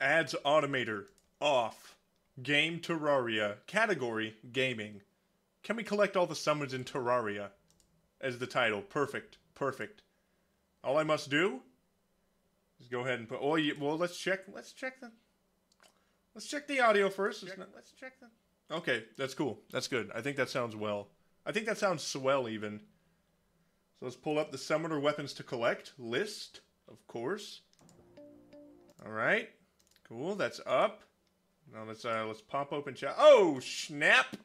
Ads Automator. Off. Game Terraria. Category Gaming. Can we collect all the summons in Terraria? As the title. Perfect. Perfect. All I must do is go ahead and put. Oh, you, well, let's check. Let's check the. Let's check the audio first. Let's, not, let's check the. Okay, that's cool. That's good. I think that sounds well. I think that sounds swell even. So let's pull up the summoner weapons to collect list, of course. All right, cool. That's up. Now let's uh, let's pop open chat. Oh snap!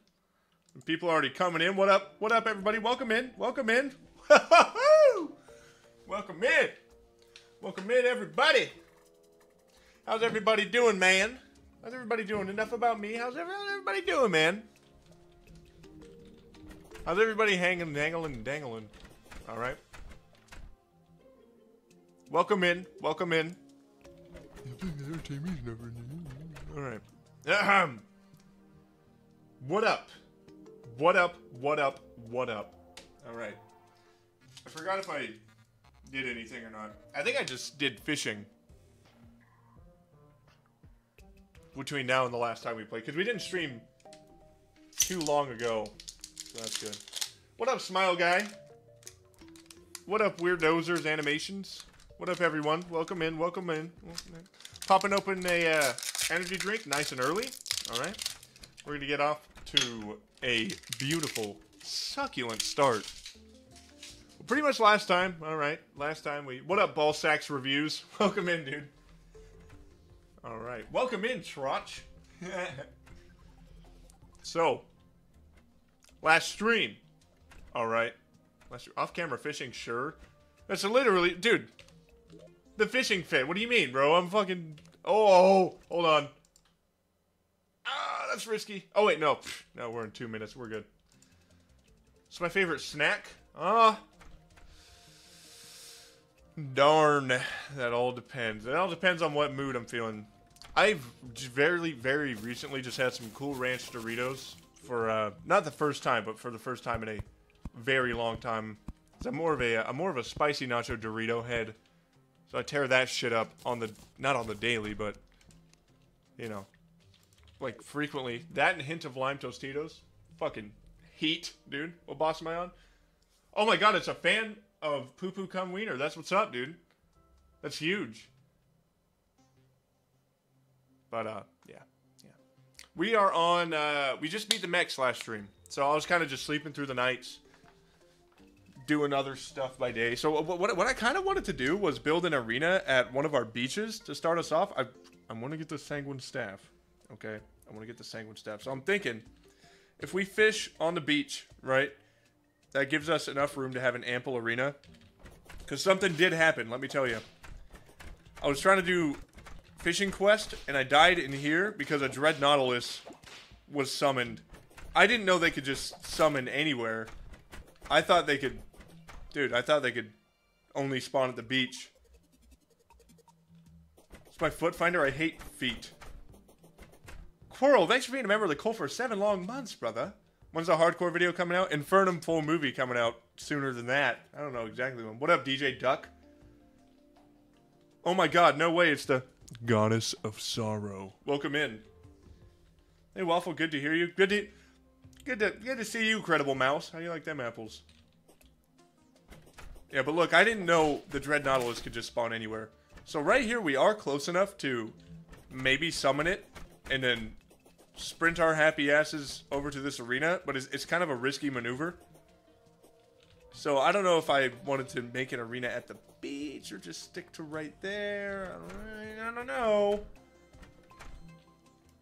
People are already coming in. What up? What up, everybody? Welcome in. Welcome in. Welcome in. Welcome in, everybody. How's everybody doing, man? How's everybody doing? Enough about me. How's everybody doing, man? How's everybody hanging, dangling, dangling? All right. Welcome in. Welcome in. All right. Ahem. What up? What up? What up? What up? All right. I forgot if I did anything or not. I think I just did fishing between now and the last time we played because we didn't stream too long ago. So that's good. What up, Smile Guy? What up, Weirdozers Animations? What up, everyone? Welcome in. Welcome in. Welcome in. Popping open a uh, energy drink, nice and early. All right. We're gonna get off to a beautiful, succulent start. Well, pretty much last time. All right. Last time we. What up, Ball Sacks Reviews? Welcome in, dude. All right. Welcome in, Trotch. so, last stream. All right. Last off-camera fishing, sure. That's literally, dude. The fishing fit. What do you mean, bro? I'm fucking. Oh, hold on. Ah, that's risky. Oh wait, no, no, we're in two minutes. We're good. It's my favorite snack. Ah. Darn. That all depends. It all depends on what mood I'm feeling. I've very, very recently just had some Cool Ranch Doritos for uh, not the first time, but for the first time in a very long time. I'm more of a I'm more of a spicy nacho Dorito head, so I tear that shit up on the not on the daily, but you know, like frequently. That and hint of lime Tostitos, fucking heat, dude. What boss am I on? Oh my god, it's a fan of Poo Poo Cum Wiener. That's what's up, dude. That's huge. But uh, yeah, yeah. We are on. Uh, we just beat the mech last stream, so I was kind of just sleeping through the nights, doing other stuff by day. So what what, I kind of wanted to do was build an arena at one of our beaches to start us off. I I want to get the sanguine staff. Okay, I want to get the sanguine staff. So I'm thinking, if we fish on the beach, right, that gives us enough room to have an ample arena. Because something did happen. Let me tell you. I was trying to do fishing quest, and I died in here because a Dread Nautilus was summoned. I didn't know they could just summon anywhere. I thought they could... Dude, I thought they could only spawn at the beach. It's my foot finder. I hate feet. Quirrell, thanks for being a member of the cult for seven long months, brother. When's the hardcore video coming out? Infernum full movie coming out sooner than that. I don't know exactly when. What up, DJ Duck? Oh my god, no way, it's the Goddess of Sorrow. Welcome in. Hey Waffle, good to hear you. Good to good to good to see you, credible mouse. How do you like them apples? Yeah, but look, I didn't know the Dread Nautilus could just spawn anywhere. So right here we are close enough to maybe summon it and then sprint our happy asses over to this arena, but it's, it's kind of a risky maneuver. So I don't know if I wanted to make an arena at the beach or just stick to right there. I don't, I don't know.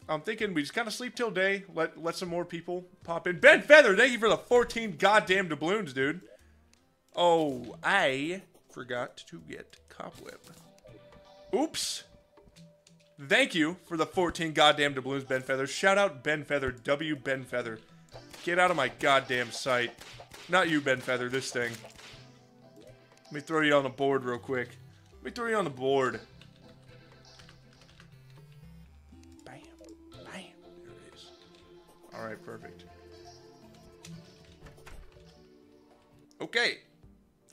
I'm thinking we just kind of sleep till day. Let let some more people pop in. Ben Feather, thank you for the 14 goddamn doubloons, dude. Oh, I forgot to get Cobweb. Oops. Thank you for the 14 goddamn doubloons, Ben Feather. Shout out Ben Feather, W Ben Feather. Get out of my goddamn sight. Not you, Ben Feather, this thing. Let me throw you on the board real quick. Let me throw you on the board. Bam. Bam. There it is. Alright, perfect. Okay.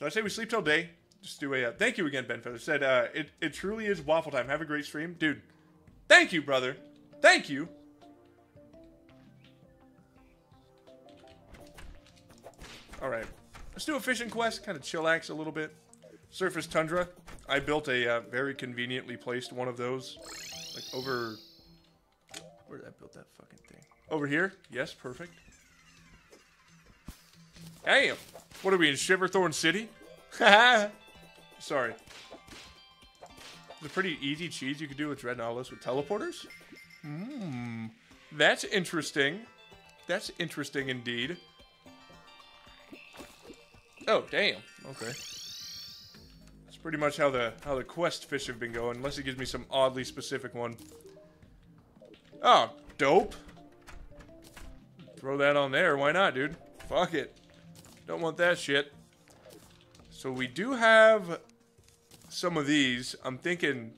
Did I say we sleep till day? Just do a. Uh, thank you again, Ben Feather. Said uh, it. It truly is waffle time. Have a great stream, dude. Thank you, brother. Thank you. Alright. Let's do a fishing quest. Kind of chillax a little bit. Surface Tundra. I built a uh, very conveniently placed one of those. Like over... Where did I build that fucking thing? Over here? Yes, perfect. Damn. What are we in Shiverthorn City? Sorry. A pretty easy cheese you could do with Dread Nautilus with teleporters. Mmm. That's interesting. That's interesting indeed. Oh, damn. Okay. That's pretty much how the how the quest fish have been going, unless it gives me some oddly specific one. Oh, dope. Throw that on there. Why not, dude? Fuck it. Don't want that shit. So we do have some of these. I'm thinking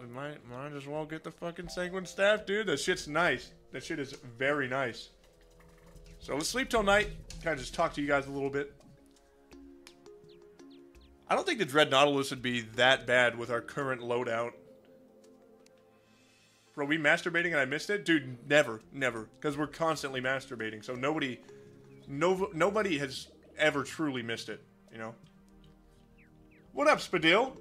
we might might as well get the fucking sanguine staff, dude. That shit's nice. That shit is very nice. So let's sleep till night. Kind of just talk to you guys a little bit. I don't think the Dread Nautilus would be that bad with our current loadout. Bro, we masturbating and I missed it? Dude, never, never. Because we're constantly masturbating. So nobody, no, nobody has ever truly missed it, you know? What up, Spadil?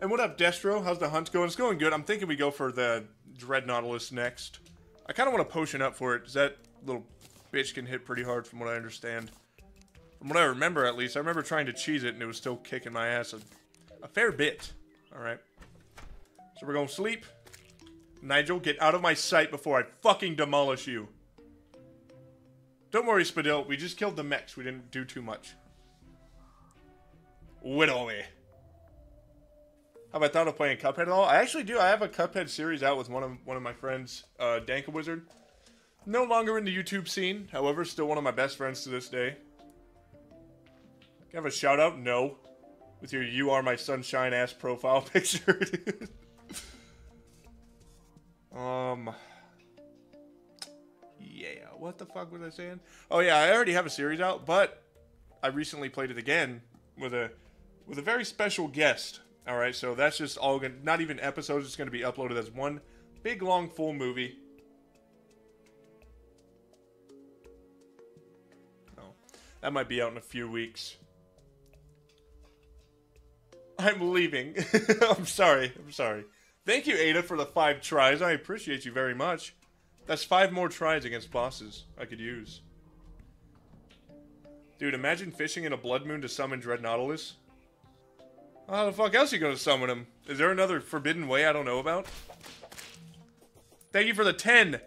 And what up, Destro? How's the hunt going? It's going good. I'm thinking we go for the Dread Nautilus next. I kind of want to potion up for it, because that little bitch can hit pretty hard from what I understand. From what I remember, at least. I remember trying to cheese it, and it was still kicking my ass a, a fair bit. Alright. So we're going to sleep. Nigel, get out of my sight before I fucking demolish you. Don't worry, Spadil. We just killed the mechs. We didn't do too much. Widowy. Have I thought of playing Cuphead at all? I actually do. I have a Cuphead series out with one of one of my friends, uh, Danka Wizard. No longer in the YouTube scene, however, still one of my best friends to this day. Can I have a shout out? No. With your You Are My Sunshine ass profile picture. um. What the fuck was I saying? Oh yeah, I already have a series out, but I recently played it again with a with a very special guest. All right, so that's just all gonna not even episodes. It's gonna be uploaded as one big long full movie. Oh, that might be out in a few weeks. I'm leaving. I'm sorry. I'm sorry. Thank you, Ada, for the five tries. I appreciate you very much. That's five more tries against bosses I could use. Dude, imagine fishing in a blood moon to summon Dread Nautilus. How the fuck else are you gonna summon him? Is there another forbidden way I don't know about? Thank you for the 10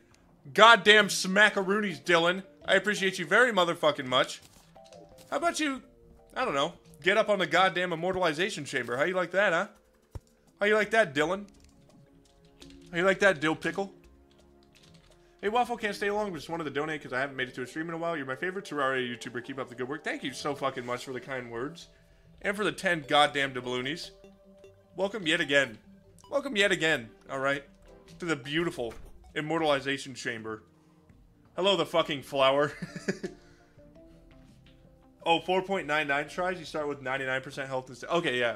goddamn smackaroonies, Dylan. I appreciate you very motherfucking much. How about you, I don't know, get up on the goddamn immortalization chamber? How you like that, huh? How you like that, Dylan? How you like that, Dill Pickle? Hey, Waffle, can't stay long. Just wanted to donate because I haven't made it to a stream in a while. You're my favorite Terraria YouTuber. Keep up the good work. Thank you so fucking much for the kind words. And for the 10 goddamn doubloonies. Welcome yet again. Welcome yet again, alright? To the beautiful immortalization chamber. Hello, the fucking flower. oh, 4.99 tries? You start with 99% health instead. Okay, yeah.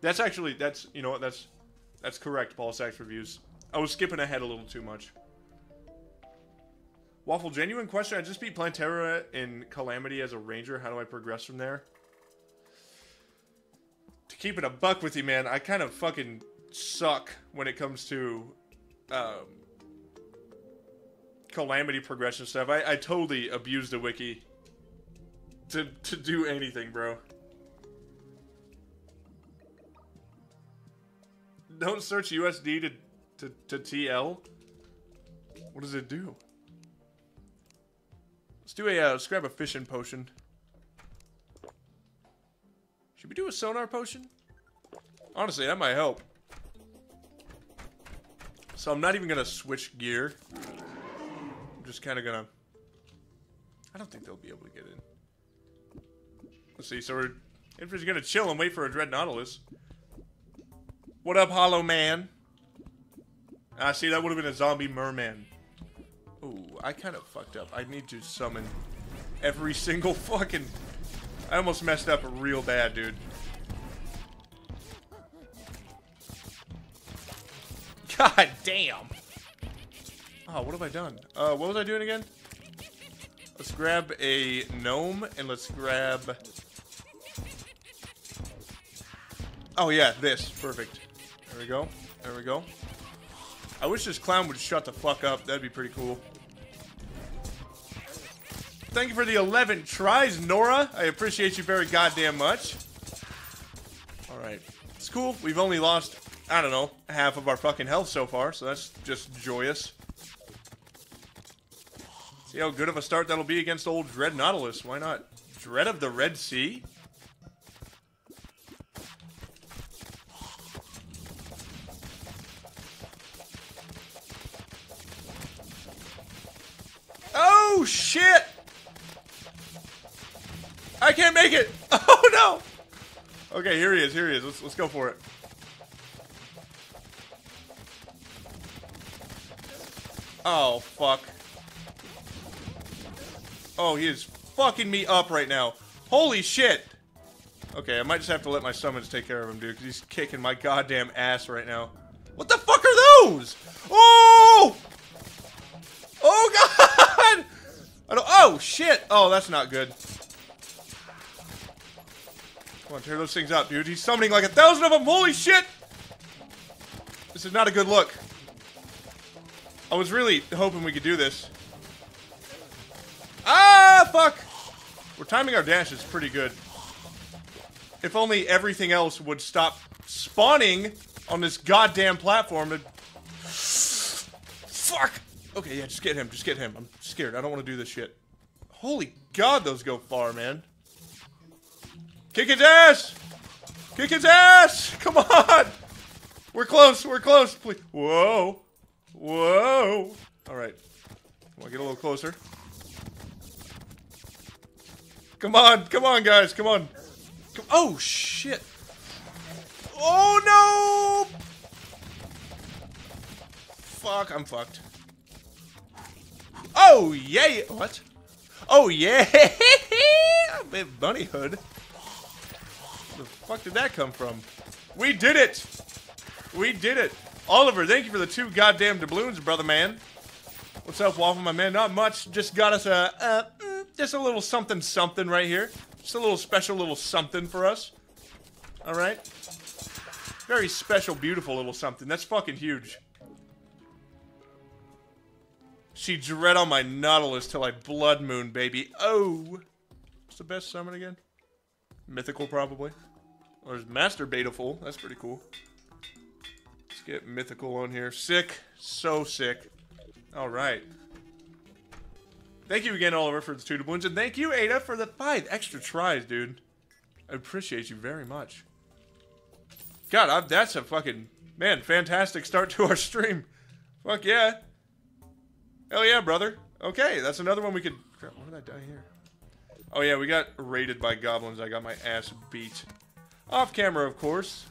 That's actually, that's, you know what, that's, that's correct, Paul Sachs Reviews. I was skipping ahead a little too much. Waffle, genuine question. I just beat Plantera in Calamity as a ranger. How do I progress from there? to keep it a buck with you, man, I kind of fucking suck when it comes to um, calamity progression stuff. I, I totally abuse the wiki to to do anything, bro. Don't search USD to, to, to TL. What does it do? Let's do a, uh, let's grab a fishing potion. Should we do a sonar potion? Honestly, that might help. So I'm not even to switch gear. I'm just kind of to... I don't think they'll be able to get in. Let's see, so we're... Going to chill and wait for a Dread Nautilus. What up, Hollow Man? Ah, see, that would have been a zombie merman. Ooh, I kind of fucked up. I need to summon every single fucking I almost messed up real bad, dude. God damn. Oh, what have I done? Uh, what was I doing again? Let's grab a gnome and let's grab... Oh yeah, this. Perfect. There we go. There we go. I wish this clown would shut the fuck up. That'd be pretty cool. Thank you for the 11 tries, Nora. I appreciate you very goddamn much. Alright. It's cool. We've only lost, I don't know, half of our fucking health so far, so that's just joyous. See how good of a start that'll be against old Dread Nautilus. Why not? Dread of the Red Sea? Oh, shit! I can't make it! Oh, no! Okay, here he is, here he is. Let's, let's go for it. Oh, fuck. Oh, he is fucking me up right now. Holy shit! Okay, I might just have to let my summons take care of him, dude, because he's kicking my goddamn ass right now. What the fuck are those? Oh! Oh, God! I don't, oh, shit! Oh, that's not good. On, tear those things up, dude. He's summoning like a thousand of them. Holy shit! This is not a good look. I was really hoping we could do this. Ah, fuck! We're timing our dashes pretty good. If only everything else would stop spawning on this goddamn platform. Fuck! Okay, yeah, just get him. Just get him. I'm scared. I don't want to do this shit. Holy god, those go far, man. Kick his ass! Kick his ass! Come on! We're close. We're close. Please. Whoa. Whoa. All right. Come on, get a little closer. Come on. Come on, guys. Come on. Come oh, shit. Oh, no! Fuck, I'm fucked. Oh, yeah! What? Oh, yeah! Bunny hood. Fuck did that come from? We did it! We did it! Oliver, thank you for the two goddamn doubloons, brother man. What's up, Waffle, my man? Not much. Just got us a, uh, just a little something something right here. Just a little special little something for us. Alright? Very special, beautiful little something. That's fucking huge. She dread on my Nautilus till I blood moon, baby. Oh! What's the best summon again? Mythical, probably. There's Master Betaful. That's pretty cool. Let's get Mythical on here. Sick. So sick. Alright. Thank you again, Oliver, for the two doubloons. And thank you, Ada, for the five extra tries, dude. I appreciate you very much. God, I, that's a fucking... Man, fantastic start to our stream. Fuck yeah. Hell yeah, brother. Okay, that's another one we could... What did I die here? Oh yeah, we got raided by goblins. I got my ass beat. Off camera, of course.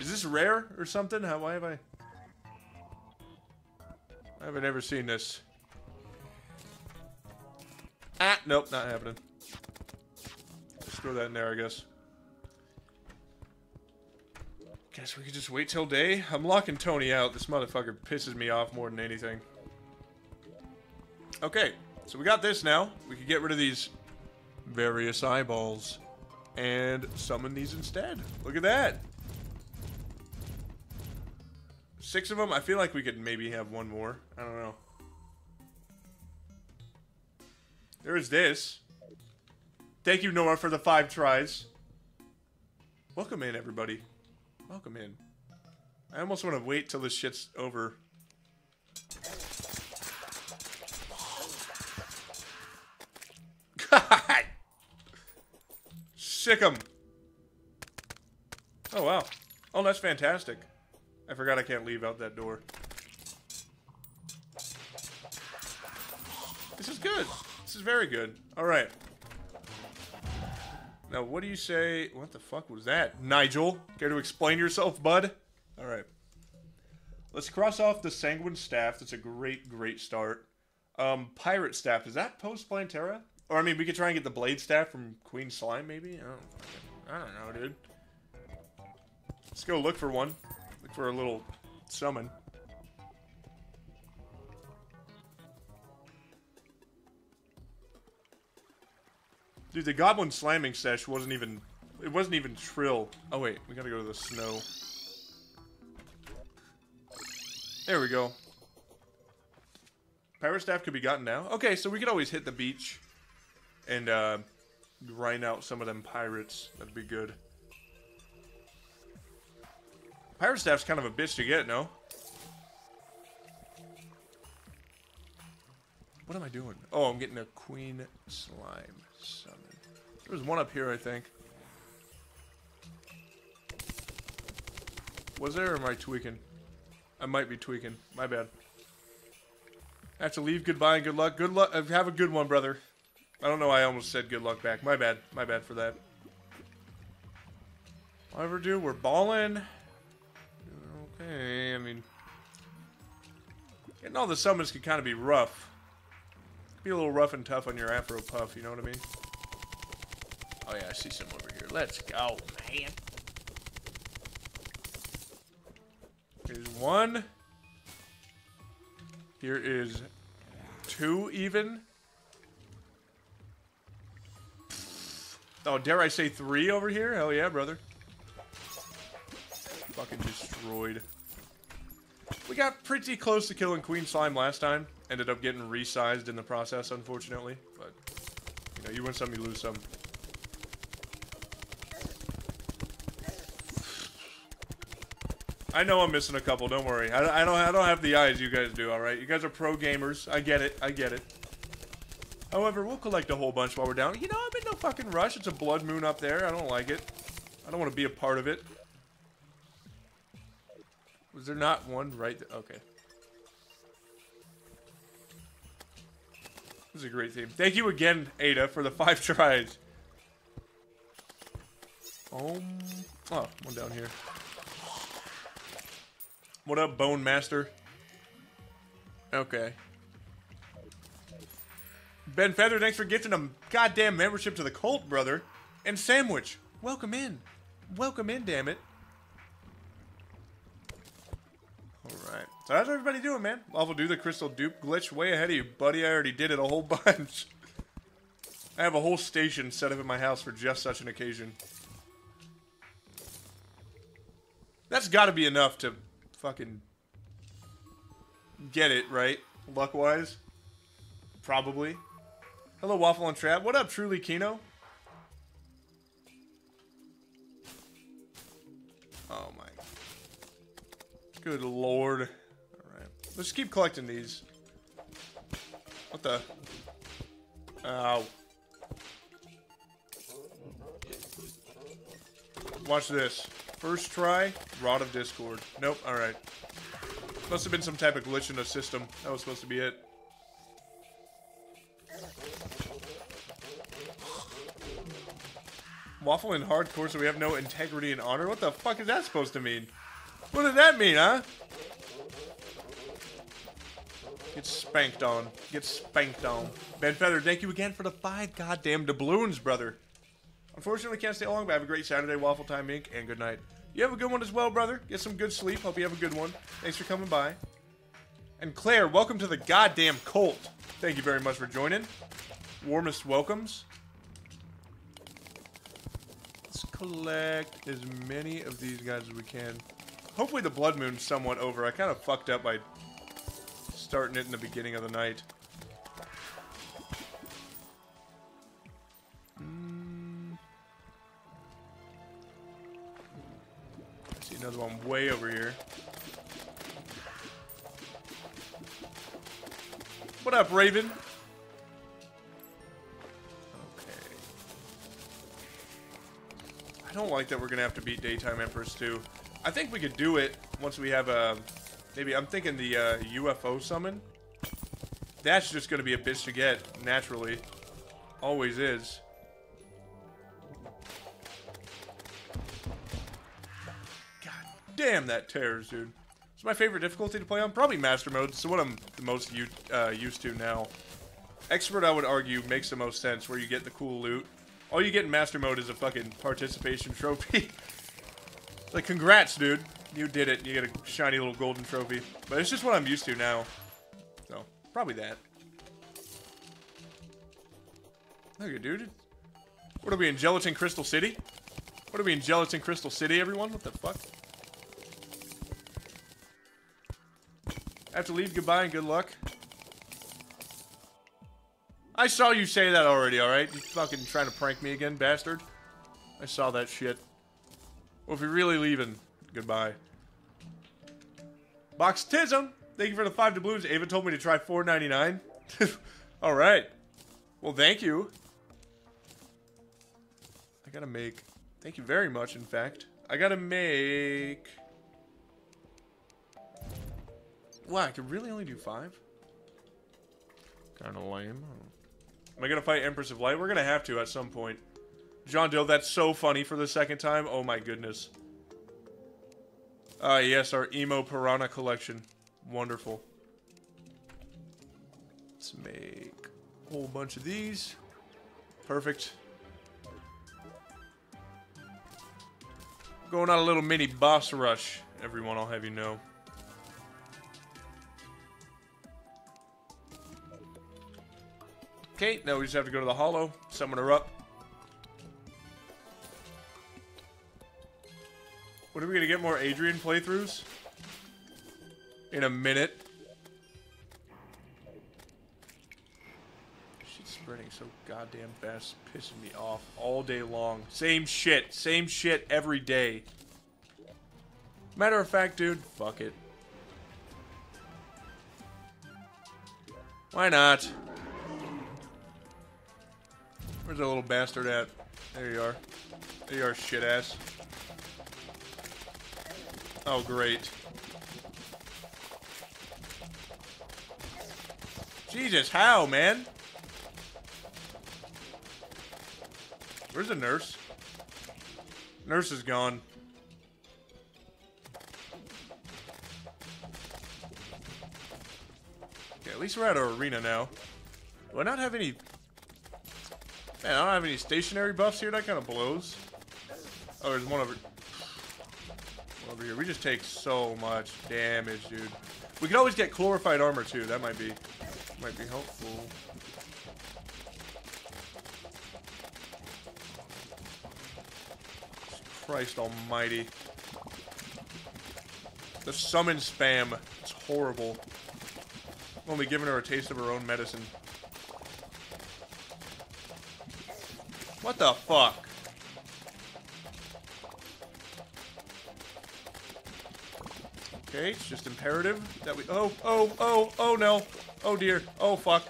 Is this rare or something? How, why have I... I haven't ever seen this. Ah, nope, not happening. Just throw that in there, I guess. Guess we could just wait till day. I'm locking Tony out. This motherfucker pisses me off more than anything. Okay, so we got this now. We could get rid of these various eyeballs and summon these instead. Look at that. Six of them. I feel like we could maybe have one more. I don't know. There is this. Thank you, Nora, for the five tries. Welcome in, everybody. Welcome in. I almost want to wait till this shit's over. Sick 'em. Oh, wow. Oh, that's fantastic. I forgot I can't leave out that door. This is good. This is very good. Alright. Now, what do you say? What the fuck was that? Nigel, care to explain yourself, bud? Alright. Let's cross off the Sanguine Staff. That's a great, great start. Um, Pirate Staff. Is that post Plantera? Or, I mean, we could try and get the Blade Staff from Queen Slime, maybe? I don't, I don't know, dude. Let's go look for one. Look for a little summon. Dude, the goblin slamming sesh wasn't even it wasn't even Trill. Oh wait, we gotta go to the snow. There we go. Power staff could be gotten now. Okay, so we could always hit the beach and uh, grind out some of them pirates. That'd be good. Pirate staff's kind of a bitch to get, no? What am I doing? Oh, I'm getting a queen slime summon. There was one up here, I think. Was there, or am I tweaking? I might be tweaking. My bad. I have to leave. Goodbye and good luck. Good luck. Have a good one, brother. I don't know I almost said good luck back. My bad. My bad for that. Whatever dude. we're balling. Okay, I mean... Getting all the summons can kind of be rough. Be a little rough and tough on your Afro Puff, you know what I mean? Oh yeah, I see some over here. Let's go, man. Here's one. Here is two even. Oh, dare I say three over here? Hell yeah, brother. Fucking destroyed. We got pretty close to killing Queen Slime last time. Ended up getting resized in the process, unfortunately. But, you know, you win some, you lose some. I know I'm missing a couple. Don't worry. I, I don't. I don't have the eyes you guys do. All right. You guys are pro gamers. I get it. I get it. However, we'll collect a whole bunch while we're down. You know, I'm in no fucking rush. It's a blood moon up there. I don't like it. I don't want to be a part of it. Was there not one right there? Okay. This is a great team. Thank you again, Ada, for the five tries. Um, oh, one down here. What up, Bone Master? Okay. Ben Feather, thanks for gifting a goddamn membership to the cult, brother. And Sandwich, welcome in. Welcome in, damn it. Alright. So how's everybody doing, man? Lawful do the crystal dupe glitch way ahead of you, buddy. I already did it a whole bunch. I have a whole station set up in my house for just such an occasion. That's gotta be enough to fucking get it, right? Luck-wise? Probably. Hello, Waffle and Trap. What up, Truly Kino? Oh my. Good lord. Alright. Let's keep collecting these. What the? Ow. Watch this. First try, Rod of Discord. Nope, alright. Must have been some type of glitch in the system. That was supposed to be it. Waffle in hardcore so we have no integrity and honor? What the fuck is that supposed to mean? What does that mean, huh? Get spanked on. Get spanked on. Ben Feather, thank you again for the five goddamn doubloons, brother. Unfortunately, can't stay long, but have a great Saturday, Waffle Time Inc., and good night. You have a good one as well, brother. Get some good sleep. Hope you have a good one. Thanks for coming by. And Claire, welcome to the goddamn cult. Thank you very much for joining. Warmest welcomes. Let's collect as many of these guys as we can. Hopefully the blood moon's somewhat over. I kind of fucked up by starting it in the beginning of the night. Hmm. See another one way over here. What up, Raven? I don't like that we're gonna have to beat Daytime Empress too. I think we could do it once we have a... Maybe, I'm thinking the uh, UFO summon. That's just gonna be a bitch to get, naturally. Always is. God damn, that tears, dude. It's my favorite difficulty to play on. Probably Master Mode. It's what I'm the most uh, used to now. Expert, I would argue, makes the most sense, where you get the cool loot. All you get in Master Mode is a fucking participation trophy. like, congrats, dude. You did it. You get a shiny little golden trophy. But it's just what I'm used to now. So, probably that. Okay, dude. What are we in Gelatin Crystal City? What are we in Gelatin Crystal City, everyone? What the fuck? I have to leave. Goodbye and good luck. I saw you say that already, alright? You fucking trying to prank me again, bastard? I saw that shit. Well, if you're really leaving, goodbye. Boxtism! Thank you for the five doubloons. Ava told me to try $4.99. alright. Well, thank you. I gotta make... Thank you very much, in fact. I gotta make... Wow, I could really only do five? Kinda lame. Am I gonna fight Empress of Light? We're gonna have to at some point. John Doe, that's so funny for the second time. Oh my goodness. Ah, uh, yes, our Emo Piranha collection. Wonderful. Let's make a whole bunch of these. Perfect. Going on a little mini boss rush, everyone, I'll have you know. Okay, now we just have to go to the hollow, summon her up. What are we gonna get more Adrian playthroughs? In a minute. Shit's spreading so goddamn fast, pissing me off all day long. Same shit, same shit every day. Matter of fact, dude, fuck it. Why not? Where's that little bastard at? There you are. There you are, shit ass. Oh, great. Jesus, how, man? Where's the nurse? Nurse is gone. Okay, at least we're at our arena now. Do I not have any Man, I don't have any stationary buffs here. That kind of blows. Oh, there's one over... One over here. We just take so much damage, dude. We can always get chlorophyte armor, too. That might be... Might be helpful. Christ almighty. The summon spam. It's horrible. Only giving her a taste of her own medicine. What the fuck? Okay, it's just imperative that we- Oh, oh, oh, oh no. Oh dear. Oh fuck.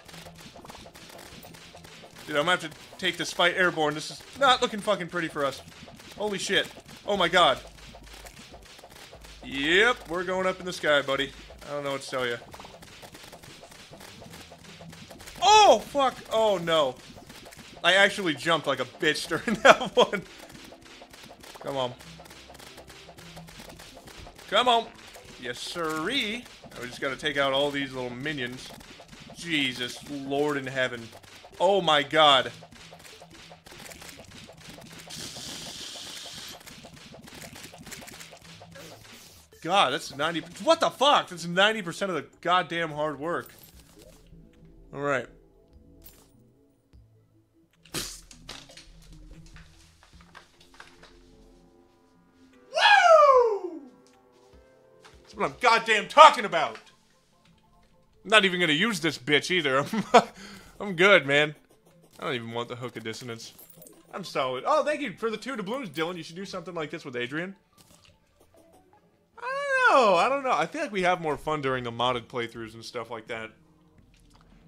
Dude, I'm gonna have to take this fight airborne. This is not looking fucking pretty for us. Holy shit. Oh my god. Yep, we're going up in the sky, buddy. I don't know what to tell you. Oh, fuck. Oh, no. I actually jumped like a bitch during that one. Come on. Come on. Yes, sirree. we just gotta take out all these little minions. Jesus, Lord in heaven. Oh my god. God, that's 90... What the fuck? That's 90% of the goddamn hard work. Alright. That's what I'm goddamn talking about. I'm not even gonna use this bitch either. I'm, I'm good, man. I don't even want the hook of dissonance. I'm solid. Oh, thank you for the two doubloons, Dylan. You should do something like this with Adrian. I don't know. I don't know. I feel like we have more fun during the modded playthroughs and stuff like that.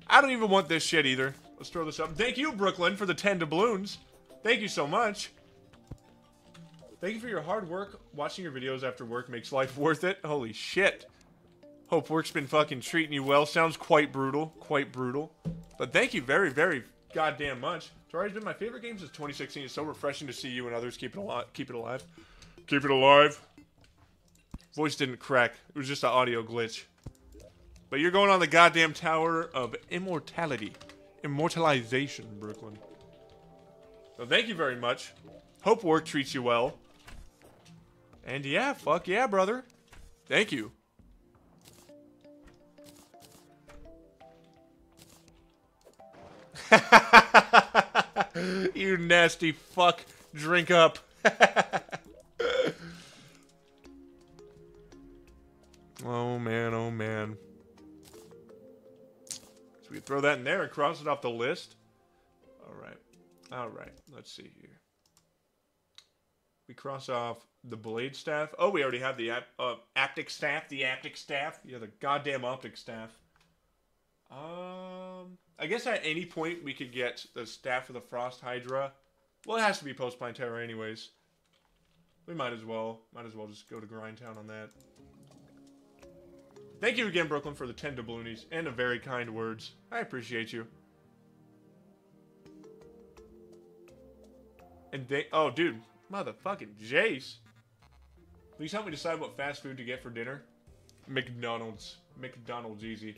I don't even want this shit either. Let's throw this up. Thank you, Brooklyn, for the 10 doubloons. Thank you so much. Thank you for your hard work. Watching your videos after work makes life worth it. Holy shit. Hope work's been fucking treating you well. Sounds quite brutal. Quite brutal. But thank you very, very goddamn much. Terraria's been my favorite game since 2016. It's so refreshing to see you and others keep it alive. Keep it alive. Keep it alive. Voice didn't crack. It was just an audio glitch. But you're going on the goddamn Tower of Immortality. Immortalization, Brooklyn. So thank you very much. Hope work treats you well. And yeah, fuck yeah, brother. Thank you. you nasty fuck. Drink up. oh man, oh man. So we throw that in there and cross it off the list. Alright. Alright, let's see here. We cross off the blade staff. Oh, we already have the ap uh, aptic staff. The aptic staff. Yeah, the goddamn optic staff. Um, I guess at any point we could get the staff of the frost hydra. Well, it has to be post Plantera anyways. We might as well. Might as well just go to Grindtown on that. Thank you again, Brooklyn, for the 10 doubloonies and the very kind words. I appreciate you. And they... Oh, dude. Motherfucking Jace. Please help me decide what fast food to get for dinner. McDonald's. McDonald's easy.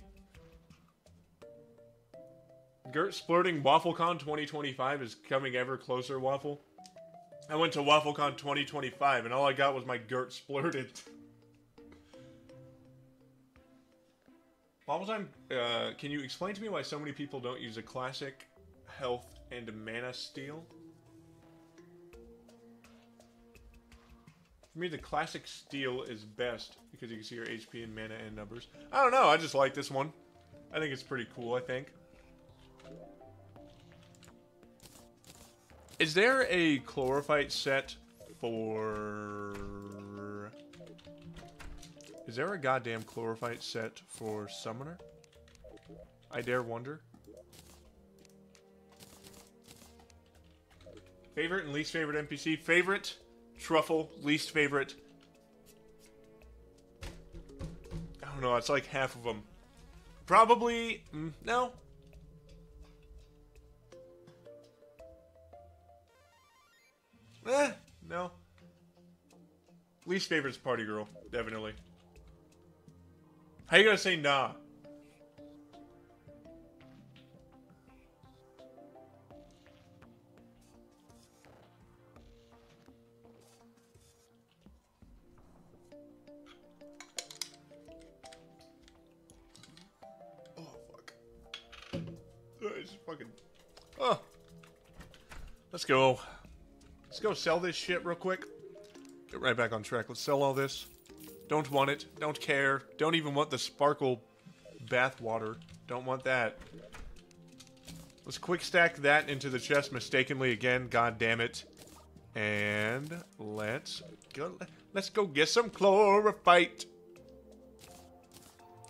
Gert splurting WaffleCon 2025 is coming ever closer, Waffle. I went to WaffleCon 2025 and all I got was my Gert splurted. Waffle time, uh, can you explain to me why so many people don't use a classic, health, and mana steal? For me, the classic steel is best because you can see your HP and mana and numbers. I don't know. I just like this one. I think it's pretty cool, I think. Is there a chlorophyte set for... Is there a goddamn chlorophyte set for Summoner? I dare wonder. Favorite and least favorite NPC? Favorite, Truffle. Least favorite. I don't know, it's like half of them. Probably, mm, no. Eh, no. Least favorite's Party Girl, definitely. How you gonna say nah? Fucking... Oh. Let's go. Let's go sell this shit real quick. Get right back on track. Let's sell all this. Don't want it. Don't care. Don't even want the sparkle bath water. Don't want that. Let's quick stack that into the chest mistakenly again. God damn it. And let's go. Let's go get some chlorophyte.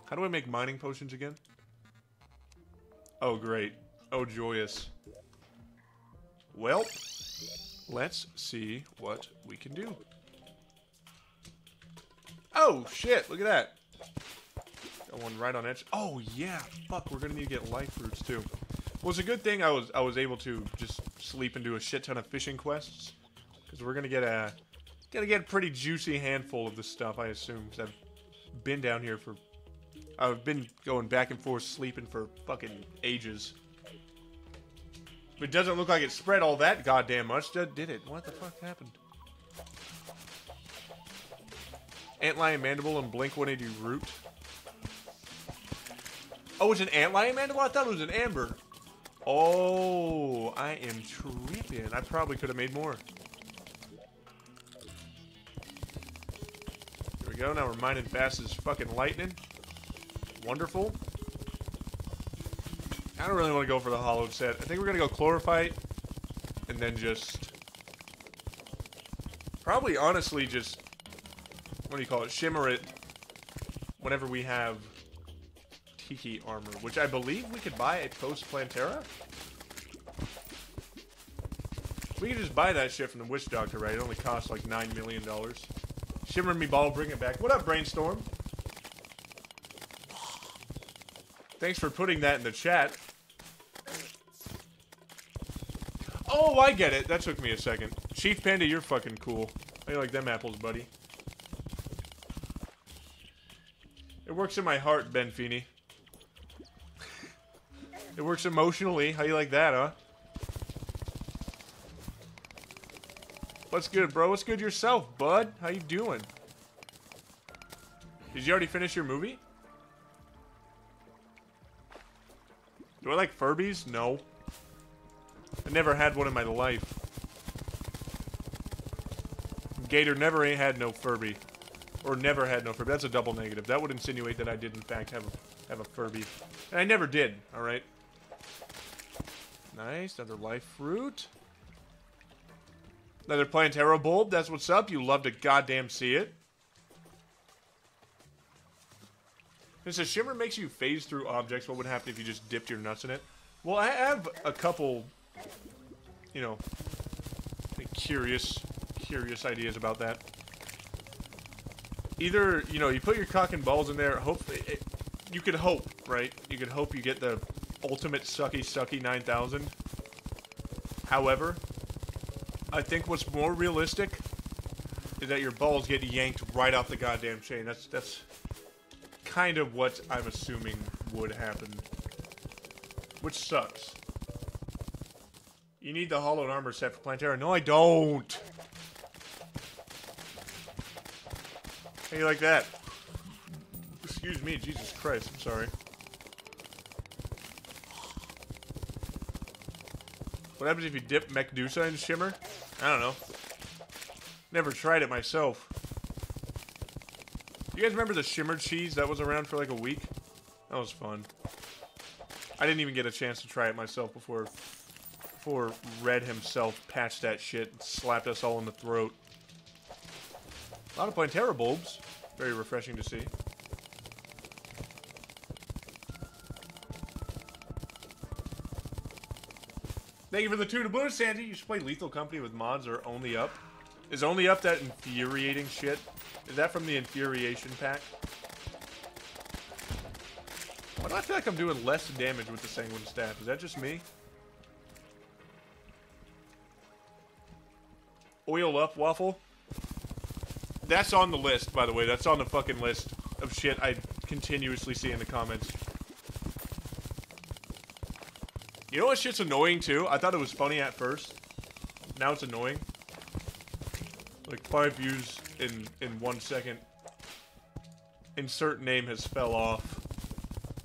How do I make mining potions again? Oh, great. Oh, joyous. Well, let's see what we can do. Oh, shit. Look at that. Got one right on edge. Oh, yeah. Fuck, we're going to need to get life roots, too. Well, it's a good thing I was I was able to just sleep and do a shit ton of fishing quests. Because we're going to get a... Gonna get a pretty juicy handful of this stuff, I assume. Because I've been down here for... I've been going back and forth sleeping for fucking ages. But it doesn't look like it spread all that goddamn much, did it? What the fuck happened? Antlion Mandible and Blink 180 Root. Oh, it's an Antlion Mandible? I thought it was an Amber. Oh, I am tripping. I probably could have made more. Here we go. Now we're mining fast as fucking lightning. Wonderful. I don't really want to go for the hollow set. I think we're going to go Chlorophyte. And then just... Probably, honestly, just what do you call it? Shimmer it whenever we have Tiki armor, which I believe we could buy at Post Plantera. We could just buy that shit from the Witch Doctor, right? It only costs like $9 million. Shimmer me ball, bring it back. What up, Brainstorm? Thanks for putting that in the chat. Oh, I get it. That took me a second. Chief Panda, you're fucking cool. You like them apples, buddy? It works in my heart, Ben Feeney. it works emotionally. How you like that, huh? What's good, bro? What's good yourself, bud? How you doing? Did you already finish your movie? Do I like Furbies? No. I never had one in my life. Gator never ain't had no Furby. Or never had no Furby. That's a double negative. That would insinuate that I did, in fact, have a, have a Furby. And I never did, alright? Nice. Another life fruit. Another Plantera bulb. That's what's up. You love to goddamn see it. It says shimmer makes you phase through objects. What would happen if you just dipped your nuts in it? Well, I have a couple, you know, curious, curious ideas about that. Either, you know, you put your cock and balls in there, hope, it, you could hope, right? You could hope you get the ultimate sucky sucky 9000. However, I think what's more realistic is that your balls get yanked right off the goddamn chain. That's, that's, kind of what I'm assuming would happen. Which sucks. You need the hallowed armor set for Plantera. No, I don't. How do you like that? Excuse me, Jesus Christ, I'm sorry. What happens if you dip Mechdusa in Shimmer? I don't know. Never tried it myself. You guys remember the Shimmer cheese that was around for like a week? That was fun. I didn't even get a chance to try it myself before before Red himself patched that shit and slapped us all in the throat. A lot of Plantera bulbs. Very refreshing to see. Thank you for the two to blue, Sandy. You should play Lethal Company with mods or Only Up. Is Only Up that infuriating shit? Is that from the Infuriation pack? Why do I feel like I'm doing less damage with the Sanguine Staff? Is that just me? Oil up waffle? That's on the list, by the way. That's on the fucking list of shit I continuously see in the comments. You know what shit's annoying, too? I thought it was funny at first. Now it's annoying. Like, five views in in one second. Insert name has fell off.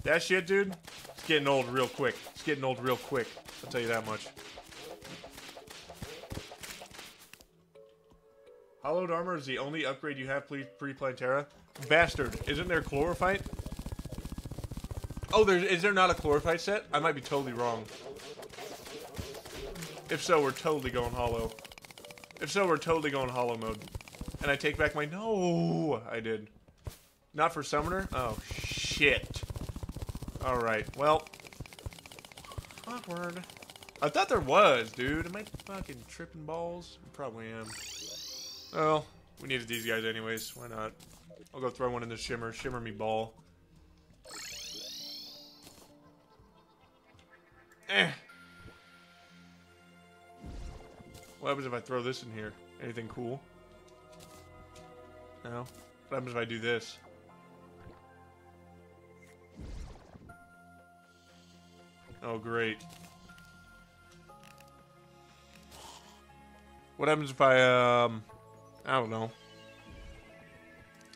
That shit, dude, it's getting old real quick. It's getting old real quick. I'll tell you that much. Hallowed armor is the only upgrade you have please pre-Plantera? Bastard, isn't there chlorophyte? Oh, there is there not a chlorophyte set? I might be totally wrong. If so, we're totally going hollow. If so, we're totally going hollow mode. And I take back my... No! I did. Not for Summoner? Oh, shit. Alright, well... Awkward. I thought there was, dude. Am I fucking tripping balls? Probably am. Well, we needed these guys anyways. Why not? I'll go throw one in the Shimmer. Shimmer me ball. Eh. What happens if I throw this in here? Anything cool? No? What happens if I do this? Oh, great. What happens if I, um... I don't know.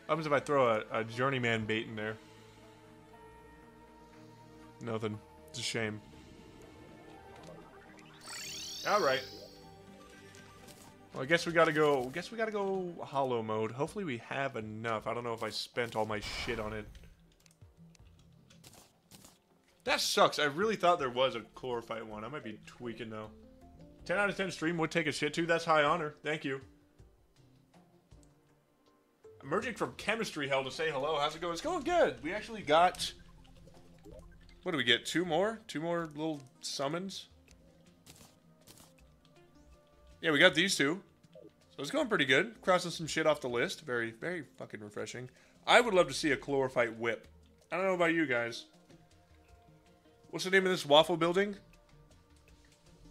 What happens if I throw a, a journeyman bait in there? Nothing. It's a shame. Alright. Well, I guess we gotta go. I guess we gotta go hollow mode. Hopefully we have enough. I don't know if I spent all my shit on it. That sucks. I really thought there was a chlorophyte one. I might be tweaking though. 10 out of 10 stream would take a shit too. That's high honor. Thank you. Emerging from chemistry hell to say hello. How's it going? It's going good. We actually got. What do we get? Two more? Two more little summons? Yeah, we got these two. So it's going pretty good. Crossing some shit off the list. Very, very fucking refreshing. I would love to see a chlorophyte whip. I don't know about you guys. What's the name of this waffle building?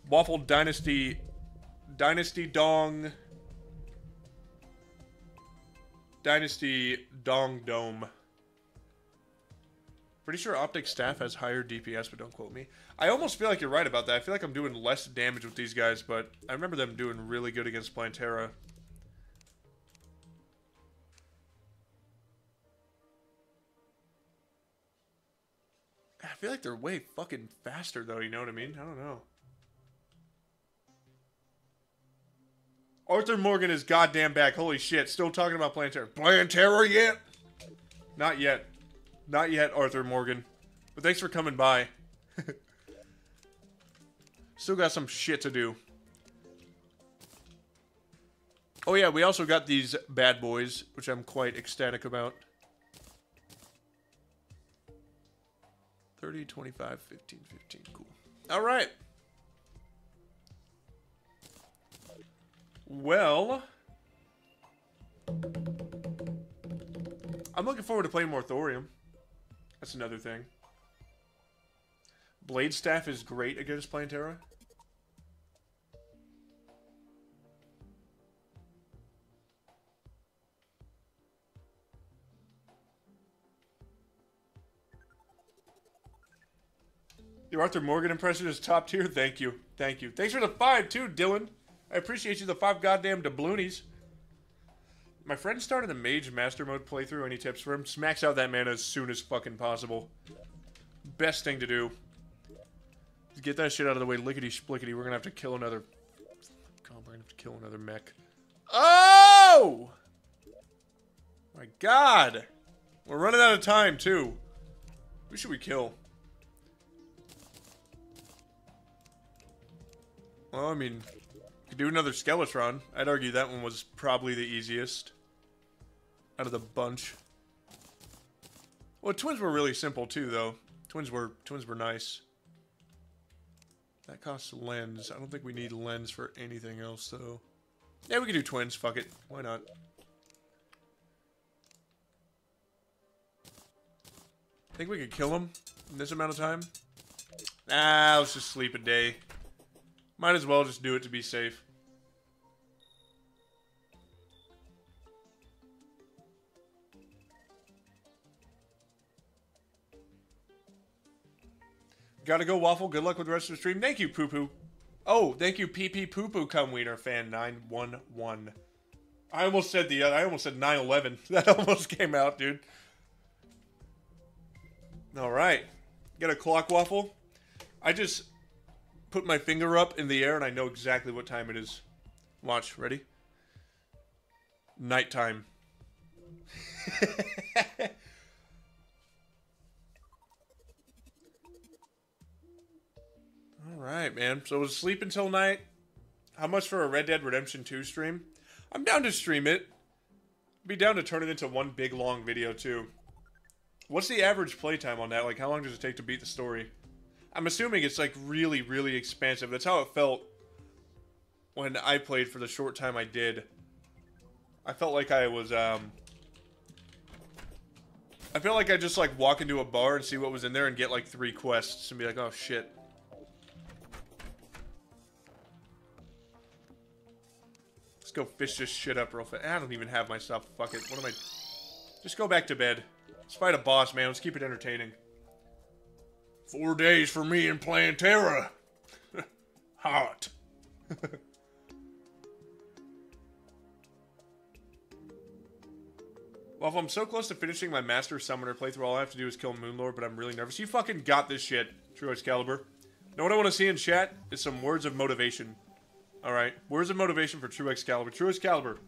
Waffle Dynasty... Dynasty Dong... Dynasty Dong Dome. Pretty sure Optic Staff has higher DPS, but don't quote me. I almost feel like you're right about that. I feel like I'm doing less damage with these guys, but I remember them doing really good against Plantera. I feel like they're way fucking faster, though, you know what I mean? I don't know. Arthur Morgan is goddamn back. Holy shit. Still talking about Plantera. Plantera yet? Not yet. Not yet, Arthur Morgan. But thanks for coming by. Still got some shit to do. Oh yeah, we also got these bad boys, which I'm quite ecstatic about. 30, 25, 15, 15. Cool. All right. Well... I'm looking forward to playing more Thorium. That's another thing. Blade Staff is great against Plantera. Your Arthur Morgan impression is top tier. Thank you. Thank you. Thanks for the five, too, Dylan. I appreciate you the five goddamn doubloonies. My friend started a Mage Master Mode playthrough. Any tips for him? Smacks out that mana as soon as fucking possible. Best thing to do. Get that shit out of the way, lickety splickety. We're gonna have to kill another. God, we're gonna have to kill another mech. Oh! My God! We're running out of time too. Who should we kill? Well, I mean, could do another Skeletron. I'd argue that one was probably the easiest out of the bunch. Well, twins were really simple too, though. Twins were twins were nice. That costs lens. I don't think we need lens for anything else, though. Yeah, we can do twins. Fuck it. Why not? Think we could kill him in this amount of time? Nah, let's just sleep a day. Might as well just do it to be safe. Gotta go, Waffle. Good luck with the rest of the stream. Thank you, Poo Poo. Oh, thank you, PP Poo Poo Come Wiener fan 911. I almost said the other. I almost said 911. That almost came out, dude. All right. Get a clock waffle. I just put my finger up in the air and I know exactly what time it is. Watch. Ready? Nighttime. right, man. So we'll sleep until night. How much for a Red Dead Redemption 2 stream? I'm down to stream it. Be down to turn it into one big long video too. What's the average playtime on that? Like, how long does it take to beat the story? I'm assuming it's like really, really expansive. That's how it felt when I played for the short time I did. I felt like I was, um... I felt like I just like walk into a bar and see what was in there and get like three quests and be like, oh shit. Go fish this shit up real fast. I don't even have my stuff. Fuck it. What am I... Just go back to bed. Let's fight a boss, man. Let's keep it entertaining. Four days for me and Plantera. Hot. well, if I'm so close to finishing my Master Summoner playthrough, all I have to do is kill Moonlord, but I'm really nervous. You fucking got this shit, True Excalibur. Know what I want to see in chat? Is some words of motivation. Alright, where's the motivation for True Excalibur? True Excalibur.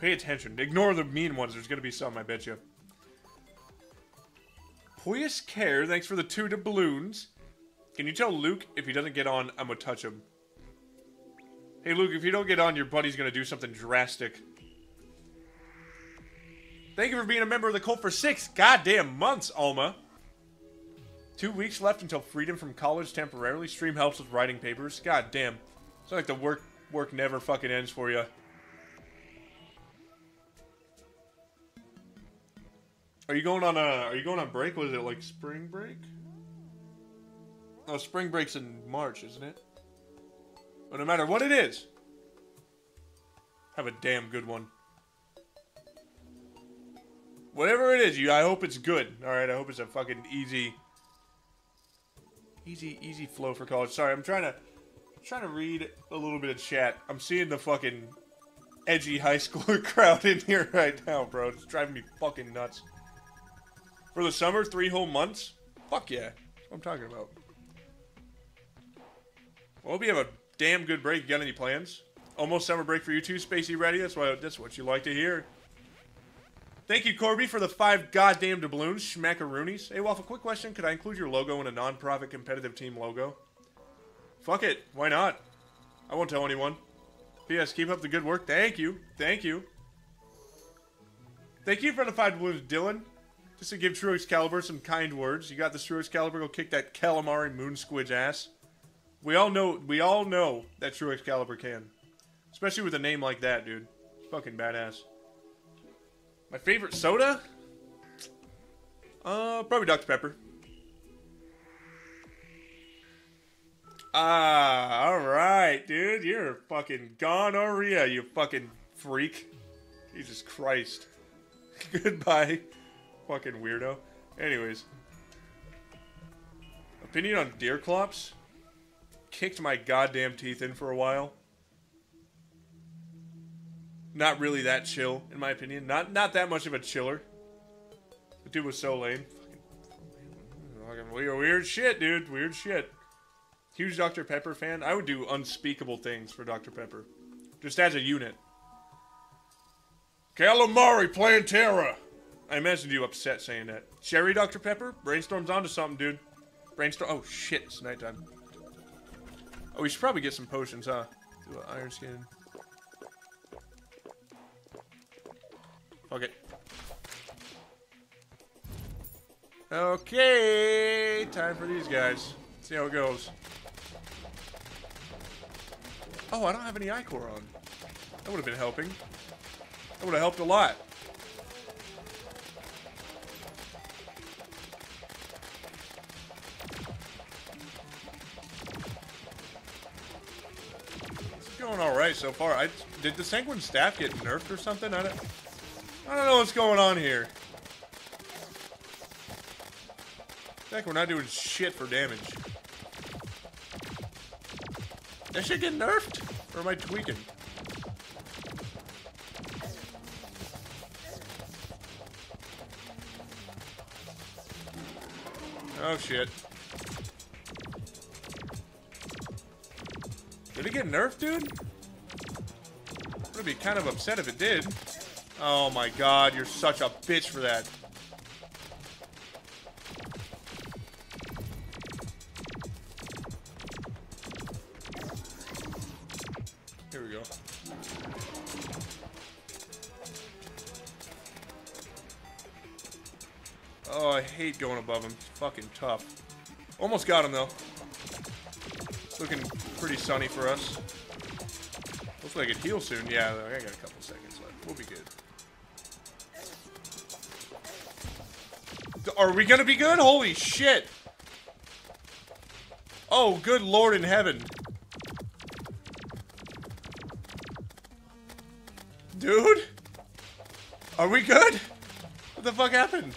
Pay attention. Ignore the mean ones. There's gonna be some, I bet you. Poyus Care, thanks for the two doubloons. Can you tell Luke if he doesn't get on, I'm gonna touch him? Hey Luke, if you don't get on, your buddy's gonna do something drastic. Thank you for being a member of the cult for six goddamn months, Alma. Two weeks left until freedom from college temporarily. Stream helps with writing papers. God damn. It's like the work work never fucking ends for you. Are you going on a? Are you going on break? Was it like spring break? Oh, spring break's in March, isn't it? But no matter what it is, have a damn good one. Whatever it is, you. I hope it's good. All right. I hope it's a fucking easy, easy, easy flow for college. Sorry, I'm trying to, trying to read a little bit of chat. I'm seeing the fucking edgy high schooler crowd in here right now, bro. It's driving me fucking nuts. For the summer, three whole months? Fuck yeah. That's what I'm talking about. Well, hope you have a damn good break. You got any plans? Almost summer break for you too, Spacey Ready. That's why that's what you like to hear. Thank you, Corby, for the five goddamn doubloons, schmackaroonies. Hey, Waffle, quick question. Could I include your logo in a non-profit competitive team logo? Fuck it. Why not? I won't tell anyone. P.S. Keep up the good work. Thank you. Thank you. Thank you for the five doubloons, Dylan. Just to give True Excalibur some kind words. You got the True Excalibur. Go kick that calamari moon squid's ass. We all know. We all know that True Excalibur can. Especially with a name like that, dude. Fucking badass. My favorite soda? Uh, probably Dr. Pepper. Ah, alright, dude. You're fucking gonorrhea, you fucking freak. Jesus Christ. Goodbye, fucking weirdo. Anyways. Opinion on Deerclops? Kicked my goddamn teeth in for a while not really that chill, in my opinion. Not not that much of a chiller. The dude was so lame. Fucking weird, weird shit, dude. Weird shit. Huge Dr. Pepper fan. I would do unspeakable things for Dr. Pepper. Just as a unit. Calamari Plantera. I imagined you upset saying that. Cherry Dr. Pepper? Brainstorm's onto something, dude. Brainstorm. Oh, shit. It's nighttime. Oh, we should probably get some potions, huh? Do an iron skin. Fuck it. Okay, time for these guys. See how it goes. Oh, I don't have any Ichor on. That would have been helping. That would have helped a lot. It's going all right so far. I did the Sanguine staff get nerfed or something? I don't. I don't know what's going on here. Heck, we're not doing shit for damage. That shit get nerfed? Or am I tweaking? Oh shit. Did it get nerfed, dude? I'd be kind of upset if it did. Oh my god, you're such a bitch for that. Hate going above him. It's fucking tough. Almost got him, though. It's looking pretty sunny for us. Hopefully I get heal soon. Yeah, I got a couple seconds left. We'll be good. Are we gonna be good? Holy shit! Oh, good lord in heaven. Dude? Are we good? What the fuck happened?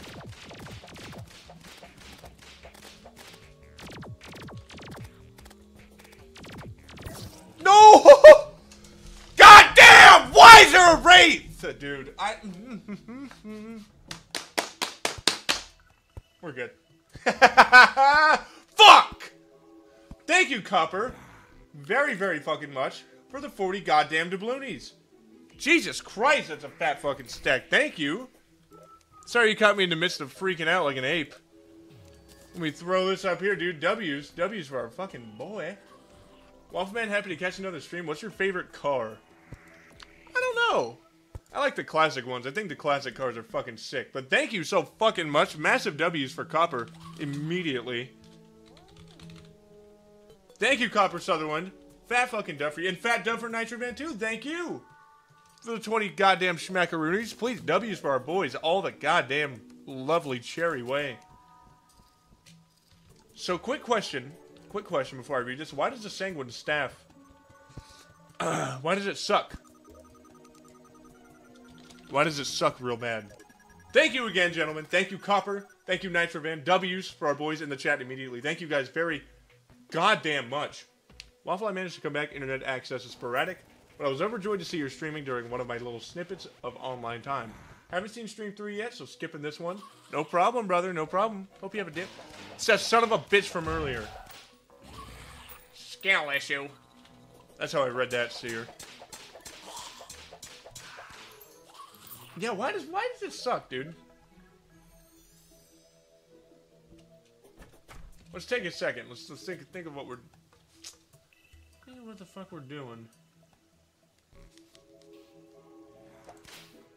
Dude, I... We're good. Fuck! Thank you, Copper. Very, very fucking much for the 40 goddamn doubloonies. Jesus Christ, that's a fat fucking stack. Thank you. Sorry you caught me in the midst of freaking out like an ape. Let me throw this up here, dude. W's. W's for our fucking boy. Wolfman, happy to catch another stream. What's your favorite car? I don't know. I like the classic ones. I think the classic cars are fucking sick. But thank you so fucking much. Massive W's for Copper immediately. Thank you, Copper Sutherland. Fat fucking Duffy. And Fat Duffer Nitrovan too. Thank you. For the 20 goddamn schmackaroonies. Please, W's for our boys. All the goddamn lovely cherry way. So, quick question. Quick question before I read this. Why does the Sanguine staff... Uh, why does it suck? Why does it suck real bad? Thank you again, gentlemen. Thank you, Copper. Thank you, Nitrovan. W's for our boys in the chat immediately. Thank you guys very goddamn much. Waffle, I managed to come back. Internet access is sporadic, but I was overjoyed to see your streaming during one of my little snippets of online time. Haven't seen Stream 3 yet, so skipping this one. No problem, brother. No problem. Hope you have a dip. It's that son of a bitch from earlier. Scale issue. That's how I read that, Seer. Yeah, why does why does it suck, dude? Let's take a second. Let's, let's think think of what we're think of what the fuck we're doing.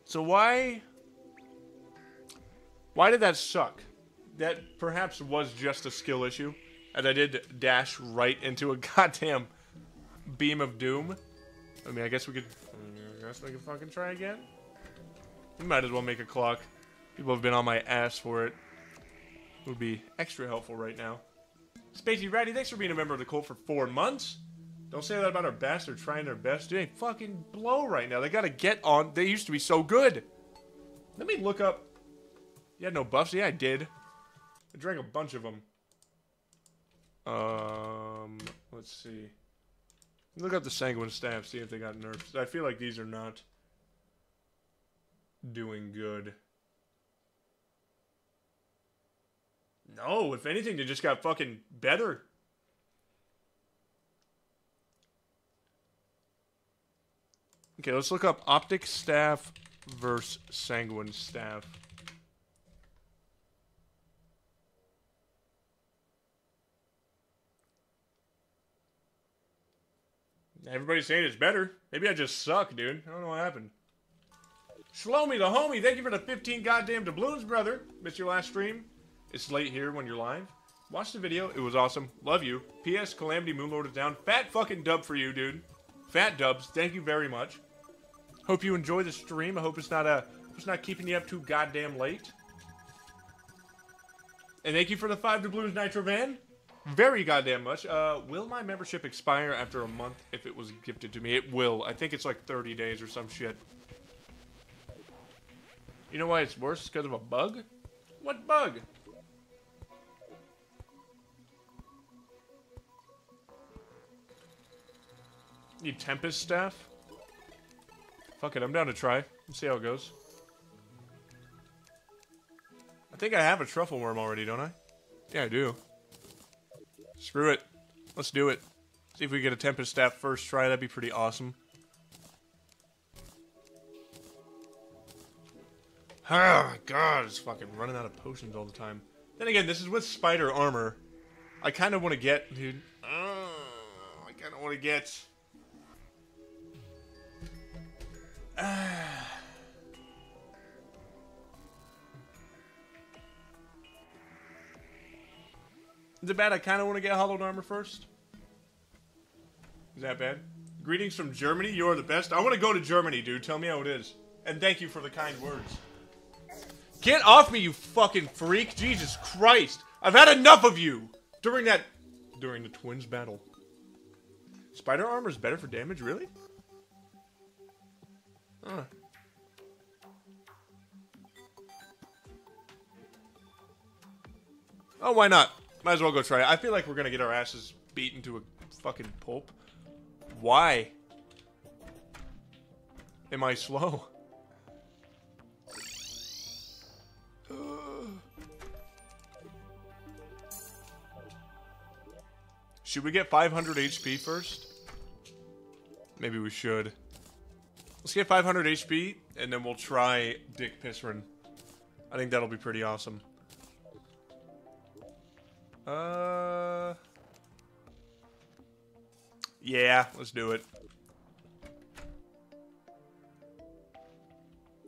So why why did that suck? That perhaps was just a skill issue, and I did dash right into a goddamn beam of doom. I mean, I guess we could. I guess we could fucking try again. We might as well make a clock. People have been on my ass for it. it would be extra helpful right now. Spacey Ratty, thanks for being a member of the cult for four months. Don't say that about our bastards trying their best. They fucking blow right now. They gotta get on. They used to be so good. Let me look up. You had no buffs? Yeah, I did. I drank a bunch of them. Um, let's see. Look up the Sanguine Staff, see if they got nerfs. I feel like these are not doing good. No, if anything, they just got fucking better. Okay, let's look up Optic Staff versus Sanguine Staff. Everybody's saying it's better. Maybe I just suck, dude. I don't know what happened. Shlomi, the homie, thank you for the 15 goddamn doubloons, brother. Missed your last stream. It's late here when you're live. Watch the video. It was awesome. Love you. P.S. Calamity Moonlord is down. Fat fucking dub for you, dude. Fat dubs. Thank you very much. Hope you enjoy the stream. I hope it's not uh, it's not keeping you up too goddamn late. And thank you for the five doubloons, Nitro Van very goddamn much. Uh, will my membership expire after a month if it was gifted to me? It will. I think it's like 30 days or some shit. You know why it's worse? It's Because of a bug? What bug? Need Tempest staff? Fuck it, I'm down to try. Let's see how it goes. I think I have a truffle worm already, don't I? Yeah, I do. Screw it. Let's do it. See if we get a Tempest Staff first try. That'd be pretty awesome. Oh, God, it's fucking running out of potions all the time. Then again, this is with spider armor. I kind of want to get, dude. Oh, I kind of want to get. Ah. Is it bad? I kind of want to get hallowed armor first. Is that bad? Greetings from Germany. You're the best. I want to go to Germany, dude. Tell me how it is. And thank you for the kind words. Get off me, you fucking freak. Jesus Christ. I've had enough of you. During that... During the twins battle. Spider armor is better for damage? Really? Huh. Oh, why not? Might as well go try it. I feel like we're gonna get our asses beaten to a fucking pulp. Why? Am I slow? Should we get 500 HP first? Maybe we should. Let's get 500 HP, and then we'll try Dick Pisserin. I think that'll be pretty awesome. Uh. Yeah, let's do it.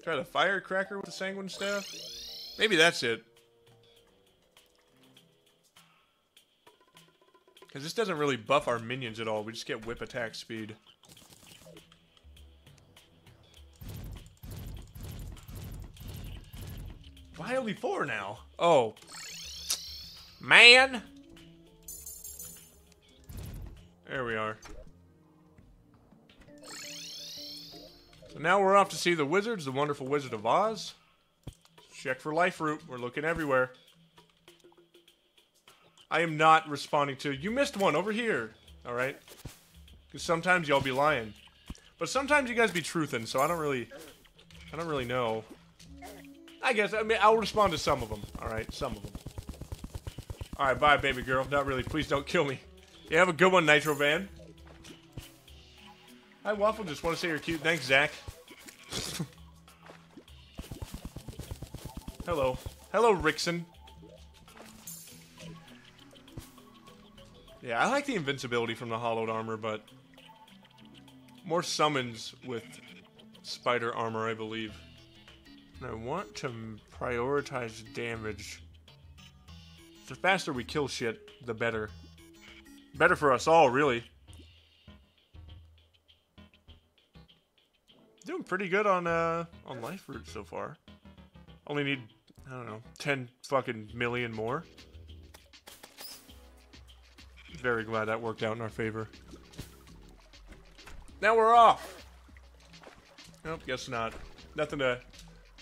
Try the firecracker with the sanguine staff? Maybe that's it. Because this doesn't really buff our minions at all. We just get whip attack speed. Why only four now? Oh, Man! There we are. So now we're off to see the wizards, the wonderful Wizard of Oz. Check for life fruit. We're looking everywhere. I am not responding to. You missed one over here. All right. Because sometimes y'all be lying, but sometimes you guys be truthing. So I don't really, I don't really know. I guess I mean I'll respond to some of them. All right, some of them. All right, bye, baby girl. Not really. Please don't kill me. You have a good one, Nitro Van. Hi, Waffle. Just want to say you're cute. Thanks, Zach. Hello. Hello, Rickson. Yeah, I like the invincibility from the hallowed armor, but more summons with spider armor, I believe. And I want to prioritize damage. The faster we kill shit, the better. Better for us all, really. Doing pretty good on uh on life fruit so far. Only need I don't know, 10 fucking million more. Very glad that worked out in our favor. Now we're off. Nope, guess not. Nothing to,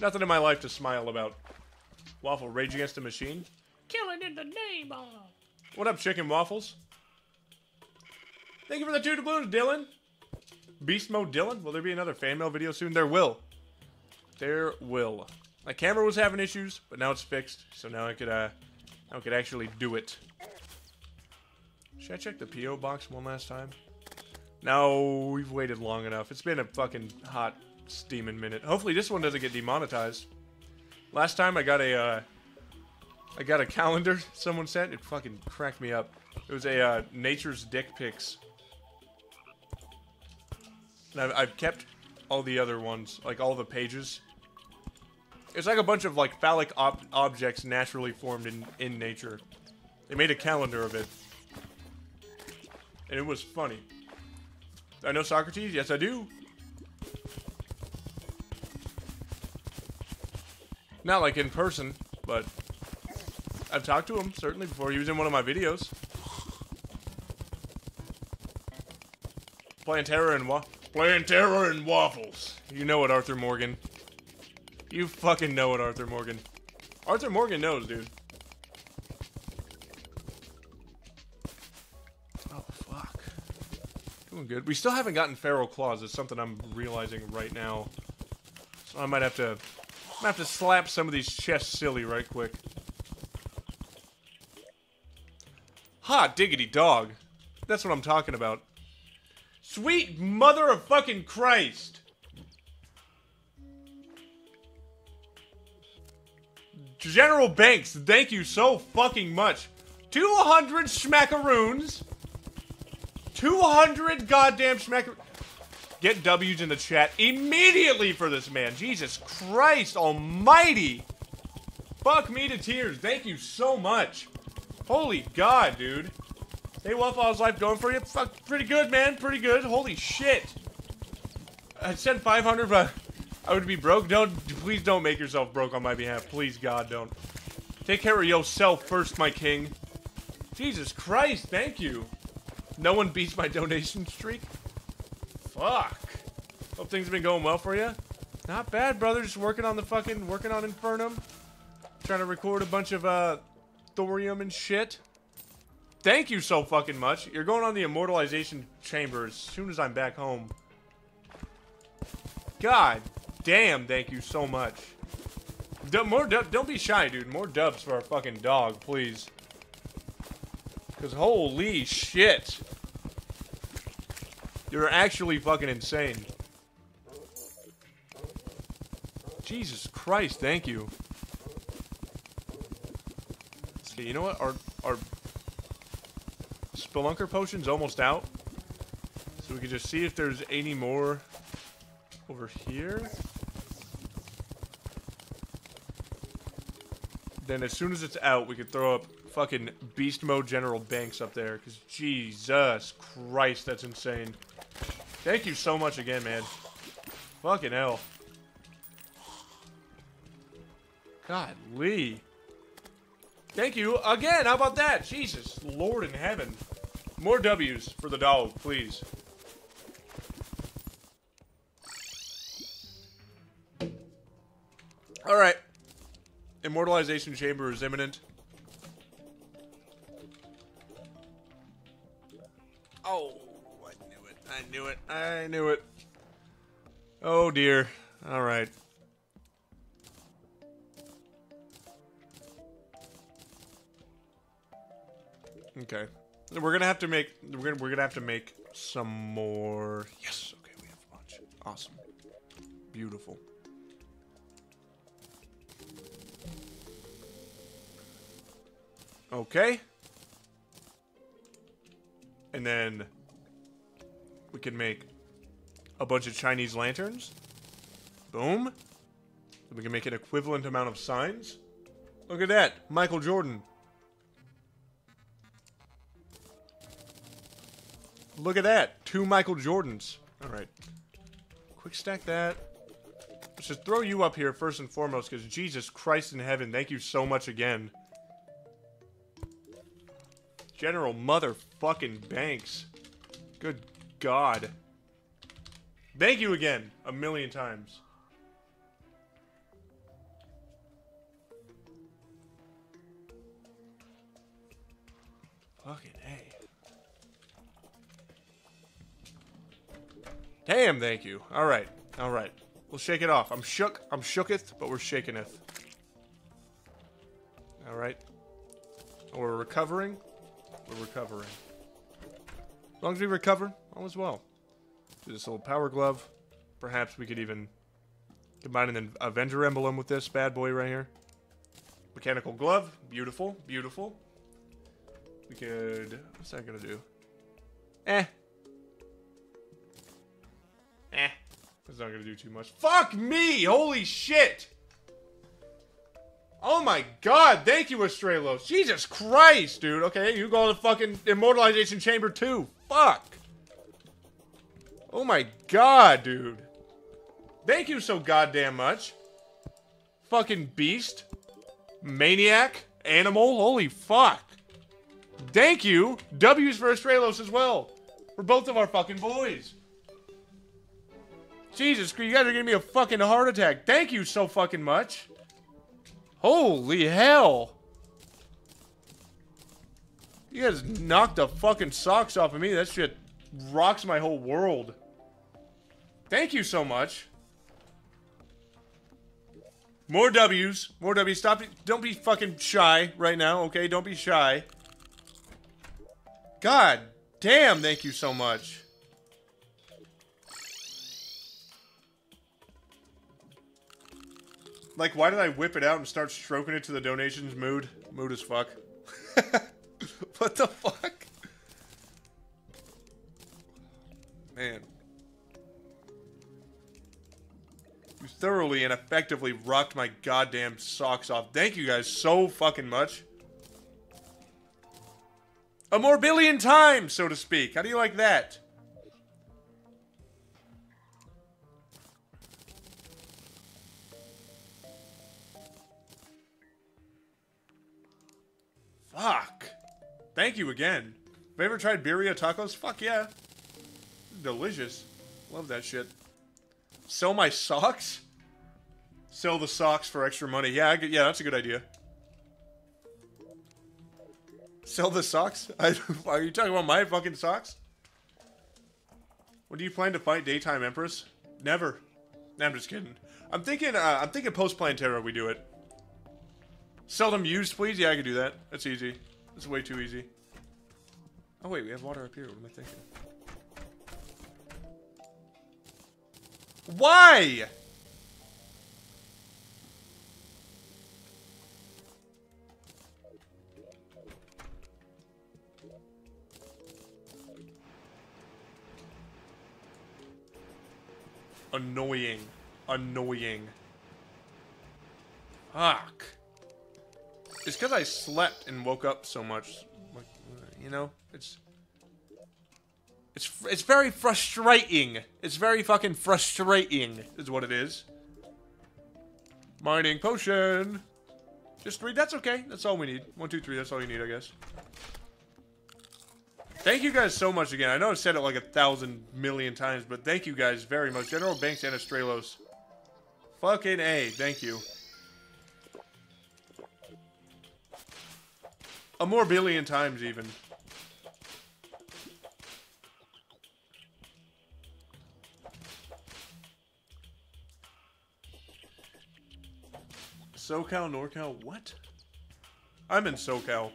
nothing in my life to smile about. Waffle, Rage Against the Machine. Killing in the name of. What up, Chicken Waffles? Thank you for the two doubloons, Dylan. Beast Mode Dylan. Will there be another fan mail video soon? There will. There will. My camera was having issues, but now it's fixed, so now I could, uh, now I could actually do it. Should I check the P.O. box one last time? No, we've waited long enough. It's been a fucking hot, steaming minute. Hopefully this one doesn't get demonetized. Last time I got a, uh, I got a calendar someone sent. It fucking cracked me up. It was a, uh, Nature's Dick Pics. And I've, I've kept all the other ones, like all the pages. It's like a bunch of, like, phallic ob objects naturally formed in, in nature. They made a calendar of it. And it was funny. I know Socrates? Yes, I do. Not like in person, but I've talked to him, certainly, before. He was in one of my videos. Playing Terror and wa- Playing Terror and Waffles. You know it, Arthur Morgan. You fucking know it, Arthur Morgan. Arthur Morgan knows, dude. Good. We still haven't gotten Feral Claws. It's something I'm realizing right now. So I might have to... I might have to slap some of these chests silly right quick. Hot diggity dog. That's what I'm talking about. Sweet mother of fucking Christ. General Banks, thank you so fucking much. 200 schmackaroons. 200 goddamn schmack. Get W's in the chat immediately for this man. Jesus Christ almighty. Fuck me to tears. Thank you so much. Holy God, dude. Hey, Waffle, how's life going for you? Fuck, pretty good, man. Pretty good. Holy shit. I said 500, but I would be broke. Don't, please don't make yourself broke on my behalf. Please, God, don't. Take care of yourself first, my king. Jesus Christ, thank you. No one beats my donation streak. Fuck. Hope things have been going well for you. Not bad, brother. Just working on the fucking, working on Infernum. Trying to record a bunch of, uh, thorium and shit. Thank you so fucking much. You're going on the immortalization chamber as soon as I'm back home. God damn, thank you so much. D more don't be shy, dude. More dubs for our fucking dog, please. Because holy shit. You're actually fucking insane. Jesus Christ, thank you. See, you know what? Our, our Spelunker potion's almost out. So we can just see if there's any more over here. Then as soon as it's out, we can throw up fucking beast mode General Banks up there. Because Jesus Christ, that's insane. Thank you so much again, man. Fucking hell. God, Lee. Thank you again. How about that? Jesus, Lord in heaven. More W's for the dog, please. All right. Immortalization chamber is imminent. Oh, I knew it. I knew it. I knew it. Oh dear. All right. Okay. We're gonna have to make. We're gonna. We're gonna have to make some more. Yes. Okay. We have a bunch. Awesome. Beautiful. Okay. And then we can make a bunch of Chinese lanterns. Boom. We can make an equivalent amount of signs. Look at that. Michael Jordan. Look at that. Two Michael Jordans. All right. Quick stack that. Let's just throw you up here first and foremost because Jesus Christ in heaven, thank you so much again. General motherfucking Banks. Good God. Thank you again. A million times. Fucking A. Damn, thank you. Alright. Alright. We'll shake it off. I'm shook. I'm shooketh, but we're shakingeth. Alright. We're recovering. We're recovering. As long as we recover, all is well. Do this little power glove. Perhaps we could even combine an Avenger emblem with this bad boy right here. Mechanical glove. Beautiful. Beautiful. We could... What's that gonna do? Eh. Eh. That's not gonna do too much. Fuck me! Holy shit! Oh my god, thank you, Estrelos. Jesus Christ, dude. Okay, you go to fucking Immortalization Chamber too. Fuck. Oh my god, dude. Thank you so goddamn much. Fucking beast. Maniac. Animal. Holy fuck. Thank you. W's for Estrelos as well. For both of our fucking boys. Jesus, you guys are giving me a fucking heart attack. Thank you so fucking much. Holy hell. You guys knocked the fucking socks off of me. That shit rocks my whole world. Thank you so much. More W's. More W's. Stop. Don't be fucking shy right now, okay? Don't be shy. God damn, thank you so much. Like, why did I whip it out and start stroking it to the donations mood? Mood as fuck. what the fuck? Man. You thoroughly and effectively rocked my goddamn socks off. Thank you guys so fucking much. A more billion times, so to speak. How do you like that? Thank you again. Have you ever tried birria tacos? Fuck yeah. Delicious. Love that shit. Sell my socks? Sell the socks for extra money. Yeah, I, yeah, that's a good idea. Sell the socks? I, are you talking about my fucking socks? When do you plan to fight Daytime Empress? Never. Nah, I'm just kidding. I'm thinking. Uh, I'm thinking post Plantera we do it. Sell them used, please. Yeah, I could do that. That's easy. That's way too easy. Oh wait, we have water up here. What am I thinking? Why? Annoying. Annoying. Fuck. It's because I slept and woke up so much. You know, it's... It's, it's very frustrating. It's very fucking frustrating, is what it is. Mining potion. Just three. That's okay. That's all we need. One, two, three. That's all you need, I guess. Thank you guys so much again. I know I've said it like a thousand million times, but thank you guys very much. General Banks and Estrelos. Fucking A. Thank you. A more billion times, even. SoCal, NorCal, what? I'm in SoCal.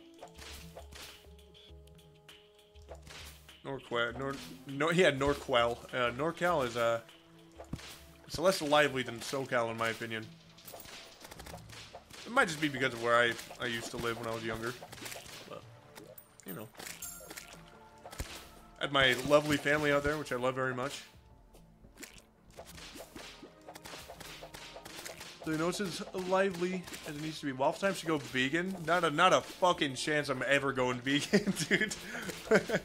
Norquel, Nor, Nor, yeah, Norquel. Uh, NorCal is, uh, it's less lively than SoCal, in my opinion. It might just be because of where I, I used to live when I was younger. But, you know. I had my lovely family out there, which I love very much. So you it's as lively as it needs to be. Well, time to go vegan. Not a not a fucking chance I'm ever going vegan, dude.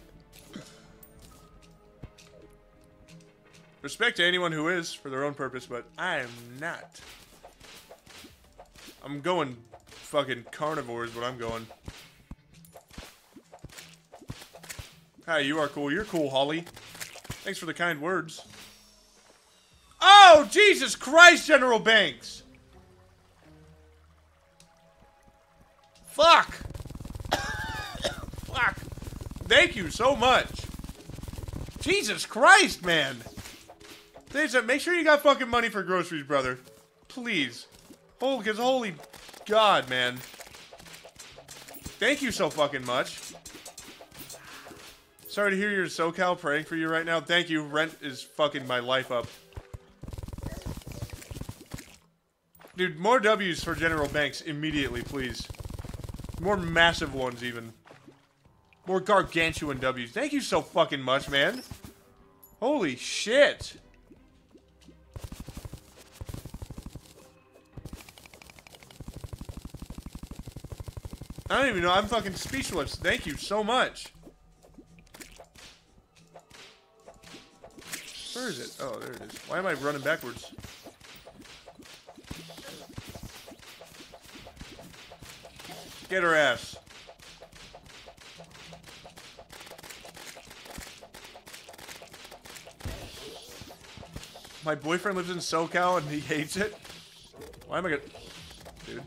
Respect to anyone who is for their own purpose, but I am not. I'm going fucking carnivore is what I'm going. Hi, you are cool. You're cool, Holly. Thanks for the kind words. Oh, Jesus Christ, General Banks! Fuck! Fuck! Thank you so much! Jesus Christ, man! Make sure you got fucking money for groceries, brother. Please. Holy, cause holy God, man. Thank you so fucking much. Sorry to hear you're SoCal praying for you right now. Thank you. Rent is fucking my life up. Dude, more W's for General Banks immediately, please. More massive ones, even. More gargantuan W's. Thank you so fucking much, man. Holy shit. I don't even know. I'm fucking speechless. Thank you so much. Where is it? Oh, there it is. Why am I running backwards? Get her ass. My boyfriend lives in SoCal and he hates it. Why am I gonna... Dude.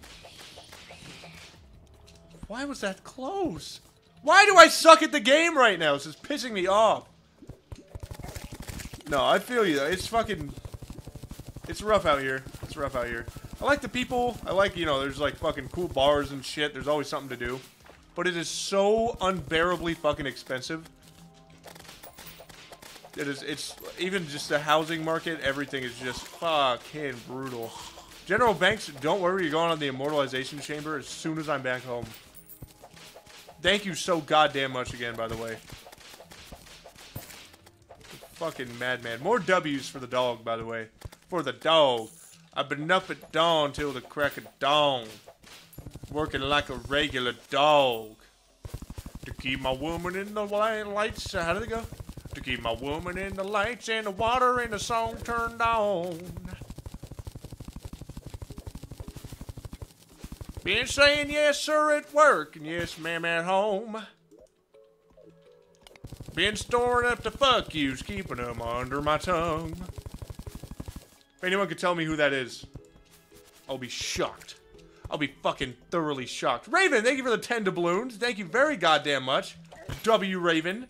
Why was that close? Why do I suck at the game right now? This is pissing me off. No, I feel you. It's fucking... It's rough out here. It's rough out here. I like the people. I like, you know, there's like fucking cool bars and shit. There's always something to do. But it is so unbearably fucking expensive. It is, it's, even just the housing market, everything is just fucking brutal. General Banks, don't worry, you're going on the Immortalization Chamber as soon as I'm back home. Thank you so goddamn much again, by the way. Fucking madman. More W's for the dog, by the way. For the dog. I've been up at dawn till the crack of dawn. Working like a regular dog. To keep my woman in the lights. How did it go? To keep my woman in the lights and the water and the song turned on. Been saying yes, sir, at work, and yes, ma'am, at home. Been storing up the fuck yous, keeping them under my tongue. If anyone could tell me who that is, I'll be shocked. I'll be fucking thoroughly shocked. Raven, thank you for the 10 doubloons. Thank you very goddamn much. W. Raven.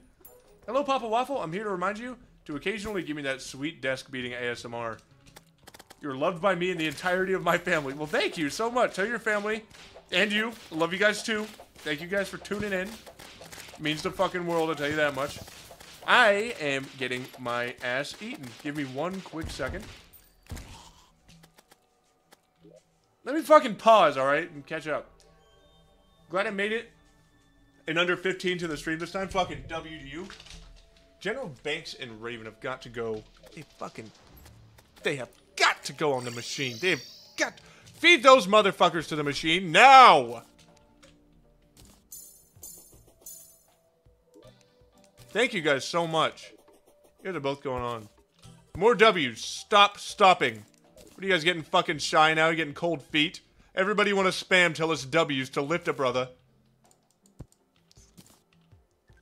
Hello, Papa Waffle. I'm here to remind you to occasionally give me that sweet desk beating ASMR. You're loved by me and the entirety of my family. Well, thank you so much. Tell your family and you. I love you guys too. Thank you guys for tuning in. Means the fucking world, I'll tell you that much. I am getting my ass eaten. Give me one quick second. Let me fucking pause, alright? And catch up. Glad I made it in under 15 to the stream this time. Fucking W to you. General Banks and Raven have got to go. They fucking... They have got to go on the machine. They've got... Feed those motherfuckers to the machine now! Thank you guys so much. You guys are both going on. More W's. Stop stopping. What are you guys getting fucking shy now? You getting cold feet? Everybody want to spam tell us W's to lift a brother.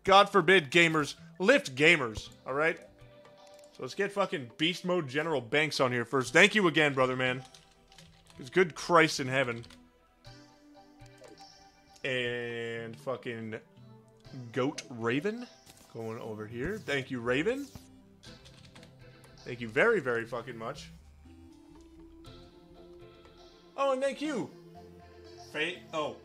God forbid gamers lift gamers, alright? So let's get fucking beast mode General Banks on here first. Thank you again, brother man. It's good Christ in heaven. And fucking Goat Raven going over here. Thank you, Raven. Thank you very, very fucking much. Oh, and thank you. Faye. Oh.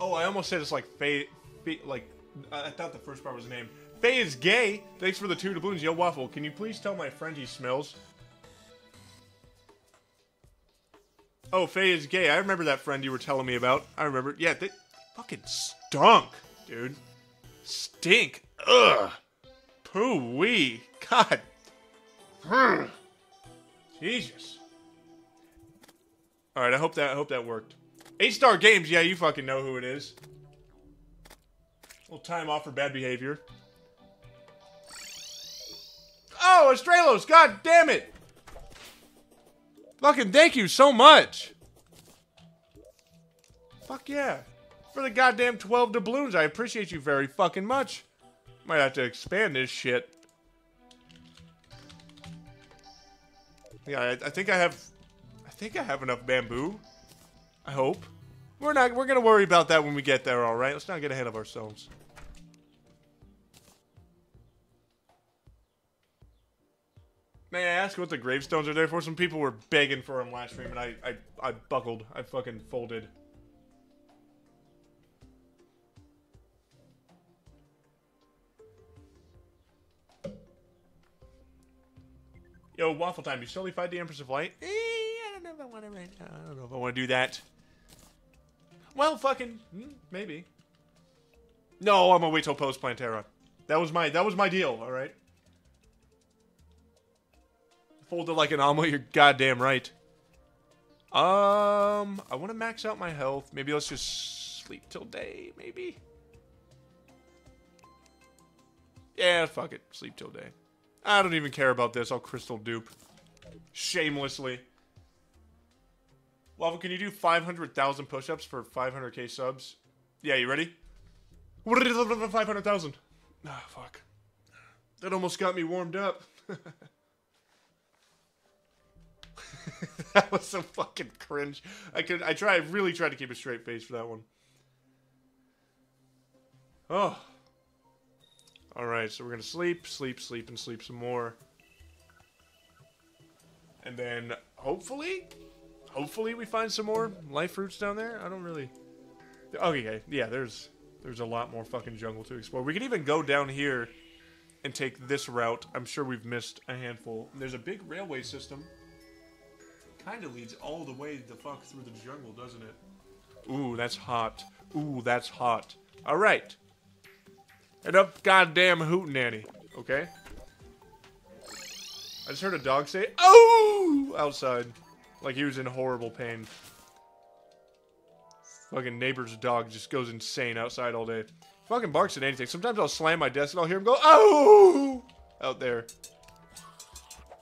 Oh, I almost said it's like Faye. Faye like, I thought the first part was the name. Faye is gay. Thanks for the two doubloons. Yo, Waffle, can you please tell my friend he smells? Oh, Faye is gay. I remember that friend you were telling me about. I remember. Yeah, they fucking stunk, dude. Stink. Ugh. Poo wee. God. Ugh. Jesus. All right, I hope that I hope that worked. Eight star games. Yeah, you fucking know who it is. A little time off for bad behavior. Oh, Estralos! God damn it! Fucking thank you so much. Fuck yeah. For the goddamn 12 doubloons, I appreciate you very fucking much. Might have to expand this shit. Yeah, I, I think I have... I think I have enough bamboo. I hope. We're not... We're gonna worry about that when we get there, alright? Let's not get ahead of ourselves. May I ask what the gravestones are there for? Some people were begging for them last stream, and I, I, I buckled. I fucking folded. Yo, Waffle Time, you slowly fight the Empress of Light? Eh, I don't know if I want to right now. I don't know if I want to do that. Well, fucking, hmm, maybe. No, I'm gonna wait till post Plantera. That was my, that was my deal, alright? Fold it like an omelet, you're goddamn right. Um, I want to max out my health. Maybe let's just sleep till day, maybe? Yeah, fuck it. Sleep till day. I don't even care about this. I'll crystal dupe. Shamelessly. Lava, can you do 500,000 push-ups for 500k subs? Yeah, you ready? 500,000. Ah, fuck. That almost got me warmed up. that was so fucking cringe. I could I try I really tried to keep a straight face for that one. Oh. Alright, so we're gonna sleep, sleep, sleep, and sleep some more. And then hopefully hopefully we find some more life fruits down there. I don't really Okay, yeah, there's there's a lot more fucking jungle to explore. We could even go down here and take this route. I'm sure we've missed a handful. There's a big railway system kind of leads all the way the fuck through the jungle, doesn't it? Ooh, that's hot. Ooh, that's hot. All right. Enough goddamn hootenanny, okay? I just heard a dog say, "Oh!" outside, like he was in horrible pain. Fucking neighbor's dog just goes insane outside all day. Fucking barks at anything. Sometimes I'll slam my desk and I'll hear him go, "Oh!" out there.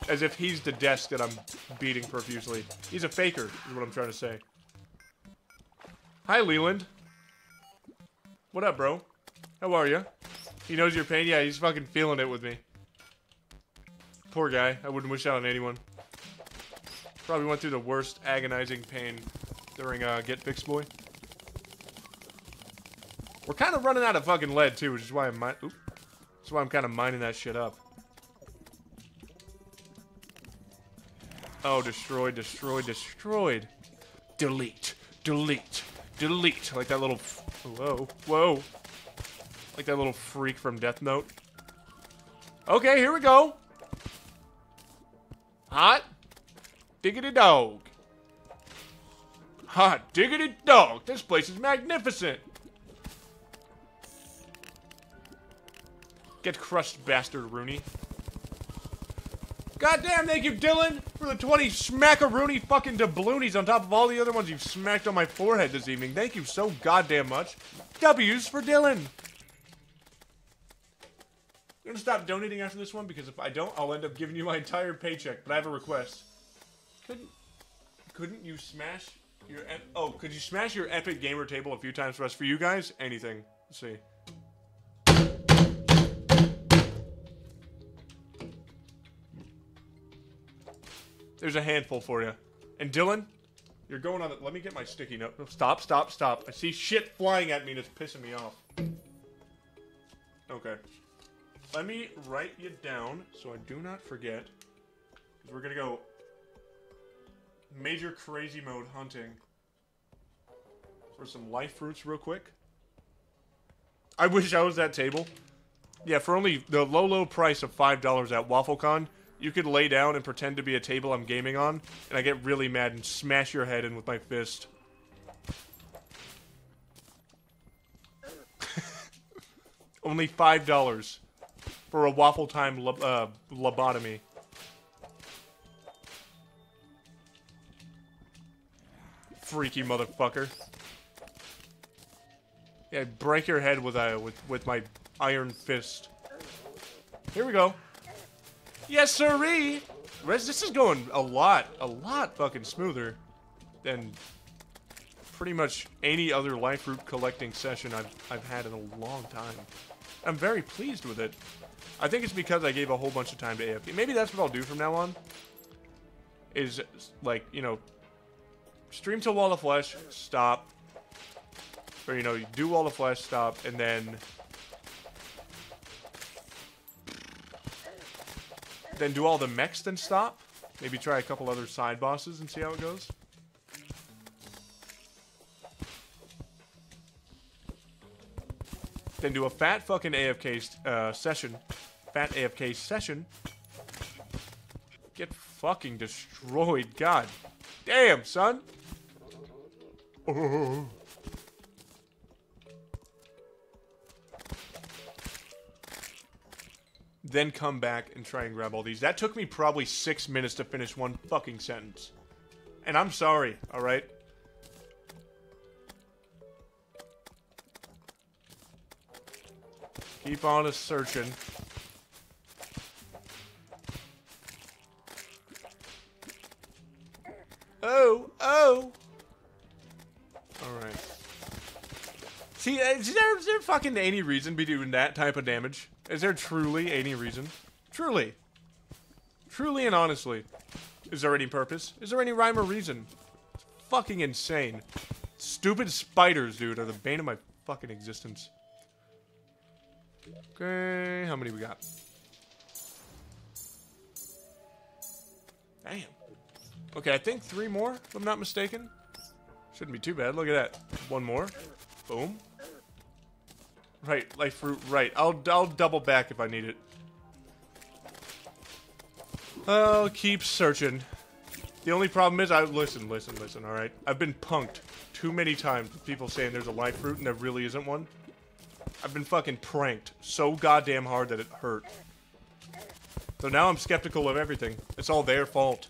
As if he's the desk that I'm beating profusely. He's a faker, is what I'm trying to say. Hi, Leland. What up, bro? How are you? He knows your pain? Yeah, he's fucking feeling it with me. Poor guy. I wouldn't wish that on anyone. Probably went through the worst agonizing pain during uh, Get Fixed Boy. We're kind of running out of fucking lead, too, which is why I'm... Oop. That's why I'm kind of mining that shit up. Oh, destroyed, destroyed, destroyed. Delete, delete, delete. Like that little... Whoa, whoa. Like that little freak from Death Note. Okay, here we go. Hot diggity dog. Hot diggity dog. This place is magnificent. Get crushed, bastard Rooney. Goddamn, thank you, Dylan, for the 20 smackaroony fucking doubloonies on top of all the other ones you've smacked on my forehead this evening. Thank you so goddamn much. W's for Dylan. I'm gonna stop donating after this one because if I don't, I'll end up giving you my entire paycheck. But I have a request. Couldn't, couldn't you smash your? Oh, could you smash your epic gamer table a few times for us? For you guys, anything. Let's see. There's a handful for you. And Dylan, You're going on. The, let me get my sticky note. Stop! Stop! Stop! I see shit flying at me and it's pissing me off. Okay. Let me write you down so I do not forget. 'Cause We're gonna go major crazy mode hunting for some life fruits real quick. I wish I was that table. Yeah, for only the low, low price of five dollars at WaffleCon, you could lay down and pretend to be a table I'm gaming on, and I get really mad and smash your head in with my fist. only five dollars for a waffle time lo- uh, lobotomy. Freaky motherfucker. Yeah, break your head with a with with my iron fist. Here we go. Yes, sirree. Res, this is going a lot, a lot fucking smoother than pretty much any other life fruit collecting session I've I've had in a long time. I'm very pleased with it. I think it's because I gave a whole bunch of time to AFK. Maybe that's what I'll do from now on. Is like you know, stream to Wall of Flesh, stop, or you know, you do Wall of Flesh, stop, and then then do all the mechs, then stop. Maybe try a couple other side bosses and see how it goes. Then do a fat fucking AFK uh, session. Fat AFK session. Get fucking destroyed. God damn, son. Then come back and try and grab all these. That took me probably six minutes to finish one fucking sentence. And I'm sorry, alright? Keep on a searching. Oh, oh. Alright. See, uh, is there, is there fucking any reason to be doing that type of damage? Is there truly any reason? Truly. Truly and honestly. Is there any purpose? Is there any rhyme or reason? It's fucking insane. Stupid spiders, dude, are the bane of my fucking existence. Okay, how many we got? Damn. Okay, I think three more, if I'm not mistaken. Shouldn't be too bad. Look at that. One more. Boom. Right, life fruit. Right. I'll I'll double back if I need it. I'll keep searching. The only problem is I listen, listen, listen. All right. I've been punked too many times with people saying there's a life fruit and there really isn't one. I've been fucking pranked so goddamn hard that it hurt. So now I'm skeptical of everything. It's all their fault.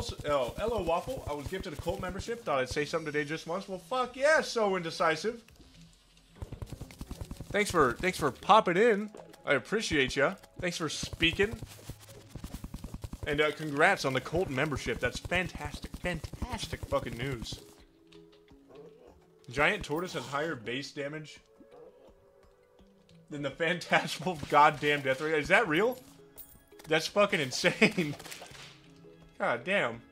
Also, oh, hello Waffle. I was gifted a cult membership. Thought I'd say something today just once. Well, fuck yeah, so indecisive. Thanks for thanks for popping in. I appreciate ya. Thanks for speaking. And uh, congrats on the cult membership. That's fantastic, fantastic fucking news. Giant tortoise has higher base damage than the phantasmal goddamn death ray. Is that real? That's fucking insane. God damn.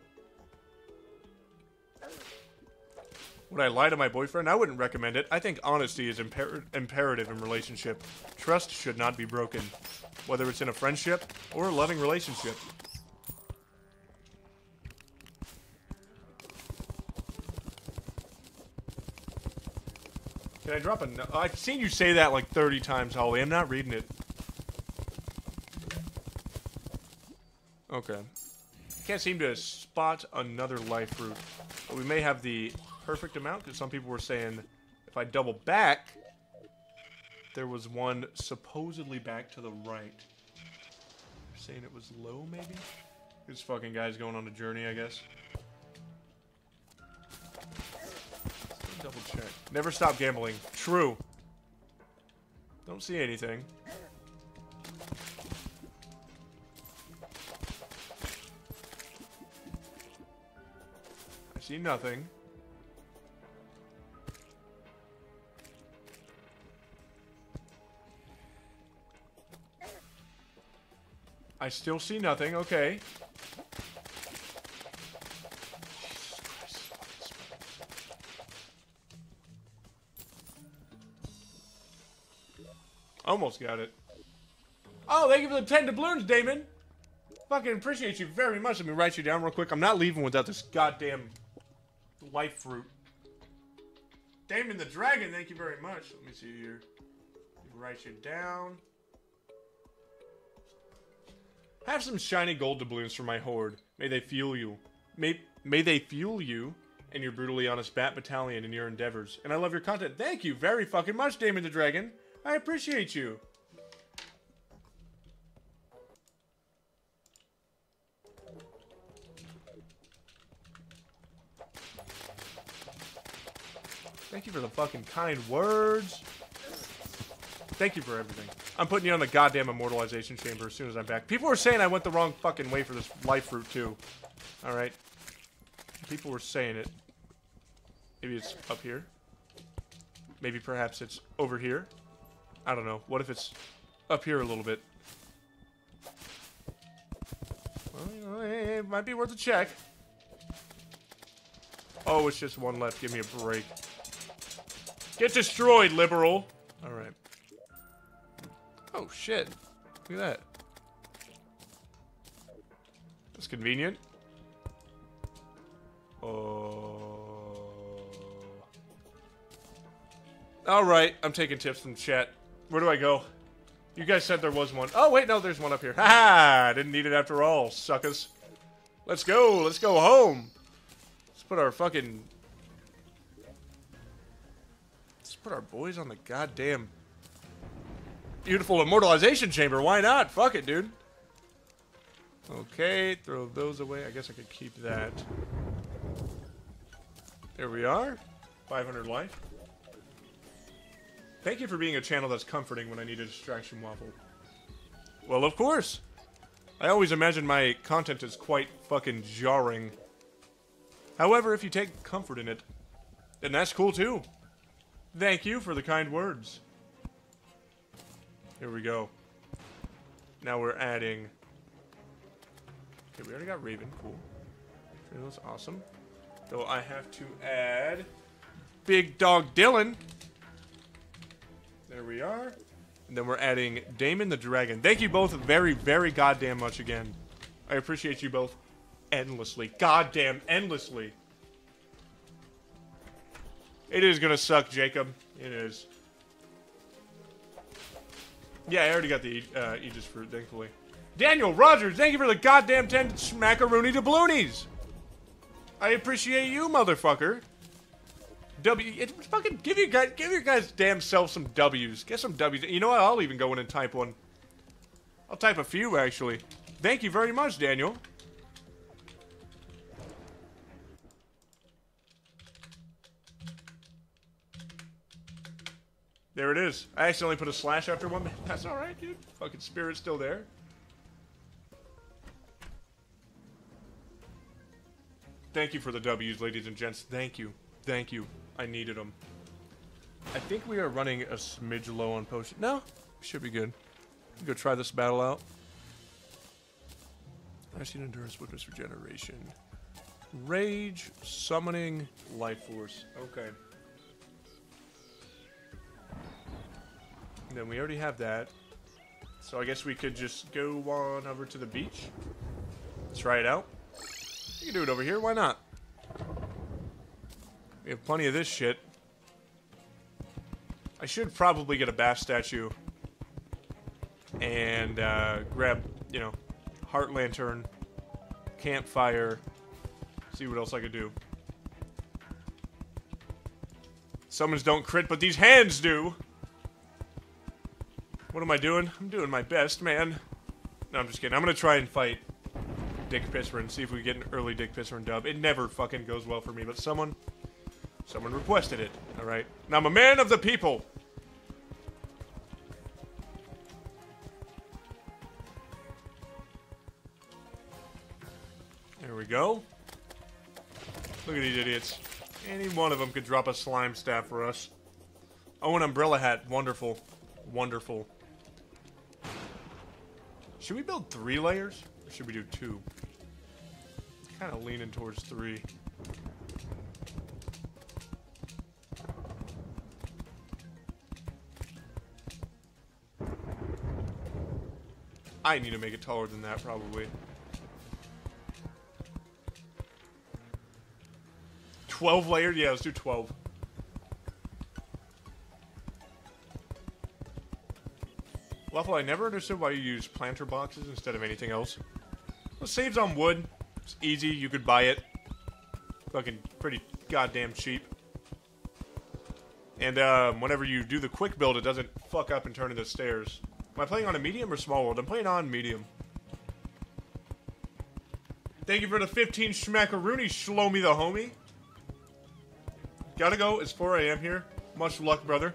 Would I lie to my boyfriend? I wouldn't recommend it. I think honesty is imper imperative in relationship. Trust should not be broken, whether it's in a friendship or a loving relationship. Can I drop a no- I've seen you say that like 30 times, Holly. I'm not reading it. Okay. Can't seem to spot another life fruit. But we may have the perfect amount, because some people were saying if I double back, there was one supposedly back to the right. They're saying it was low, maybe? This fucking guy's going on a journey, I guess. Double check. Never stop gambling. True. Don't see anything. See nothing. I still see nothing. Okay. Almost got it. Oh, thank you for the 10 doubloons, Damon. Fucking appreciate you very much. Let me write you down real quick. I'm not leaving without this goddamn life fruit. Damon the Dragon, thank you very much. Let me see here. Write you down. Have some shiny gold doubloons for my horde. May they fuel you. May, may they fuel you and your brutally honest Bat Battalion in your endeavors. And I love your content. Thank you very fucking much, Damon the Dragon. I appreciate you. Thank you for the fucking kind words. Thank you for everything. I'm putting you on the goddamn immortalization chamber as soon as I'm back. People were saying I went the wrong fucking way for this life fruit too. Alright. People were saying it. Maybe it's up here. Maybe perhaps it's over here. I don't know. What if it's up here a little bit? Well, you know, it might be worth a check. Oh, it's just one left. Give me a break. Get destroyed, liberal. All right. Oh, shit. Look at that. That's convenient. Oh. All right, I'm taking tips from chat. Where do I go? You guys said there was one. Oh, wait, no, there's one up here. Ha ha! Didn't need it after all, suckers. Let's go. Let's go home. Let's put our fucking... put our boys on the goddamn beautiful immortalization chamber. Why not? Fuck it, dude. Okay, throw those away. I guess I could keep that. There we are. 500 life. Thank you for being a channel that's comforting when I need a distraction waffle. Well, of course. I always imagine my content is quite fucking jarring. However, if you take comfort in it, then that's cool too. Thank you for the kind words. Here we go. Now we're adding... Okay, we already got Raven. Cool. That's awesome. Though I have to add... Big Dog Dylan. There we are. And then we're adding Damon the Dragon. Thank you both very, very goddamn much again. I appreciate you both endlessly. Goddamn endlessly. It is gonna suck, Jacob. It is. Yeah, I already got the uh, Aegis fruit, thankfully. Daniel Rogers, thank you for the goddamn 10 smackaroony doubloonies. I appreciate you, motherfucker. W, it, fucking give you guys, give your guys damn self some W's. Get some W's. You know what? I'll even go in and type one. I'll type a few actually. Thank you very much, Daniel. There it is. I accidentally put a slash after one. That's alright, dude. Fucking spirit's still there. Thank you for the W's, ladies and gents. Thank you. Thank you. I needed them. I think we are running a smidge low on potion. No, should be good. Go try this battle out. I've seen endurance, swiftness, regeneration, rage, summoning, life force. Okay. Then we already have that. So I guess we could just go on over to the beach. Try it out. You can do it over here. Why not? We have plenty of this shit. I should probably get a bath statue. And uh, grab, you know, heart lantern, campfire, see what else I could do. Summons don't crit, but these hands do. What am I doing? I'm doing my best, man. No, I'm just kidding. I'm gonna try and fight Dick Pisser and see if we get an early Dick Pisser and dub. It never fucking goes well for me, but someone, someone requested it. All right. Now I'm a man of the people. There we go. Look at these idiots. Any one of them could drop a slime staff for us. Oh, an umbrella hat. Wonderful. Wonderful. Should we build three layers? Or should we do two? Kind of leaning towards three. I need to make it taller than that, probably. 12 layered? Yeah, let's do 12. Waffle, I never understood why you use planter boxes instead of anything else. Well, saves on wood. It's easy, you could buy it. Fucking pretty goddamn cheap. And um, whenever you do the quick build, it doesn't fuck up and turn into stairs. Am I playing on a medium or small world? I'm playing on medium. Thank you for the 15 schmackaroony, me the homie. Gotta go. It's 4 a.m. here. Much luck, brother.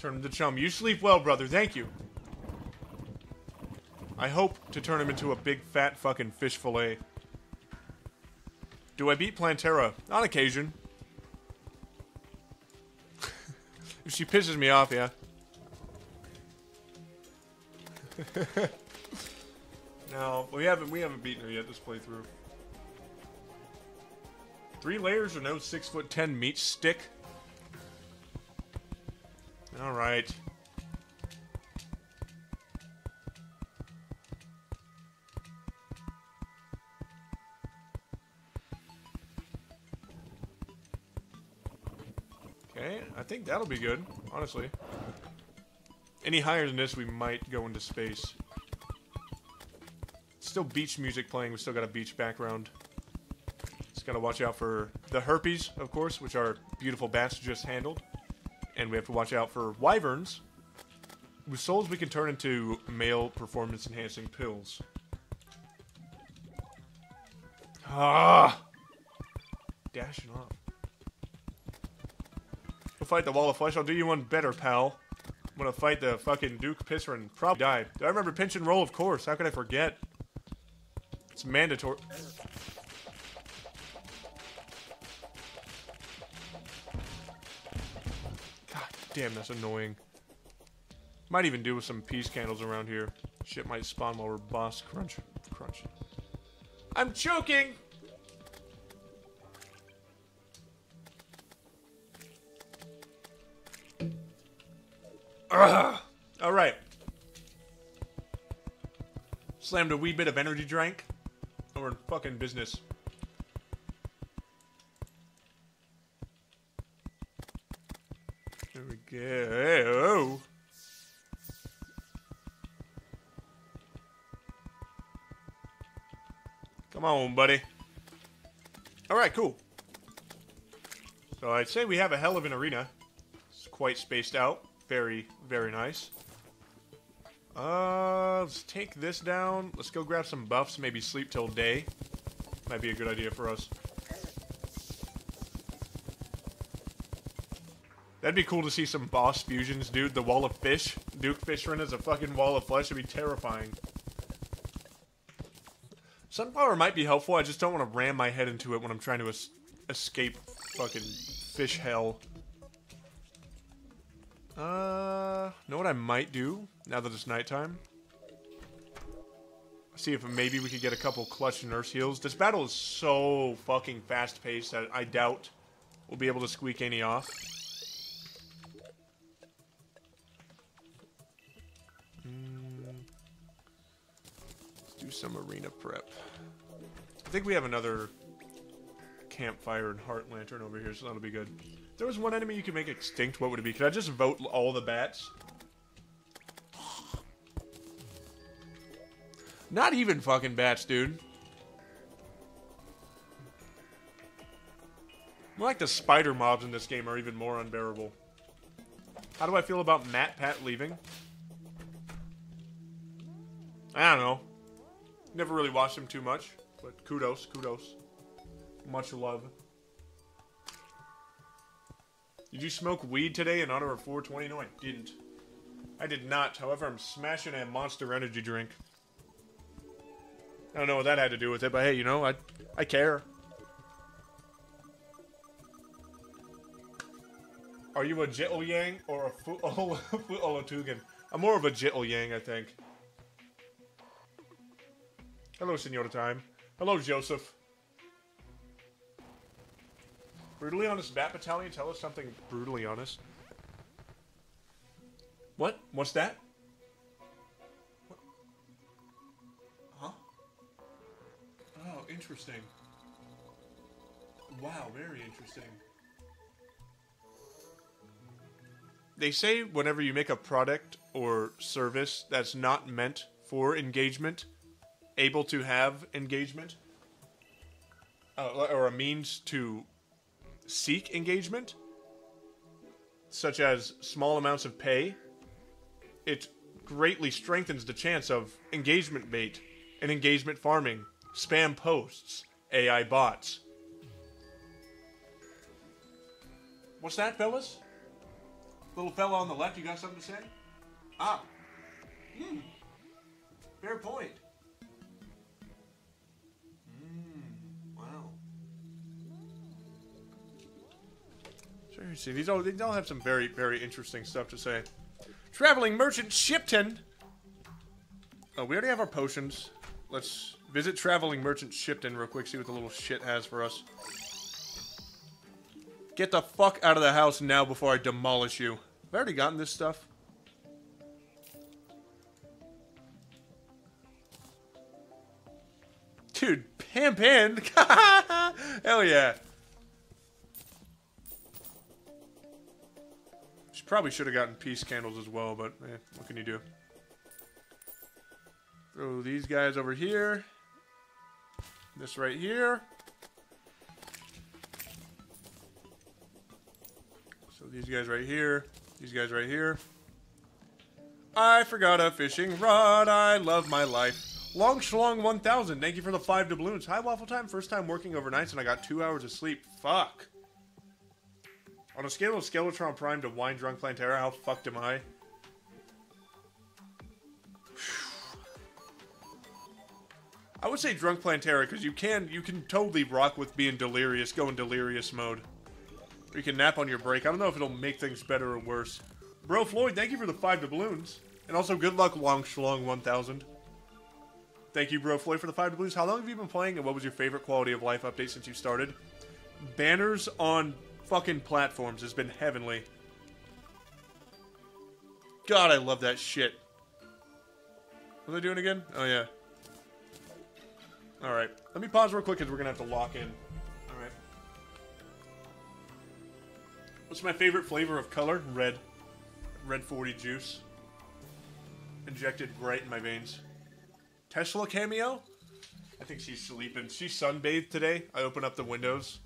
Turn to chum. You sleep well, brother. Thank you. I hope to turn him into a big fat fucking fish fillet. Do I beat Plantera? On occasion. if she pisses me off, yeah. no, we haven't we haven't beaten her yet this playthrough. Three layers or no six foot ten meat stick? Alright. I think that'll be good, honestly. Any higher than this, we might go into space. Still beach music playing, we still got a beach background. Just gotta watch out for the herpes, of course, which our beautiful bats just handled. And we have to watch out for wyverns, whose souls we can turn into male performance enhancing pills. Ah! Dashing off. Fight the wall of flesh. I'll do you one better, pal. I'm gonna fight the fucking Duke Pisser and probably die. Do I remember pinch and roll? Of course. How could I forget? It's mandatory. God damn, that's annoying. Might even do with some peace candles around here. Shit might spawn while we're boss crunch. Crunch. I'm choking! Ugh. All right. Slammed a wee bit of energy drink. We're in fucking business. There we go. Come on, buddy. All right, cool. So I'd say we have a hell of an arena. It's quite spaced out. Very, very nice. Uh, let's take this down. Let's go grab some buffs. Maybe sleep till day. Might be a good idea for us. That'd be cool to see some boss fusions, dude. The wall of fish. Duke Fishron as a fucking wall of flesh It'd be terrifying. Sunflower might be helpful. I just don't want to ram my head into it when I'm trying to es escape fucking fish hell. Uh, know what I might do now that it's nighttime? See if maybe we could get a couple clutch nurse heals. This battle is so fucking fast paced that I doubt we'll be able to squeak any off. Mm. Let's do some arena prep. I think we have another campfire and heart lantern over here, so that'll be good. There was one enemy you could make extinct, what would it be? Could I just vote all the bats? Not even fucking bats, dude. More like the spider mobs in this game are even more unbearable. How do I feel about MatPat leaving? I don't know. Never really watched him too much, but kudos, kudos. Much love. Did you smoke weed today in honor of 420? No, I didn't. I did not. However, I'm smashing a Monster Energy drink. I don't know what that had to do with it, but hey, you know, I I care. Are you a Jittle Yang or a Fu Olatugan? I'm more of a Jittle Yang, I think. Hello, Senor Time. Hello, Joseph. Brutally honest Bat Battalion, tell us something brutally honest. What? What's that? What? Huh? Oh, interesting. Wow, very interesting. They say whenever you make a product or service that's not meant for engagement, able to have engagement, uh, or a means to seek engagement, such as small amounts of pay, it greatly strengthens the chance of engagement bait and engagement farming, spam posts, AI bots. What's that, fellas? Little fella on the left, you got something to say? Ah. Hmm. Fair point. Seriously, these all, these all have some very, very interesting stuff to say. Traveling Merchant Shipton. Oh, we already have our potions. Let's visit Traveling Merchant Shipton real quick, see what the little shit has for us. Get the fuck out of the house now before I demolish you. I've already gotten this stuff. Dude, Pan Pan! Hell yeah. Probably should have gotten peace candles as well, but eh, what can you do? Throw these guys over here. This right here. So these guys right here. These guys right here. I forgot a fishing rod. I love my life. Long Schlong 1000. Thank you for the five doubloons. Hi, Waffle Time. First time working overnights and I got two hours of sleep. Fuck. On a scale of Skeletron Prime to Wine Drunk Plantera, how fucked am I? I would say Drunk Plantera because you can you can totally rock with being delirious, go in delirious mode. Or you can nap on your break. I don't know if it'll make things better or worse. Bro Floyd, thank you for the five doubloons. And also good luck Long Schlong 1000. Thank you, Bro Floyd, for the five doubloons. How long have you been playing and what was your favorite quality of life update since you started? Banners on fucking platforms has been heavenly. God, I love that shit. What are they doing again? Oh, yeah. Alright. Let me pause real quick because we're going to have to lock in. Alright. What's my favorite flavor of color? Red. Red 40 juice. Injected right in my veins. Tesla cameo? I think she's sleeping. She sunbathed today. I open up the windows.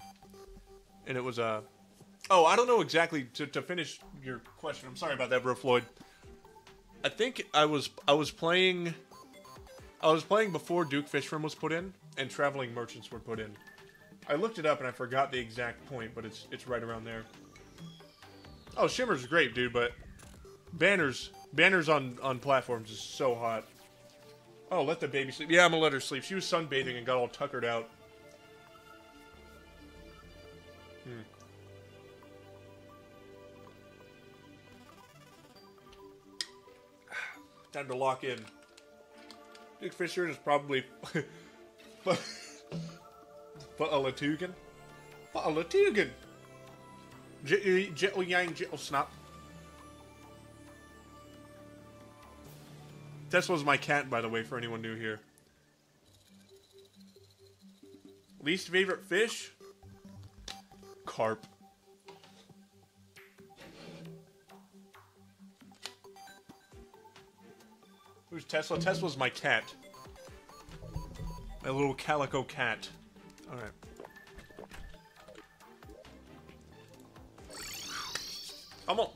And it was, uh... Oh, I don't know exactly. To, to finish your question, I'm sorry about that, bro Floyd. I think I was I was playing I was playing before Duke Fishron was put in and Traveling Merchants were put in. I looked it up and I forgot the exact point, but it's it's right around there. Oh, Shimmer's great, dude, but banners banners on on platforms is so hot. Oh, let the baby sleep. Yeah, I'm gonna let her sleep. She was sunbathing and got all tuckered out. Time to lock in. Dick Fisher is probably but a Latugan. But a Latugan. Jittle yang jittle snap. Tesla's my cat, by the way, for anyone new here. Least favorite fish? Carp. Who's Tesla? Tesla's my cat. My little calico cat. Alright. Come on.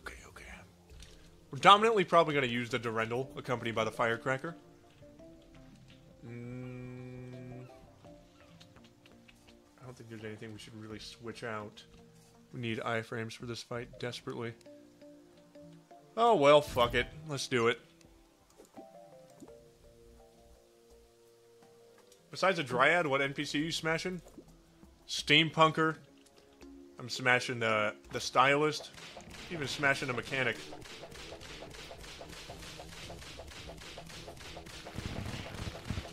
Okay, okay. We're dominantly probably going to use the Durendal, accompanied by the Firecracker. Mm, I don't think there's anything we should really switch out. We need iframes for this fight desperately. Oh well, fuck it. Let's do it. Besides a Dryad, what NPC you smashing? Steampunker. I'm smashing the the Stylist. Even smashing the Mechanic.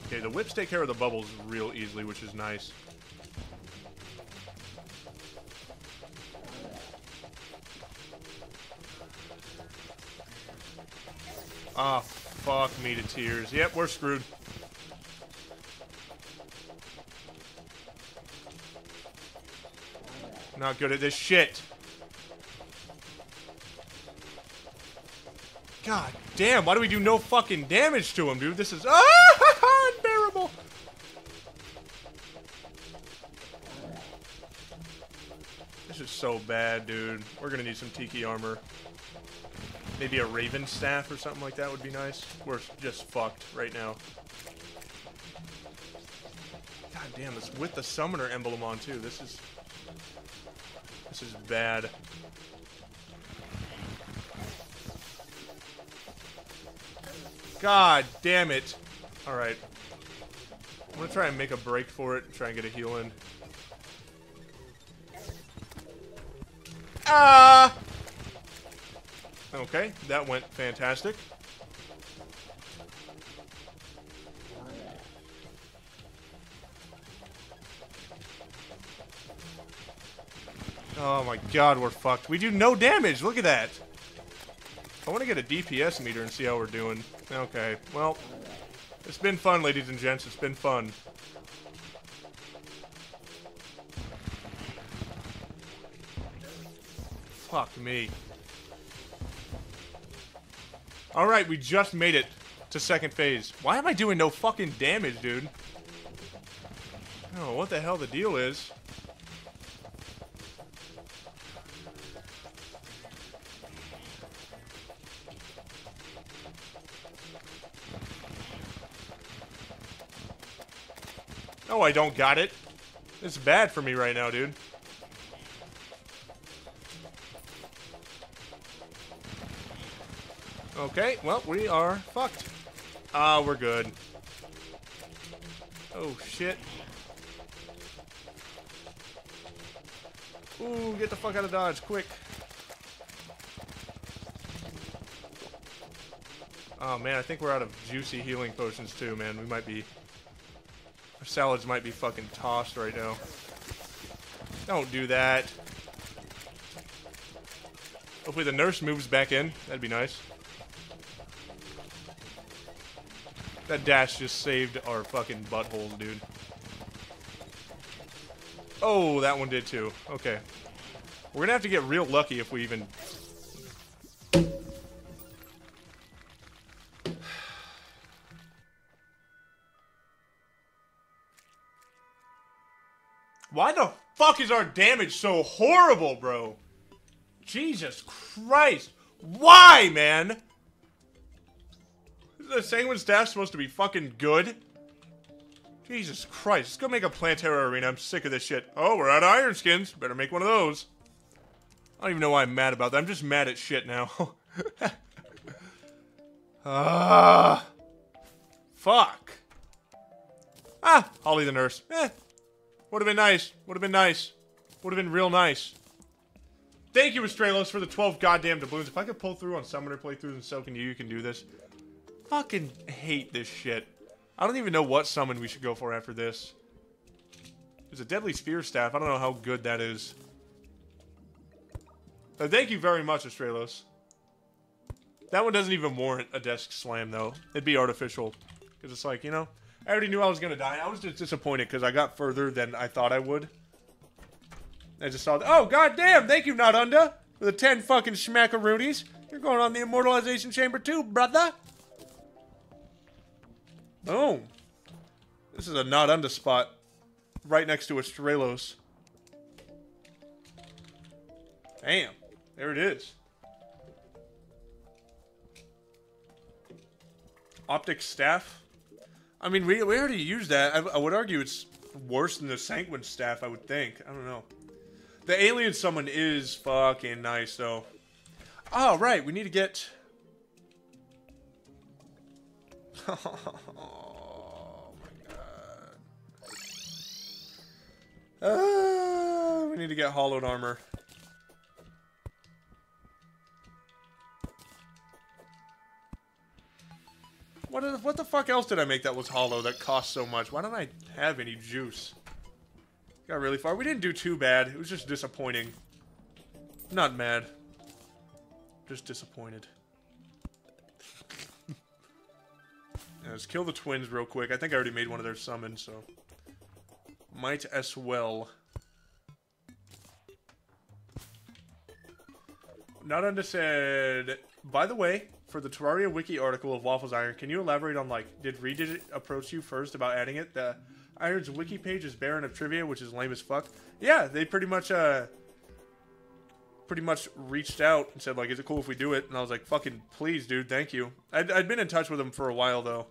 Okay, the whips take care of the bubbles real easily, which is nice. Ah, oh, fuck me to tears. Yep, we're screwed. Not good at this shit. God damn, why do we do no fucking damage to him, dude? This is ah, unbearable. This is so bad, dude. We're gonna need some tiki armor. Maybe a raven staff or something like that would be nice. We're just fucked right now. God damn, it's with the summoner emblem on too. This is this is bad. God damn it. Alright. I'm gonna try and make a break for it and try and get a heal in. Ah! Okay, that went fantastic. Oh my god, we're fucked. We do no damage. Look at that. I want to get a DPS meter and see how we're doing. Okay, well, it's been fun, ladies and gents. It's been fun. Fuck me. Alright, we just made it to second phase. Why am I doing no fucking damage, dude? Know what the hell the deal is. No, I don't got it. It's bad for me right now, dude. Okay, well, we are fucked. Ah, we're good. Oh, shit. Ooh, get the fuck out of Dodge, quick. Oh, man, I think we're out of juicy healing potions, too, man. We might be... Our salads might be fucking tossed right now. Don't do that. Hopefully the nurse moves back in. That'd be nice. That dash just saved our fucking buttholes, dude. Oh, that one did too. Okay. We're gonna have to get real lucky if we even... Why the fuck is our damage so horrible, bro? Jesus Christ. Why, man? The Sanguine Staff supposed to be fucking good? Jesus Christ. Let's go make a Plantera Arena. I'm sick of this shit. Oh, we're out of Iron Skins. Better make one of those. I don't even know why I'm mad about that. I'm just mad at shit now. Ah. uh, fuck. Ah, Holly the nurse. Eh. Would have been nice. Would have been nice. Would have been real nice. Thank you, Estralos, for the 12 goddamn doubloons. If I could pull through on Summoner playthroughs and so can you, you can do this. Fucking hate this shit. I don't even know what summon we should go for after this. There's a Deadly Sphere staff. I don't know how good that is. Uh, thank you very much, Estralos. That one doesn't even warrant a desk slam, though. It'd be artificial. Because it's like, you know, I already knew I was going to die. I was just disappointed because I got further than I thought I would. I just saw, oh, goddamn, thank you, Not Under, for the 10 fucking schmackaroonies. You're going on the Immortalization Chamber too, brother. Boom. This is a Not Under spot. Right next to Estralos. Damn. There it is. Optic Staff. I mean, we, we already used that. I, I would argue it's worse than the Sanguine Staff, I would think. I don't know. The Alien Summon is fucking nice, though. Oh, right. We need to get... Uh, we need to get Hallowed Armor. What, is, what the fuck else did I make that was hollow that cost so much? Why don't I have any juice? Got really far. We didn't do too bad. It was just disappointing. Not mad. Just disappointed. yeah, let's kill the twins real quick. I think I already made one of their summons, so... Might as well. Not under said. By the way, for the Terraria wiki article of Waffles Iron, can you elaborate on like, did Redigit approach you first about adding it? The Iron's wiki page is barren of trivia, which is lame as fuck. Yeah, they pretty much uh, pretty much reached out and said like, is it cool if we do it? And I was like, fucking please, dude, thank you. I'd, I'd been in touch with them for a while though.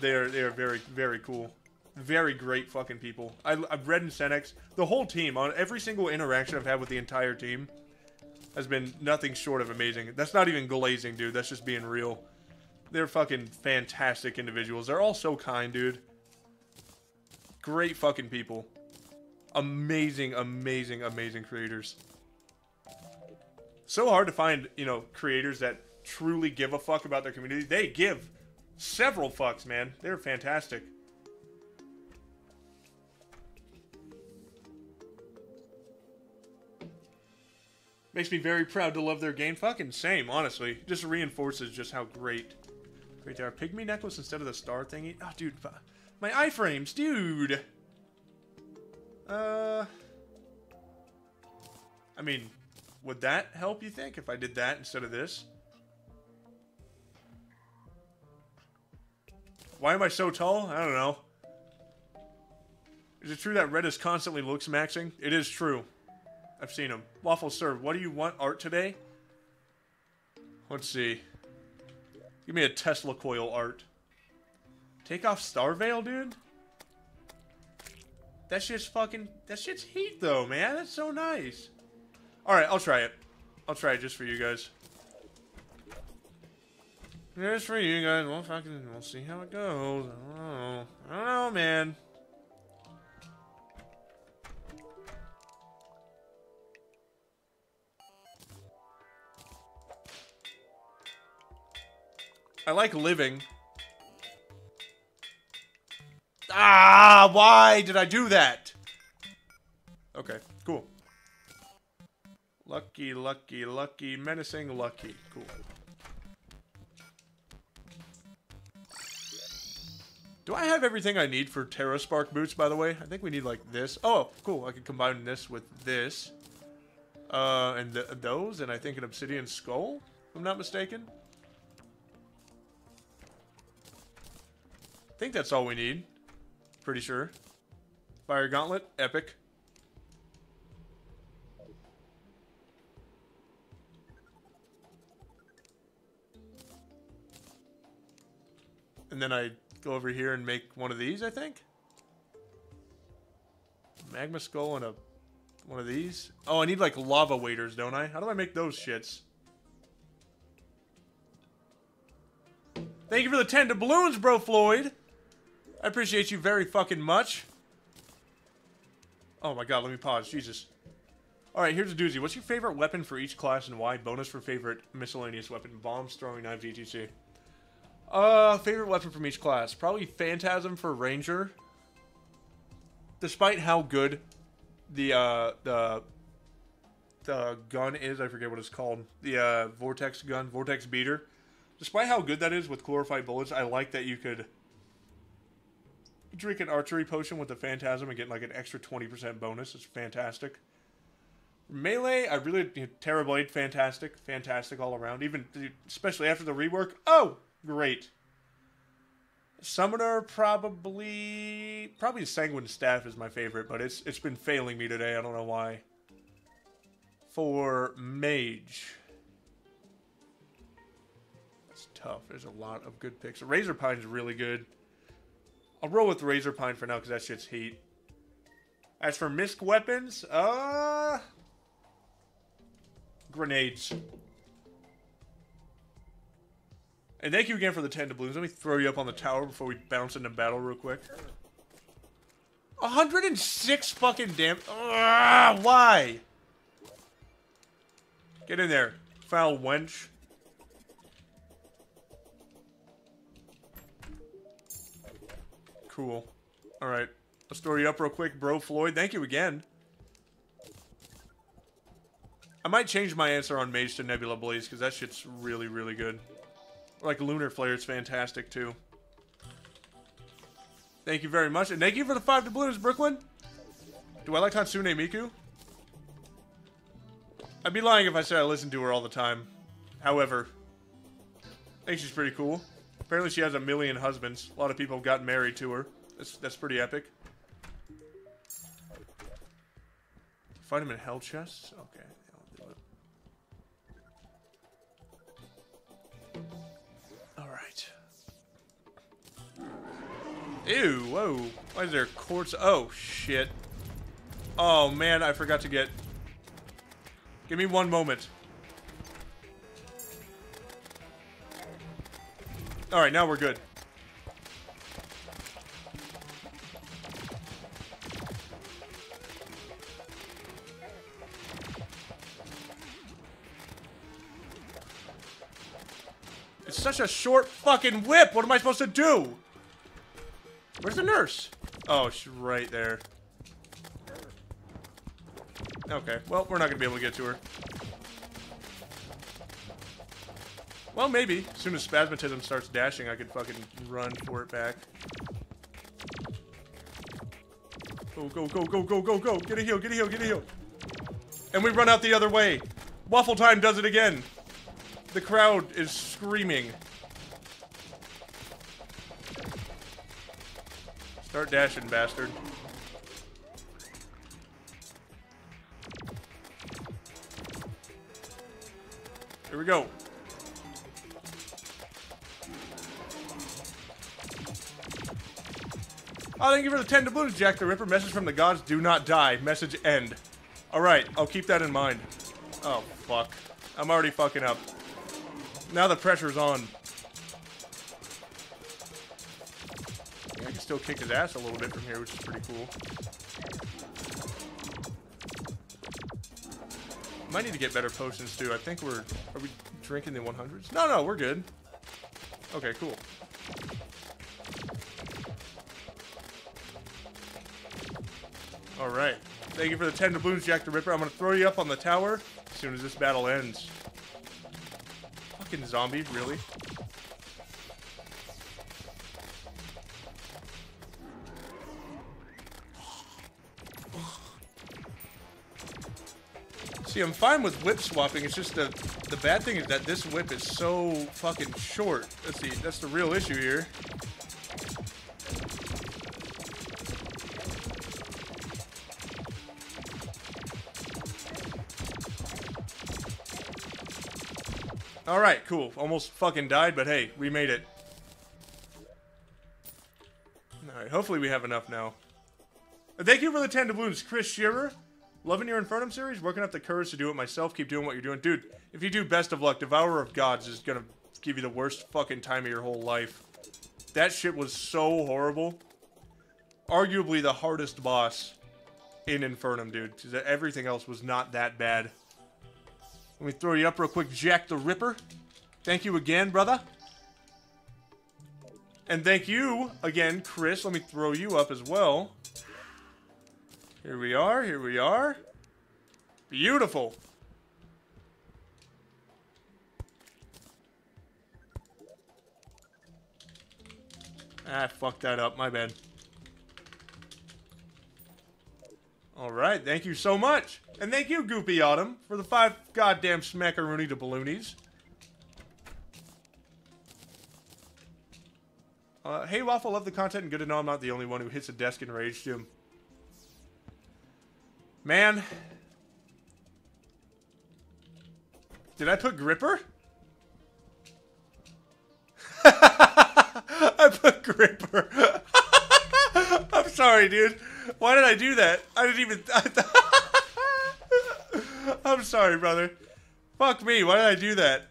They are they are very very cool, very great fucking people. I, I've read in Cenx the whole team on every single interaction I've had with the entire team has been nothing short of amazing. That's not even glazing, dude. That's just being real. They're fucking fantastic individuals. They're all so kind, dude. Great fucking people. Amazing, amazing, amazing creators. So hard to find, you know, creators that truly give a fuck about their community. They give several fucks, man. They're fantastic. Makes me very proud to love their game. Fucking same, honestly. Just reinforces just how great. Great they are. Pygmy necklace instead of the star thingy. Oh, dude. My iframes, dude. Uh. I mean, would that help, you think, if I did that instead of this? Why am I so tall? I don't know. Is it true that Red is constantly looks maxing? It is true. I've seen him. Waffle serve. What do you want art today? Let's see. Give me a Tesla coil art. Take off Star Veil, dude? That shit's fucking... That shit's heat, though, man. That's so nice. Alright, I'll try it. I'll try it just for you guys. Just for you guys. We'll fucking... We'll see how it goes. I don't know. I don't know, man. I like living. Ah, why did I do that? Okay, cool. Lucky, lucky, lucky, menacing, lucky. Cool. Do I have everything I need for Terra Spark boots, by the way? I think we need, like, this. Oh, cool. I can combine this with this. Uh, and th those, and I think an Obsidian Skull, if I'm not mistaken. I think that's all we need. Pretty sure. Fire Gauntlet, epic. And then I go over here and make one of these, I think. Magma Skull and a one of these. Oh, I need like lava waders, don't I? How do I make those shits? Thank you for the 10 doubloons, bro Floyd. I appreciate you very fucking much. Oh my god, let me pause. Jesus. Alright, here's a doozy. What's your favorite weapon for each class and why? Bonus for favorite miscellaneous weapon. Bombs, throwing knives, etc. Uh, favorite weapon from each class. Probably Phantasm for Ranger. Despite how good the, uh, the, the gun is, I forget what it's called. The, uh, Vortex gun, Vortex Beater. Despite how good that is with chlorophyte bullets, I like that you could drink an archery potion with the Phantasm and get like an extra 20% bonus. It's fantastic. Melee, I really Terra Blade, fantastic, fantastic all around. Even especially after the rework. Oh, great. Summoner probably probably Sanguine Staff is my favorite, but it's it's been failing me today. I don't know why. For Mage. That's tough. There's a lot of good picks. Razor Pine's really good. I'll roll with Razor Pine for now because that shit's heat. As for misc weapons, uh... Grenades. And thank you again for the 10 doubloons. Let me throw you up on the tower before we bounce into battle real quick. 106 fucking damn... Why? Get in there, foul wench. Cool. Alright. I'll store you up real quick, bro Floyd. Thank you again. I might change my answer on Mage to Nebula Blaze, because that shit's really, really good. Like, Lunar Flare is fantastic, too. Thank you very much. And thank you for the five doubloons, Brooklyn. Do I like Hatsune Miku? I'd be lying if I said I listen to her all the time. However, I think she's pretty cool. Apparently she has a million husbands. A lot of people have gotten married to her. That's, that's pretty epic. Find him in hell chests? Okay. Alright. Ew, whoa. Why is there quartz? Oh, shit. Oh, man, I forgot to get... Give me one moment. Alright, now we're good. It's such a short fucking whip. What am I supposed to do? Where's the nurse? Oh, she's right there. Okay, well, we're not gonna be able to get to her. Well, maybe. As soon as Spazmatism starts dashing, I could fucking run for it back. Go, go, go, go, go, go, go. Get a heal, get a heal, get a heal. And we run out the other way. Waffle Time does it again. The crowd is screaming. Start dashing, bastard. Here we go. Oh, thank you for the 10 doubloons, Jack the Ripper. Message from the gods, do not die. Message end. Alright, I'll keep that in mind. Oh, fuck. I'm already fucking up. Now the pressure's on. I can still kick his ass a little bit from here, which is pretty cool. Might need to get better potions too. I think we're... Are we drinking the 100s? No, no, we're good. Okay, cool. Alright. Thank you for the 10 doubloons, Jack the Ripper. I'm gonna throw you up on the tower as soon as this battle ends. Fucking zombie, really? See, I'm fine with whip swapping. It's just the the bad thing is that this whip is so fucking short. That's the that's the real issue here. All right, cool. Almost fucking died, but hey, we made it. All right, hopefully we have enough now. Thank you for the 10 doubloons, Chris Shearer. Loving your Infernum series, working up the courage to do it myself. Keep doing what you're doing. Dude, if you do best of luck, Devourer of Gods is gonna give you the worst fucking time of your whole life. That shit was so horrible. Arguably the hardest boss in Infernum, dude. everything else was not that bad. Let me throw you up real quick, Jack the Ripper. Thank you again, brother. And thank you again, Chris. Let me throw you up as well. Here we are, here we are. Beautiful. Ah, fucked that up. My bad. Alright, thank you so much. And thank you, Goopy Autumn, for the five goddamn smackaroonie to balloonies. Uh, hey, Waffle, love the content and good to know I'm not the only one who hits a desk in rage, Jim. Man. Did I put gripper? I put gripper. I'm sorry, dude. Why did I do that? I didn't even. I'm sorry, brother. Fuck me. Why did I do that?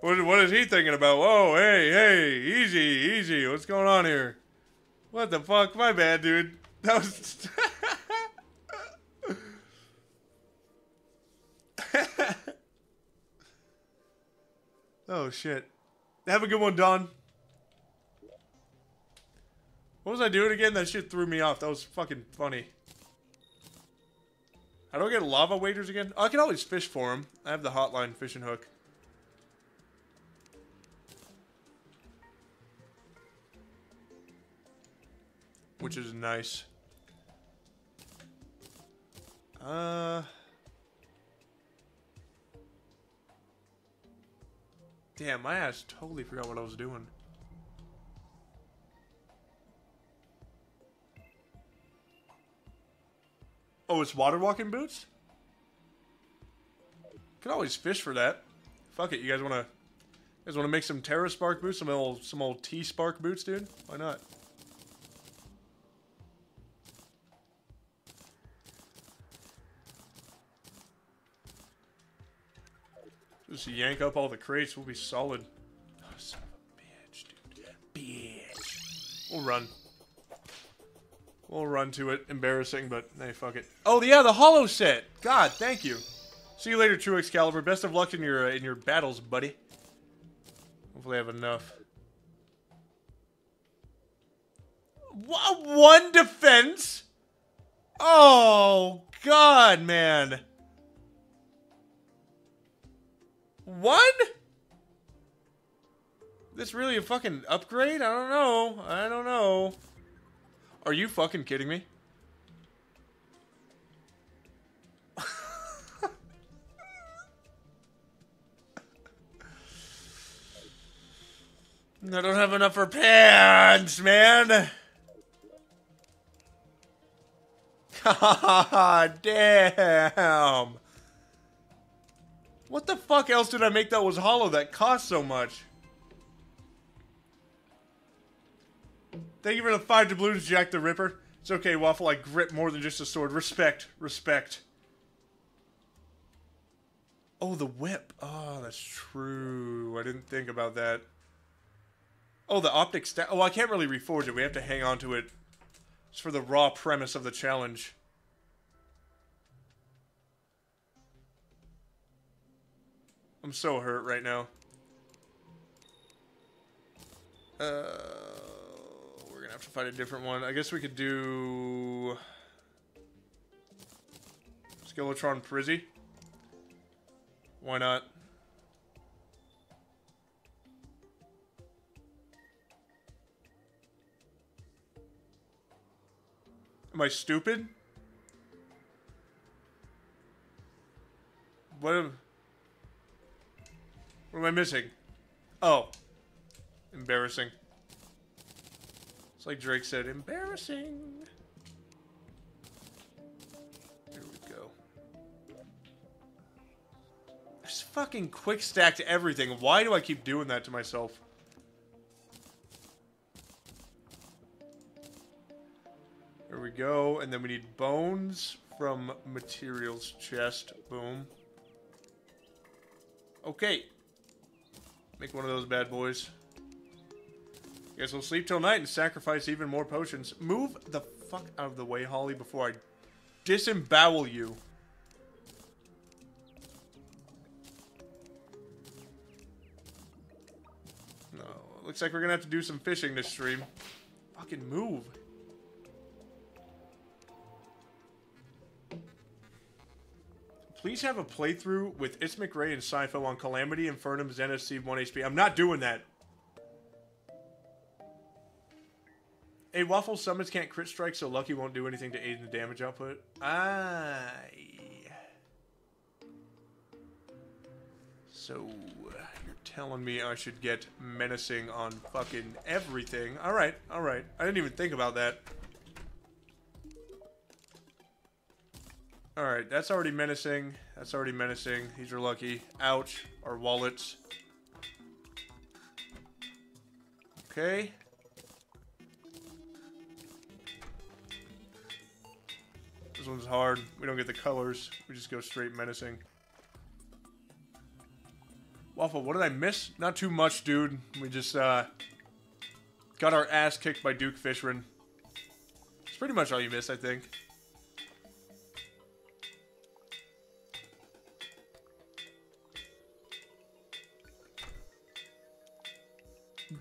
What, what is he thinking about? Whoa, hey, hey, easy, easy. What's going on here? What the fuck? My bad, dude. That was. oh shit. Have a good one, Don. What was I doing again? That shit threw me off. That was fucking funny. I don't get lava waders again. Oh, I can always fish for them. I have the hotline fishing hook. Which is nice. Uh... Damn, my ass totally forgot what I was doing. Oh, it's water walking boots? Could always fish for that. Fuck it, you guys wanna you guys wanna make some Terra Spark boots? Some old some old T Spark boots, dude? Why not? Just yank up all the crates, we'll be solid. Oh, son of a bitch, dude. Bitch. We'll run. We'll run to it. Embarrassing, but hey, fuck it. Oh yeah, the hollow set. God, thank you. See you later, True Excalibur. Best of luck in your uh, in your battles, buddy. Hopefully, I have enough. Wha- One defense. Oh God, man. One? This really a fucking upgrade? I don't know. I don't know. Are you fucking kidding me? I don't have enough for pants, man. God damn. What the fuck else did I make that was hollow that cost so much? Thank you for the five doubloons, Jack the Ripper. It's okay, Waffle. I grip more than just a sword. Respect. Respect. Oh, the whip. Oh, that's true. I didn't think about that. Oh, the optic staff. Oh, I can't really reforge it. We have to hang on to it. It's for the raw premise of the challenge. I'm so hurt right now. Uh, have to find a different one. I guess we could do Skeletron Prizzy. Why not? Am I stupid? What am, what am I missing? Oh. Embarrassing. It's like Drake said, embarrassing. There we go. Just fucking quick stacked everything. Why do I keep doing that to myself? There we go. And then we need bones from materials chest. Boom. Okay. Make one of those bad boys. Guess we'll sleep till night and sacrifice even more potions. Move the fuck out of the way, Holly, before I disembowel you. No, looks like we're gonna have to do some fishing this stream. Fucking move. Please have a playthrough with Ray and Sypho on Calamity, Infernum, Zenith, Steve 1 HP. I'm not doing that. A Waffle summons can't crit strike, so Lucky won't do anything to aid in the damage output. I. So, you're telling me I should get menacing on fucking everything. Alright, alright. I didn't even think about that. Alright, that's already menacing. That's already menacing. These are lucky. Ouch. Our wallets. Okay. This one's hard. We don't get the colors. We just go straight menacing. Waffle, what did I miss? Not too much, dude. We just, uh... Got our ass kicked by Duke Fishron. It's pretty much all you missed, I think.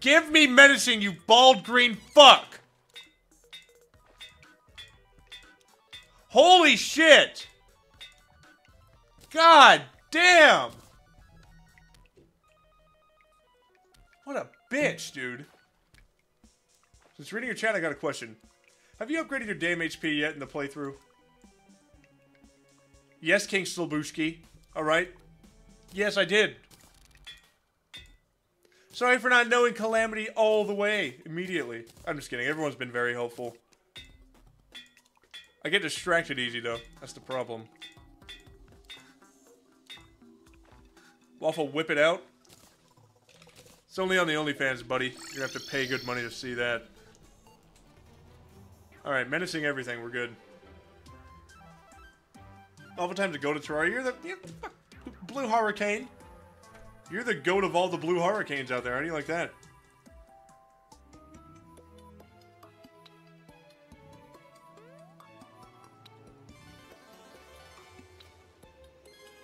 Give me menacing, you bald green fuck! Holy shit! God damn! What a bitch, dude. Since reading your chat, I got a question. Have you upgraded your damn HP yet in the playthrough? Yes, King Slobooski. Alright. Yes, I did. Sorry for not knowing Calamity all the way immediately. I'm just kidding. Everyone's been very helpful. I get distracted easy, though. That's the problem. Waffle, whip it out. It's only on the OnlyFans, buddy. You have to pay good money to see that. Alright, menacing everything. We're good. Time to go to Terraria. You're the, you're the Blue Hurricane. You're the goat of all the Blue Hurricanes out there. How do you like that?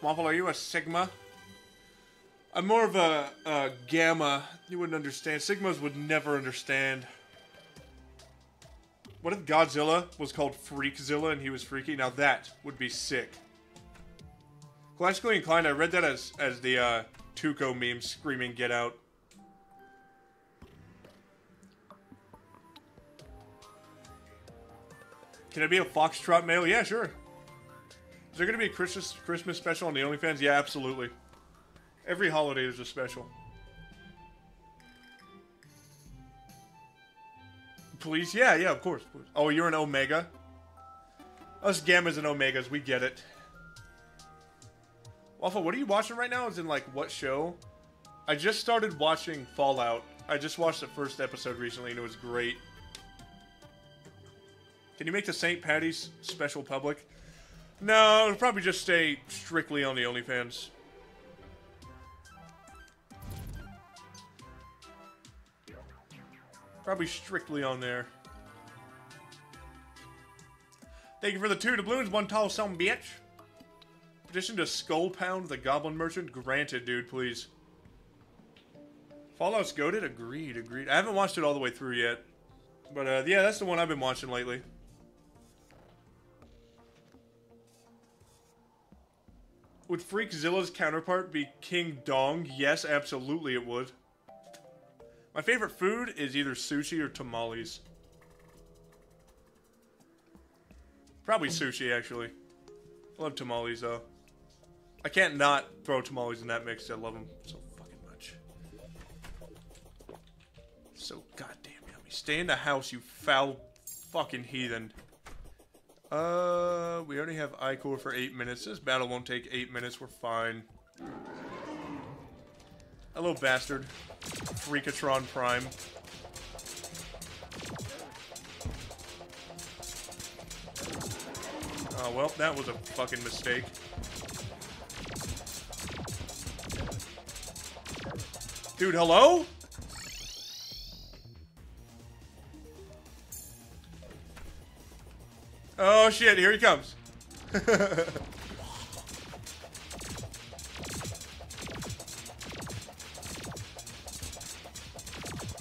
Waffle, are you a Sigma? I'm more of a, a Gamma. You wouldn't understand. Sigmas would never understand. What if Godzilla was called Freakzilla and he was freaky? Now that would be sick. Classically inclined, I read that as as the uh, Tuco meme screaming "Get out!" Can I be a Foxtrot male? Yeah, sure. Is there gonna be a Christmas Christmas special on the OnlyFans? Yeah, absolutely. Every holiday there's a special. Please? Yeah, yeah, of course. Of course. Oh, you're an Omega? Us Gammas and Omegas, we get it. Waffle, what are you watching right now? Is in like what show? I just started watching Fallout. I just watched the first episode recently and it was great. Can you make the St. Patty's special public? No, it'll probably just stay strictly on the OnlyFans. Probably strictly on there. Thank you for the two doubloons, one tall some bitch. Petition to Skull Pound the Goblin Merchant? Granted, dude, please. Fallout's goaded? Agreed, agreed. I haven't watched it all the way through yet. But, uh, yeah, that's the one I've been watching lately. Would Freakzilla's counterpart be King Dong? Yes, absolutely it would. My favorite food is either sushi or tamales. Probably sushi, actually. I love tamales, though. I can't not throw tamales in that mix. I love them so fucking much. So goddamn yummy. Stay in the house, you foul fucking heathen. Uh, we already have Ichor for eight minutes. This battle won't take eight minutes. We're fine. Hello, bastard. Freakatron Prime. Oh, well, that was a fucking mistake. Dude, hello? Oh shit, here he comes.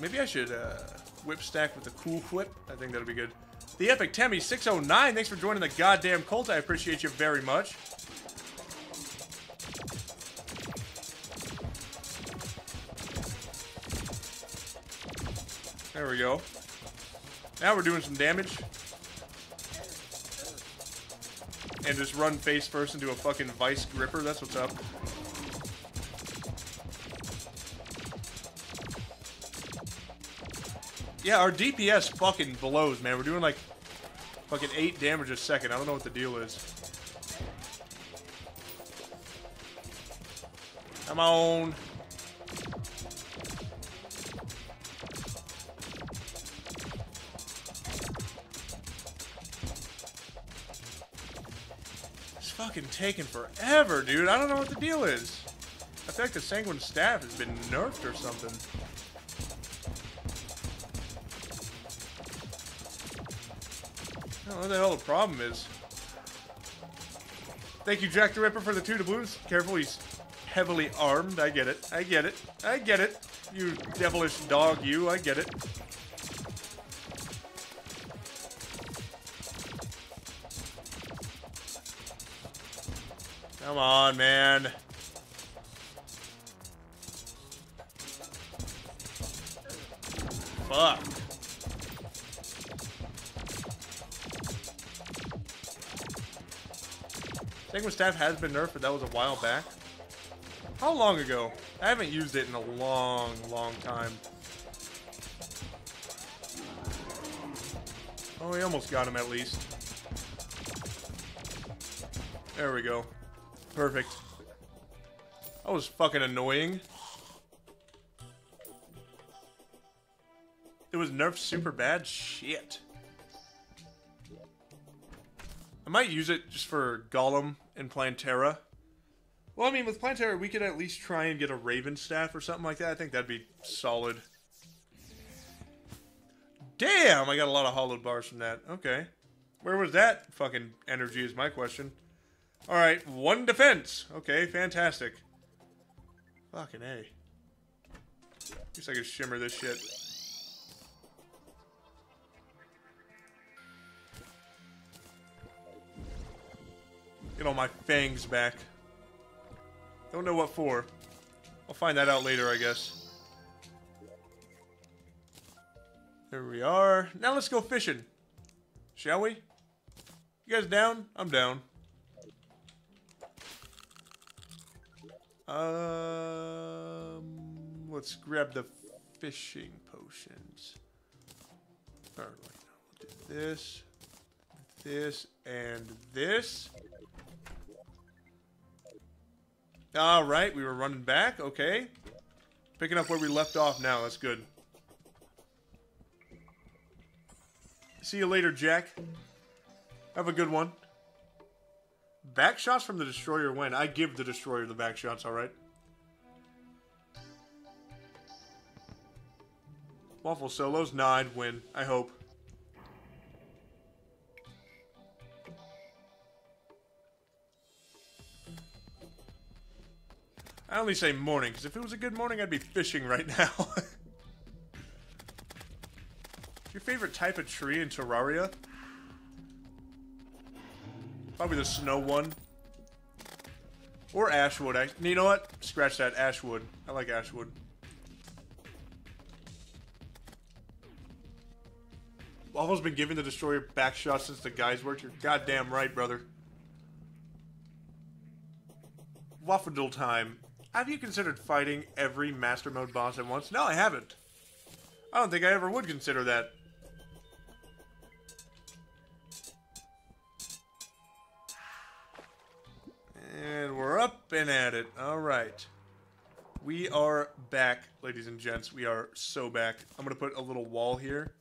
Maybe I should uh, whip stack with the cool whip. I think that'll be good. The Epic Temmie 609, thanks for joining the goddamn cult. I appreciate you very much. There we go. Now we're doing some damage. And just run face first into a fucking vice gripper. That's what's up. Yeah, our DPS fucking blows, man. We're doing like fucking 8 damage a second. I don't know what the deal is. Come on. Fucking taking forever, dude. I don't know what the deal is. I feel like the Sanguine Staff has been nerfed or something. I don't know what the hell the problem is. Thank you, Jack the Ripper, for the two doubloons. Careful, he's heavily armed. I get it. I get it. I get it. You devilish dog, you. I get it. Come on, man. Fuck. Sanguine Staff has been nerfed, but that was a while back. How long ago? I haven't used it in a long, long time. Oh, we almost got him at least. There we go. Perfect. That was fucking annoying. It was nerfed super bad? Shit. I might use it just for Golem and Plantera. Well, I mean, with Plantera, we could at least try and get a Raven Staff or something like that. I think that'd be solid. Damn, I got a lot of hallowed bars from that. Okay. Where was that fucking energy is my question. Alright, one defense. Okay, fantastic. Fucking A. Guess I could shimmer this shit. Get all my fangs back. Don't know what for. I'll find that out later, I guess. There we are. Now let's go fishing. Shall we? You guys down? I'm down. Um, let's grab the fishing potions. Alright, we'll do this, this, and this. Alright, we were running back. Okay. Picking up where we left off now. That's good. See you later, Jack. Have a good one. Back shots from the destroyer win. I give the destroyer the back shots, alright? Waffle solos? nine, win. I hope. I only say morning, because if it was a good morning, I'd be fishing right now. Your favorite type of tree in Terraria? Probably the snow one. Or Ashwood. You know what? Scratch that. Ashwood. I like Ashwood. Waffle's been giving the Destroyer back shots since the guys worked. You're goddamn right, brother. Waffle time. Have you considered fighting every Master Mode boss at once? No, I haven't. I don't think I ever would consider that. And we're up and at it. All right. We are back, ladies and gents. We are so back. I'm going to put a little wall here.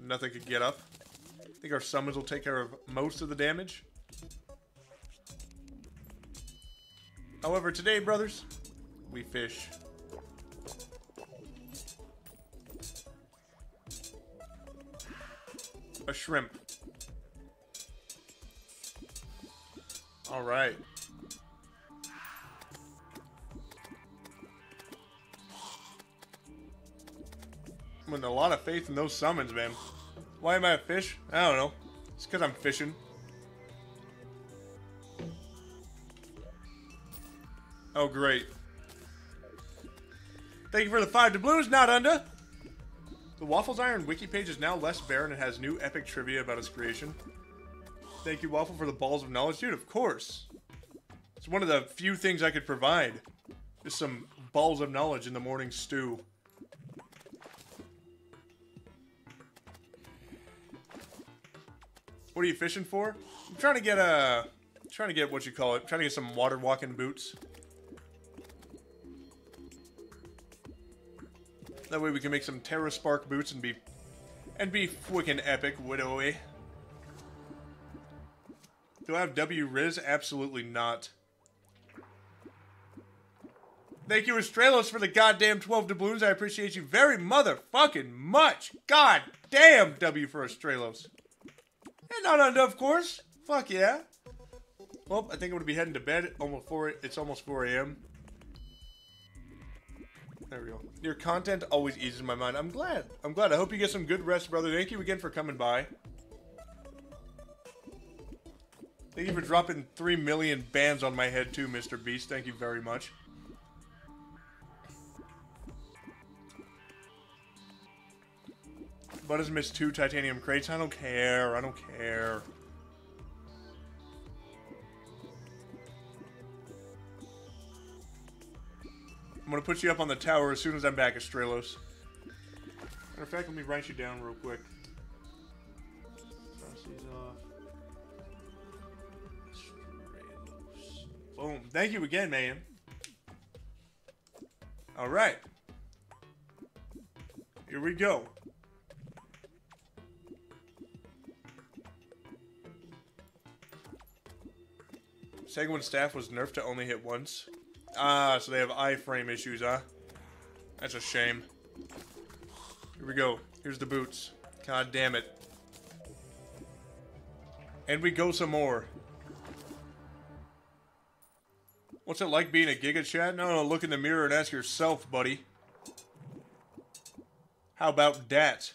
Nothing could get up. I think our summons will take care of most of the damage. However, today, brothers, we fish. A shrimp. All right. I'm putting a lot of faith in those summons, man. Why am I a fish? I don't know. It's because I'm fishing. Oh, great. Thank you for the five doubloons, not under. The Waffles Iron wiki page is now less barren and has new epic trivia about its creation. Thank you, Waffle, for the balls of knowledge. Dude, of course. It's one of the few things I could provide. Just some balls of knowledge in the morning stew. What are you fishing for? I'm trying to get a... Trying to get what you call it. Trying to get some water walking boots. That way we can make some Terra Spark boots and be... And be freaking epic, widowy. Do I have W Riz? Absolutely not. Thank you, Estrelos, for the goddamn 12 doubloons. I appreciate you very motherfucking much. God damn W for Estrelos. And not under, of course. Fuck yeah. Well, I think I'm going to be heading to bed. Almost 4, it's almost 4 a.m. There we go. Your content always eases my mind. I'm glad. I'm glad. I hope you get some good rest, brother. Thank you again for coming by. Thank you for dropping three million bands on my head too, Mr. Beast. Thank you very much. But has missed two titanium crates. I don't care. I don't care. I'm gonna put you up on the tower as soon as I'm back at Matter of fact, let me write you down real quick. Boom. Thank you again, man. All right. Here we go. Sanguine staff was nerfed to only hit once. Ah, so they have iframe issues, huh? That's a shame. Here we go. Here's the boots. God damn it. And we go some more. What's it like being a Giga Chad? No, no, look in the mirror and ask yourself, buddy. How about that?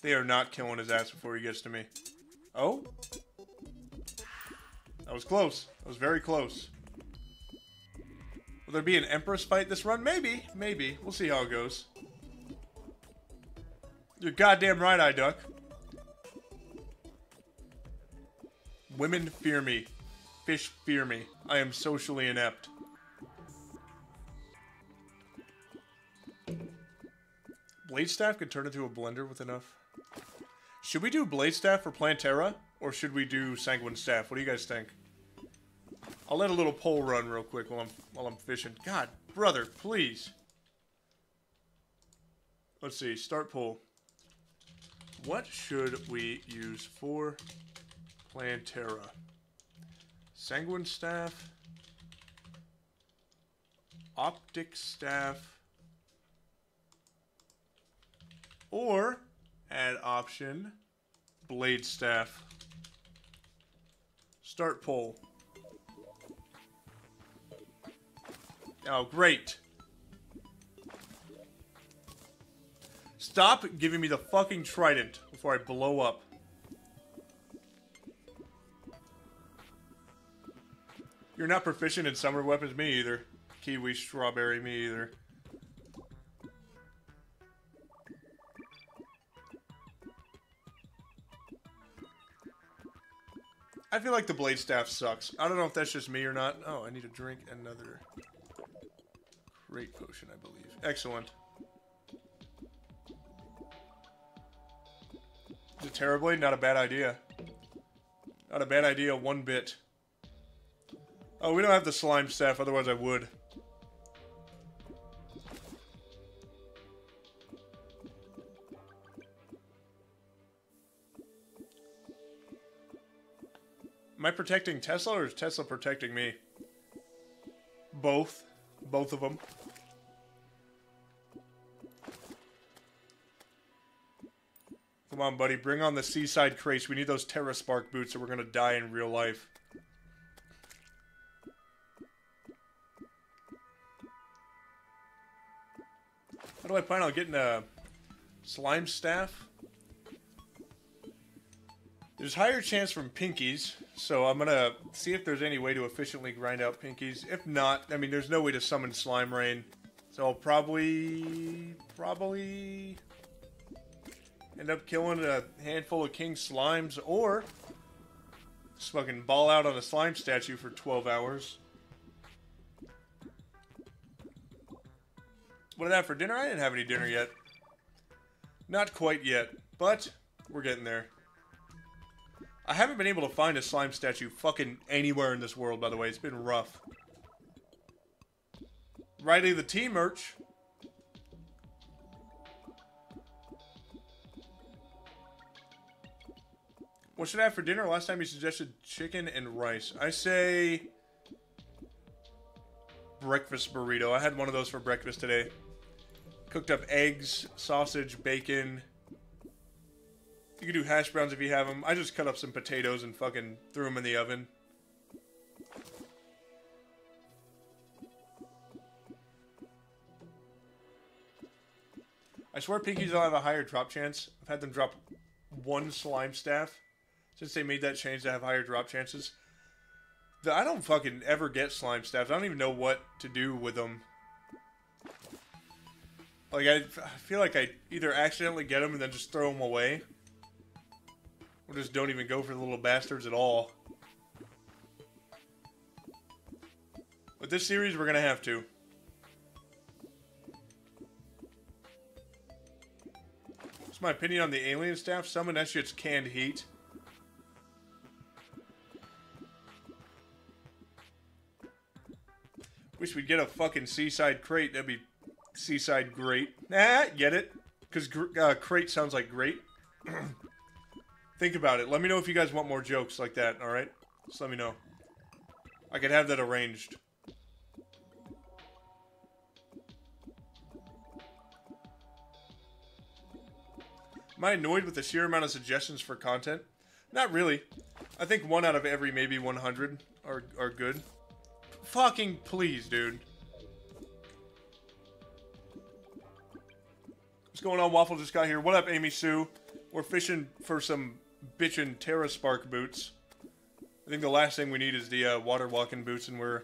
They are not killing his ass before he gets to me. Oh? That was close. That was very close. Will there be an Empress fight this run? Maybe. Maybe. We'll see how it goes. You're goddamn right, I duck. Women fear me. Fish fear me. I am socially inept. Blade Staff could turn into a blender with enough. Should we do Blade Staff for Plantera? Or should we do Sanguine Staff? What do you guys think? I'll let a little poll run real quick while I'm while I'm fishing. God, brother, please. Let's see, start poll. What should we use for Plantera? Sanguine Staff, Optic Staff, or add option Blade Staff. Start poll. Oh, great. Stop giving me the fucking trident before I blow up. You're not proficient in summer weapons? Me either. Kiwi, strawberry, me either. I feel like the blade staff sucks. I don't know if that's just me or not. Oh, I need to drink another crate potion, I believe. Excellent. It terribly? Not a bad idea. Not a bad idea one bit. Oh, we don't have the slime staff, otherwise I would. Am I protecting Tesla or is Tesla protecting me? Both. Both of them. Come on, buddy. Bring on the seaside crates. We need those Terra Spark boots or we're going to die in real life. How do I plan on getting a slime staff? There's higher chance from pinkies, so I'm gonna see if there's any way to efficiently grind out pinkies. If not, I mean, there's no way to summon slime rain, so I'll probably, probably end up killing a handful of king slimes, or just fucking ball out on a slime statue for 12 hours. What did I have for dinner? I didn't have any dinner yet. Not quite yet, but we're getting there. I haven't been able to find a slime statue fucking anywhere in this world, by the way. It's been rough. Riley the T merch. What should I have for dinner? Last time you suggested chicken and rice. I say breakfast burrito. I had one of those for breakfast today. Cooked up eggs, sausage, bacon, you can do hash browns if you have them. I just cut up some potatoes and fucking threw them in the oven. I swear pinkies don't have a higher drop chance. I've had them drop one slime staff since they made that change to have higher drop chances. The, I don't fucking ever get slime staffs. I don't even know what to do with them. Like, I, I feel like I either accidentally get them and then just throw them away. Or just don't even go for the little bastards at all. With this series, we're gonna have to. That's my opinion on the alien staff. Some of that shit's canned heat. Wish we'd get a fucking seaside crate. That'd be seaside great. Nah, get it? Because uh, crate sounds like great. Think about it. Let me know if you guys want more jokes like that, alright? Just let me know. I could have that arranged. Am I annoyed with the sheer amount of suggestions for content? Not really. I think one out of every maybe 100 are, are good. Fucking please, dude. What's going on? Waffle just got here. What up, Amy Sue? We're fishing for some bitchin' Terra Spark boots. I think the last thing we need is the uh, water walking boots, and we're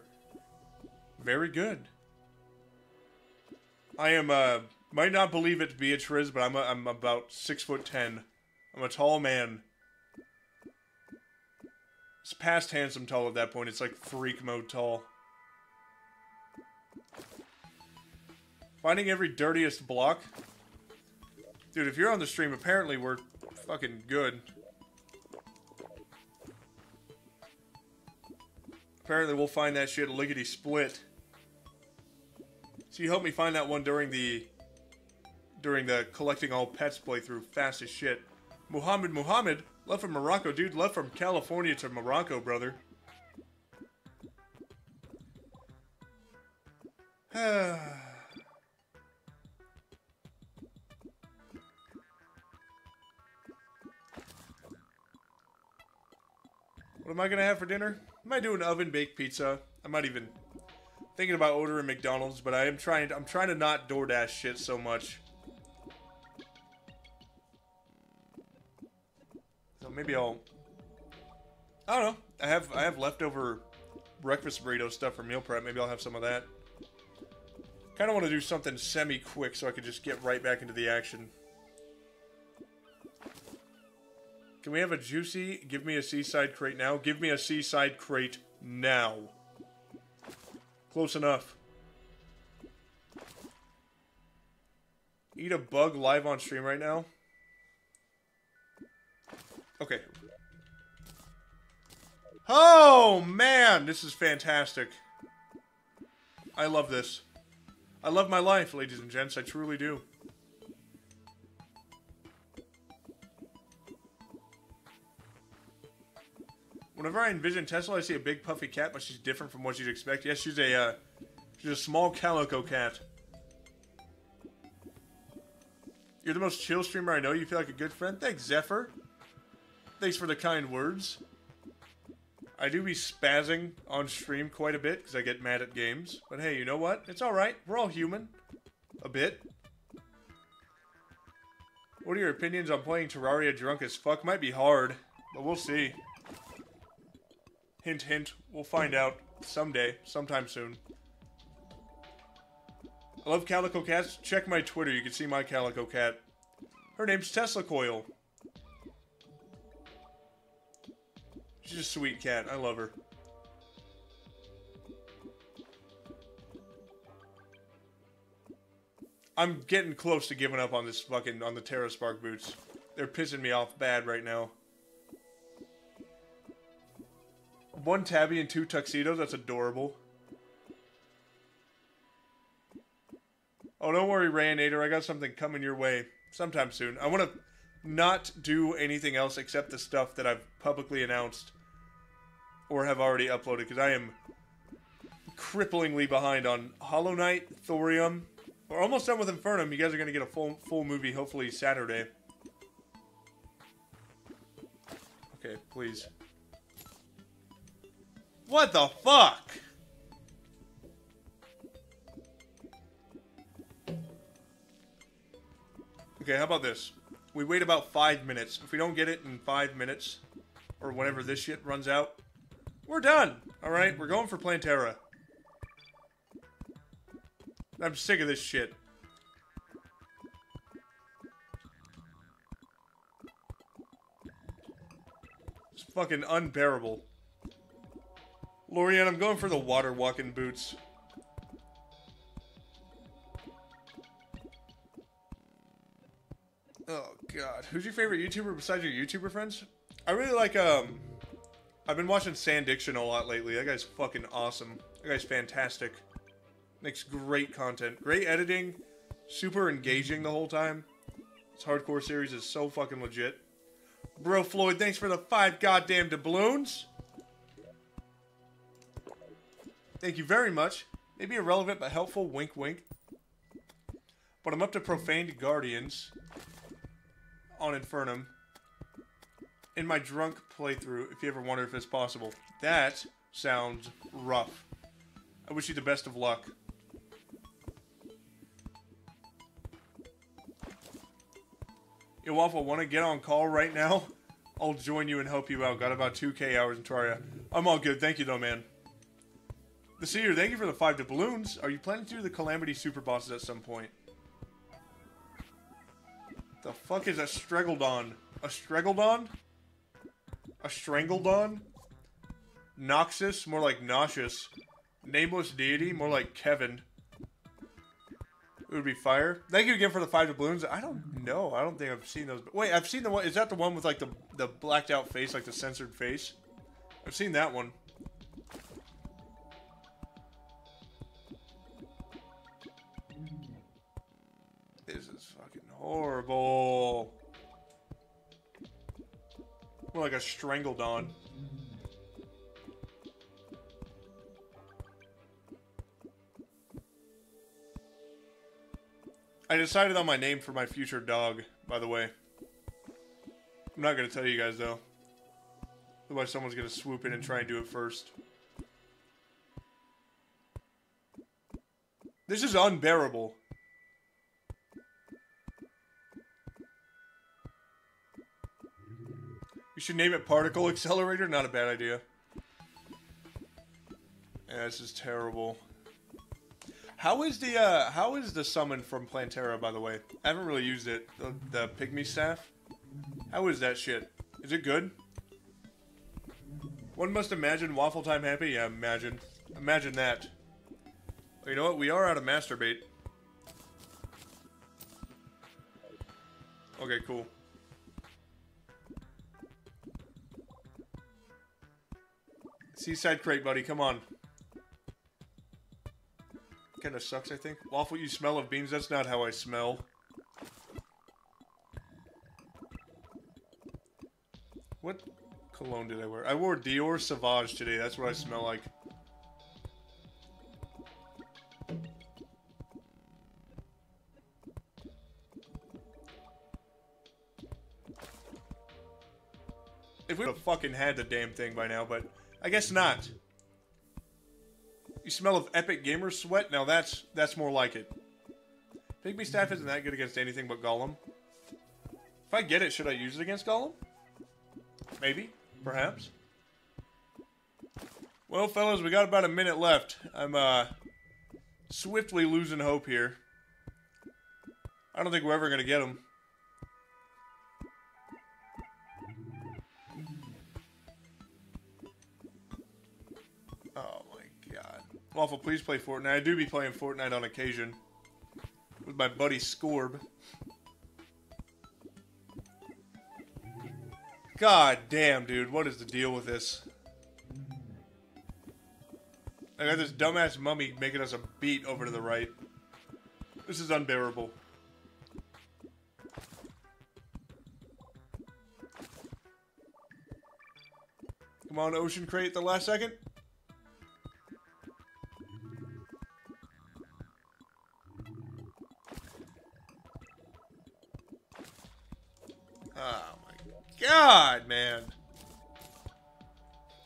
very good. I am, uh, might not believe it, Beatriz, but I'm, a, I'm about six foot ten. I'm a tall man. It's past handsome tall at that point. It's like freak mode tall. Finding every dirtiest block. Dude, if you're on the stream, apparently we're fucking good. Apparently we'll find that shit a lickety split. So you helped me find that one during the during the collecting all pets playthrough. Fast as shit. Muhammad Muhammad, left from Morocco, dude. Left from California to Morocco, brother. what am I gonna have for dinner? I might do an oven baked pizza. I might even thinking about ordering McDonald's, but I am trying. To, I'm trying to not DoorDash shit so much. So maybe I'll. I don't know. I have I have leftover breakfast burrito stuff for meal prep. Maybe I'll have some of that. Kind of want to do something semi-quick so I could just get right back into the action. Can we have a juicy, give me a seaside crate now? Give me a seaside crate now. Close enough. Eat a bug live on stream right now? Okay. Oh, man! This is fantastic. I love this. I love my life, ladies and gents. I truly do. Whenever I envision Tesla, I see a big puffy cat, but she's different from what you'd expect. Yes, she's a, uh, she's a small calico cat. You're the most chill streamer I know. You feel like a good friend. Thanks, Zephyr. Thanks for the kind words. I do be spazzing on stream quite a bit because I get mad at games. But hey, you know what? It's alright. We're all human. A bit. What are your opinions on playing Terraria drunk as fuck? Might be hard, but we'll see. Hint, hint. We'll find out someday, sometime soon. I love Calico Cats. Check my Twitter. You can see my Calico Cat. Her name's Tesla Coil. She's a sweet cat. I love her. I'm getting close to giving up on this fucking on the Terra Spark boots. They're pissing me off bad right now. One tabby and two tuxedos. That's adorable. Oh, don't worry, Rayanator. I got something coming your way sometime soon. I want to not do anything else except the stuff that I've publicly announced or have already uploaded because I am cripplingly behind on Hollow Knight, Thorium. We're almost done with Infernum. You guys are going to get a full full movie hopefully Saturday. Okay, please. What the fuck? Okay, how about this? We wait about five minutes. If we don't get it in five minutes, or whenever this shit runs out, we're done. All right, we're going for Plantera. I'm sick of this shit. It's fucking unbearable. Lorianne, I'm going for the water walking boots. Oh god. Who's your favorite YouTuber besides your YouTuber friends? I really like um I've been watching Sandiction a lot lately. That guy's fucking awesome. That guy's fantastic. Makes great content. Great editing. Super engaging the whole time. This hardcore series is so fucking legit. Bro Floyd, thanks for the five goddamn doubloons. Thank you very much. Maybe irrelevant but helpful, wink wink. But I'm up to Profaned Guardians on Infernum in my drunk playthrough, if you ever wonder if it's possible. That sounds rough. I wish you the best of luck. Yo, Waffle, want to get on call right now? I'll join you and help you out. Got about 2k hours in Terraria. I'm all good. Thank you, though, man. The Seer, thank you for the five doubloons. Are you planning to do the Calamity Super Bosses at some point? The fuck is a Stregoldon? A Stregoldon? A Strangledon? Noxus, more like nauseous. Nameless deity, more like Kevin. It would be fire. Thank you again for the five doubloons. I don't know. I don't think I've seen those. Wait, I've seen the one. Is that the one with like the the blacked out face, like the censored face? I've seen that one. Horrible. More like a Strangledon. I decided on my name for my future dog, by the way. I'm not going to tell you guys, though. Otherwise, someone's going to swoop in and try and do it first. This is unbearable. You should name it Particle Accelerator. Not a bad idea. Yeah, this is terrible. How is the uh, how is the summon from Plantera? By the way, I haven't really used it. The, the pygmy staff. How is that shit? Is it good? One must imagine waffle time happy. Yeah, imagine, imagine that. You know what? We are out of Master Bait. Okay, cool. Seaside crate, buddy. Come on. Kind of sucks, I think. Waffle, you smell of beans? That's not how I smell. What cologne did I wear? I wore Dior Sauvage today. That's what I smell like. If we would have fucking had the damn thing by now, but I guess not. You smell of epic gamer sweat? Now that's that's more like it. Pygmy staff isn't that good against anything but Golem. If I get it, should I use it against Golem? Maybe. Perhaps. Well, fellas, we got about a minute left. I'm, uh, swiftly losing hope here. I don't think we're ever going to get him. Waffle, please play Fortnite. I do be playing Fortnite on occasion. With my buddy Scorb. God damn, dude. What is the deal with this? I got this dumbass mummy making us a beat over to the right. This is unbearable. Come on, Ocean Crate the last second. Oh my god, man.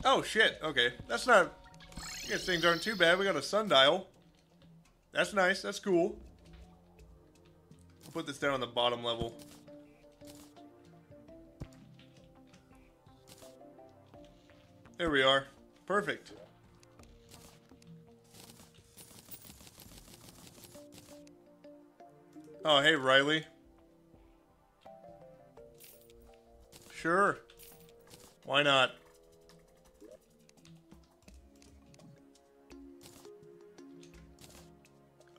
Oh shit, okay. That's not... I guess things aren't too bad. We got a sundial. That's nice, that's cool. I'll put this down on the bottom level. There we are. Perfect. Oh, hey, Riley. Sure. Why not?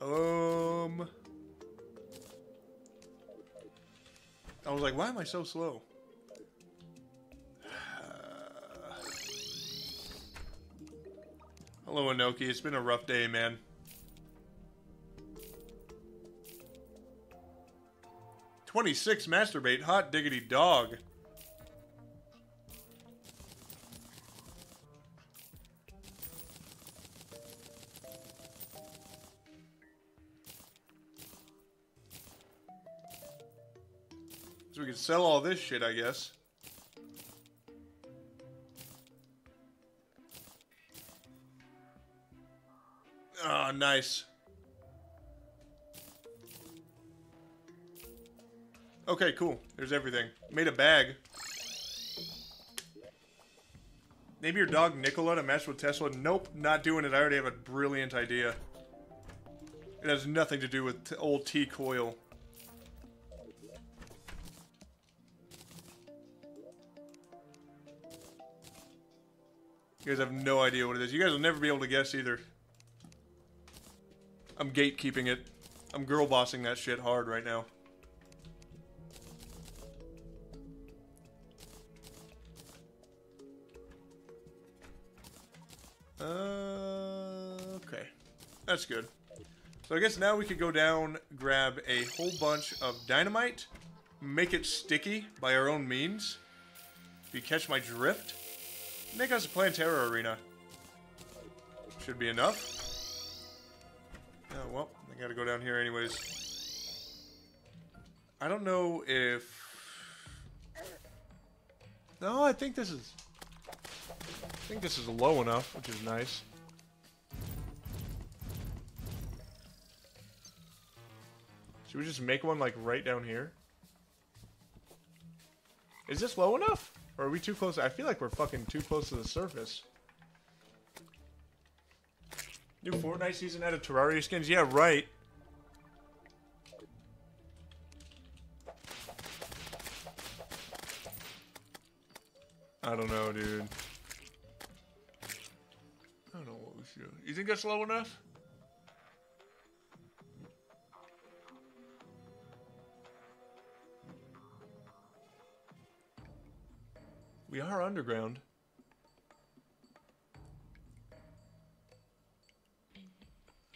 Um... I was like, why am I so slow? Hello, Anoki. It's been a rough day, man. Twenty-six Master Bait, hot diggity dog. Can sell all this shit, I guess. Oh, nice. Okay, cool. There's everything. Made a bag. Maybe your dog Nikola to match with Tesla. Nope, not doing it. I already have a brilliant idea. It has nothing to do with old T You guys have no idea what it is. You guys will never be able to guess either. I'm gatekeeping it. I'm girl bossing that shit hard right now. Uh, okay. That's good. So I guess now we could go down, grab a whole bunch of dynamite, make it sticky by our own means. If you catch my drift, make us a Plantera arena. Should be enough. Oh, well, I gotta go down here anyways. I don't know if... No, I think this is... I think this is low enough, which is nice. Should we just make one, like, right down here? Is this low enough? Or are we too close? I feel like we're fucking too close to the surface. New Fortnite season added Terraria skins? Yeah, right. I don't know, dude. I don't know what we should. You think that's low enough? We are underground.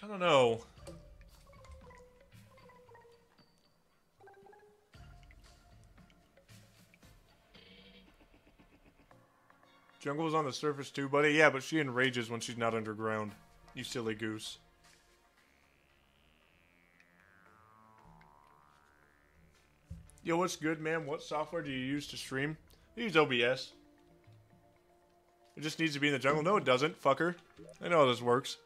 I don't know. Jungle was on the surface too, buddy. Yeah, but she enrages when she's not underground. You silly goose. Yo, what's good, man? What software do you use to stream? Use OBS. It just needs to be in the jungle. No, it doesn't, fucker. I know how this works.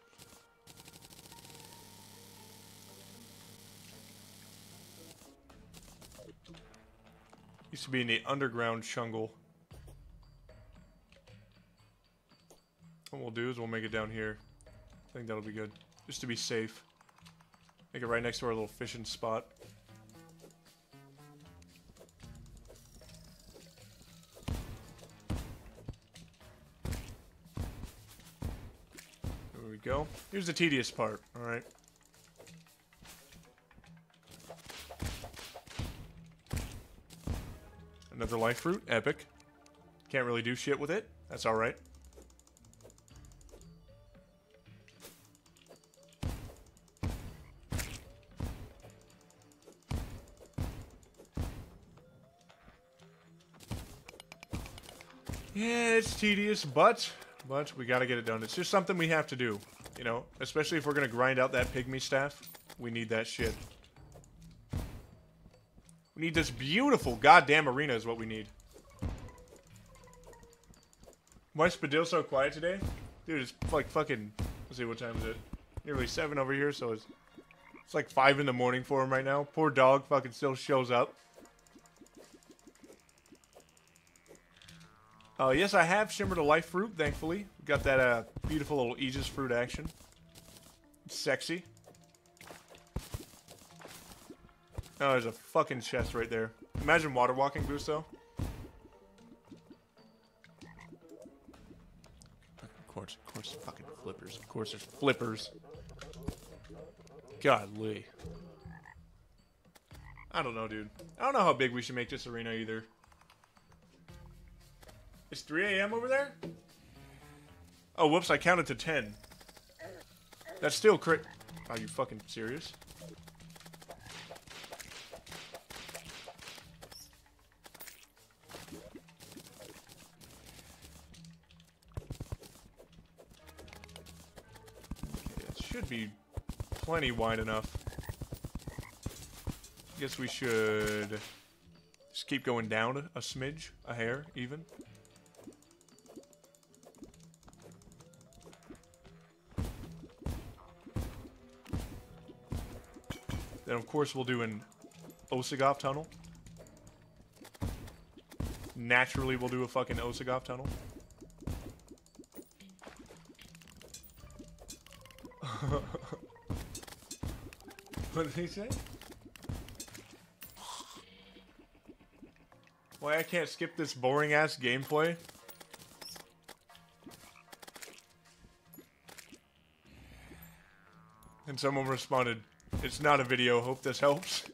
Used to be in the underground jungle. What we'll do is we'll make it down here. I think that'll be good. Just to be safe. Make it right next to our little fishing spot. We go. Here's the tedious part, alright. Another life fruit, epic. Can't really do shit with it. That's alright. Yeah, it's tedious, but but we gotta get it done. It's just something we have to do. You know, especially if we're gonna grind out that pygmy staff. We need that shit. We need this beautiful goddamn arena is what we need. Why is Spadil so quiet today? Dude, it's like fucking... Let's see, what time is it? Nearly 7 over here, so it's... It's like 5 in the morning for him right now. Poor dog fucking still shows up. Uh, yes, I have shimmered a Life Fruit, thankfully. Got that uh, beautiful little Aegis fruit action. Sexy. Oh, there's a fucking chest right there. Imagine water walking boots. Of course, of course, fucking flippers. Of course, there's flippers. Godly. I don't know, dude. I don't know how big we should make this arena either. It's 3 a.m. over there? Oh, whoops, I counted to 10. That's still crit. Are you fucking serious? It should be plenty wide enough. Guess we should just keep going down a smidge, a hair, even. Then, of course, we'll do an Osagov tunnel. Naturally, we'll do a fucking Osagov tunnel. what did he say? Why I can't skip this boring ass gameplay? And someone responded, it's not a video, hope this helps.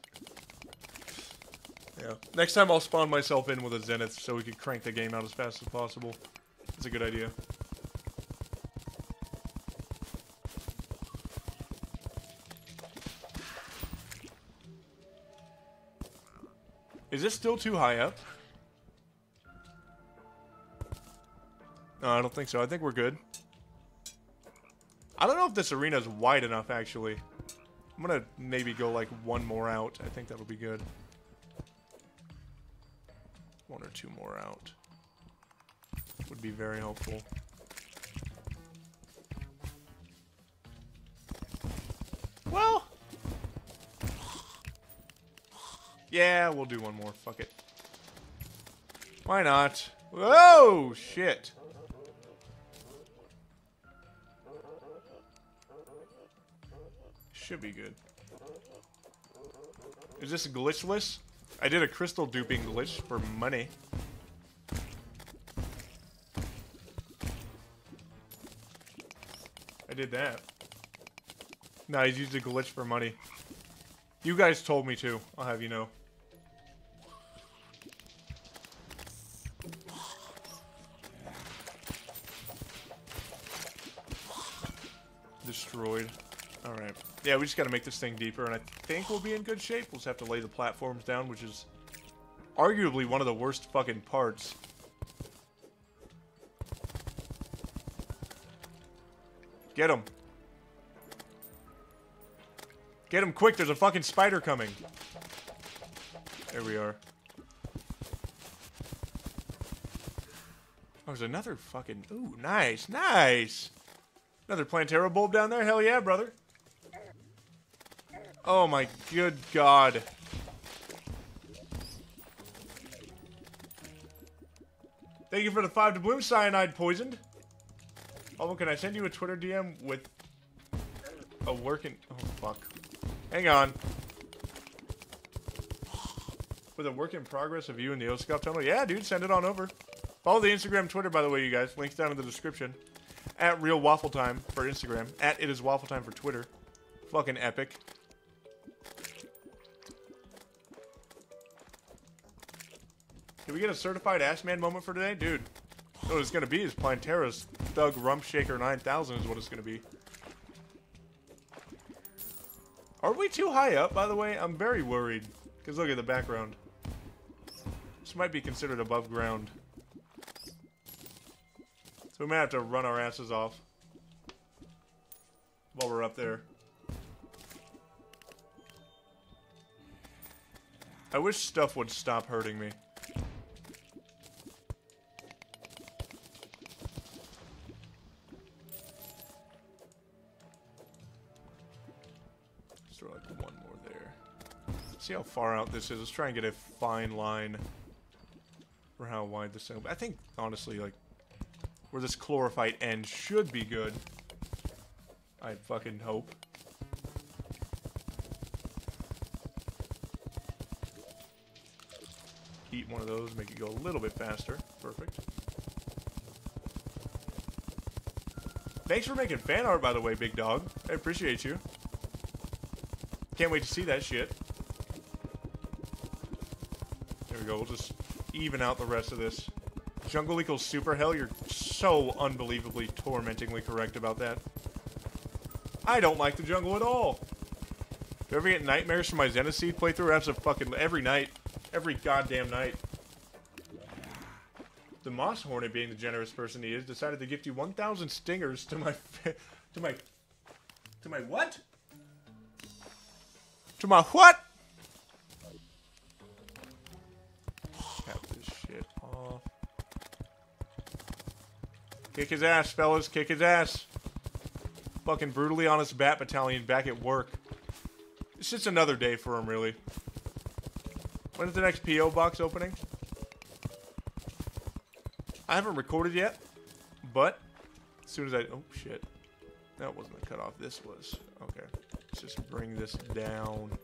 yeah. Next time I'll spawn myself in with a Zenith so we can crank the game out as fast as possible. It's a good idea. Is this still too high up? No, I don't think so. I think we're good. I don't know if this arena is wide enough, actually. I'm gonna maybe go like one more out. I think that'll be good. One or two more out. Would be very helpful. Well. Yeah, we'll do one more. Fuck it. Why not? Whoa, shit. Should be good. Is this glitchless? I did a crystal duping glitch for money. I did that. No, I used a glitch for money. You guys told me to, I'll have you know. We just gotta make this thing deeper, and I think we'll be in good shape. We'll just have to lay the platforms down, which is arguably one of the worst fucking parts. Get him. Get him quick, there's a fucking spider coming. There we are. Oh, there's another fucking... Ooh, nice, nice! Another Plantera bulb down there? Hell yeah, brother. Oh my good god. Thank you for the five doubloons cyanide poisoned. Oh, can I send you a Twitter DM with a working... Oh, fuck. Hang on. With a work in progress of you in the Oscop tunnel? Yeah, dude, send it on over. Follow the Instagram, Twitter, by the way, you guys. Links down in the description. At Real Waffle Time for Instagram. At It Is Waffle Time for Twitter. Fucking epic. We get a certified ass man moment for today? Dude, what it's gonna be is Plantera's Thug Rump Shaker 9000 is what it's gonna be. Are we too high up, by the way? I'm very worried. Because look at the background. This might be considered above ground. So we might have to run our asses off. While we're up there. I wish stuff would stop hurting me. See how far out this is. Let's try and get a fine line for how wide this is. I think, honestly, like, where this chlorophyte ends should be good. I fucking hope. Eat one of those, make it go a little bit faster. Perfect. Thanks for making fan art, by the way, big dog. I appreciate you. Can't wait to see that shit. We go. We'll just even out the rest of this. Jungle equals super hell. You're so unbelievably tormentingly correct about that. I don't like the jungle at all. Do you ever get nightmares from my Xenoseed playthrough? That's a fucking every night. Every goddamn night. The Moss Hornet, being the generous person he is, decided to gift you 1,000 stingers to my... to my... To my what? To my what? Kick his ass, fellas. Kick his ass. Fucking brutally honest Bat Battalion back at work. It's just another day for him, really. When is the next P.O. box opening? I haven't recorded yet, but as soon as I... Oh, shit. That wasn't a cutoff. This was. Okay. Let's just bring this down.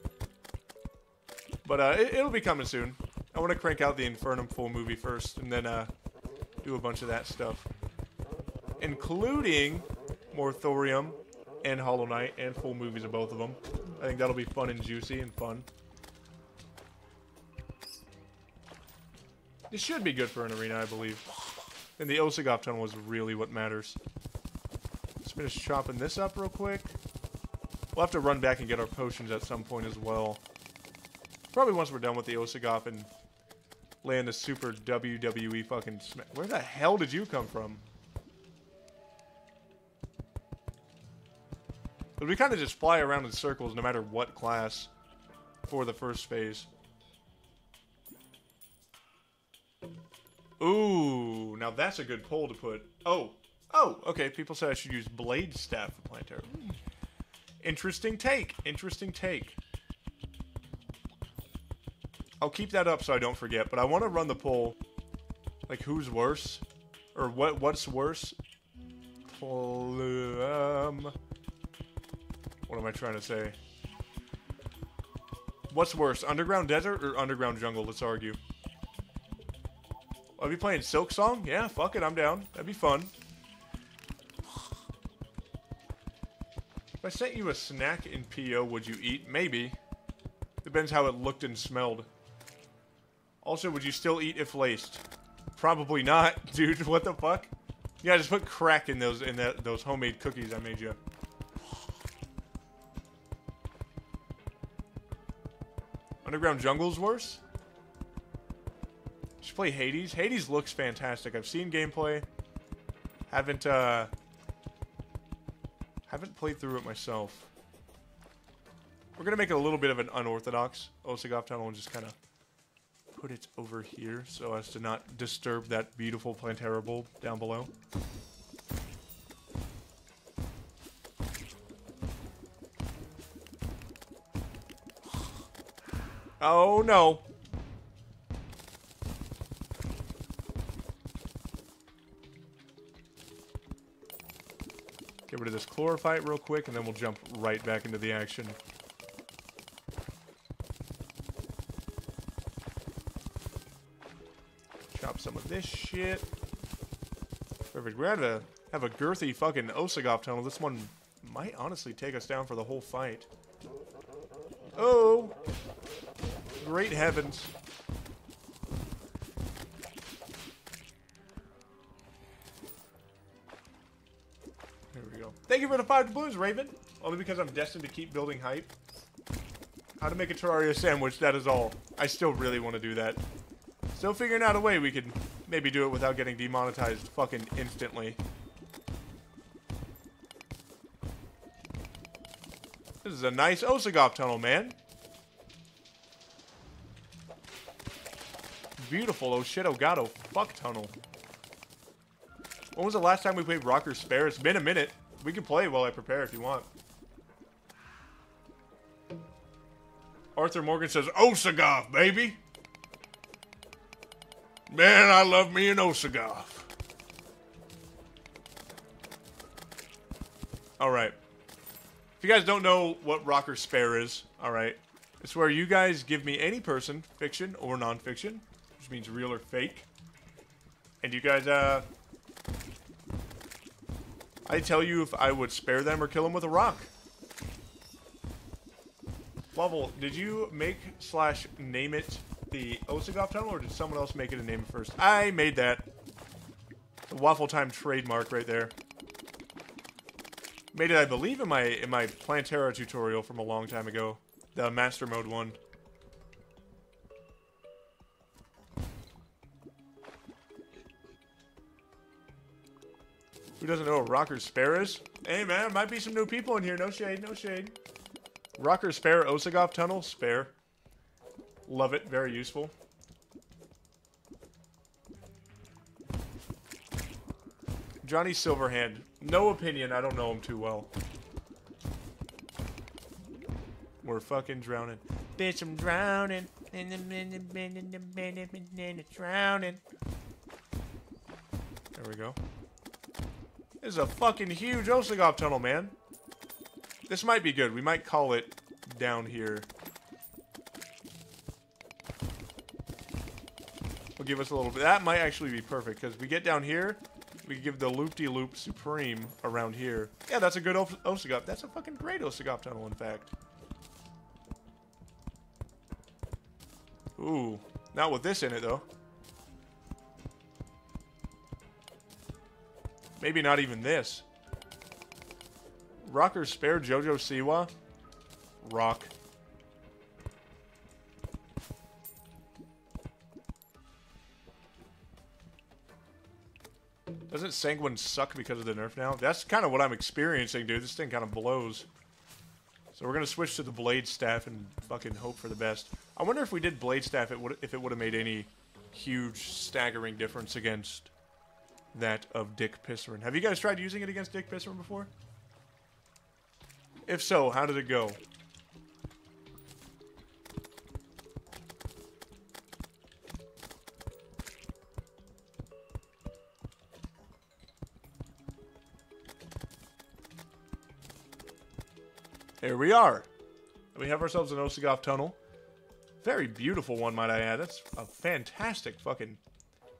But uh, it, it'll be coming soon. I want to crank out the Infernum full movie first, and then uh, do a bunch of that stuff. Including more Thorium and Hollow Knight and full movies of both of them. I think that'll be fun and juicy and fun. This should be good for an arena, I believe. And the Osagop tunnel is really what matters. Let's finish chopping this up real quick. We'll have to run back and get our potions at some point as well. Probably once we're done with the Osagop and land a super WWE fucking smack. Where the hell did you come from? But we kind of just fly around in circles no matter what class for the first phase. Ooh, now that's a good poll to put. Oh, oh, okay. People said I should use Blade Staff for Plantera. Interesting take. Interesting take. I'll keep that up so I don't forget, but I want to run the poll. Like, who's worse? Or what? what's worse? Um, what am I trying to say? What's worse, Underground Desert or Underground Jungle? Let's argue. I'll be playing Silk Song? Yeah, fuck it, I'm down. That'd be fun. If I sent you a snack in PO, would you eat? Maybe. Depends how it looked and smelled. Also, would you still eat if laced? Probably not, dude. What the fuck? Yeah, just put crack in those in that those homemade cookies I made you. Underground Jungle's worse? Should play Hades. Hades looks fantastic. I've seen gameplay. Haven't, uh... Haven't played through it myself. We're gonna make it a little bit of an unorthodox Osagop tunnel and just kind of put it over here so as to not disturb that beautiful Plantera bulb down below. Oh no. Get rid of this chlorophyte real quick, and then we'll jump right back into the action. Chop some of this shit. Perfect. We're gonna have a, girthy fucking Osagop tunnel. This one might honestly take us down for the whole fight. Oh! Great heavens. There we go. Thank you for the five blues, Raven. Only because I'm destined to keep building hype. How to make a Terraria sandwich, that is all. I still really want to do that. Still figuring out a way we could maybe do it without getting demonetized fucking instantly. This is a nice Osagop tunnel, man. Beautiful oh shit oh god oh fuck tunnel. When was the last time we played Rocker Spare? It's been a minute. We can play while I prepare if you want. Arthur Morgan says, Osagov, baby. Man, I love me an Osagov. Alright. If you guys don't know what Rocker Spare is, alright, it's where you guys give me any person, fiction or nonfiction, means real or fake. And you guys, uh... I tell you if I would spare them or kill them with a rock. Waffle, did you make slash name it the Osagov Tunnel, or did someone else make it and name it first? I made that. The Waffle Time trademark right there. Made it, I believe, in my in my Plantera tutorial from a long time ago. The Master Mode one. Who doesn't know what Rocker Spare is? Hey man, might be some new people in here. No shade, no shade. Rocker Spare, Osagov Tunnel, Spare. Love it, very useful. Johnny Silverhand. No opinion, I don't know him too well. We're fucking drowning. Bitch, I'm drowning. Drowning. There we go. This is a fucking huge Osagov tunnel, man. This might be good. We might call it down here. Will give us a little bit. That might actually be perfect because we get down here, we give the loop-de-loop supreme around here. Yeah, that's a good Os Osagov. That's a fucking great Osagov tunnel, in fact. Ooh, not with this in it though. Maybe not even this. Rocker Spare Jojo Siwa? Rock. Doesn't Sanguine suck because of the nerf now? That's kind of what I'm experiencing, dude. This thing kind of blows. So we're going to switch to the Blade Staff and fucking hope for the best. I wonder if we did Blade Staff, it would, if it would have made any huge, staggering difference against that of Dick Pisserin. Have you guys tried using it against Dick Pisserin before? If so, how did it go? Here we are. We have ourselves an Osagov tunnel. Very beautiful one, might I add. That's a fantastic fucking...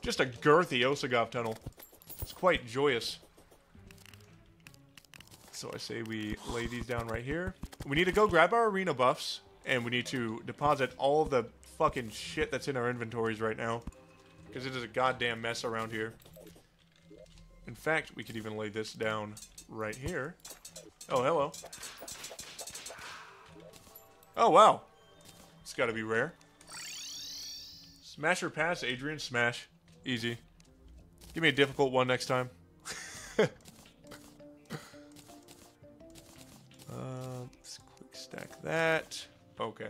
Just a girthy Osagov tunnel. It's quite joyous. So I say we lay these down right here. We need to go grab our arena buffs, and we need to deposit all the fucking shit that's in our inventories right now. Because it is a goddamn mess around here. In fact, we could even lay this down right here. Oh, hello. Oh, wow. It's got to be rare. Smash or pass, Adrian? Smash. Easy. Give me a difficult one next time. uh, let's quick stack that. Okay.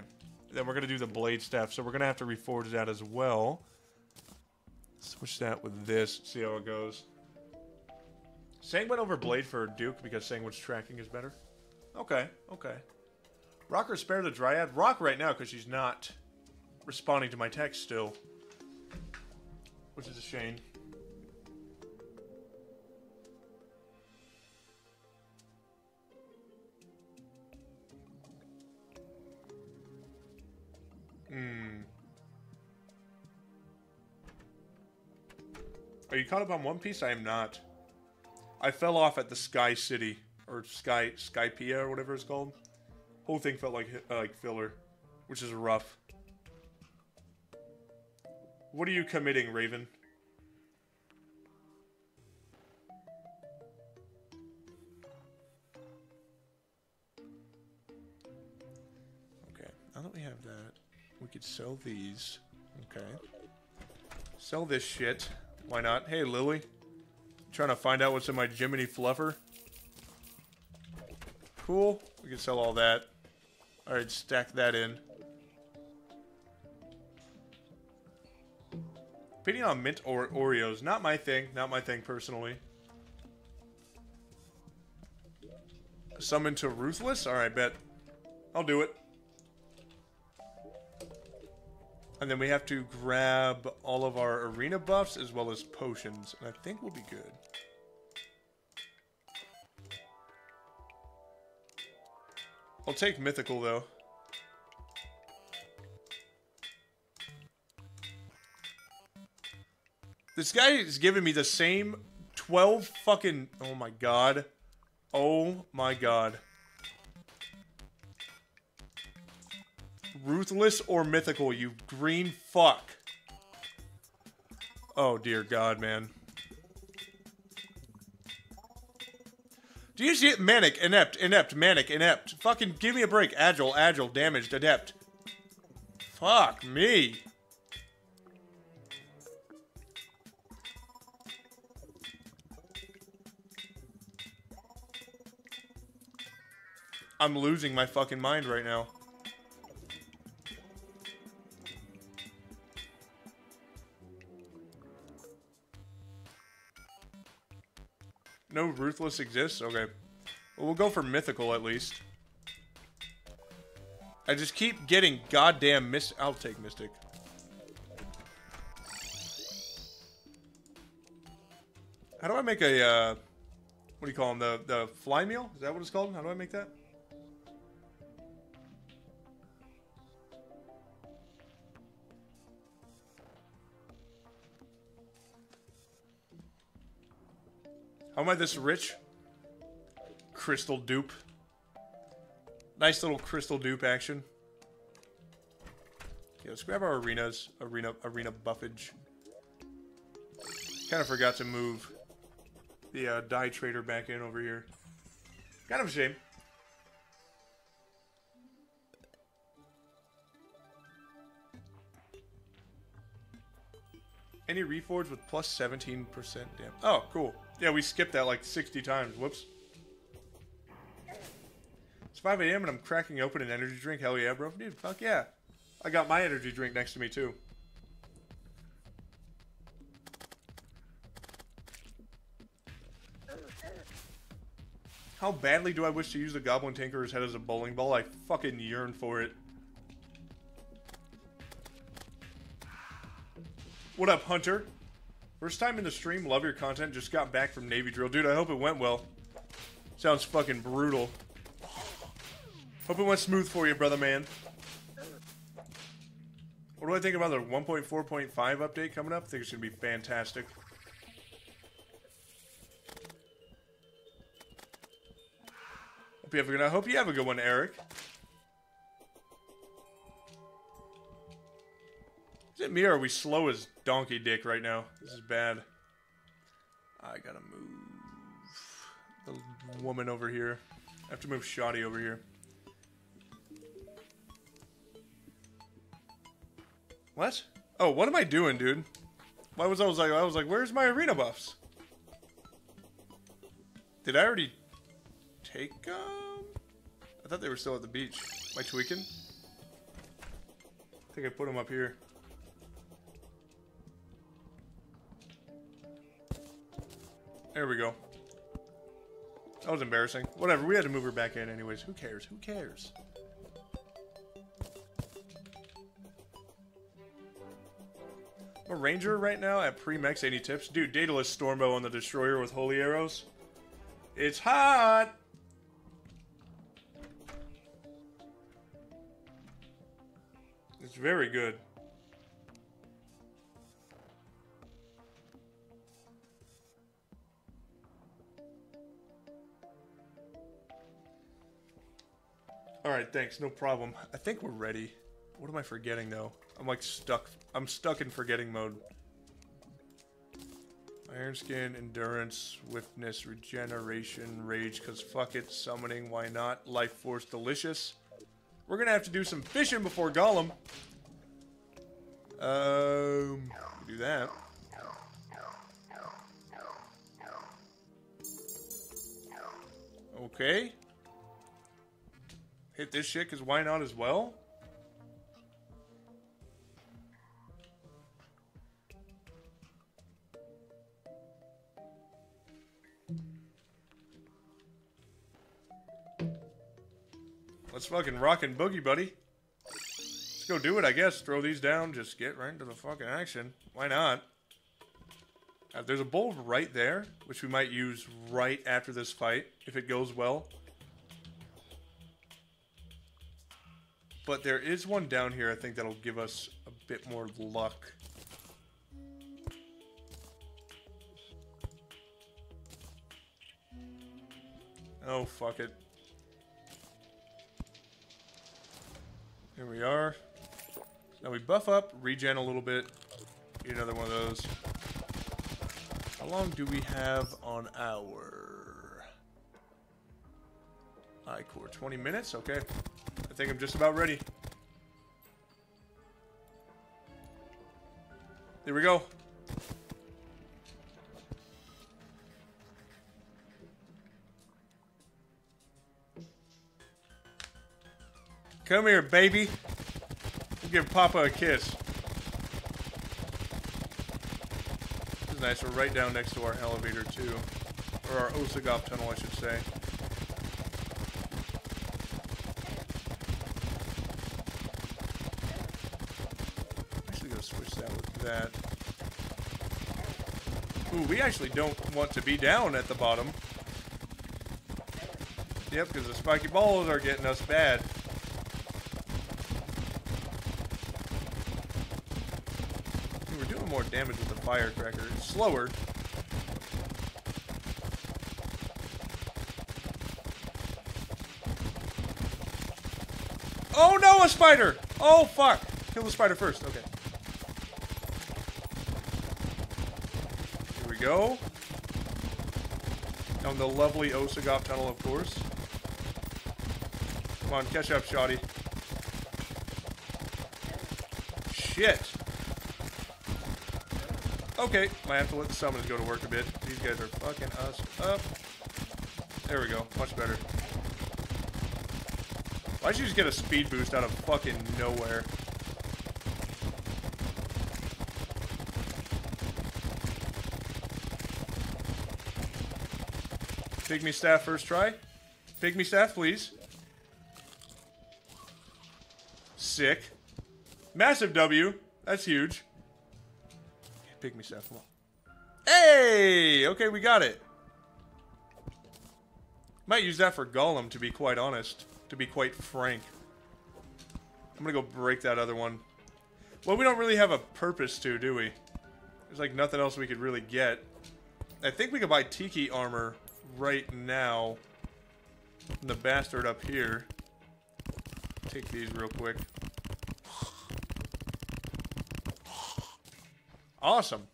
Then we're going to do the blade staff, so we're going to have to reforge that as well. Switch that with this, see how it goes. Sanguine over blade for Duke because Sanguine's tracking is better. Okay, okay. Rocker spare the Dryad. Rock right now because she's not responding to my text still. Which is a shame. Hmm. Are you caught up on One Piece? I am not. I fell off at the Sky City or Sky Skypiea or whatever it's called. Whole thing felt like uh, like filler, which is rough. What are you committing, Raven? Okay, now that we have that, could sell these. Okay. Sell this shit. Why not? Hey, Lily. Trying to find out what's in my Jiminy Fluffer. Cool. We can sell all that. Alright, stack that in. Opinion on mint or Oreos. Not my thing. Not my thing personally. Summon to Ruthless? Alright, bet. I'll do it. And then we have to grab all of our arena buffs as well as potions. And I think we'll be good. I'll take mythical though. This guy is giving me the same 12 fucking... Oh my god. Oh my god. Ruthless or mythical, you green fuck. Oh, dear God, man. Do you see it? Manic, inept, inept, manic, inept. Fucking give me a break. Agile, agile, damaged, adept. Fuck me. I'm losing my fucking mind right now. No ruthless exists? Okay. Well, we'll go for mythical at least. I just keep getting goddamn miss. I'll take mystic. How do I make a, uh, what do you call them? The, the fly meal? Is that what it's called? How do I make that? Am I this rich? Crystal dupe. Nice little crystal dupe action. Yeah, let's grab our arenas. Arena arena buffage. Kind of forgot to move the uh, Dye Trader back in over here. Kind of a shame. Any reforge with plus 17% damage. Oh, cool. Yeah, we skipped that like 60 times. Whoops. It's 5 a.m. and I'm cracking open an energy drink. Hell yeah, bro. Dude, fuck yeah. I got my energy drink next to me, too. How badly do I wish to use the Goblin Tinkerer's head as a bowling ball? I fucking yearn for it. What up, Hunter? First time in the stream, love your content. Just got back from Navy drill. Dude, I hope it went well. Sounds fucking brutal. Hope it went smooth for you, brother man. What do I think about the 1.4.5 update coming up? I think it's going to be fantastic. Hope you have a good, I hope you have a good one, Eric. It me or are we slow as donkey dick right now? This is bad. I gotta move the woman over here. I have to move Shoddy over here. What? Oh, what am I doing, dude? Why was I was like I was like, where's my arena buffs? Did I already take them? I thought they were still at the beach. Am I tweaking? I think I put them up here. There we go. That was embarrassing. Whatever, we had to move her back in anyways. Who cares? Who cares? I'm a ranger right now at pre-mechs. Any tips? Dude, Daedalus Stormbow on the Destroyer with Holy Arrows. It's hot! It's very good. Alright, thanks. No problem. I think we're ready. What am I forgetting, though? I'm, like, stuck. I'm stuck in forgetting mode. Iron Skin, Endurance, Swiftness, Regeneration, Rage, because fuck it, Summoning, why not? Life Force, Delicious. We're gonna have to do some fishing before Golem. Um, do that. Okay. Hit this shit, because why not as well? Let's fucking rock and boogie, buddy. Let's go do it, I guess. Throw these down, just get right into the fucking action. Why not? Uh, there's a bowl right there, which we might use right after this fight, if it goes well. But there is one down here, I think, that'll give us a bit more luck. Oh, fuck it. Here we are. Now we buff up, regen a little bit. Get another one of those. How long do we have on our Ichor? 20 minutes? Okay. I think I'm just about ready. There we go. Come here, baby. Give Papa a kiss. This is nice. We're right down next to our elevator, too. Or our Osagop tunnel, I should say. Actually, gonna switch that. Ooh, we actually don't want to be down at the bottom. Yep, because the spiky balls are getting us bad. We're doing more damage with the firecracker. It's slower. Oh no, a spider! Oh fuck! Kill the spider first. Okay. Here we go. Down the lovely Osagop tunnel, of course. Come on, catch up, Shoddy. Shit. Okay, might have to let the summons go to work a bit. These guys are fucking us up. There we go, much better. Why'd you just get a speed boost out of fucking nowhere? Pygmy staff first try. Pygmy staff, please. Sick. Massive W. That's huge. Pygmy staff, come on. Hey! Okay, we got it. Might use that for Golem, to be quite honest. To be quite frank. I'm gonna go break that other one. Well, we don't really have a purpose to, do we? There's like nothing else we could really get. I think we could buy Tiki armor right now. The bastard up here. Take these real quick. Awesome.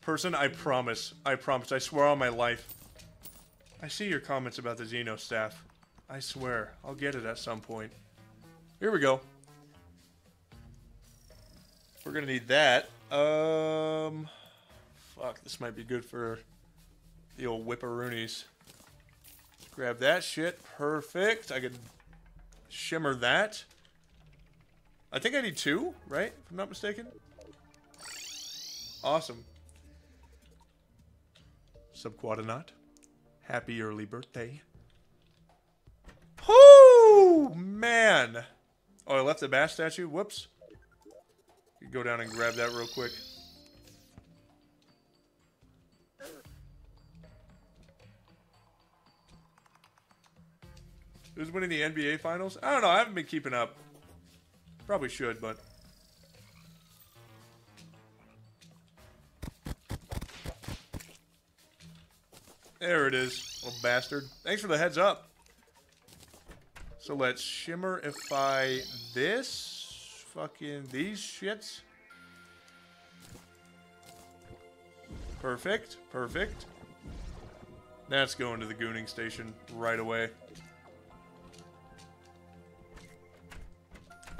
Person, I promise. I promise. I swear on my life. I see your comments about the Xeno staff. I swear. I'll get it at some point. Here we go. We're gonna need that. Um... Fuck, this might be good for the old whipperoonies. Grab that shit. Perfect. I could shimmer that. I think I need two, right? If I'm not mistaken. Awesome. Subquadanaut. Happy early birthday. Whoo! Man! Oh, I left the bass statue? Whoops. Go down and grab that real quick. Who's winning the NBA Finals? I don't know. I haven't been keeping up. Probably should, but... There it is, little bastard. Thanks for the heads up. So let's shimmerify this. Fucking these shits. Perfect, perfect. That's going to the gooning station right away.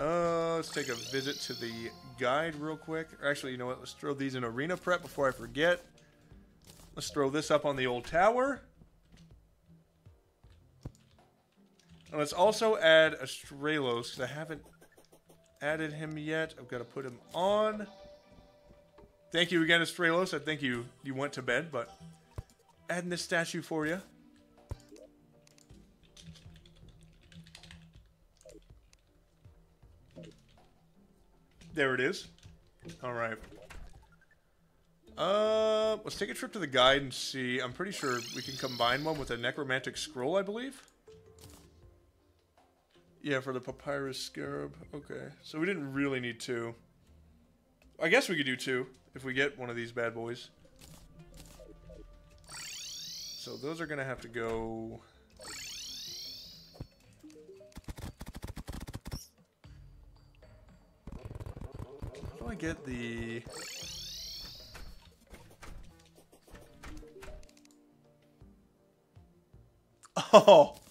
Uh, let's take a visit to the guide real quick. Or actually, you know what? Let's throw these in arena prep before I forget. Let's throw this up on the old tower. And let's also add Astralos, because I haven't added him yet. I've got to put him on. Thank you again, Astralos. I think you, you went to bed, but adding this statue for you. There it is. All right. Uh, let's take a trip to the guide and see. I'm pretty sure we can combine one with a necromantic scroll, I believe. Yeah, for the papyrus scarab. Okay, so we didn't really need two. I guess we could do two if we get one of these bad boys. So those are gonna have to go I get the... Oh!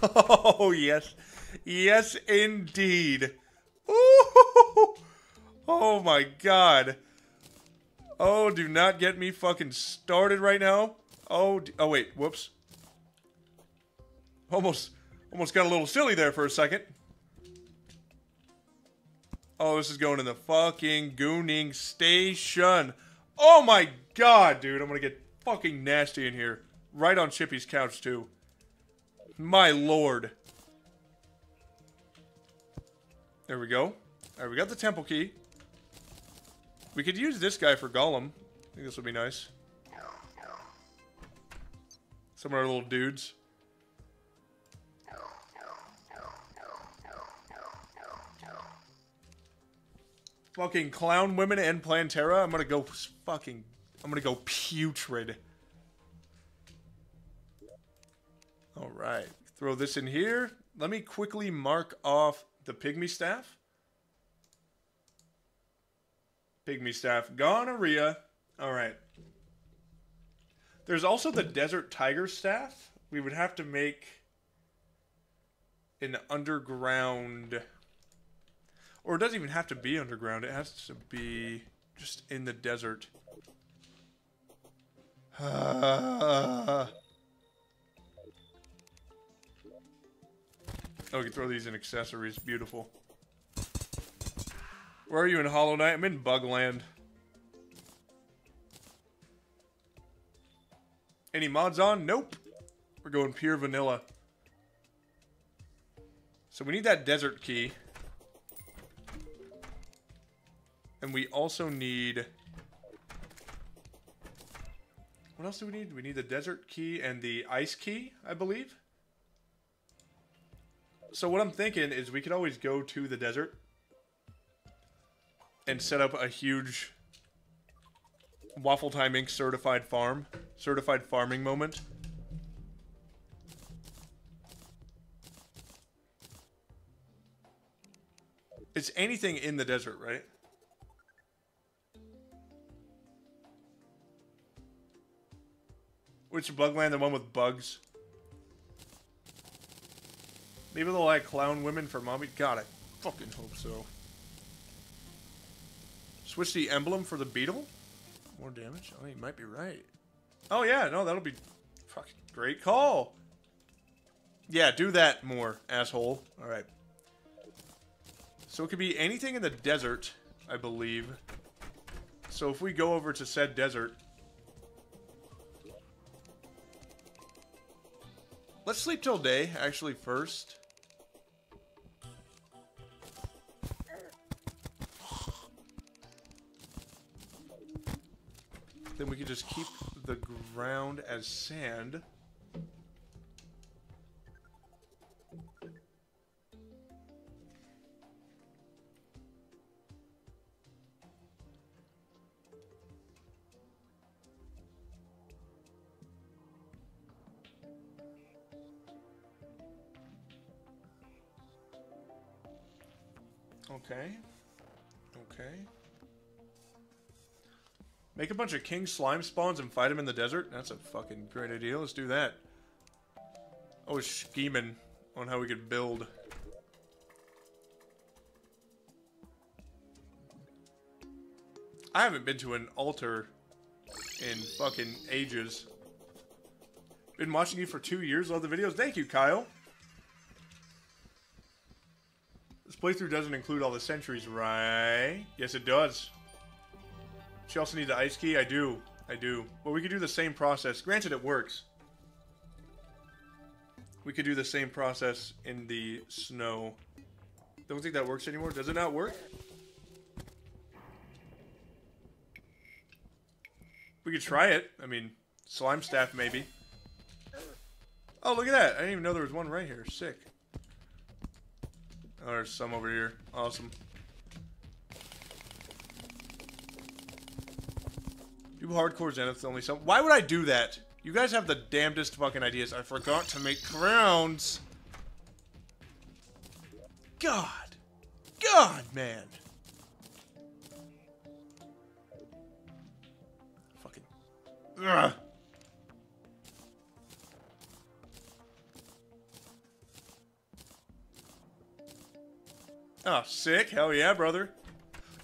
Oh, yes. Yes, indeed. Ooh! Oh, my God. Oh, do not get me fucking started right now. Oh, oh wait, whoops. Almost, almost got a little silly there for a second. Oh, this is going in the fucking gooning station. Oh my god, dude, I'm gonna get fucking nasty in here. Right on Chippy's couch, too. My lord. There we go. Alright, we got the temple key. We could use this guy for Golem. I think this would be nice. Some of our little dudes. Fucking clown women and Plantera. I'm gonna go fucking. I'm gonna go putrid. Alright. Throw this in here. Let me quickly mark off the pygmy staff. Pygmy staff. Gonorrhea. Alright. There's also the desert tiger staff. We would have to make an underground. Or it doesn't even have to be underground. It has to be just in the desert. oh, we can throw these in accessories. Beautiful. Where are you in Hollow Knight? I'm in Bugland. Any mods on? Nope. We're going pure vanilla. So we need that desert key. And we also need... What else do we need? We need the desert key and the ice key, I believe. So what I'm thinking is we could always go to the desert and set up a huge Waffle Time Inc. certified farm, certified farming moment. It's anything in the desert, right? Which Bugland, the one with bugs? Maybe they'll like clown women for mommy. God, I fucking hope so. Switch the emblem for the beetle? More damage? Oh, you might be right. Oh, yeah, no, that'll be fucking great call. Yeah, do that more, asshole. Alright. So it could be anything in the desert, I believe. So if we go over to said desert... Let's sleep till day, actually, first. Then we can just keep the ground as sand. Make a bunch of king slime spawns and fight them in the desert? That's a fucking great idea. Let's do that. I was scheming on how we could build. I haven't been to an altar in fucking ages. Been watching you for two years. Love the videos. Thank you, Kyle. This playthrough doesn't include all the sentries, right? Yes, it does. She also needs the ice key? I do. I do. But we could do the same process. Granted, it works. We could do the same process in the snow. Don't think that works anymore. Does it not work? We could try it. I mean, slime staff maybe. Oh, look at that. I didn't even know there was one right here. Sick. Oh, there's some over here. Awesome. Do hardcore zenith only some. Why would I do that? You guys have the damnedest fucking ideas. I forgot to make crowns. God. God, man. Fucking. Ugh. Oh, sick. Hell yeah, brother.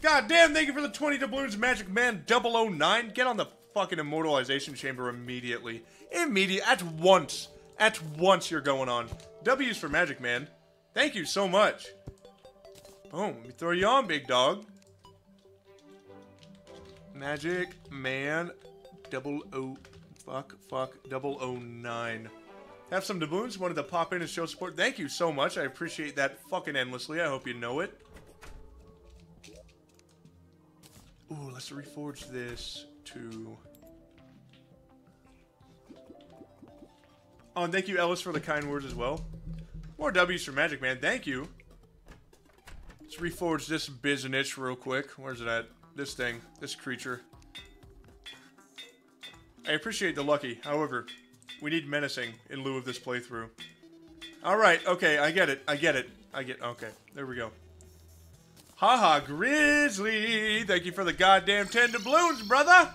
God damn, thank you for the 20 doubloons, Magic Man 009. Get on the fucking immortalization chamber immediately. Immediate. At once. At once you're going on. W's for Magic Man. Thank you so much. Boom. Let me throw you on, big dog. Magic Man double O fuck fuck double O nine. Have some doubloons. Wanted to pop in and show support. Thank you so much. I appreciate that fucking endlessly. I hope you know it. Ooh, let's reforge this to. Oh, and thank you, Ellis, for the kind words as well. More W's for Magic Man. Thank you. Let's reforge this business real quick. Where's it at? This thing. This creature. I appreciate the lucky. However, we need menacing in lieu of this playthrough. Alright, okay, I get it. I get it. I get... Okay, there we go. Haha, Grizzly! Thank you for the goddamn 10 doubloons, brother!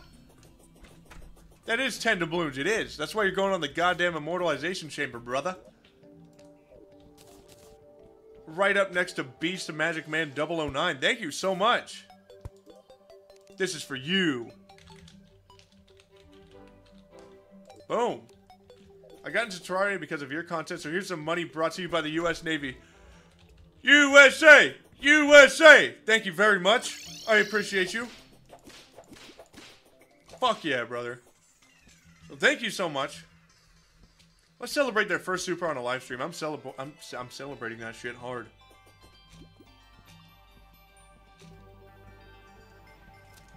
That is 10 doubloons, it is. That's why you're going on the goddamn immortalization chamber, brother. Right up next to Beast of Magic Man 009. Thank you so much. This is for you. Boom. I got into Terraria because of your content, so here's some money brought to you by the U.S. Navy. USA! USA! Thank you very much. I appreciate you. Fuck yeah, brother. Well, thank you so much. Let's celebrate their first super on a live stream. I'm, celebra I'm, I'm celebrating that shit hard.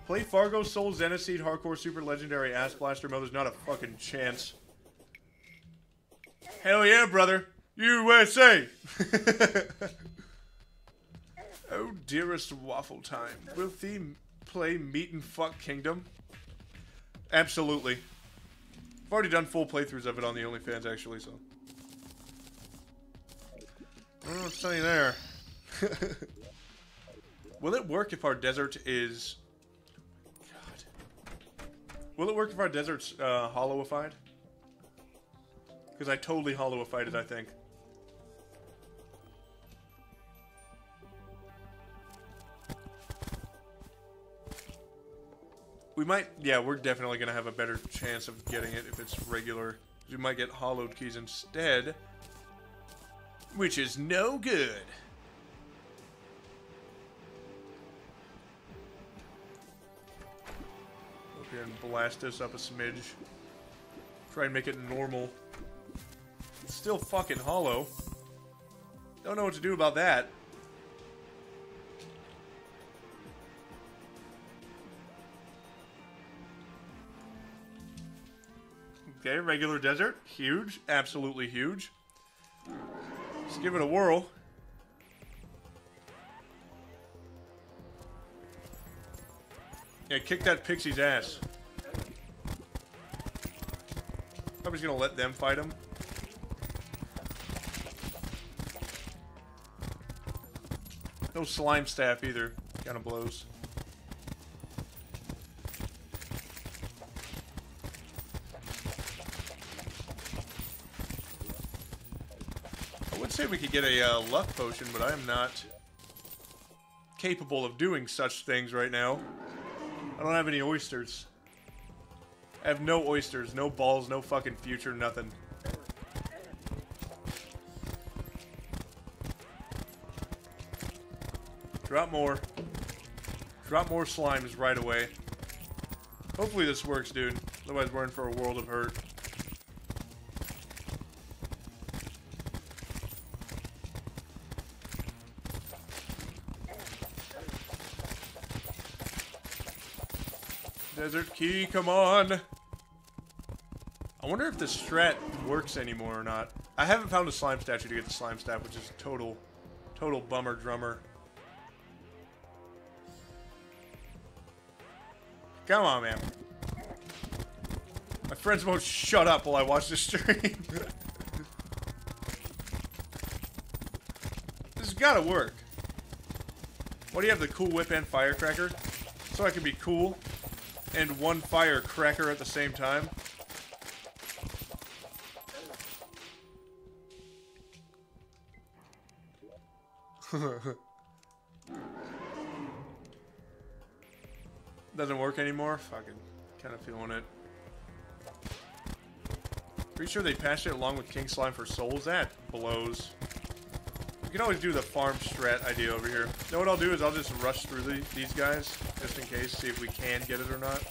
Play Fargo, Soul, Xenoseed, Hardcore, Super Legendary, Ass Blaster mode. There's not a fucking chance. Hell yeah, brother. USA! oh, dearest Waffle Time. Will thee play Meat and Fuck Kingdom? Absolutely. I've already done full playthroughs of it on the OnlyFans, actually, so. I don't know what's saying there. Will it work if our desert is... God. Will it work if our desert's uh, hallowified? Because I totally hallowified it, I think. We might, yeah, we're definitely going to have a better chance of getting it if it's regular. We might get hallowed keys instead, which is no good. Up here and blast this up a smidge. Try and make it normal. It's still fucking hallow. Don't know what to do about that. Okay, regular desert. Huge. Absolutely huge. Let's give it a whirl. Yeah, kick that pixie's ass. I'm just gonna let them fight him. No slime staff either. Kinda blows. I would say we could get a uh, luck potion, but I am not capable of doing such things right now. I don't have any oysters. I have no oysters, no balls, no fucking future, nothing. Drop more. Drop more slimes right away. Hopefully this works, dude. Otherwise we're in for a world of hurt. Desert Key, come on! I wonder if the strat works anymore or not. I haven't found a slime statue to get the slime staff, which is total, total bummer drummer. Come on, man. My friends won't shut up while I watch the stream. this has gotta work. What do you have, the cool whip and firecracker? So I can be cool. And one firecracker at the same time. Doesn't work anymore? Fucking kind of feeling it. Pretty sure they patched it along with King Slime for souls. That blows. We can always do the farm strat idea over here. Know what I'll do is I'll just rush through the, these guys, just in case, see if we can get it or not.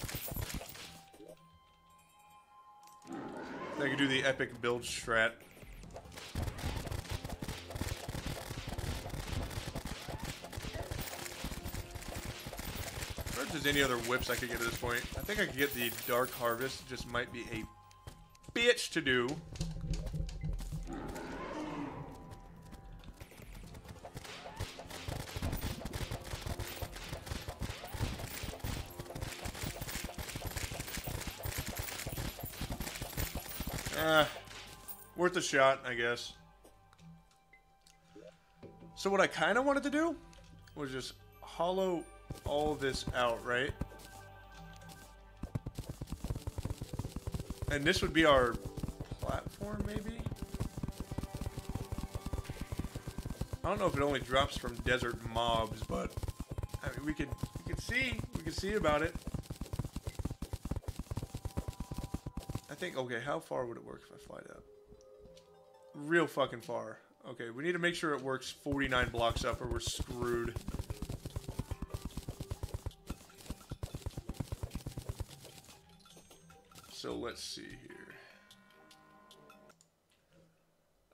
I can do the epic build strat. If there's any other whips I could get at this point. I think I could get the Dark Harvest. It just might be a bitch to do. Uh, worth a shot, I guess. So what I kind of wanted to do was just hollow all this out, right? And this would be our platform, maybe? I don't know if it only drops from desert mobs, but I mean, we could we could see we could see about it. I think okay, how far would it work if I fly that? Real fucking far. Okay, we need to make sure it works 49 blocks up or we're screwed. So let's see here.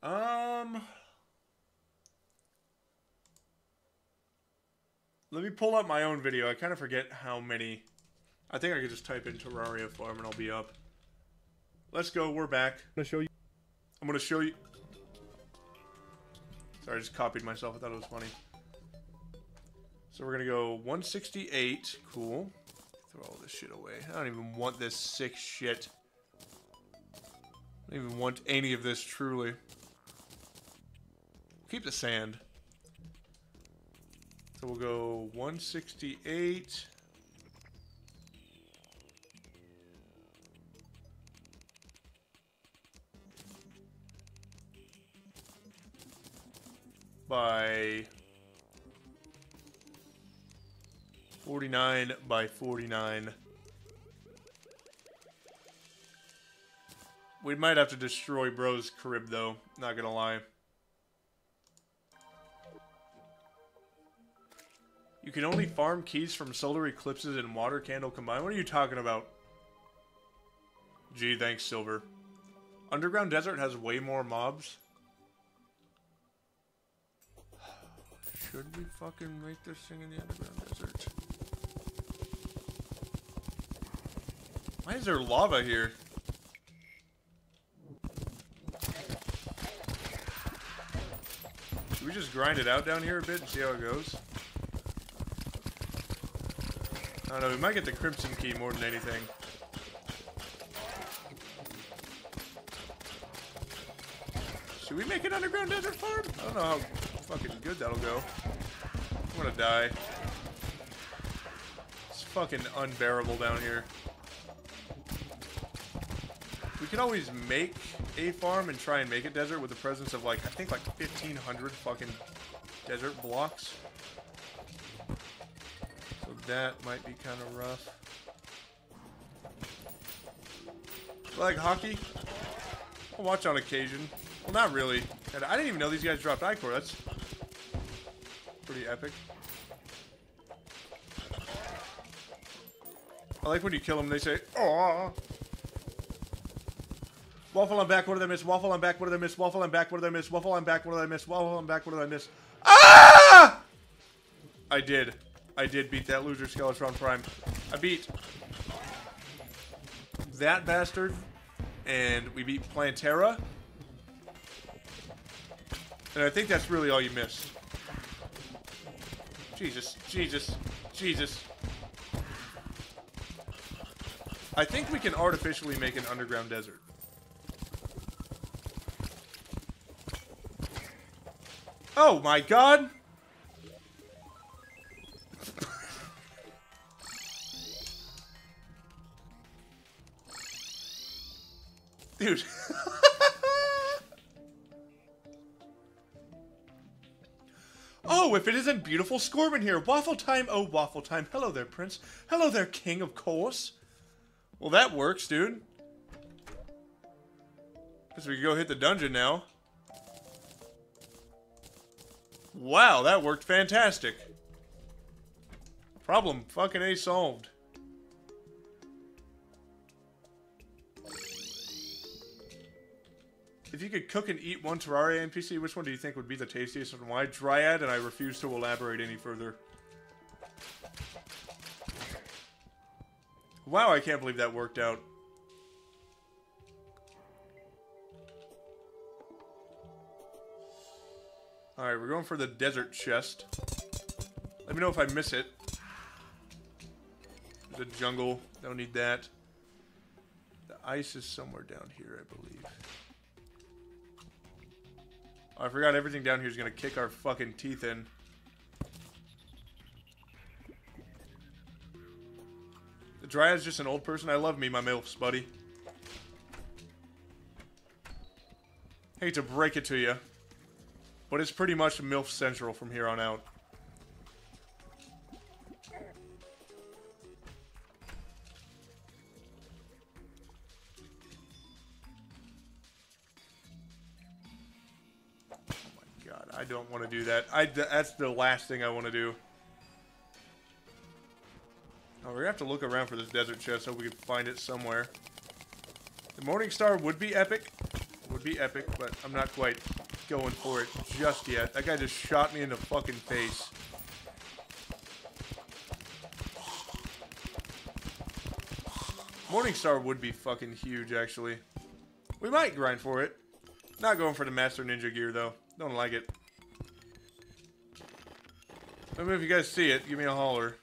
Um Let me pull up my own video. I kind of forget how many. I think I could just type in Terraria farm and I'll be up. Let's go. We're back. I'm gonna show you. I'm gonna show you. Sorry, I just copied myself. I thought it was funny. So we're gonna go 168. Cool. Throw all this shit away. I don't even want this sick shit. I don't even want any of this, truly. Keep the sand. So we'll go 168. By 49 by 49. We might have to destroy Bro's crib, though. Not gonna lie. You can only farm keys from solar eclipses and water candle combined. What are you talking about? Gee, thanks, Silver. Underground Desert has way more mobs. Should we fucking make this thing in the Underground Desert? Why is there lava here? Should we just grind it out down here a bit and see how it goes? I don't know, we might get the Crimson Key more than anything. Should we make an underground desert farm? I don't know how fucking good that'll go. I'm gonna die. It's fucking unbearable down here. We could always make a farm and try and make it desert with the presence of like, I think like 1,500 fucking desert blocks So that might be kind of rough. Like hockey? I'll watch on occasion. Well, not really. I didn't even know these guys dropped Ichor. That's pretty epic. I like when you kill them, they say, "Oh." Waffle, I'm back. What did I miss? Waffle, I'm back. What did I miss? Waffle, I'm back. What did I miss? Waffle, I'm back. What did I miss? Waffle, I'm back. What did I miss? Ah! I did. I did beat that loser Skeletron Prime. I beat that bastard, and we beat Plantera. And I think that's really all you missed. Jesus, Jesus, Jesus. I think we can artificially make an underground desert. Oh my god! Dude. oh, if it isn't beautiful Scorbin here. Waffle time, oh, waffle time. Hello there, Prince. Hello there, King, of course. Well, that works, dude. Guess we can go hit the dungeon now. Wow, that worked fantastic. Problem fucking A solved. If you could cook and eat one Terraria NPC, which one do you think would be the tastiest and why? Dryad, and I refuse to elaborate any further. Wow, I can't believe that worked out. Alright, we're going for the desert chest. Let me know if I miss it. The jungle, don't need that. The ice is somewhere down here, I believe. Oh, I forgot everything down here is going to kick our fucking teeth in. The Dryad's just an old person. I love me, my MILFs, buddy. Hate to break it to you. But it's pretty much MILF Central from here on out. I don't want to do that. I, that's the last thing I want to do. Oh, we're going to have to look around for this desert chest. so we can find it somewhere. The Morning Star would be epic. Would be epic, but I'm not quite going for it just yet. That guy just shot me in the fucking face. Morning Star would be fucking huge, actually. We might grind for it. Not going for the Master Ninja gear, though. Don't like it. Maybe if you guys see it, give me a holler.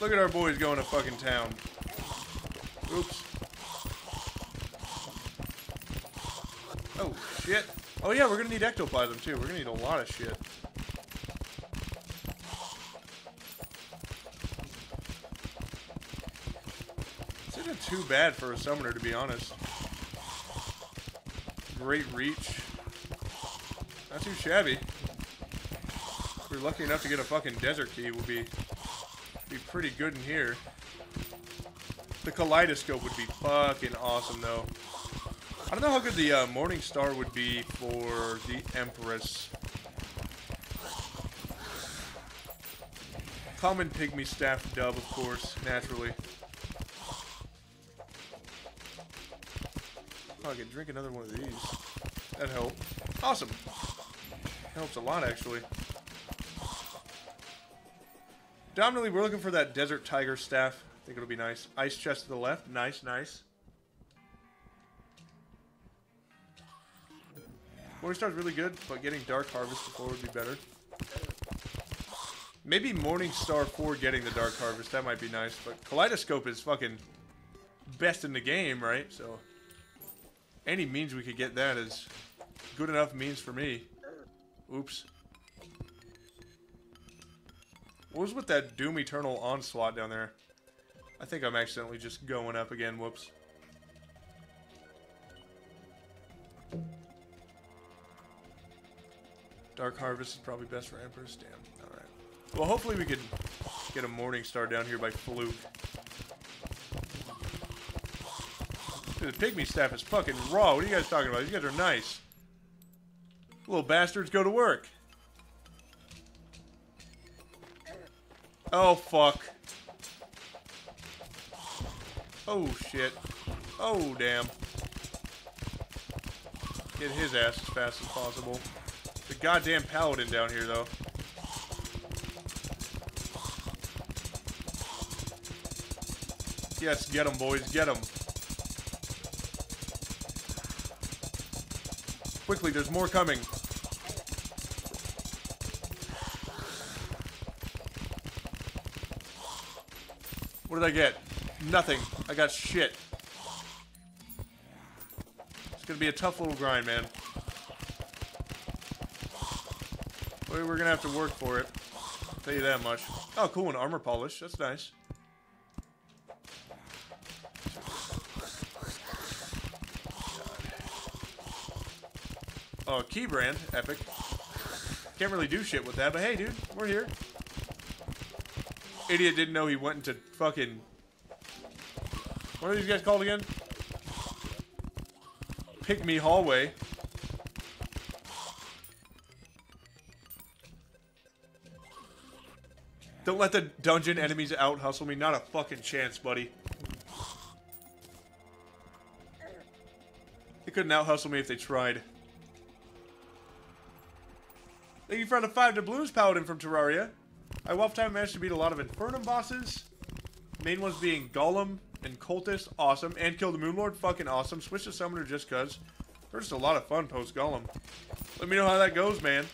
Look at our boys going to fucking town. Oops. Oh, shit. Oh yeah, we're gonna need ectoplasm too. We're gonna need a lot of shit. Too bad for a summoner, to be honest. Great reach. Not too shabby. If we're lucky enough to get a fucking desert key, we'll be, be pretty good in here. The kaleidoscope would be fucking awesome, though. I don't know how good the uh, Morning Star would be for the Empress. Common Pygmy Staff dub, of course, naturally. I could drink another one of these. That help. Awesome. Helps a lot, actually. Dominantly, we're looking for that Desert Tiger staff. I think it'll be nice. Ice chest to the left. Nice, nice. Morning Star's really good, but getting Dark Harvest before would be better. Maybe Morning Star for getting the Dark Harvest. That might be nice. But Kaleidoscope is fucking best in the game, right? So any means we could get that is good enough means for me. Oops. What was with that Doom Eternal Onslaught down there? I think I'm accidentally just going up again. Whoops. Dark Harvest is probably best for Emperor's Damn. Alright. Well, hopefully we could get a Morning Star down here by fluke. Dude, the pygmy staff is fucking raw. What are you guys talking about? These guys are nice. Little bastards go to work. Oh, fuck. Oh, shit. Oh, damn. Get his ass as fast as possible. The goddamn paladin down here, though. Yes, get him, boys. Get him. Quickly, there's more coming. What did I get? Nothing. I got shit. It's gonna be a tough little grind, man. We- We're gonna have to work for it. I'll tell you that much. Oh, cool, an armor polish. That's nice. Oh, Keybrand, epic. Can't really do shit with that, but hey, dude, we're here. Idiot didn't know he went into fucking. What are these guys called again? Pick me hallway. Don't let the dungeon enemies out hustle me. Not a fucking chance, buddy. They couldn't out hustle me if they tried. Thank you for the five to Blues Paladin from Terraria. I Wolf Time managed to beat a lot of Infernum bosses. Main ones being Golem and Cultist, awesome. And kill the Moonlord, fucking awesome. Switch to Summoner just cuz. They're just a lot of fun post Golem. Let me know how that goes, man.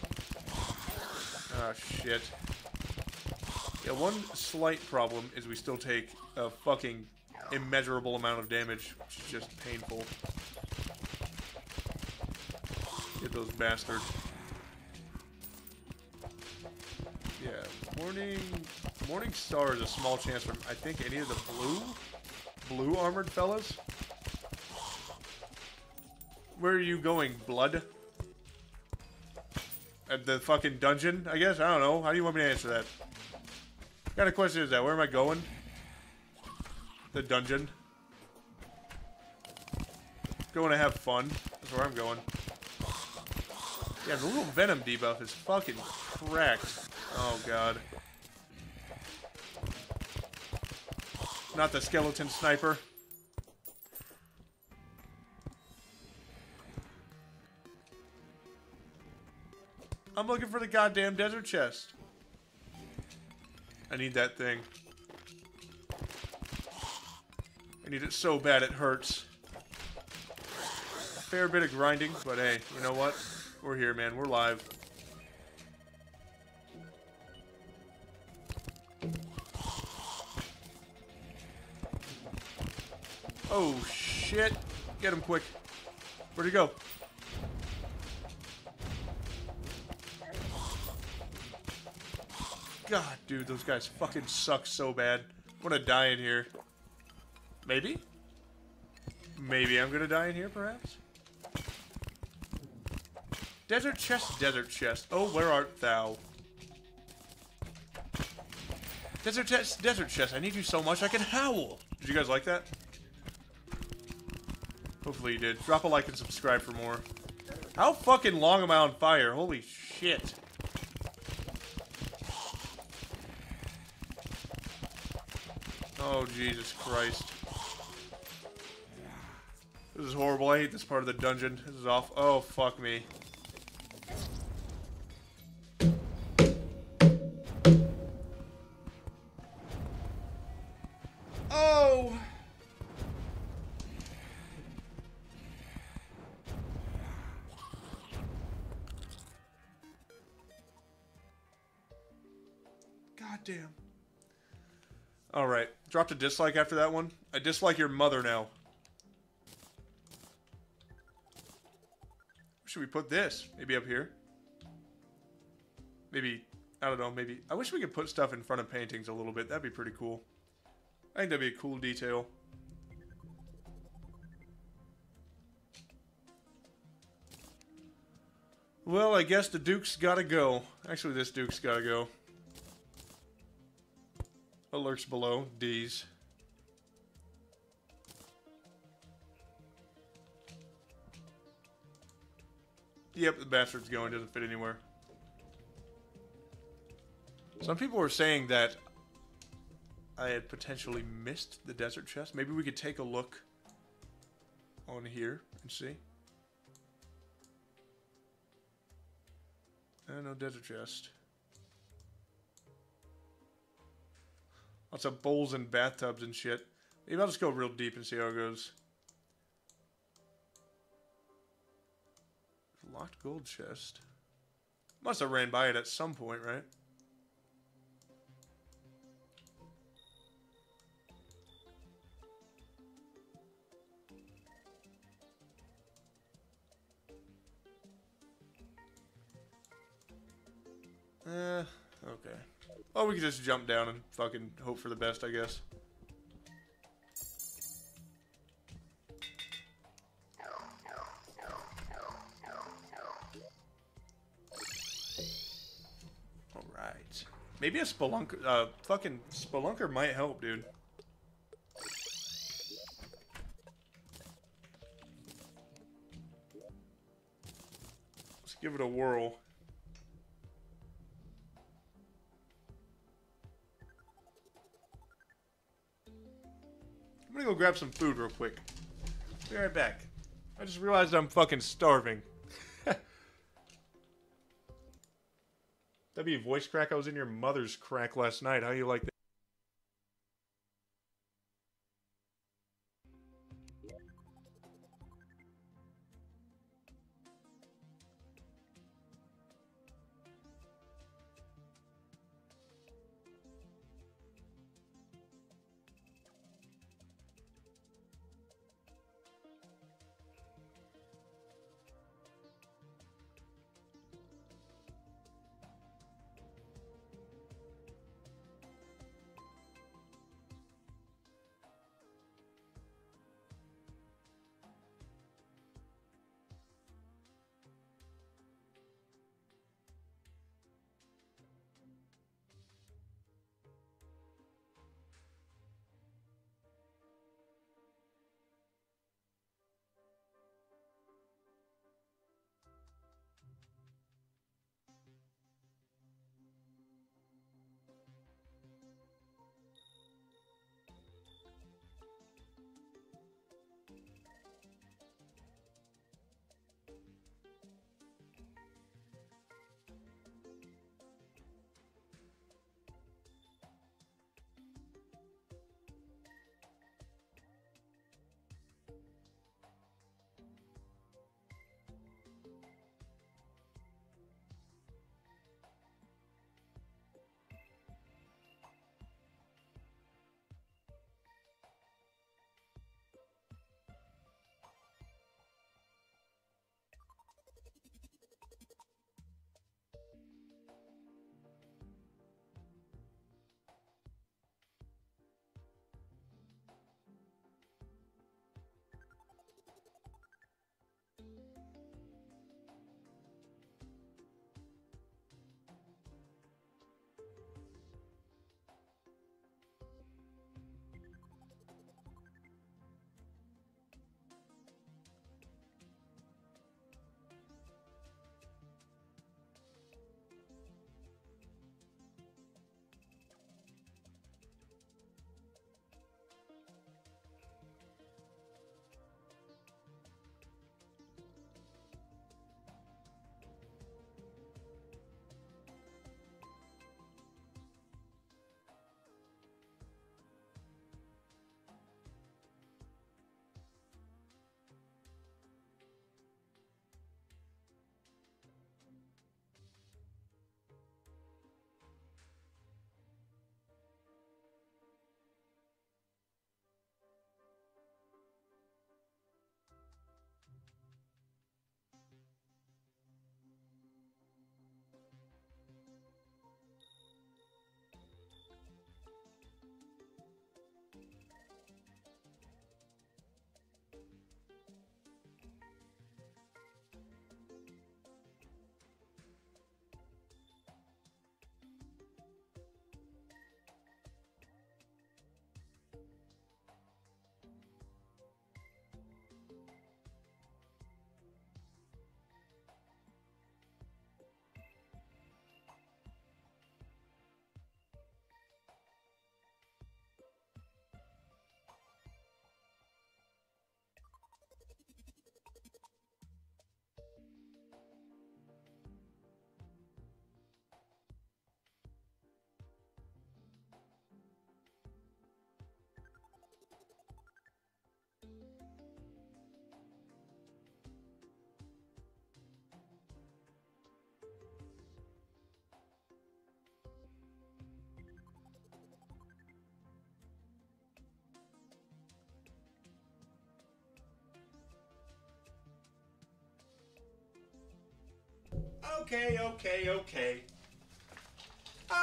Ah, shit. Yeah, one slight problem is we still take a fucking immeasurable amount of damage, which is just painful. Get those bastards. Morning Morning Star is a small chance from I think any of the blue blue armored fellas. Where are you going, blood? At the fucking dungeon, I guess? I don't know. How do you want me to answer that? What kind of question is that? Where am I going? The dungeon. Going to have fun. That's where I'm going. Yeah, the little Venom debuff is fucking cracked. Oh, God. Not the skeleton sniper. I'm looking for the goddamn desert chest. I need that thing. I need it so bad it hurts. Fair bit of grinding, but hey, you know what? We're here, man. We're live. Oh, shit. Get him quick. Where'd he go? God, dude, those guys fucking suck so bad. I'm gonna die in here. Maybe? Maybe I'm gonna die in here, perhaps? Desert chest, desert chest. Oh, where art thou? Desert chest, desert chest. I need you so much I can howl. Did you guys like that? Hopefully you did. Drop a like and subscribe for more. How fucking long am I on fire? Holy shit. Oh, Jesus Christ. This is horrible. I hate this part of the dungeon. This is off. Oh, fuck me. Dropped a dislike after that one. I dislike your mother now. Where should we put this? Maybe up here? Maybe, I don't know, maybe. I wish we could put stuff in front of paintings a little bit. That'd be pretty cool. I think that'd be a cool detail. Well, I guess the Duke's gotta go. Actually, this Duke's gotta go. What lurks below? D's. Yep, the bastard's going. Doesn't fit anywhere. Some people were saying that I had potentially missed the desert chest. Maybe we could take a look on here and see. Uh, no desert chest. Lots of bowls and bathtubs and shit. Maybe I'll just go real deep and see how it goes. Locked gold chest. Must have ran by it at some point, right? Eh, okay. Well, we could just jump down and fucking hope for the best, I guess. Alright. Maybe a spelunker, uh, fucking spelunker might help, dude. Let's give it a whirl. I'm gonna go grab some food real quick. Be right back. I just realized I'm fucking starving. That'd be a voice crack. I was in your mother's crack last night. How you like that? Okay, okay, okay.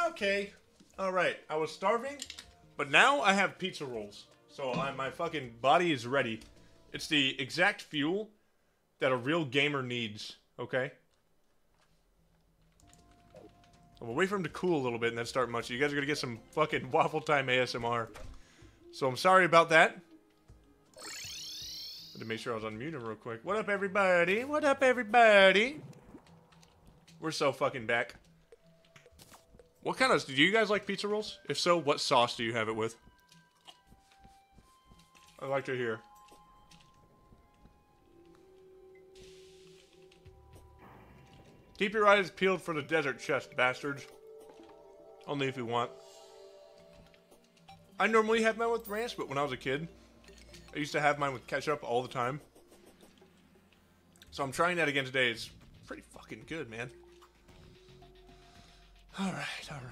Okay. All right. I was starving, but now I have pizza rolls. So I, my fucking body is ready. It's the exact fuel that a real gamer needs. Okay. I'm wait for him to cool a little bit and then start munching. You guys are gonna get some fucking waffle time ASMR. So I'm sorry about that. Had to make sure I was unmuted real quick. What up, everybody? What up, everybody? We're so fucking back. What kind of... Do you guys like pizza rolls? If so, what sauce do you have it with? I'd like to hear. Keep your eyes peeled for the desert chest, bastards. Only if you want. I normally have mine with ranch, but when I was a kid, I used to have mine with ketchup all the time. So I'm trying that again today. It's pretty fucking good, man. Alright, alright.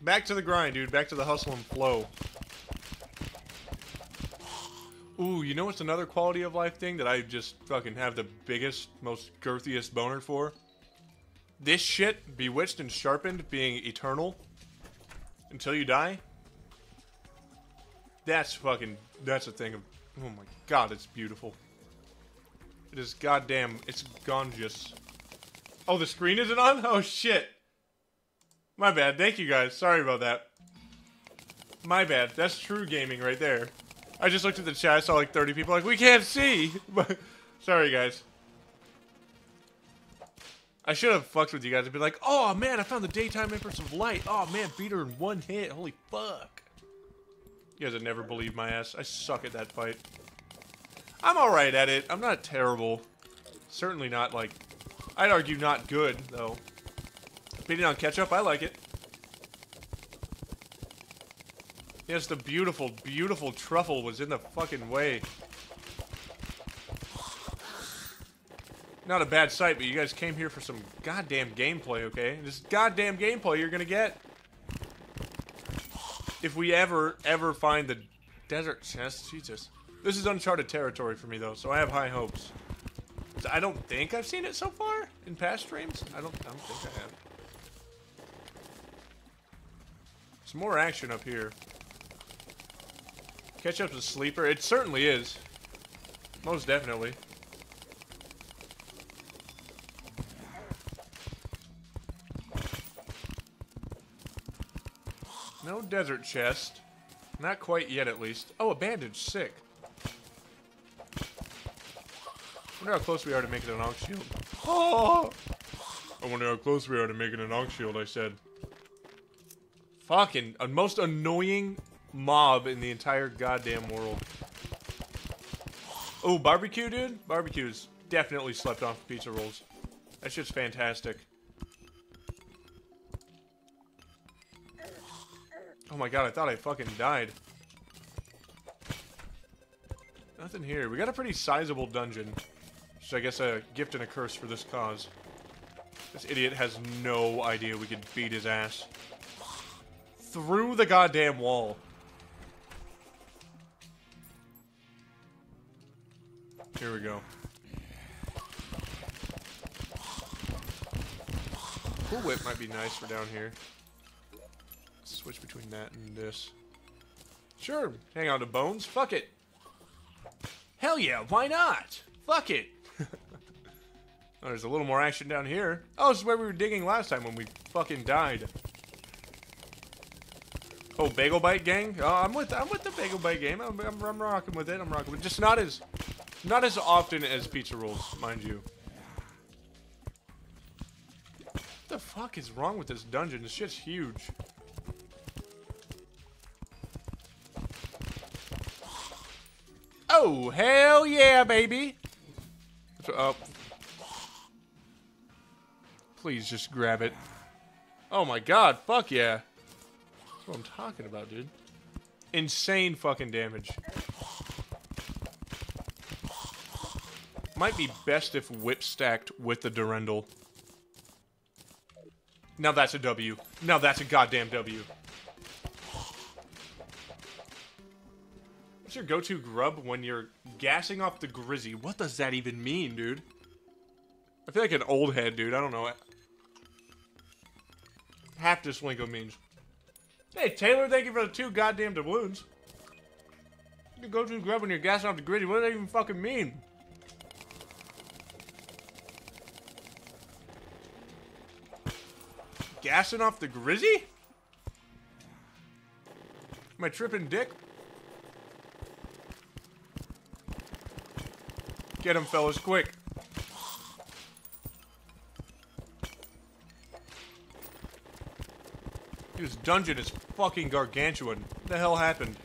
Back to the grind, dude. Back to the hustle and flow. Ooh, you know what's another quality of life thing that I just fucking have the biggest, most girthiest boner for? This shit, bewitched and sharpened, being eternal until you die. That's fucking, that's a thing of, oh my god, it's beautiful. It is goddamn, it's gorgeous. Oh, the screen isn't on? Oh shit. My bad, thank you guys, sorry about that. My bad, that's true gaming right there. I just looked at the chat, I saw like 30 people like, we can't see! But, sorry guys. I should have fucked with you guys and be like, oh man, I found the daytime Empress of Light. Oh man, beat her in one hit. Holy fuck. You guys would never believe my ass. I suck at that fight. I'm alright at it. I'm not terrible. Certainly not, like... I'd argue not good, though. Beating on ketchup, I like it. Yes, the beautiful, beautiful truffle was in the fucking way. Not a bad sight, but you guys came here for some goddamn gameplay, okay? This goddamn gameplay you're gonna get. If we ever, ever find the desert chest, Jesus. This is uncharted territory for me, though, so I have high hopes. I don't think I've seen it so far in past streams. I don't, I don't think I have. Some more action up here. Ketchup's a sleeper. It certainly is. Most definitely. No desert chest. Not quite yet, at least. Oh, a bandage. Sick. wonder how close we are to making an Ankh shield. Oh! I wonder how close we are to making an Ankh shield, I said. Fucking, most annoying mob in the entire goddamn world. Oh, barbecue, dude? Barbecue's definitely slept off pizza rolls. That shit's fantastic. Oh my god, I thought I fucking died. Nothing here. We got a pretty sizable dungeon. Which I guess a gift and a curse for this cause. This idiot has no idea we could beat his ass. Through the goddamn wall. Here we go. Cool whip might be nice for down here. Switch between that and this. Sure, hang on to bones. Fuck it. Hell yeah, why not? Fuck it. oh, there's a little more action down here. Oh, this is where we were digging last time when we fucking died. Oh, Bagel Bite gang? Oh, I'm with I'm with the Bagel Bite game. I'm, I'm, I'm rocking with it. I'm rocking with it. Just not as not as often as pizza rolls, mind you. What the fuck is wrong with this dungeon? This shit's huge. Oh, hell yeah, baby! Oh. Please just grab it. Oh my god, fuck yeah. What I'm talking about, dude. Insane fucking damage. Might be best if whip stacked with the Durendal. Now that's a W. Now that's a goddamn W. What's your go-to grub when you're gassing off the Grizzy? What does that even mean, dude? I feel like an old head, dude. I don't know. half this lingo means. Hey, Taylor, thank you for the two goddamn doubloons. You go to grab when you're gassing off the gritty. What does that even fucking mean? Gassing off the grizzy? Am I tripping dick? Get him, fellas, quick. This dungeon is fucking gargantuan. What the hell happened?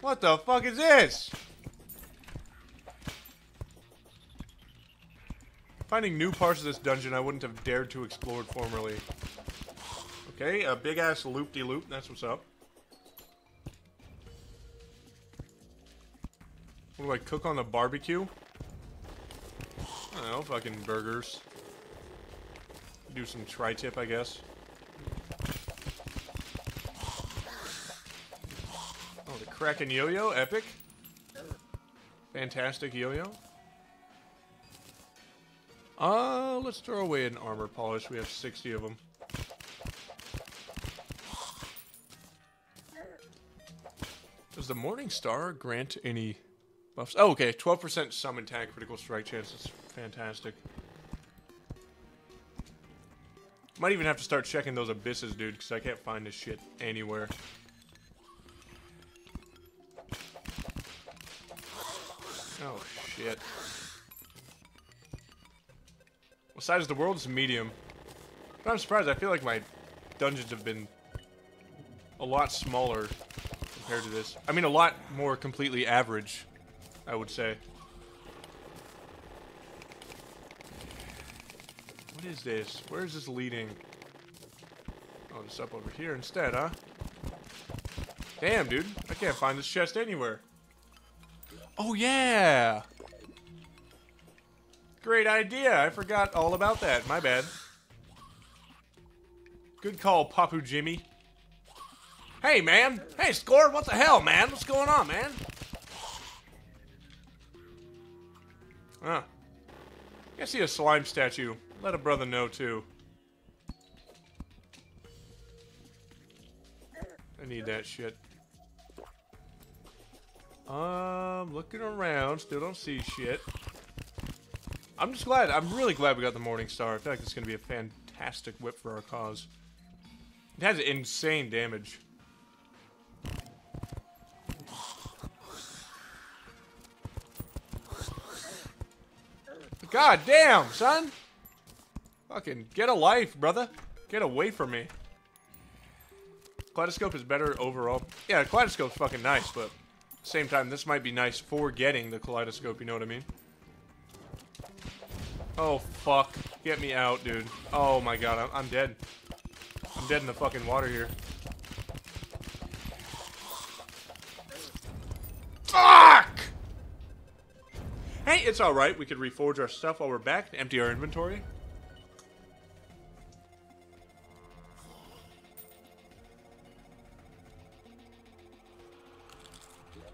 What the fuck is this? Finding new parts of this dungeon I wouldn't have dared to explore formerly. Okay, a big ass loop de loop. That's what's up. What do I cook on the barbecue? I don't know, fucking burgers. Do some tri tip, I guess. Oh, the Kraken yo yo, epic. Fantastic yo yo. Uh, let's throw away an armor polish. We have 60 of them. Does the Morning Star grant any buffs? Oh, okay. 12% summon attack critical strike chance. That's fantastic. Might even have to start checking those abysses, dude, because I can't find this shit anywhere. Oh, shit. What size is the world? It's medium. But I'm surprised. I feel like my dungeons have been a lot smaller compared to this. I mean, a lot more completely average, I would say. What is this? Where is this leading? Oh, it's up over here instead, huh? Damn, dude. I can't find this chest anywhere. Oh, yeah! Great idea. I forgot all about that. My bad. Good call, Papu Jimmy. Hey, man. Hey, Score. What the hell, man? What's going on, man? Huh. I see a slime statue. Let a brother know, too. I need that shit. Um, looking around. Still don't see shit. I'm just glad. I'm really glad we got the Morning Star. I feel like it's going to be a fantastic whip for our cause. It has insane damage. God damn, son! Fucking get a life, brother. Get away from me. Kaleidoscope is better overall. Yeah, Kaleidoscope's fucking nice, but same time, this might be nice for getting the Kaleidoscope, you know what I mean? Oh, fuck. Get me out, dude. Oh my god, I'm, I'm dead. I'm dead in the fucking water here. Fuck! Hey, it's alright. We could reforge our stuff while we're back. Empty our inventory.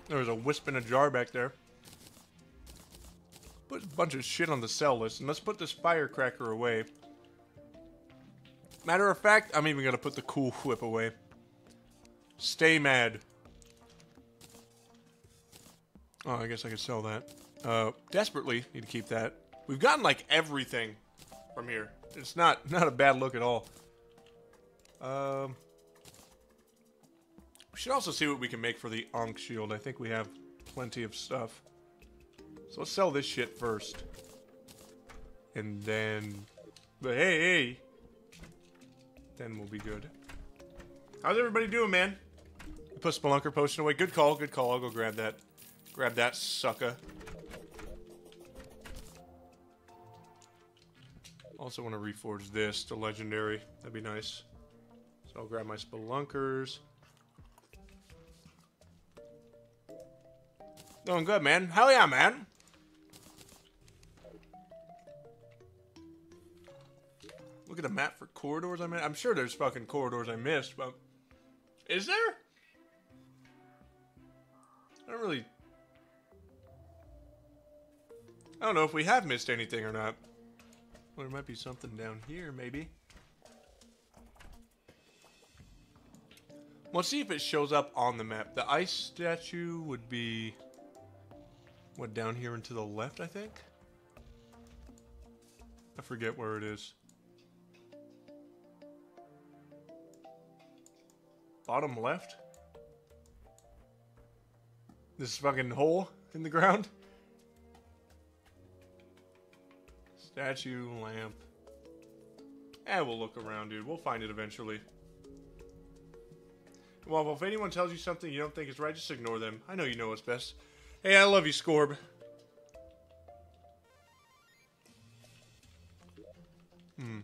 There was a wisp in a jar back there. Put a bunch of shit on the sell list, and let's put this firecracker away. Matter of fact, I'm even gonna put the cool whip away. Stay mad. Oh, I guess I could sell that. Uh, desperately need to keep that. We've gotten like everything from here. It's not not a bad look at all. Um, we should also see what we can make for the Ankh shield. I think we have plenty of stuff. So let's sell this shit first. And then... But hey, hey! Then we'll be good. How's everybody doing, man? Put Spelunker potion away. Good call, good call. I'll go grab that. Grab that sucker. Also want to reforge this to legendary. That'd be nice. So I'll grab my spelunkers. Doing good, man. Hell yeah, man. Look at the map for corridors I missed. I'm sure there's fucking corridors I missed, but... Is there? I don't really... I don't know if we have missed anything or not. Well, there might be something down here, maybe. Let's see if it shows up on the map. The ice statue would be what down here and to the left, I think. I forget where it is. Bottom left. This fucking hole in the ground. Statue, lamp. Eh, we'll look around, dude. We'll find it eventually. Well, if anyone tells you something you don't think is right, just ignore them. I know you know what's best. Hey, I love you, Scorb. Hmm.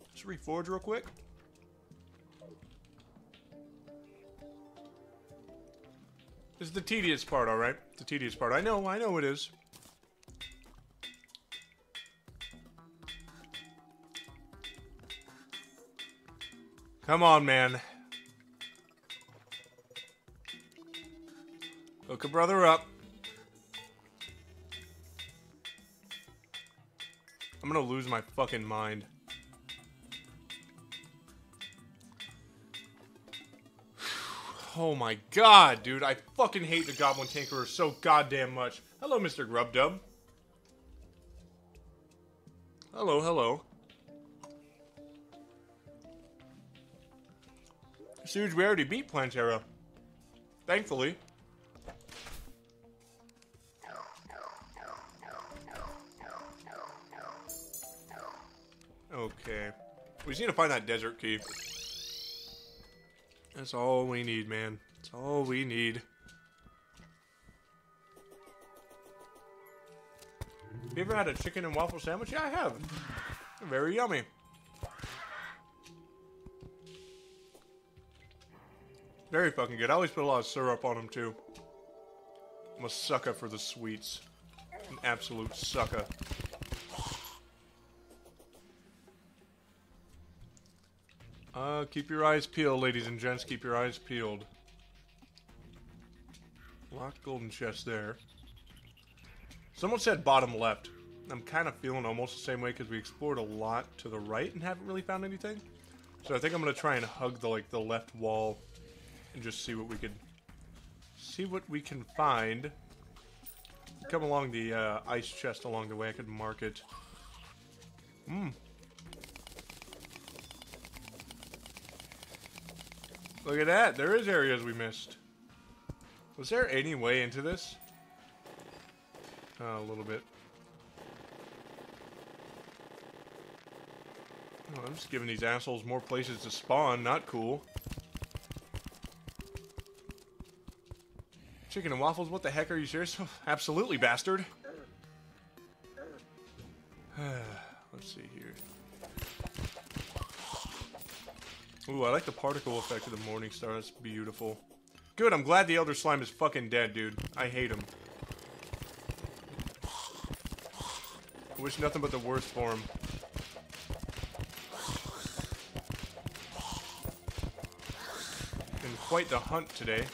Let's reforge real quick. This is the tedious part, alright? The tedious part. I know, I know it is. Come on, man. Hook a brother up. I'm gonna lose my fucking mind. Oh my god, dude. I fucking hate the Goblin Tinkerer so goddamn much. Hello, Mr. Grubdub. Hello, hello. Suge, we already beat Plantera. Thankfully. Okay. We just need to find that desert key. That's all we need, man. That's all we need. Have You ever had a chicken and waffle sandwich? Yeah, I have. Very yummy. Very fucking good. I always put a lot of syrup on them, too. I'm a sucker for the sweets. An absolute sucker. Uh, keep your eyes peeled, ladies and gents. Keep your eyes peeled. Locked golden chest there. Someone said bottom left. I'm kind of feeling almost the same way because we explored a lot to the right and haven't really found anything. So I think I'm gonna try and hug the like the left wall and just see what we could see what we can find. Come along the uh, ice chest along the way. I could mark it. Hmm. Look at that. There is areas we missed. Was there any way into this? Oh, a little bit. Oh, I'm just giving these assholes more places to spawn. Not cool. Chicken and waffles? What the heck? Are you serious? Absolutely, bastard. Let's see here. Ooh, I like the particle effect of the Morning Star. That's beautiful. Good, I'm glad the Elder Slime is fucking dead, dude. I hate him. I wish nothing but the worst for him. Been quite the hunt today.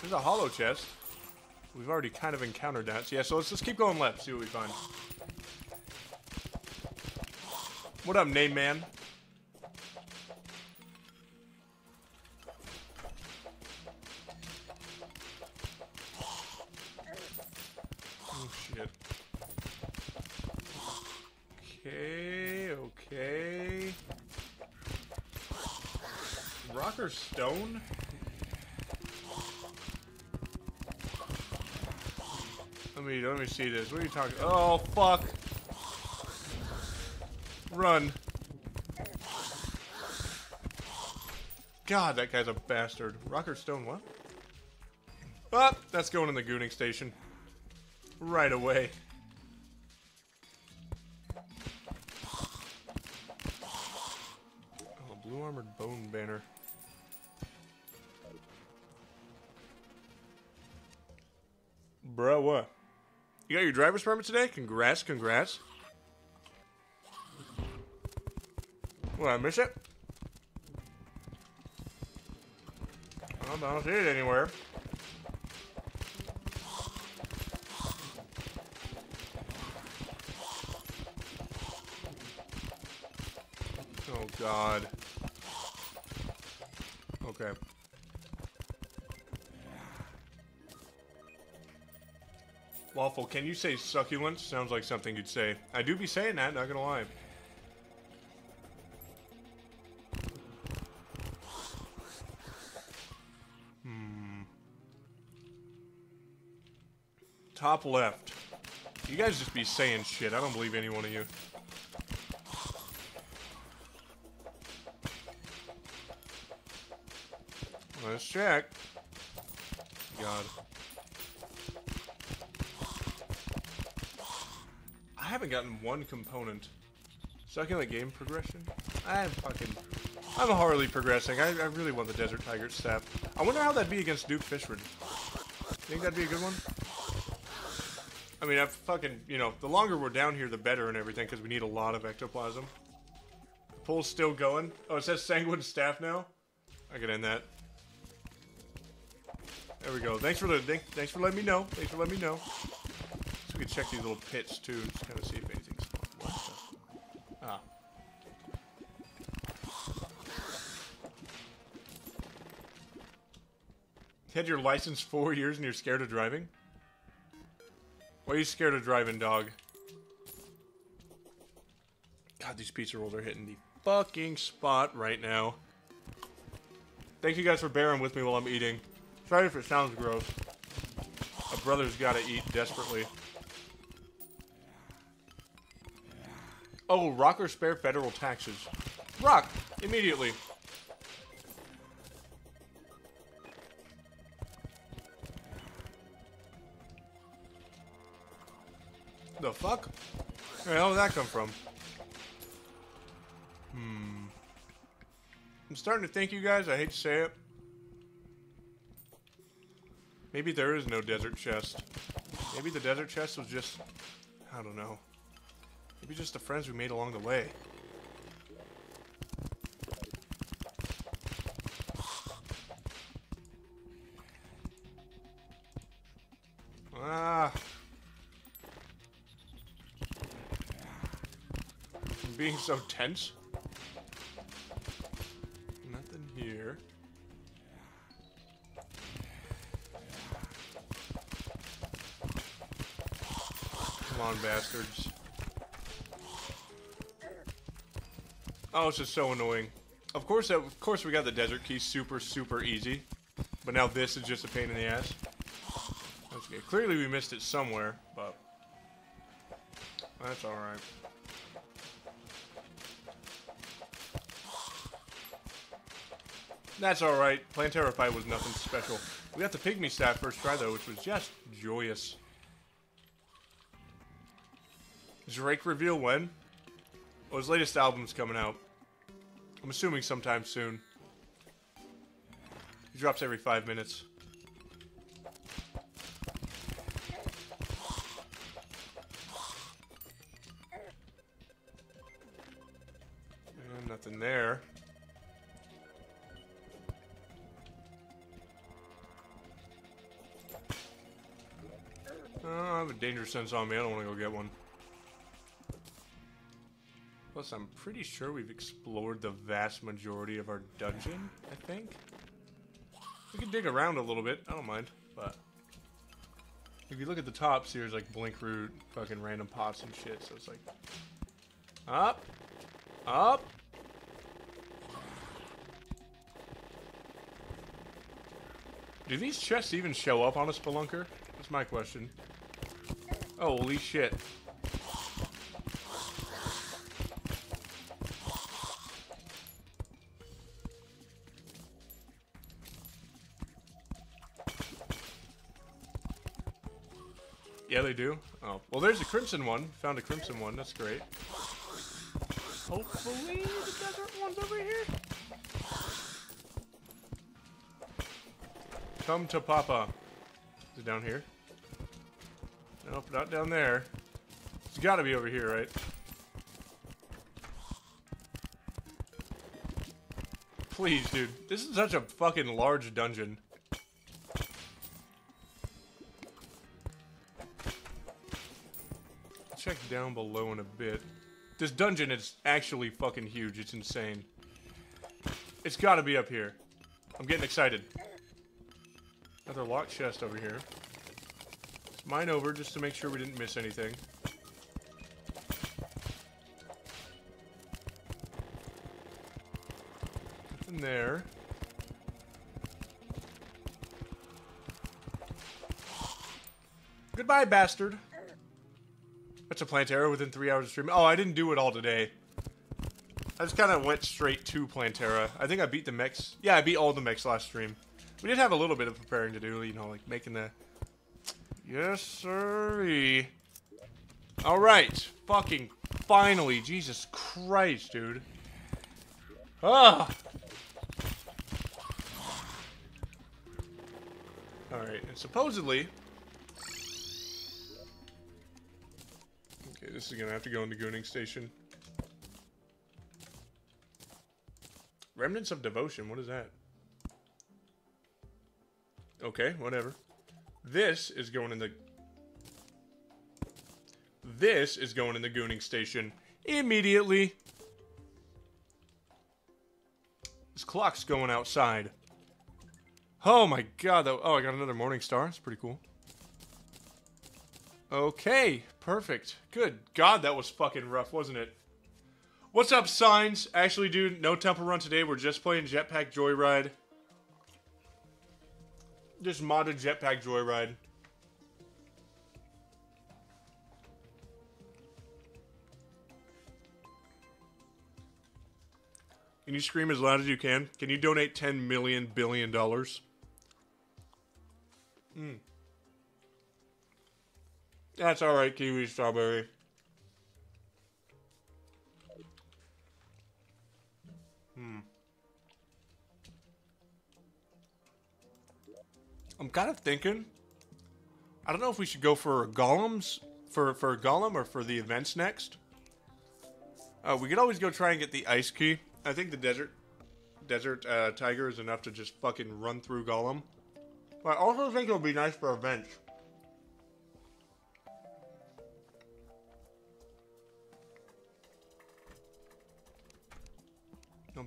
There's a hallow chest. We've already kind of encountered that. So yeah, so let's just keep going left, see what we find. What up, name man? See this. What are you talking? Oh fuck! Run! God, that guy's a bastard. Rocker stone, what? Oh, that's going in the gooning station. Right away. Driver's permit today? Congrats, congrats. What, I miss it? I don't see it anywhere. Oh, God. Waffle, can you say succulent? Sounds like something you'd say. I do be saying that, not gonna lie. Hmm. Top left. You guys just be saying shit. I don't believe any one of you. Let's check. God. Haven't gotten one component. Succulent game progression? I'm fucking... I'm hardly progressing. I, I really want the Desert Tiger staff. I wonder how that'd be against Duke Fishron. Think that'd be a good one? I mean, I fucking, you know, the longer we're down here, the better and everything, because we need a lot of ectoplasm. The pool's still going. Oh, it says Sanguine Staff now? I can end that. There we go. Thanks for the thank, thanks for letting me know. Thanks for letting me know. We can check these little pits too, just kind of see if anything's Ah. Had your license four years and you're scared of driving? Why are you scared of driving, dog? God, these pizza rolls are hitting the fucking spot right now. Thank you guys for bearing with me while I'm eating. Sorry if it sounds gross. A brother's gotta eat desperately. Oh, rock or spare federal taxes. Rock! Immediately. The fuck? Where the hell did that come from? Hmm. I'm starting to think, you guys, I hate to say it. Maybe there is no desert chest. Maybe the desert chest was just... I don't know. Maybe just the friends we made along the way. Ah. Being so tense. Nothing here. Come on, bastards. Oh, it's just so annoying. Of course, of course, we got the desert key super, super easy. But now this is just a pain in the ass. Okay, clearly we missed it somewhere, but that's all right. That's all right. Plantera fight was nothing special. We got the pygmy staff first try though, which was just joyous. Drake reveal when? Well, his latest album's coming out. I'm assuming sometime soon. He drops every five minutes. And nothing there. Oh, I have a danger sense on me. I don't want to go get one. Plus, I'm pretty sure we've explored the vast majority of our dungeon, I think. We can dig around a little bit. I don't mind, but... If you look at the tops, here's like blink root, fucking random pots and shit, so it's like... Up! Up! Do these chests even show up on a spelunker? That's my question. Holy shit. They do. Oh, well, there's a crimson one. Found a crimson one. That's great. Hopefully, the desert one's over here. Come to Papa. Is it down here? Nope, not down there. It's got to be over here, right? Please, dude. This is such a fucking large dungeon. Down below in a bit. This dungeon is actually fucking huge. It's insane. It's got to be up here. I'm getting excited. Another locked chest over here. Let's mine over just to make sure we didn't miss anything. Nothing there. Goodbye, bastard. That's a Plantera within three hours of streaming. Oh, I didn't do it all today. I just kind of went straight to Plantera. I think I beat the mechs. Yeah, I beat all the mechs last stream. We did have a little bit of preparing to do, you know, like making the... Yes, sir. All right. Fucking finally. Jesus Christ, dude. Ah! Alright, and supposedly... this is gonna have to go into Gooning Station. Remnants of Devotion, what is that? Okay, whatever. This is going in the... This is going in the Gooning Station immediately. This clock's going outside. Oh my god, though. Oh, I got another Morning Star. That's pretty cool. Okay, perfect. Good god, that was fucking rough, wasn't it? What's up, signs? Actually, dude, no temple run today. We're just playing Jetpack Joyride. Just modded Jetpack Joyride. Can you scream as loud as you can? Can you donate 10 million billion dollars? Hmm. That's alright, Kiwi Strawberry. Hmm. I'm kind of thinking. I don't know if we should go for golems for for golem or for the events next. Uh, we could always go try and get the ice key. I think the desert desert uh, tiger is enough to just fucking run through golem. But I also think it'll be nice for events.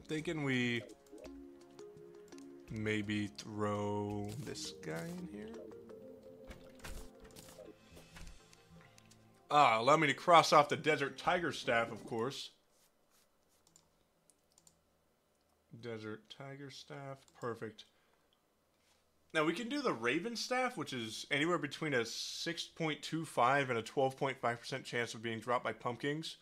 Thinking we maybe throw this guy in here. Ah, allow me to cross off the Desert Tiger Staff, of course. Desert Tiger Staff, perfect. Now we can do the Raven Staff, which is anywhere between a 6.25 and a 12.5% chance of being dropped by pumpkins.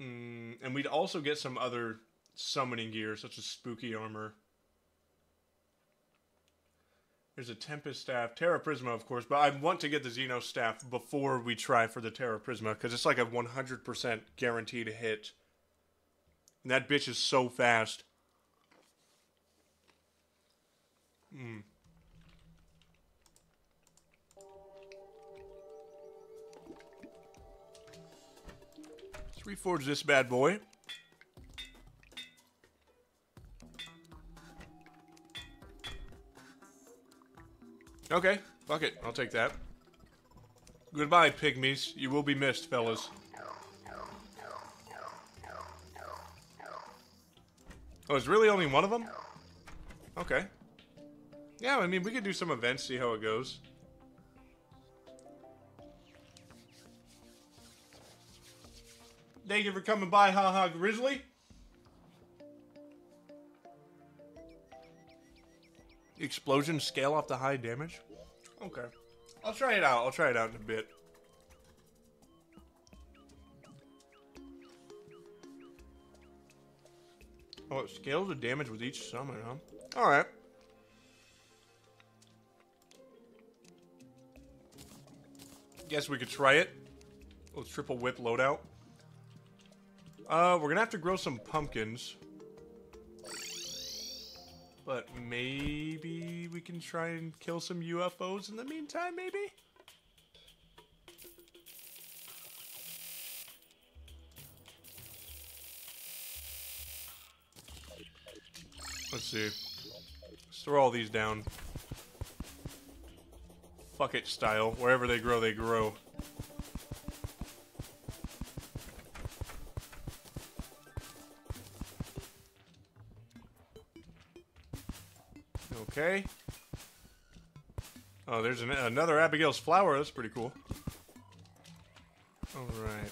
Mm, and we'd also get some other summoning gear, such as spooky armor. There's a Tempest staff, Terra Prisma, of course, but I want to get the Xeno staff before we try for the Terra Prisma because it's like a 100% guaranteed hit. And that bitch is so fast. Hmm. Reforge this bad boy. Okay, fuck it. I'll take that. Goodbye, pygmies. You will be missed, fellas. Oh, it's really only one of them? Okay. Yeah, I mean, we could do some events, see how it goes. Thank you for coming by, Ha Ha Grizzly. Explosion scale off the high damage? Okay. I'll try it out. I'll try it out in a bit. Oh, it scales the damage with each summon, huh? Alright. Guess we could try it. Let's triple whip loadout. Uh, we're gonna have to grow some pumpkins. But maybe we can try and kill some UFOs in the meantime, maybe? Let's see. Let's throw all these down. Fuck it style. Wherever they grow, they grow. Okay. Oh, there's an, another Abigail's flower. That's pretty cool. All right.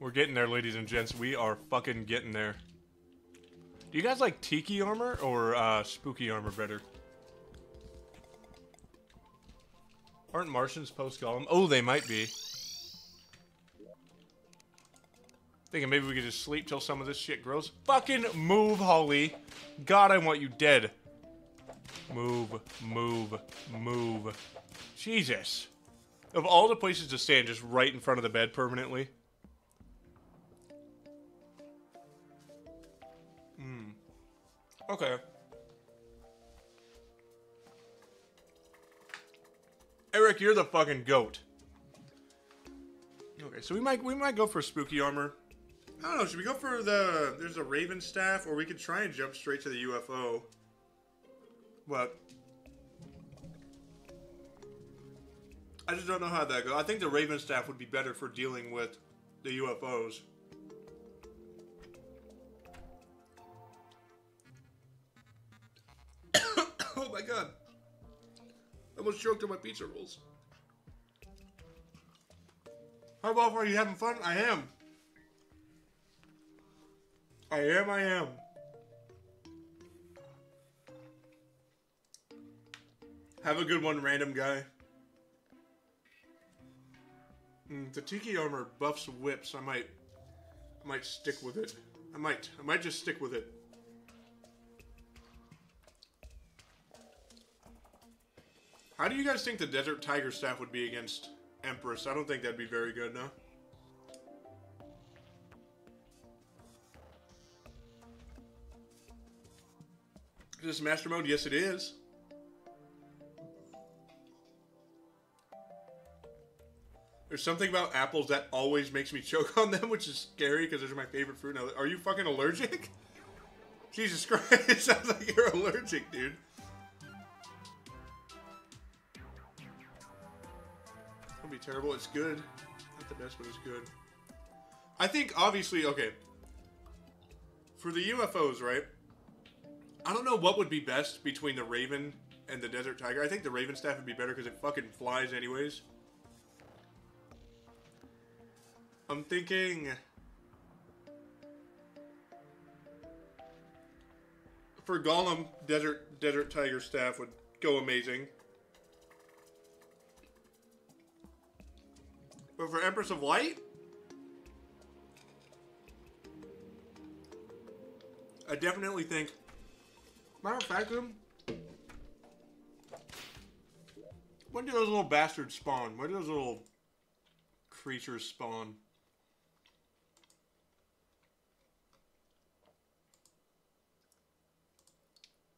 We're getting there, ladies and gents. We are fucking getting there. Do you guys like tiki armor or uh, spooky armor better? Aren't Martians post Golem? Oh, they might be. Thinking maybe we could just sleep till some of this shit grows. Fucking move, Holly. God, I want you dead. Move, move, move. Jesus. Of all the places to stand, just right in front of the bed permanently. Hmm. Okay. Eric, you're the fucking goat. Okay, so we might we might go for spooky armor. I don't know. Should we go for the? There's a Raven staff, or we could try and jump straight to the UFO. But I just don't know how that goes. I think the Raven staff would be better for dealing with the UFOs. oh my god! I almost choked on my pizza rolls. How about are you having fun? I am. I am, I am. Have a good one, random guy. Mm, the tiki armor buffs whips. I might, I might stick with it. I might, I might just stick with it. How do you guys think the Desert Tiger staff would be against Empress? I don't think that'd be very good, no? Is this master mode? Yes, it is. There's something about apples that always makes me choke on them, which is scary because those are my favorite fruit. Now, are you fucking allergic? Jesus Christ, it sounds like you're allergic, dude. That'll be terrible. It's good. Not the best, but it's good. I think, obviously, okay. For the UFOs, right? I don't know what would be best between the Raven and the Desert Tiger. I think the Raven staff would be better because it fucking flies anyways. I'm thinking... For Golem, Desert Desert Tiger staff would go amazing. But for Empress of Light, I definitely think Matter of fact, when do those little bastards spawn? Where do those little creatures spawn?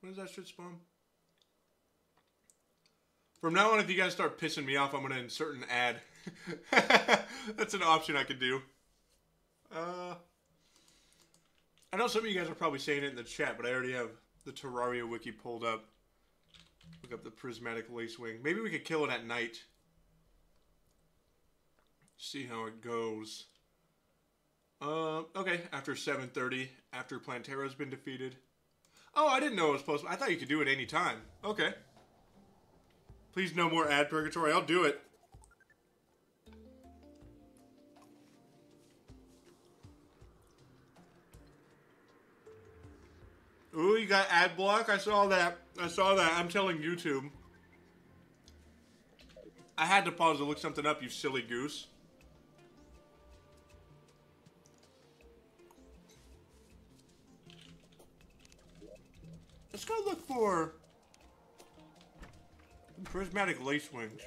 When does that shit spawn? From now on, if you guys start pissing me off, I'm going to insert an ad. That's an option I could do. Uh, I know some of you guys are probably saying it in the chat, but I already have the Terraria wiki pulled up. Look up the prismatic lacewing. Maybe we could kill it at night. See how it goes. Uh, okay, after 7.30, after Plantera's been defeated. Oh, I didn't know it was possible. I thought you could do it any time. Okay. Please no more ad purgatory. I'll do it. Ooh, you got ad block? I saw that. I saw that. I'm telling YouTube. I had to pause to look something up, you silly goose. Let's go look for prismatic lace wings.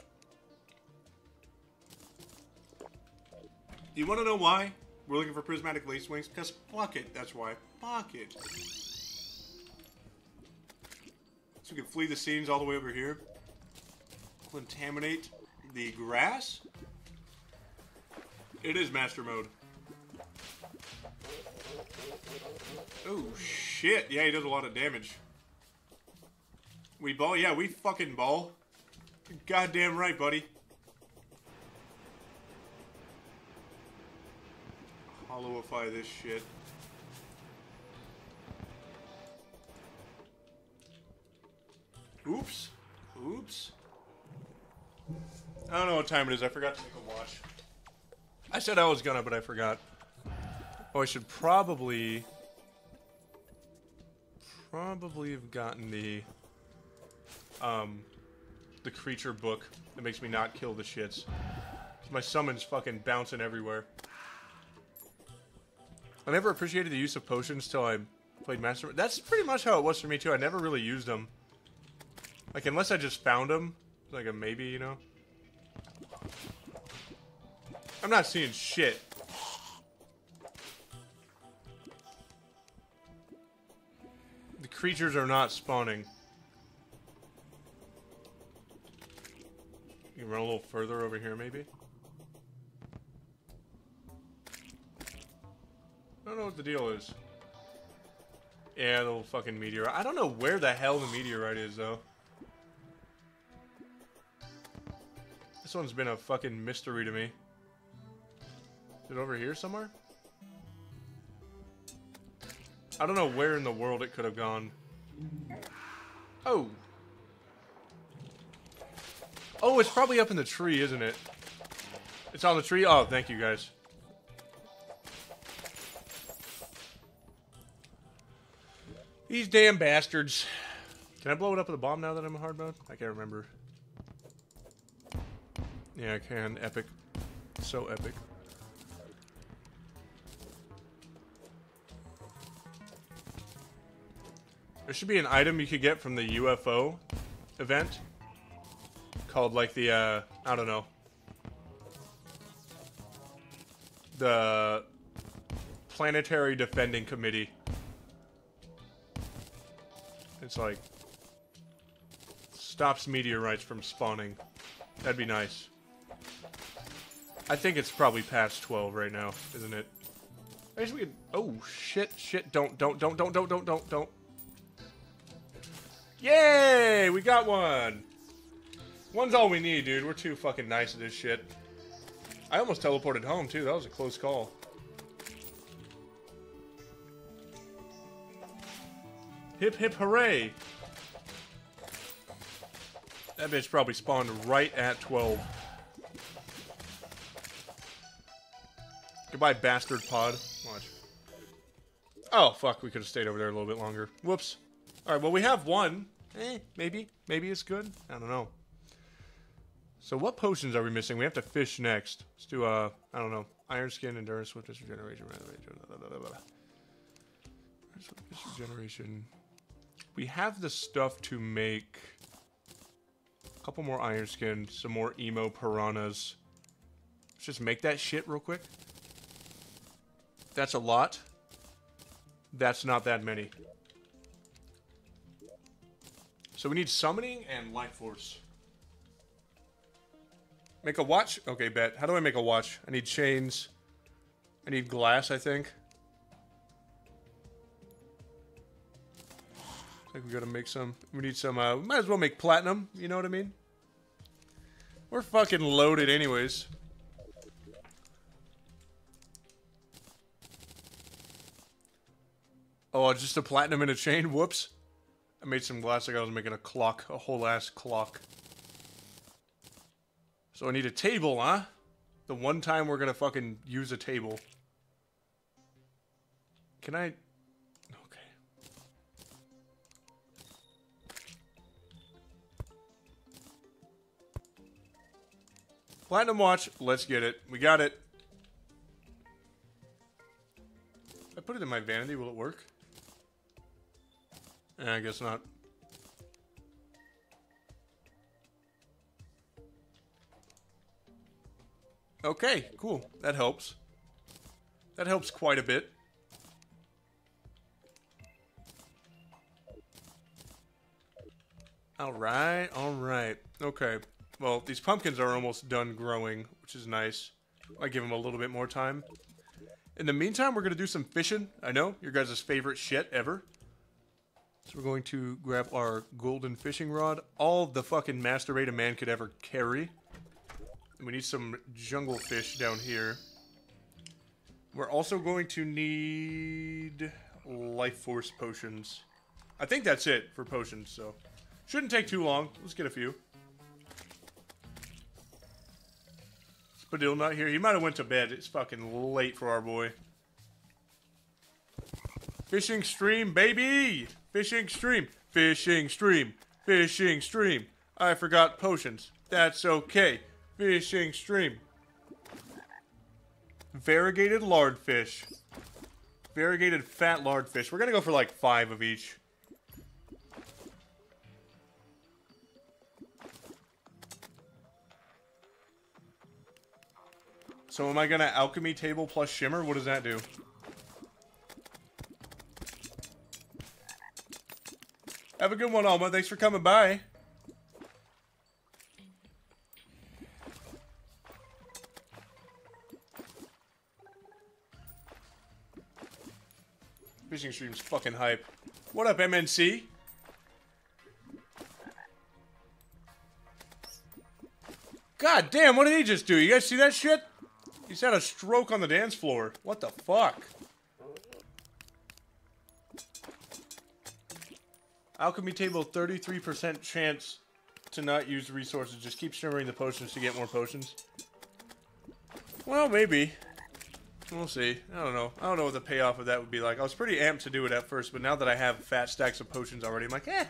You want to know why we're looking for prismatic lace wings? Because fuck it, that's why. Fuck it. So we can flee the scenes all the way over here. Contaminate the grass. It is master mode. Oh, shit. Yeah, he does a lot of damage. We ball? Yeah, we fucking ball. Goddamn right, buddy. Hallowify this shit. Oops. Oops. I don't know what time it is. I forgot to make a watch. I said I was gonna, but I forgot. Oh, I should probably... Probably have gotten the... Um... The creature book that makes me not kill the shits. My summon's fucking bouncing everywhere. I never appreciated the use of potions till I played Master. That's pretty much how it was for me too. I never really used them. Like unless I just found them, like a maybe, you know. I'm not seeing shit. The creatures are not spawning. You can run a little further over here, maybe? I don't know what the deal is. Yeah, the little fucking meteorite. I don't know where the hell the meteorite is, though. This one's been a fucking mystery to me. Is it over here somewhere? I don't know where in the world it could have gone. Oh. Oh, it's probably up in the tree, isn't it? It's on the tree? Oh, thank you, guys. These damn bastards. Can I blow it up with a bomb now that I'm in hard mode? I can't remember. Yeah, I can. Epic. So epic. There should be an item you could get from the UFO event. Called, like, the, uh, I don't know. The Planetary Defending Committee. It's like... Stops meteorites from spawning. That'd be nice. I think it's probably past 12 right now, isn't it? I guess we could... Oh, shit, shit. Don't, don't, don't, don't, don't, don't, don't, don't. Yay! We got one! One's all we need, dude. We're too fucking nice at this shit. I almost teleported home, too. That was a close call. Hip hip hooray! That bitch probably spawned right at 12. Goodbye, bastard pod. Watch. Oh, fuck. We could have stayed over there a little bit longer. Whoops. Alright, well, we have one. Eh, maybe. Maybe it's good. I don't know. So what potions are we missing? We have to fish next. Let's do, uh, I don't know. Iron skin, endurance, swiftness, regeneration, regeneration. We have the stuff to make a couple more iron skin, some more emo piranhas. Let's just make that shit real quick. That's a lot. That's not that many. So we need summoning and life force. Make a watch? Okay, bet. How do I make a watch? I need chains. I need glass, I think. I think we gotta make some. We need some, uh, we might as well make platinum, you know what I mean? We're fucking loaded anyways. Oh, uh, just a platinum and a chain? Whoops. I made some glass like I was making a clock. A whole ass clock. So I need a table, huh? The one time we're gonna fucking use a table. Can I... Okay. Platinum watch. Let's get it. We got it. I put it in my vanity, will it work? I guess not. Okay, cool. That helps. That helps quite a bit. Alright, alright. Okay. Well, these pumpkins are almost done growing, which is nice. I give them a little bit more time. In the meantime, we're going to do some fishing. I know, your guys' favorite shit ever. So we're going to grab our golden fishing rod. All the fucking Master Bait a man could ever carry. We need some jungle fish down here. We're also going to need life force potions. I think that's it for potions, so Shouldn't take too long. Let's get a few. Spadil not here. He might have went to bed. It's fucking late for our boy. Fishing stream, baby! Fishing stream. Fishing stream. Fishing stream. I forgot potions. That's okay. Fishing stream. Variegated lardfish. Variegated fat lardfish. We're gonna go for like five of each. So am I gonna alchemy table plus shimmer? What does that do? Have a good one, Alma. Thanks for coming by. Fishing stream's fucking hype. What up, MNC? God damn, what did he just do? You guys see that shit? He's had a stroke on the dance floor. What the fuck? Alchemy table, 33% chance to not use resources. Just keep shimmering the potions to get more potions. Well, maybe. We'll see. I don't know. I don't know what the payoff of that would be like. I was pretty amped to do it at first, but now that I have fat stacks of potions already, I'm like, eh.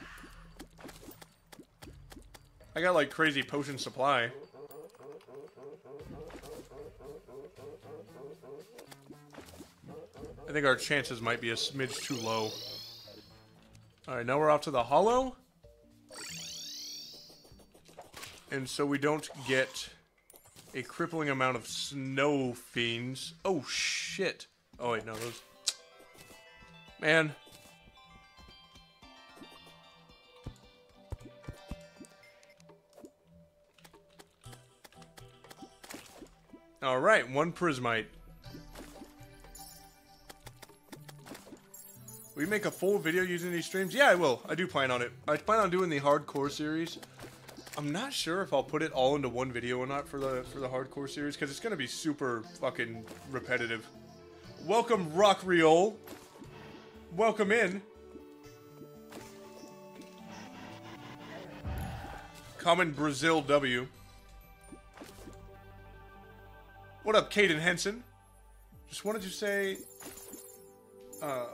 I got like crazy potion supply. I think our chances might be a smidge too low. Alright, now we're off to the hallow. And so we don't get a crippling amount of snow fiends. Oh, shit. Oh, wait, no, those... Man. Alright, one prismite. We make a full video using these streams? Yeah, I will. I do plan on it. I plan on doing the hardcore series. I'm not sure if I'll put it all into one video or not for the for the hardcore series because it's gonna be super fucking repetitive. Welcome, Rock Riol. Welcome in. Common Brazil W. What up, Caden Henson? Just wanted to say, uh.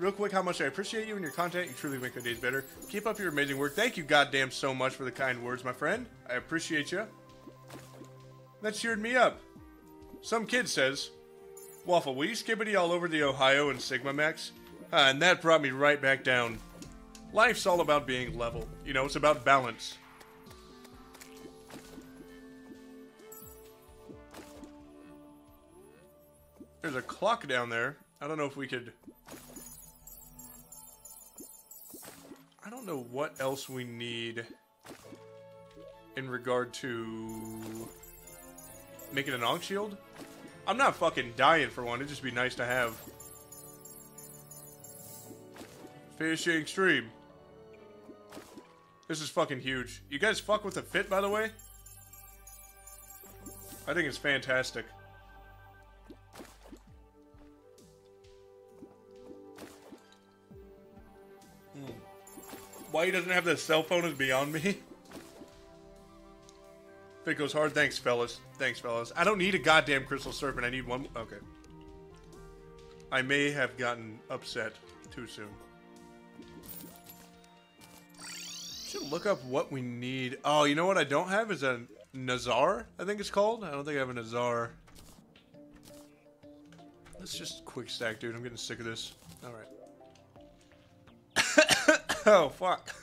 Real quick, how much I appreciate you and your content. You truly make my days better. Keep up your amazing work. Thank you goddamn so much for the kind words, my friend. I appreciate you. That cheered me up. Some kid says, Waffle, will you skibbity all over the Ohio and Sigma Max? Uh, and that brought me right back down. Life's all about being level. You know, it's about balance. There's a clock down there. I don't know if we could I don't know what else we need in regard to making an Ankh shield. I'm not fucking dying for one. It'd just be nice to have. Fishing stream. This is fucking huge. You guys fuck with the fit, by the way? I think it's fantastic. Why he doesn't have the cell phone is beyond me. If it goes hard, thanks, fellas. Thanks, fellas. I don't need a goddamn crystal serpent. I need one. Okay. I may have gotten upset too soon. Should look up what we need. Oh, you know what I don't have is a Nazar, I think it's called. I don't think I have a Nazar. Let's just quick stack, dude. I'm getting sick of this. Alright. oh, fuck.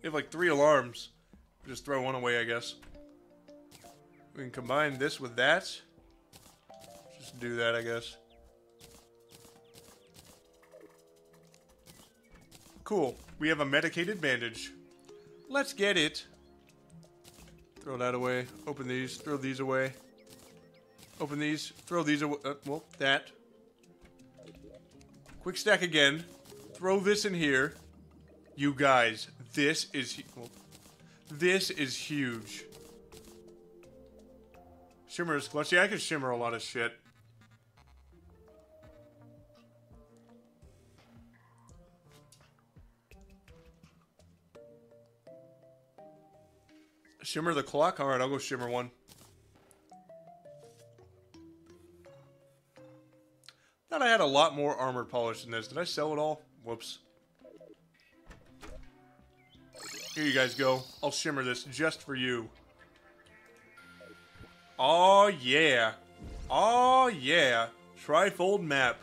We have like three alarms. Just throw one away, I guess. We can combine this with that. Just do that, I guess. Cool. We have a medicated bandage. Let's get it. Throw that away. Open these. Throw these away. Open these. Throw these away. Uh, well, that. Quick stack again throw this in here. You guys, this is... This is huge. Shimmer is clutch. I can shimmer a lot of shit. Shimmer the clock? Alright, I'll go shimmer one. Thought I had a lot more armor polish than this. Did I sell it all? Whoops. Here you guys go. I'll shimmer this just for you. Oh yeah. Oh yeah. Trifold map.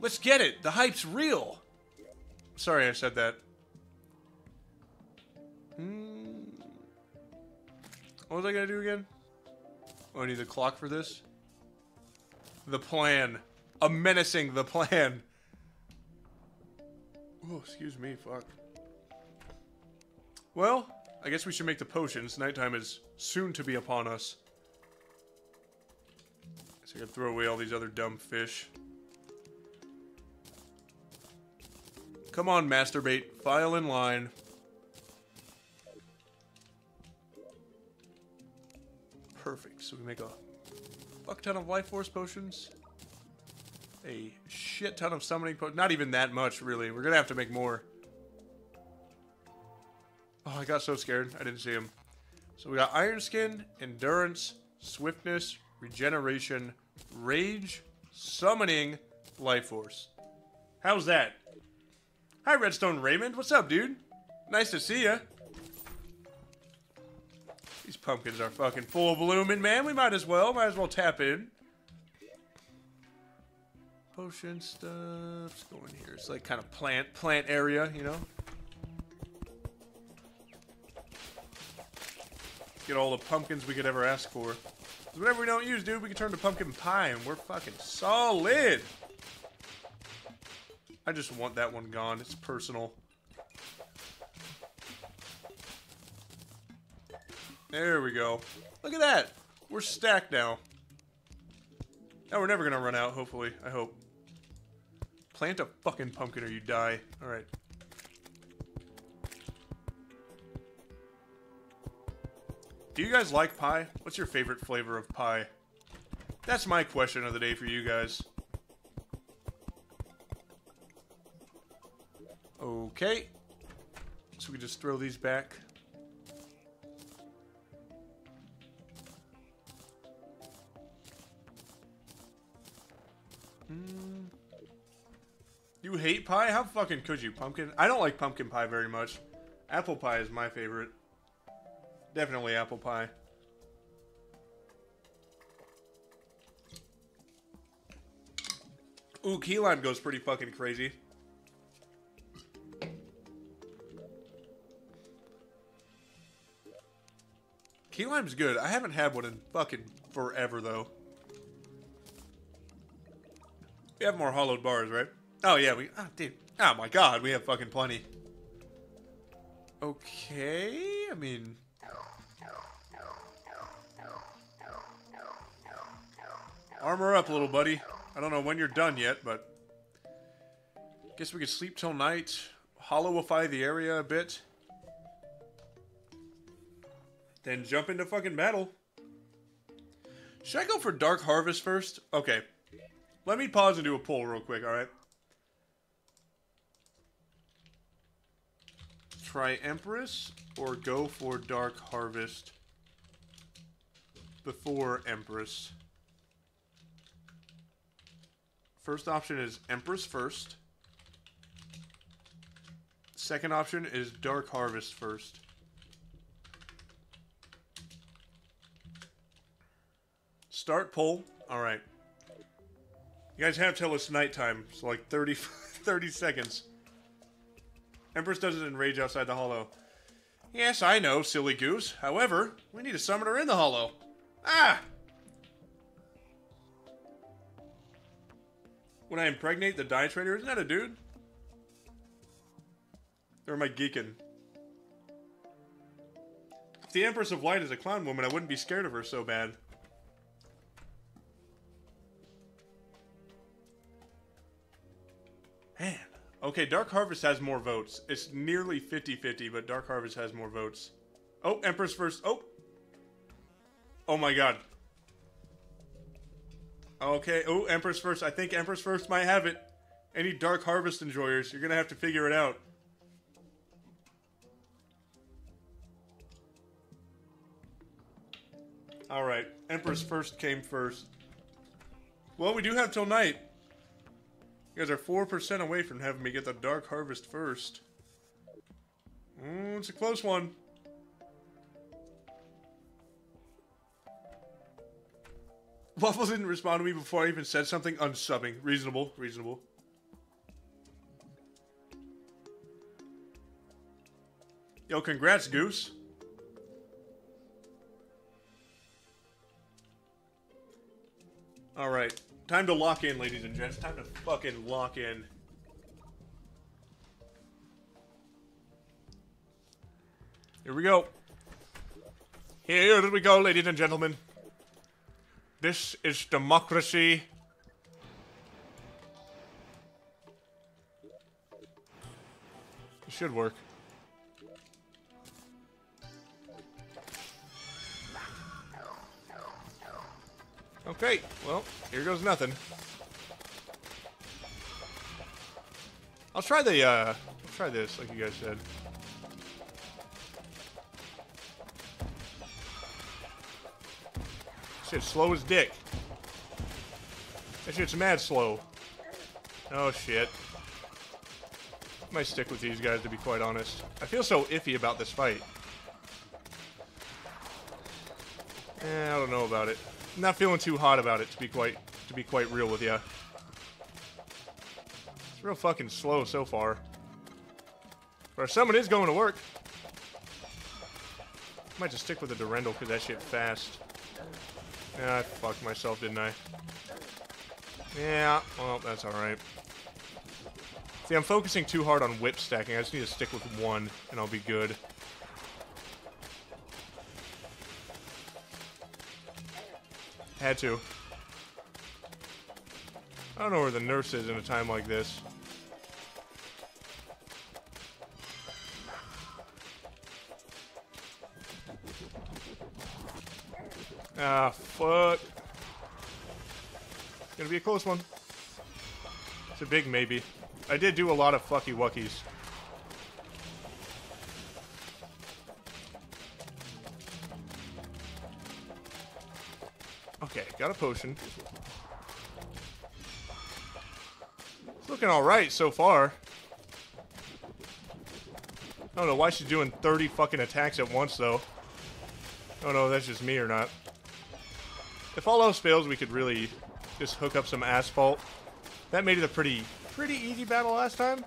Let's get it. The hype's real. Sorry I said that. Hmm. What was I gonna do again? Oh, I need the clock for this. The plan. A menacing the plan. Oh, excuse me, fuck. Well, I guess we should make the potions. Nighttime is soon to be upon us. So I gotta throw away all these other dumb fish. Come on, Master Bait. File in line. Perfect. So we make a fuck ton of life force potions. A shit ton of summoning potions. Not even that much, really. We're gonna have to make more. Oh, I got so scared. I didn't see him. So we got Iron Skin, Endurance, Swiftness, Regeneration, Rage, Summoning, Life Force. How's that? Hi, Redstone Raymond. What's up, dude? Nice to see ya. These pumpkins are fucking full blooming, man. We might as well. Might as well tap in. Potion stuff. Let's go in here. It's like kind of plant plant area, you know? Get all the pumpkins we could ever ask for. whatever we don't use, dude, we can turn to pumpkin pie and we're fucking solid. I just want that one gone. It's personal. There we go. Look at that. We're stacked now. Now we're never gonna run out, hopefully. I hope. Plant a fucking pumpkin or you die. Alright. Do you guys like pie? What's your favorite flavor of pie? That's my question of the day for you guys. Okay. So we just throw these back. Hmm. You hate pie? How fucking could you? Pumpkin? I don't like pumpkin pie very much. Apple pie is my favorite. Definitely apple pie. Ooh, key lime goes pretty fucking crazy. Key lime's good. I haven't had one in fucking forever, though. We have more hallowed bars, right? Oh, yeah, we... Oh, dude. Oh, my God, we have fucking plenty. Okay, I mean... Armor up, little buddy. I don't know when you're done yet, but... Guess we could sleep till night. Hallowify the area a bit. Then jump into fucking battle. Should I go for Dark Harvest first? Okay. Let me pause and do a poll real quick, alright? Try Empress or go for Dark Harvest before Empress. First option is Empress first. Second option is Dark Harvest first. Start poll. All right. You guys have till it's nighttime, so like 30, 30 seconds. Empress doesn't enrage outside the hallow. Yes, I know, silly goose. However, we need a summoner in the hallow. Ah! When I impregnate the Dye Trader, isn't that a dude? Or am I geeking? If the Empress of Light is a clown woman, I wouldn't be scared of her so bad. Man. Okay, Dark Harvest has more votes. It's nearly 50-50, but Dark Harvest has more votes. Oh, Empress first. Oh. Oh my god. Okay, oh, Empress first. I think Empress first might have it. Any Dark Harvest enjoyers, you're gonna have to figure it out. Alright, Empress first came first. Well, we do have till night. You guys are 4% away from having me get the Dark Harvest first. It's a close one. Waffles didn't respond to me before I even said something. Unsubbing. Reasonable. Reasonable. Yo, congrats, Goose. Alright. Time to lock in, ladies and gents. Time to fucking lock in. Here we go. Here we go, ladies and gentlemen. This is democracy. It should work. Okay, well, here goes nothing. I'll try the, uh, I'll try this, like you guys said. Shit, slow as dick. That shit's mad slow. Oh, shit. I Might stick with these guys, to be quite honest. I feel so iffy about this fight. Eh, I don't know about it. I'm not feeling too hot about it, to be quite to be quite real with you. It's real fucking slow so far. But our summon is going to work. Might just stick with the Durendal because that shit fast. Yeah, I fucked myself, didn't I? Yeah, well, that's alright. See, I'm focusing too hard on whip stacking. I just need to stick with one, and I'll be good. Had to. I don't know where the nurse is in a time like this. Ah, fuck. It's gonna be a close one. It's a big maybe. I did do a lot of fucky wuckies. Got a potion. It's looking alright so far. I don't know why she's doing 30 fucking attacks at once, though. I don't know if that's just me or not. If all else fails, we could really just hook up some asphalt. That made it a pretty, pretty easy battle last time.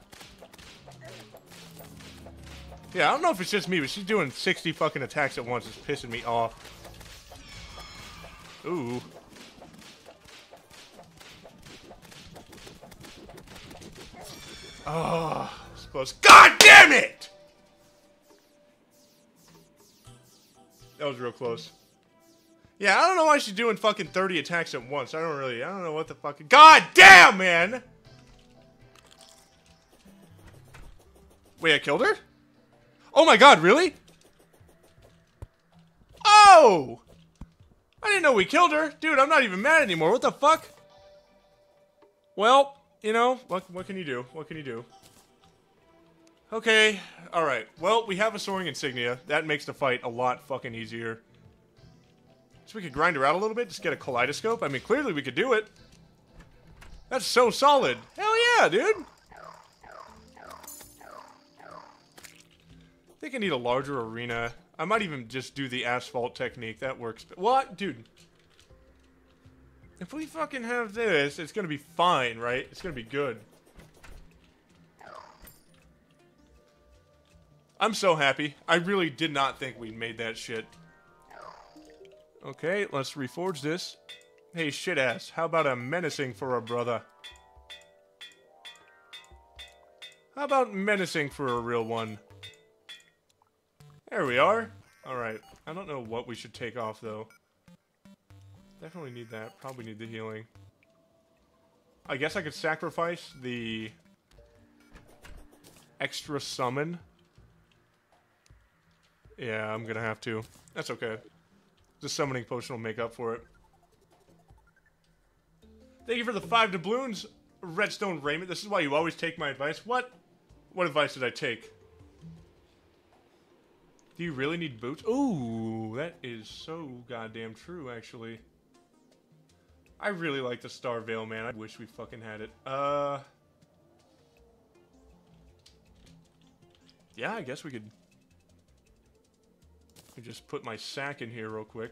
Yeah, I don't know if it's just me, but she's doing 60 fucking attacks at once. It's pissing me off. Ooh. Oh, it's close. God damn it! That was real close. Yeah, I don't know why she's doing fucking 30 attacks at once. I don't really, I don't know what the fucking. God damn, man! Wait, I killed her? Oh my god, really? Oh! I didn't know we killed her. Dude, I'm not even mad anymore. What the fuck? Well, you know, what, what can you do? What can you do? Okay, alright. Well, we have a soaring insignia. That makes the fight a lot fucking easier. So we could grind her out a little bit, just get a kaleidoscope. I mean, clearly we could do it. That's so solid. Hell yeah, dude. I think I need a larger arena. I might even just do the asphalt technique. That works. What? Dude. If we fucking have this, it's gonna be fine, right? It's gonna be good. I'm so happy. I really did not think we made that shit. Okay, let's reforge this. Hey, shit ass, how about a menacing for a brother? How about menacing for a real one? There we are. Alright, I don't know what we should take off, though. Definitely need that. Probably need the healing. I guess I could sacrifice the extra summon. Yeah, I'm gonna have to. That's okay. The summoning potion will make up for it. Thank you for the five doubloons, Redstone Raymond. This is why you always take my advice. What? What advice did I take? Do you really need boots? Ooh, that is so goddamn true, actually. I really like the Star Veil, man. I wish we fucking had it. Uh... Yeah, I guess we could... Me just put my sack in here real quick.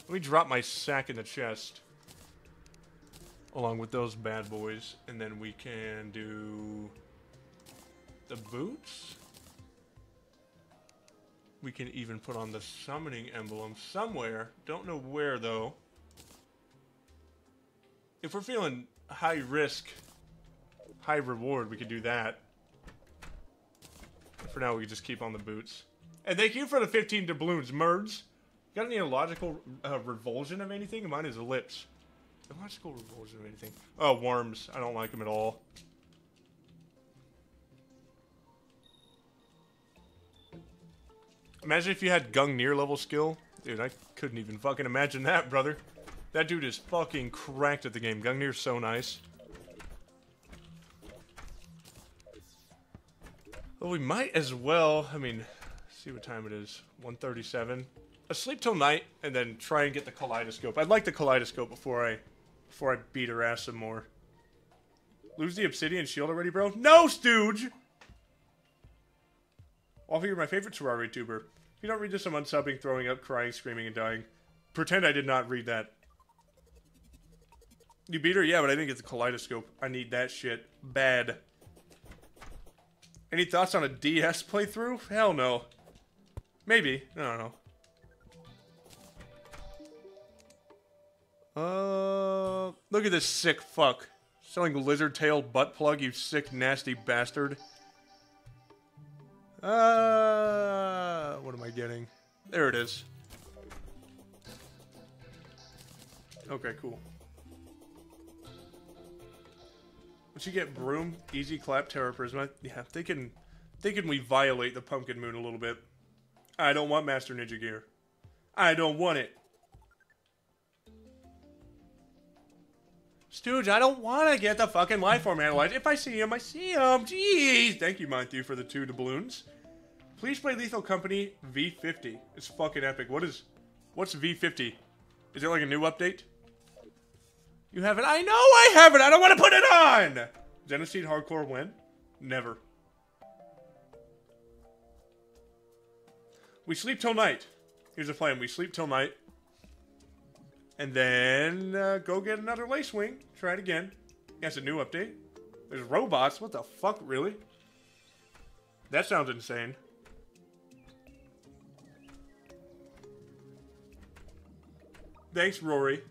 Let me drop my sack in the chest. Along with those bad boys. And then we can do... The boots? We can even put on the summoning emblem somewhere. Don't know where, though. If we're feeling high risk, high reward, we could do that. For now, we can just keep on the boots. And thank you for the 15 doubloons, Merds. Got any illogical uh, revulsion of anything? Mine is lips. Illogical revulsion of anything. Oh, worms. I don't like them at all. Imagine if you had Gungnir level skill. Dude, I couldn't even fucking imagine that, brother. That dude is fucking cracked at the game. Gungnir's so nice. Well, we might as well, I mean, see what time it is. 137. Sleep till night, and then try and get the kaleidoscope. I'd like the kaleidoscope before I before I beat her ass some more. Lose the obsidian shield already, bro? No, Stooge! Offer you're my favorite Terraria tuber. If you don't read this, I'm unsubbing, throwing up, crying, screaming, and dying. Pretend I did not read that. You beat her? Yeah, but I didn't get the kaleidoscope. I need that shit. Bad. Any thoughts on a DS playthrough? Hell no. Maybe. I don't know. Uh, look at this sick fuck. Selling lizard tail butt plug, you sick, nasty bastard. Uh, what am I getting? There it is. Okay, cool. Once you get Broom, Easy Clap, Terra Prisma, yeah, they can, they can we violate the Pumpkin Moon a little bit. I don't want Master Ninja Gear. I don't want it. Stooge, I don't want to get the fucking life form analyzer. If I see him, I see him. Jeez. Thank you, Mind Monty, for the two doubloons. Please play Lethal Company V50. It's fucking epic. What is... What's V50? Is it like a new update? You have it? I know I have it! I don't want to put it on! Genesede Hardcore win? Never. We sleep till night. Here's the plan. We sleep till night. And then uh, go get another lace wing. Try it again. That's a new update. There's robots. What the fuck, really? That sounds insane. Thanks, Rory.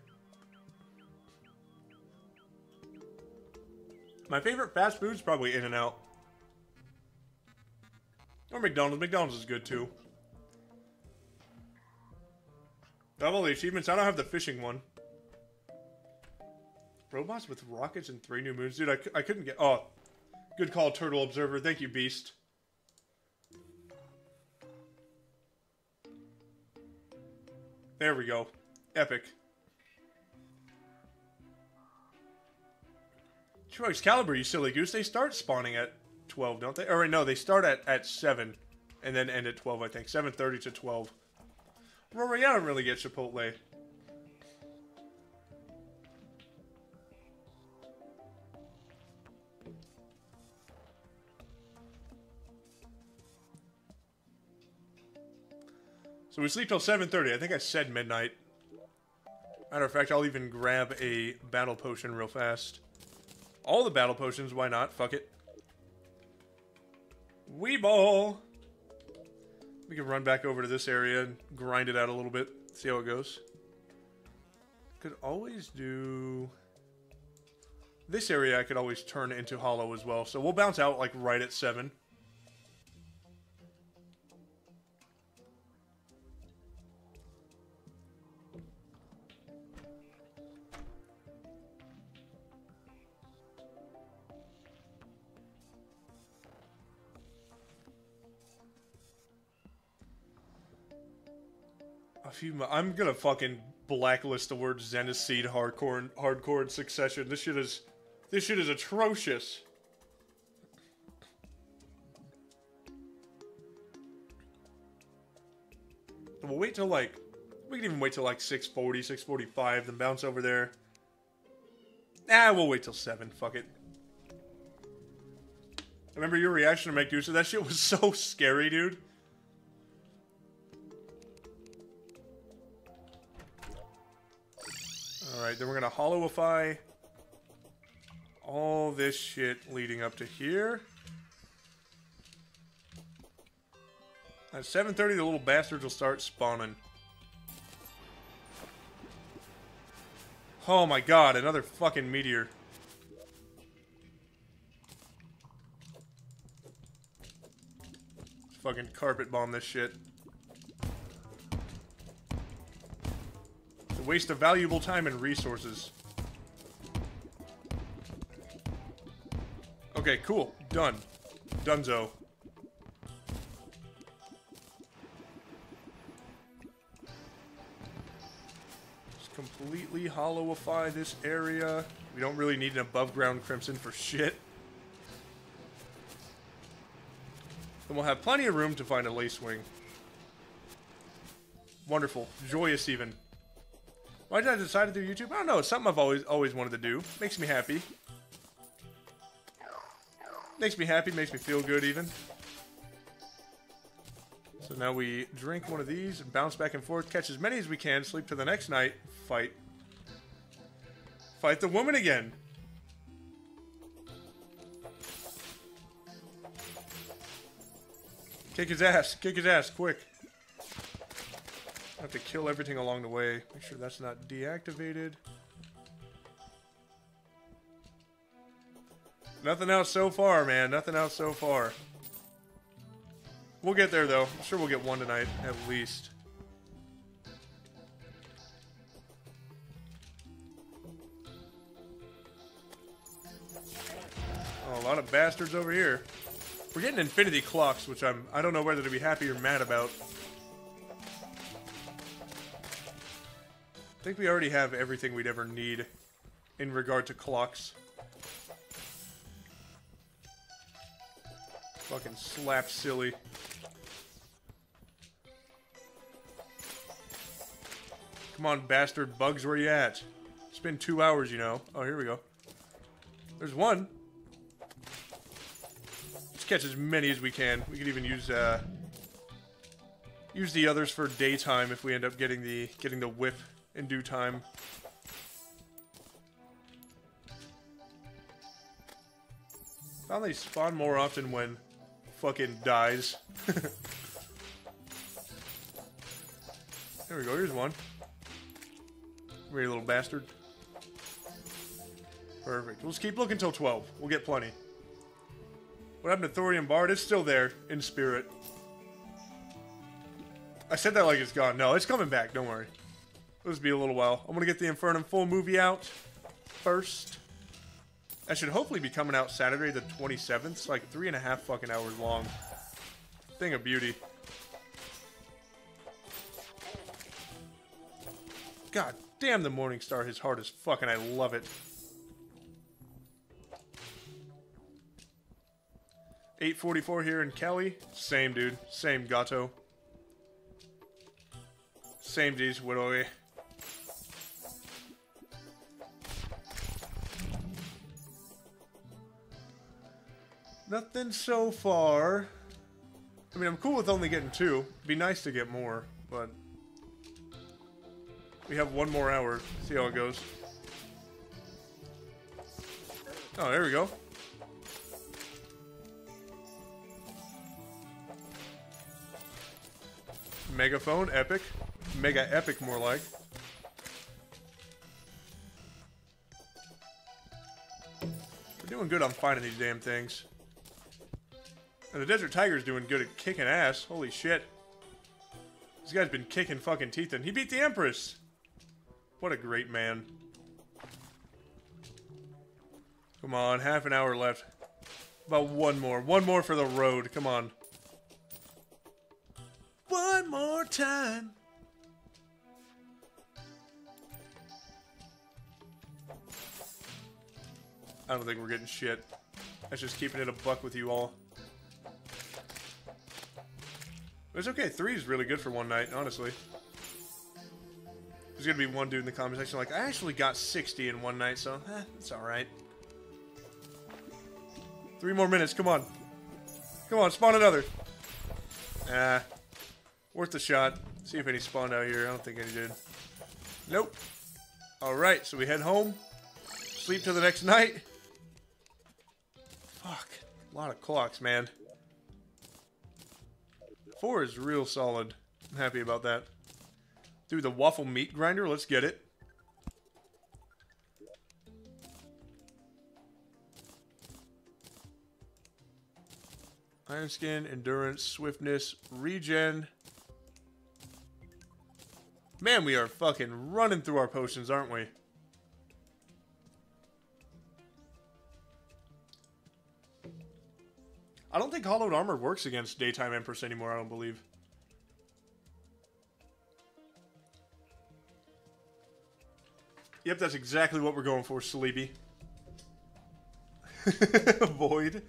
My favorite fast food is probably In-N-Out. Or McDonald's. McDonald's is good, too. Double the achievements. I don't have the fishing one. Robots with rockets and three new moons. Dude, I, I couldn't get... Oh. Good call, Turtle Observer. Thank you, Beast. There we go. Epic. True Excalibur, you silly goose. They start spawning at 12, don't they? Or no, they start at, at 7 and then end at 12, I think. 7.30 to 12. Rory, I don't really get Chipotle. So we sleep till 7.30. I think I said midnight. Matter of fact, I'll even grab a battle potion real fast. All the battle potions, why not? Fuck it. Weeball! We can run back over to this area and grind it out a little bit. See how it goes. Could always do... This area I could always turn into hallow as well. So we'll bounce out like right at 7. Few. I'm gonna fucking blacklist the word Xenoseed hardcore and hardcore in succession. This shit is, this shit is atrocious. We'll wait till like we can even wait till like 640, 645, then bounce over there. Nah, we'll wait till 7. Fuck it. I remember your reaction to Make Medusa. That shit was so scary, dude. Alright, then we're gonna hallow-ify all this shit leading up to here. At 7.30, the little bastards will start spawning. Oh my god, another fucking meteor. Fucking carpet bomb this shit. A waste of valuable time and resources. Okay, cool. Done. Dunzo. Just completely hallowify this area. We don't really need an above ground crimson for shit. Then we'll have plenty of room to find a Lacewing. Wonderful. Joyous even. Why did I decide to do YouTube? I don't know. It's something I've always always wanted to do. Makes me happy. Makes me happy, makes me feel good even. So now we drink one of these and bounce back and forth, catch as many as we can, sleep to the next night, fight. Fight the woman again. Kick his ass, kick his ass, quick. Have to kill everything along the way. Make sure that's not deactivated. Nothing else so far, man. Nothing else so far. We'll get there, though. I'm sure we'll get one tonight, at least. Oh, a lot of bastards over here. We're getting infinity clocks, which I'm I don't know whether to be happy or mad about. I think we already have everything we'd ever need in regard to clocks. Fucking slap silly. Come on, bastard bugs, where you at? It's been two hours, you know. Oh, here we go. There's one. Let's catch as many as we can. We could even use uh, use the others for daytime if we end up getting the getting the whip in due time. Found they spawn more often when fucking dies. there we go, here's one. Ready, little bastard. Perfect. We'll just keep looking till 12. We'll get plenty. What happened to Thorium Bard? It's still there, in spirit. I said that like it's gone. No, it's coming back, don't worry. It'll just be a little while. I'm gonna get the Infernum full movie out first. That should hopefully be coming out Saturday the 27th. It's like three and a half fucking hours long. Thing of beauty. God damn, the Morning Star is hard as fuck, and I love it. 844 here in Kelly. Same, dude. Same, Gato. Same, D's, Widowy. Nothing so far. I mean, I'm cool with only getting two. It'd be nice to get more, but... We have one more hour. See how it goes. Oh, there we go. Megaphone, epic. Mega epic, more like. We're doing good on finding these damn things. And the Desert Tiger's doing good at kicking ass. Holy shit. This guy's been kicking fucking teeth and he beat the Empress. What a great man. Come on, half an hour left. About one more. One more for the road. Come on. One more time. I don't think we're getting shit. That's just keeping it a buck with you all. It's okay. Three is really good for one night, honestly. There's gonna be one dude in the comment section like, I actually got 60 in one night, so eh, it's alright. Three more minutes, come on. Come on, spawn another. Ah. Worth a shot. See if any spawned out here. I don't think any did. Nope. Alright, so we head home. Sleep till the next night. Fuck. A lot of clocks, man. Four is real solid. I'm happy about that. Dude, the waffle meat grinder, let's get it. Iron skin, endurance, swiftness, regen. Man, we are fucking running through our potions, aren't we? I don't think hallowed armor works against daytime empress anymore, I don't believe. Yep, that's exactly what we're going for, Sleepy. Void.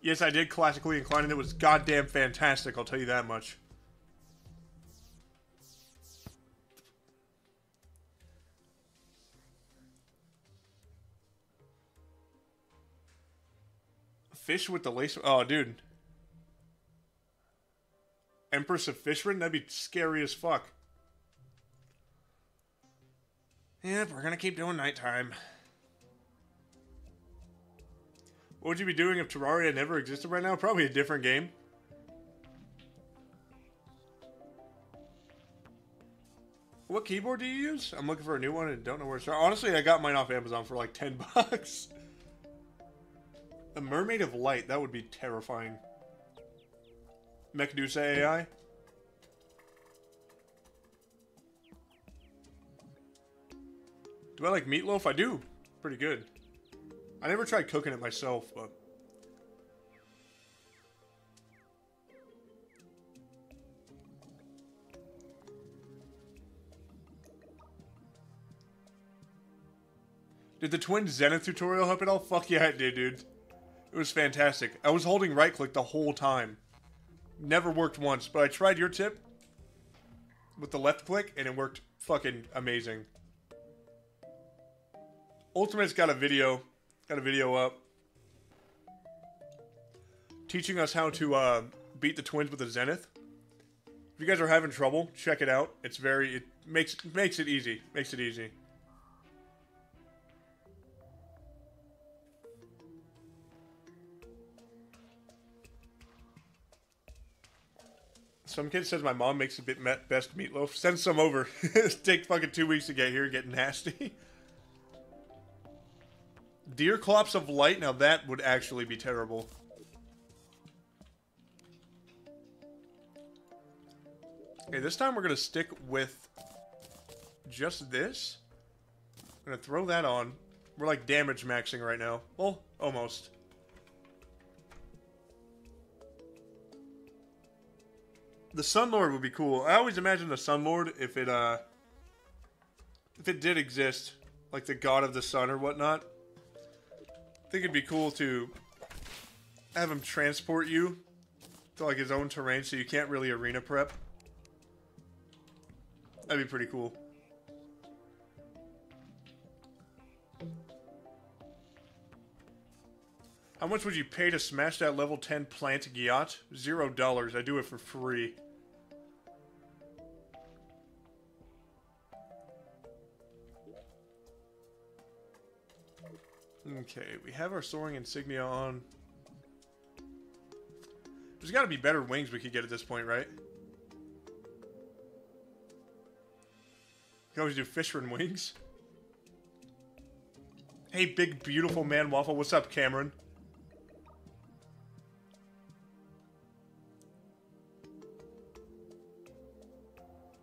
Yes, I did classically incline, and it was goddamn fantastic, I'll tell you that much. Fish with the lace. Oh, dude. Empress of Fishron? That'd be scary as fuck. Yep, we're gonna keep doing nighttime. What would you be doing if Terraria never existed right now? Probably a different game. What keyboard do you use? I'm looking for a new one and don't know where to start. Honestly, I got mine off Amazon for like 10 bucks. A Mermaid of Light, that would be terrifying. Mechadusa AI? Do I like meatloaf? I do. Pretty good. I never tried cooking it myself, but... Did the twin Zenith tutorial help at all? Fuck yeah, it did, dude. It was fantastic. I was holding right click the whole time. Never worked once, but I tried your tip with the left click and it worked fucking amazing. Ultimate's got a video, got a video up teaching us how to uh, beat the twins with a zenith. If you guys are having trouble, check it out. It's very it makes makes it easy. Makes it easy. Some kid says my mom makes a bit best meatloaf. Send some over. Take fucking two weeks to get here. Get nasty. Deerclops of light. Now that would actually be terrible. Okay, this time we're gonna stick with just this. I'm gonna throw that on. We're like damage maxing right now. Well, almost. The Sun Lord would be cool. I always imagine the Sun Lord if it uh if it did exist, like the god of the sun or whatnot. I think it'd be cool to have him transport you to like his own terrain so you can't really arena prep. That'd be pretty cool. How much would you pay to smash that level 10 plant yacht? Zero dollars. I do it for free. Okay, we have our soaring insignia on. There's got to be better wings we could get at this point, right? You can always do Fishron wings. Hey, big, beautiful man waffle. What's up, Cameron?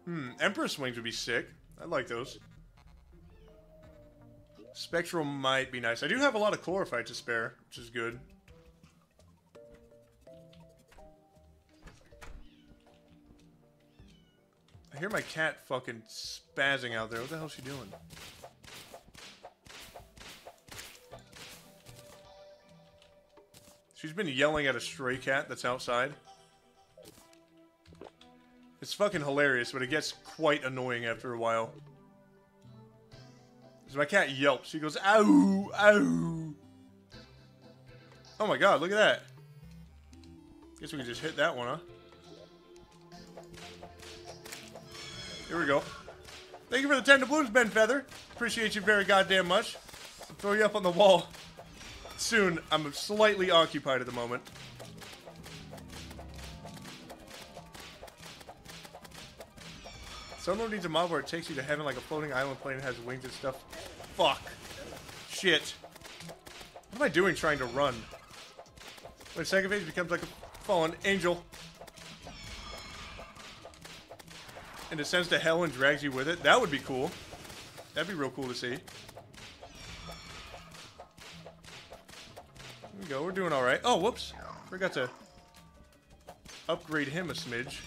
Hmm, Empress wings would be sick. I like those. Spectral might be nice. I do have a lot of chlorophyte to spare, which is good. I hear my cat fucking spazzing out there. What the hell is she doing? She's been yelling at a stray cat that's outside. It's fucking hilarious, but it gets quite annoying after a while. As my cat yelps, she goes, ow, ow. Oh my god, look at that. Guess we can just hit that one, huh? Here we go. Thank you for the 10 doubloons, Ben Feather. Appreciate you very goddamn much. I'll throw you up on the wall soon. I'm slightly occupied at the moment. Someone needs a mod where it takes you to heaven like a floating island plane has wings and stuff. Fuck. Shit. What am I doing trying to run? When second phase becomes like a fallen angel. And descends to hell and drags you with it. That would be cool. That'd be real cool to see. There we go. We're doing all right. Oh, whoops. Forgot to upgrade him a smidge.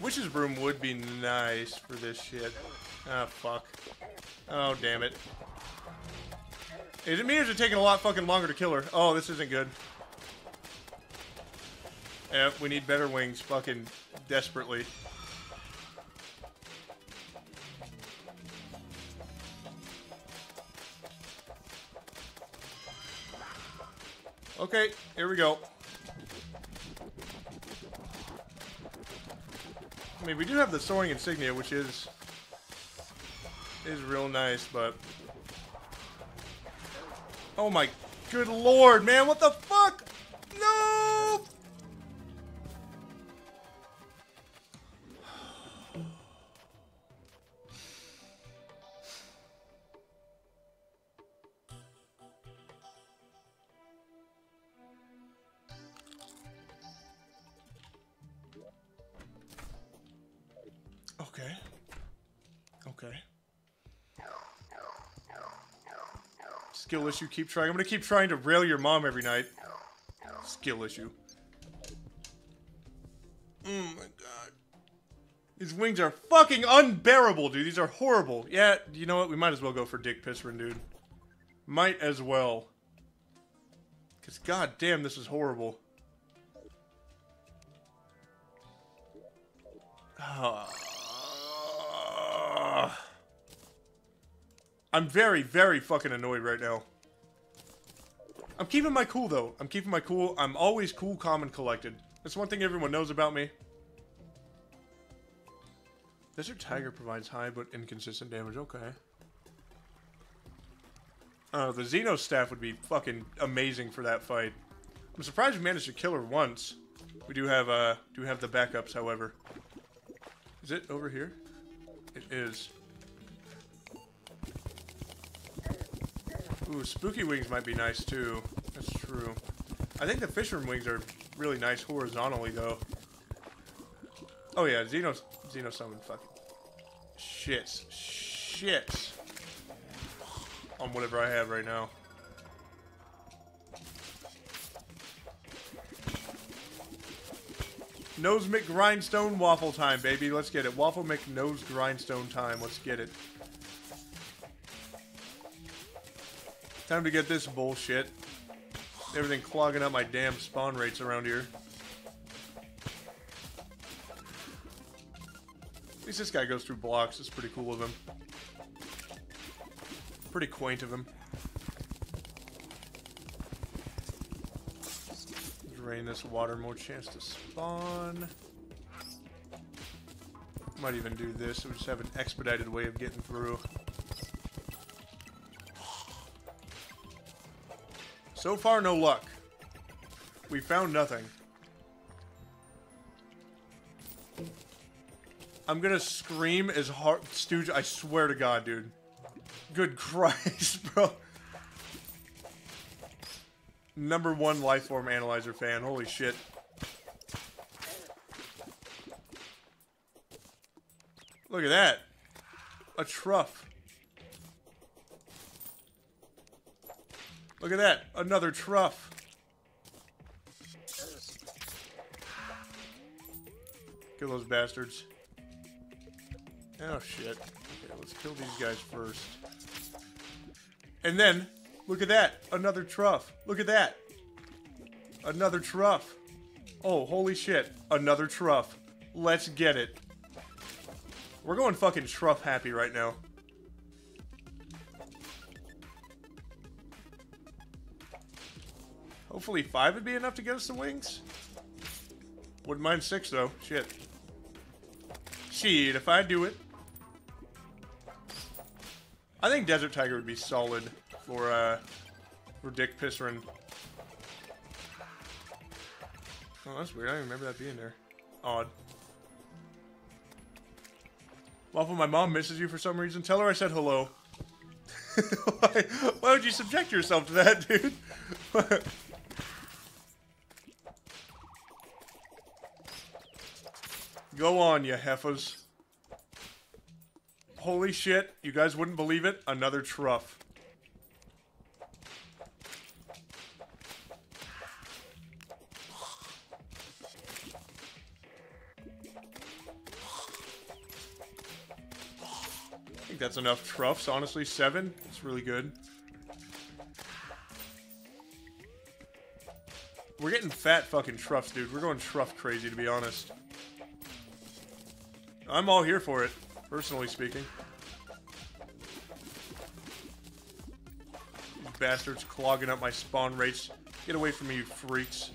Witch's Broom would be nice for this shit. Ah, fuck. Oh, damn it. It means it's taking a lot fucking longer to kill her. Oh, this isn't good. Yeah, we need better wings fucking desperately. Okay, here we go. I mean, we do have the soaring insignia, which is is real nice, but oh my good lord, man, what the fuck? Skill issue, keep trying. I'm gonna keep trying to rail your mom every night. Skill issue. Oh my god. These wings are fucking unbearable, dude. These are horrible. Yeah, you know what? We might as well go for Dick Pisserin, dude. Might as well. Because god damn, this is horrible. Ah. I'm very, very fucking annoyed right now. I'm keeping my cool, though. I'm keeping my cool. I'm always cool, calm, and collected. That's one thing everyone knows about me. Desert Tiger provides high but inconsistent damage. Okay. Uh, the Xeno staff would be fucking amazing for that fight. I'm surprised we managed to kill her once. We do have, uh, do have the backups, however. Is it over here? It is. Ooh, spooky wings might be nice too. That's true. I think the fisherman wings are really nice horizontally though. Oh yeah, Xeno Xeno summon fucking shits. Shits. On whatever I have right now. Nose McGrindstone waffle time, baby. Let's get it. Waffle McNose grindstone time. Let's get it. Time to get this bullshit. Everything clogging up my damn spawn rates around here. At least this guy goes through blocks. It's pretty cool of him. Pretty quaint of him. Drain this water, more chance to spawn. Might even do this, we just have an expedited way of getting through. So far, no luck. We found nothing. I'm gonna scream as hard, Stooge. I swear to God, dude. Good Christ, bro. Number one lifeform analyzer fan. Holy shit. Look at that. A truff. Look at that. Another truff. Kill those bastards. Oh, shit. Okay, let's kill these guys first. And then, look at that. Another truff. Look at that. Another truff. Oh, holy shit. Another truff. Let's get it. We're going fucking truff happy right now. Hopefully five would be enough to get us the wings. Wouldn't mind six though. Shit. Shit, if I do it. I think Desert Tiger would be solid for uh for Dick Pisserin. Oh, that's weird. I don't remember that being there. Odd. Waffle, my mom misses you for some reason. Tell her I said hello. why, why would you subject yourself to that, dude? Go on, you heifers. Holy shit, you guys wouldn't believe it. Another truff. I think that's enough truffs, honestly. Seven. It's really good. We're getting fat fucking truffs, dude. We're going truff crazy, to be honest. I'm all here for it, personally speaking. These bastards clogging up my spawn rates. Get away from me, you freaks.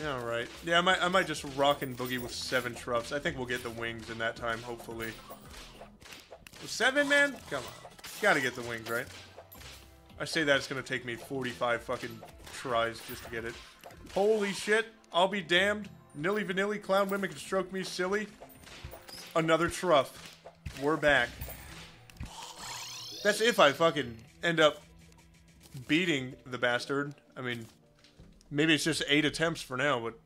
Yeah, alright. Yeah, I might, I might just rock and boogie with seven truffs. I think we'll get the wings in that time, hopefully. Seven, man? Come on. Gotta get the wings, right? I say that it's gonna take me 45 fucking tries just to get it. Holy shit, I'll be damned. Nilly vanilly, clown women can stroke me silly. Another truff. We're back. That's if I fucking end up beating the bastard. I mean, maybe it's just eight attempts for now, but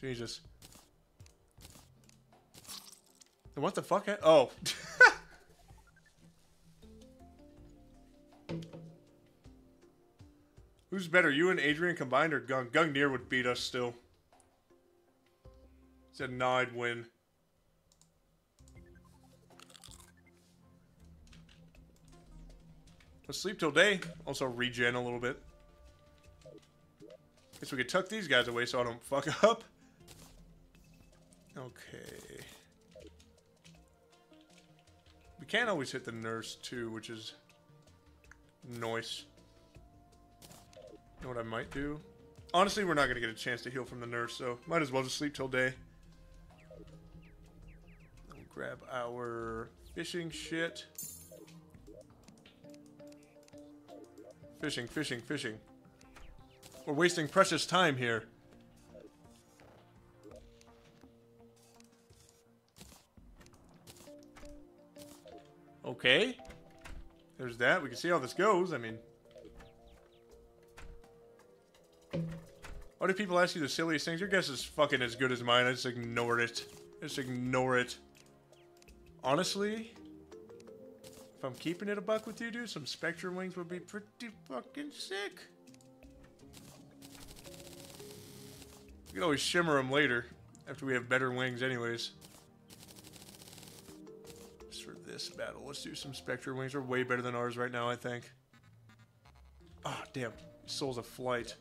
Jesus. What the fuck? Oh. Who's better, you and Adrian combined, or Gung? Gung Gungnir would beat us still. Said I'd win. Let's sleep till day. Also regen a little bit. Guess we could tuck these guys away so I don't fuck up. Okay. We can't always hit the nurse too, which is nice. You know what I might do? Honestly, we're not going to get a chance to heal from the nurse, so might as well just sleep till day. Grab our fishing shit. Fishing, fishing, fishing. We're wasting precious time here. Okay. There's that. We can see how this goes. I mean... Why do people ask you the silliest things? Your guess is fucking as good as mine. I just ignore it. Just ignore it. Honestly, if I'm keeping it a buck with you, dude, some Spectre wings would be pretty fucking sick. We can always shimmer them later, after we have better wings anyways. Just for this battle, let's do some Spectre wings. They're way better than ours right now, I think. Oh, damn. Souls of Flight.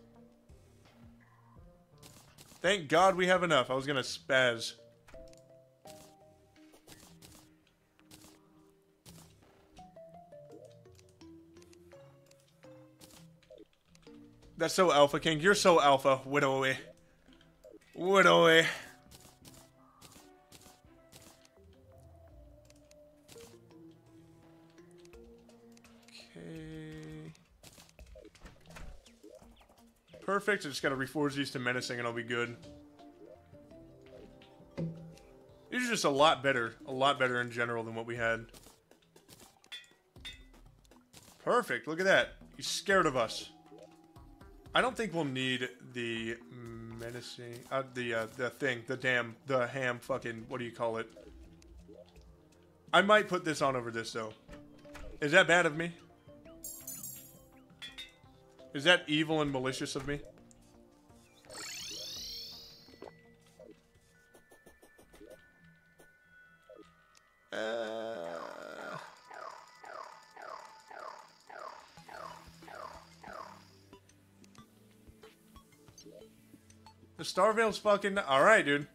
Thank God we have enough. I was gonna spaz. That's so alpha, King. You're so alpha, widowy. Widowy. Okay. Perfect. I just gotta reforge these to menacing and I'll be good. These are just a lot better. A lot better in general than what we had. Perfect. Look at that. He's scared of us. I don't think we'll need the menacing, uh, the uh, the thing, the damn, the ham, fucking, what do you call it? I might put this on over this though. Is that bad of me? Is that evil and malicious of me? Uh, The Star fucking. Alright, dude.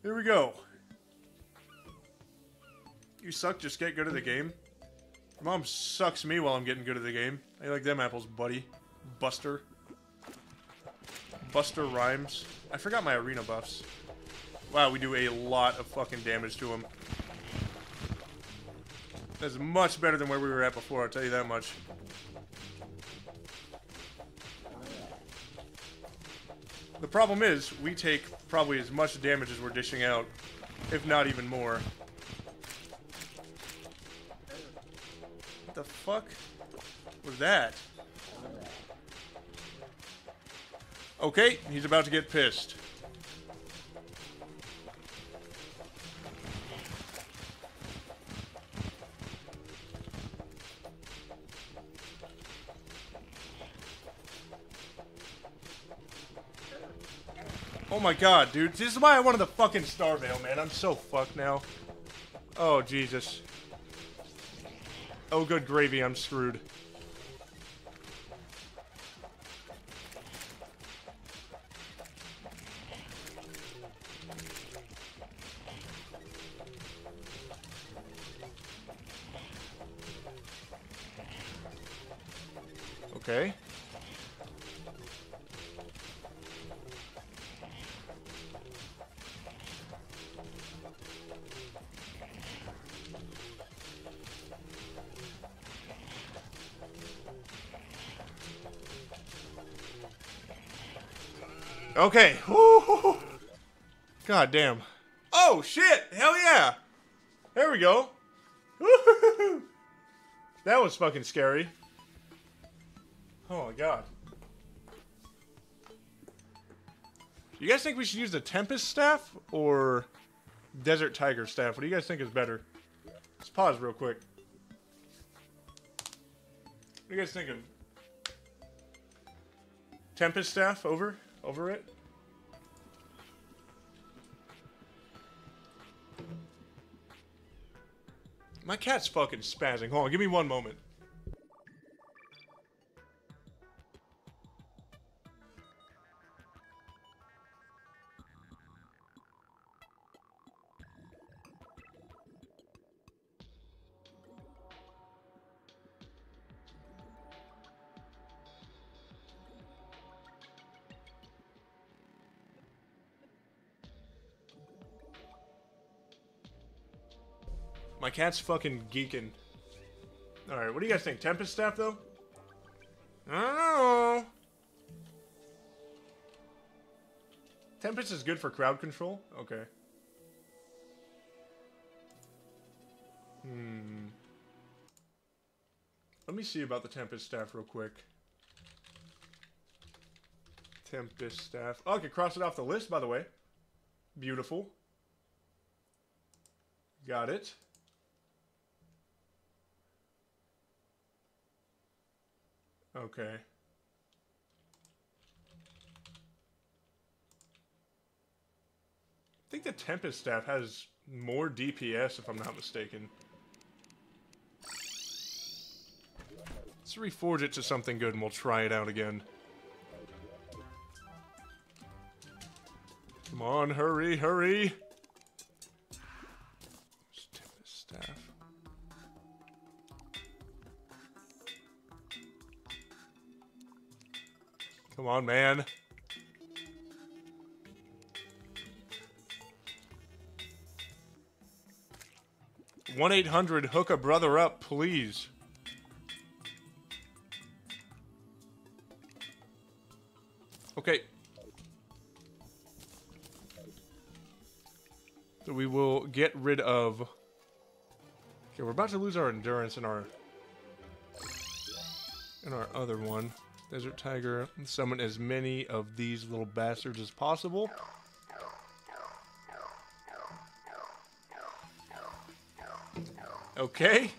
Here we go. You suck, just get good at the game. Mom sucks me while I'm getting good at the game. I like them apples, buddy. Buster. Busta Rhymes. I forgot my arena buffs. Wow, we do a lot of fucking damage to him. That's much better than where we were at before, I'll tell you that much. The problem is, we take probably as much damage as we're dishing out, if not even more. What the fuck was that? Okay, he's about to get pissed. Oh my god, dude. This is why I wanted the fucking Star Veil, man. I'm so fucked now. Oh, Jesus. Oh, good gravy, I'm screwed. Okay. Okay. God damn. Oh shit! Hell yeah! There we go. That was fucking scary. Oh my god. You guys think we should use the Tempest staff or Desert Tiger staff? What do you guys think is better? Let's pause real quick. What do you guys think of Tempest staff over over it? My cat's fucking spazzing. Hold on, give me one moment. My cat's fucking geeking. Alright, what do you guys think? Tempest staff, though? I don't know. Tempest is good for crowd control? Okay. Hmm. Let me see about the Tempest staff real quick. Tempest staff. Oh, I could cross it off the list, by the way. Beautiful. Got it. Okay. I think the Tempest staff has more DPS, if I'm not mistaken. Let's reforge it to something good and we'll try it out again. Come on, hurry, hurry! Come on, man. One eight hundred hook a brother up, please. Okay. So we will get rid of. Okay, we're about to lose our endurance in our in our other one. Desert Tiger, summon as many of these little bastards as possible. Okay.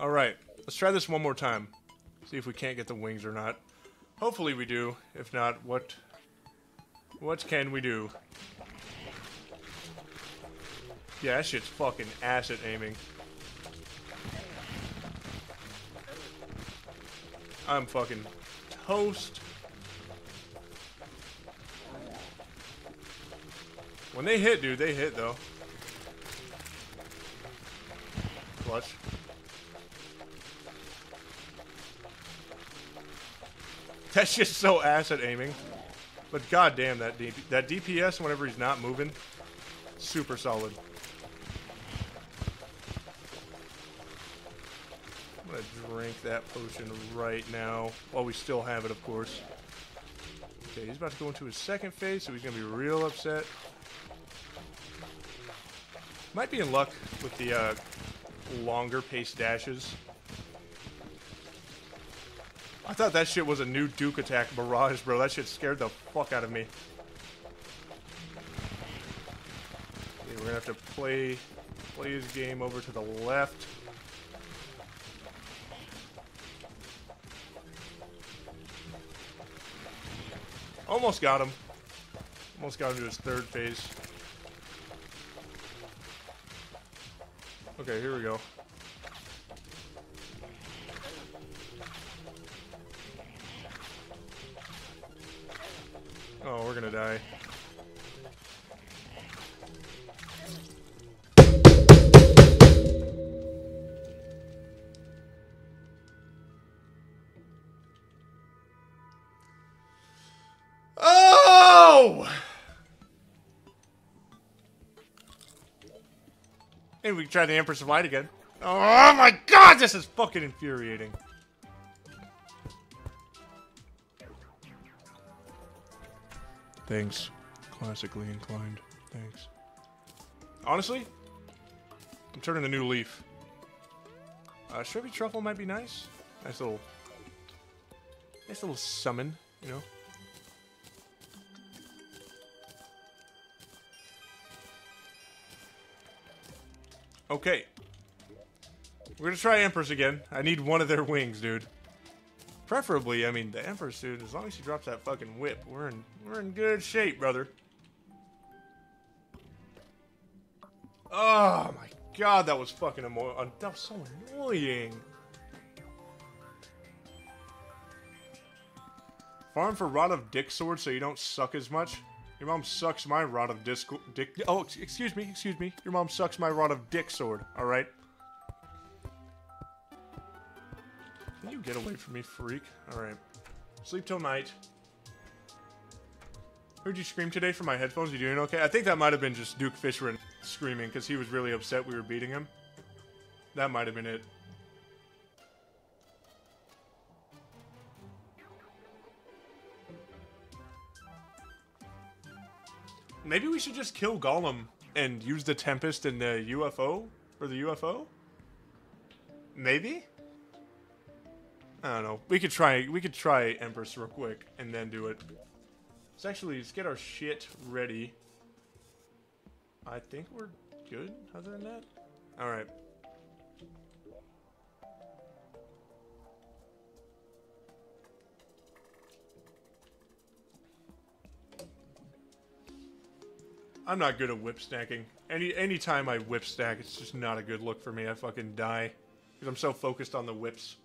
Alright, let's try this one more time. See if we can't get the wings or not. Hopefully we do. If not, what... What can we do? Yeah, that shit's fucking acid aiming. I'm fucking toast. When they hit, dude, they hit though. Clutch. That's just so at aiming. But goddamn, that DP that DPS whenever he's not moving, super solid. Drink that potion right now while we still have it, of course. Okay, he's about to go into his second phase, so he's gonna be real upset. Might be in luck with the uh, longer pace dashes. I thought that shit was a new Duke attack barrage, bro. That shit scared the fuck out of me. Okay, we're gonna have to play play his game over to the left. Almost got him. Almost got him to his third phase. Okay, here we go. Oh, we're gonna die. We can try the Empress of Light again. Oh my god, this is fucking infuriating. Thanks. Classically inclined. Thanks. Honestly, I'm turning a new leaf. Uh, Shrimpy Truffle might be nice. Nice little... Nice little summon, you know? Okay. We're gonna try Empress again. I need one of their wings, dude. Preferably, I mean, the Empress, dude, as long as she drops that fucking whip, we're in we're in good shape, brother. Oh my god, that was fucking annoying. Uh, that was so annoying. Farm for Rod of Dick Sword so you don't suck as much. Your mom sucks my Rod of Disc Dick. Oh, excuse me, excuse me. Your mom sucks my Rod of Dick Sword, alright? Can you get away from me, freak? Alright. Sleep till night. Heard you scream today from my headphones. You doing okay? I think that might have been just Duke Fishron screaming because he was really upset we were beating him. That might have been it. Maybe we should just kill Golem and use the Tempest and the UFO? Or the UFO? Maybe? I don't know. We could try we could try Empress real quick and then do it. Let's actually let's get our shit ready. I think we're good other than that. Alright. I'm not good at whip stacking. Any anytime I whip stack, it's just not a good look for me. I fucking die. Because I'm so focused on the whips.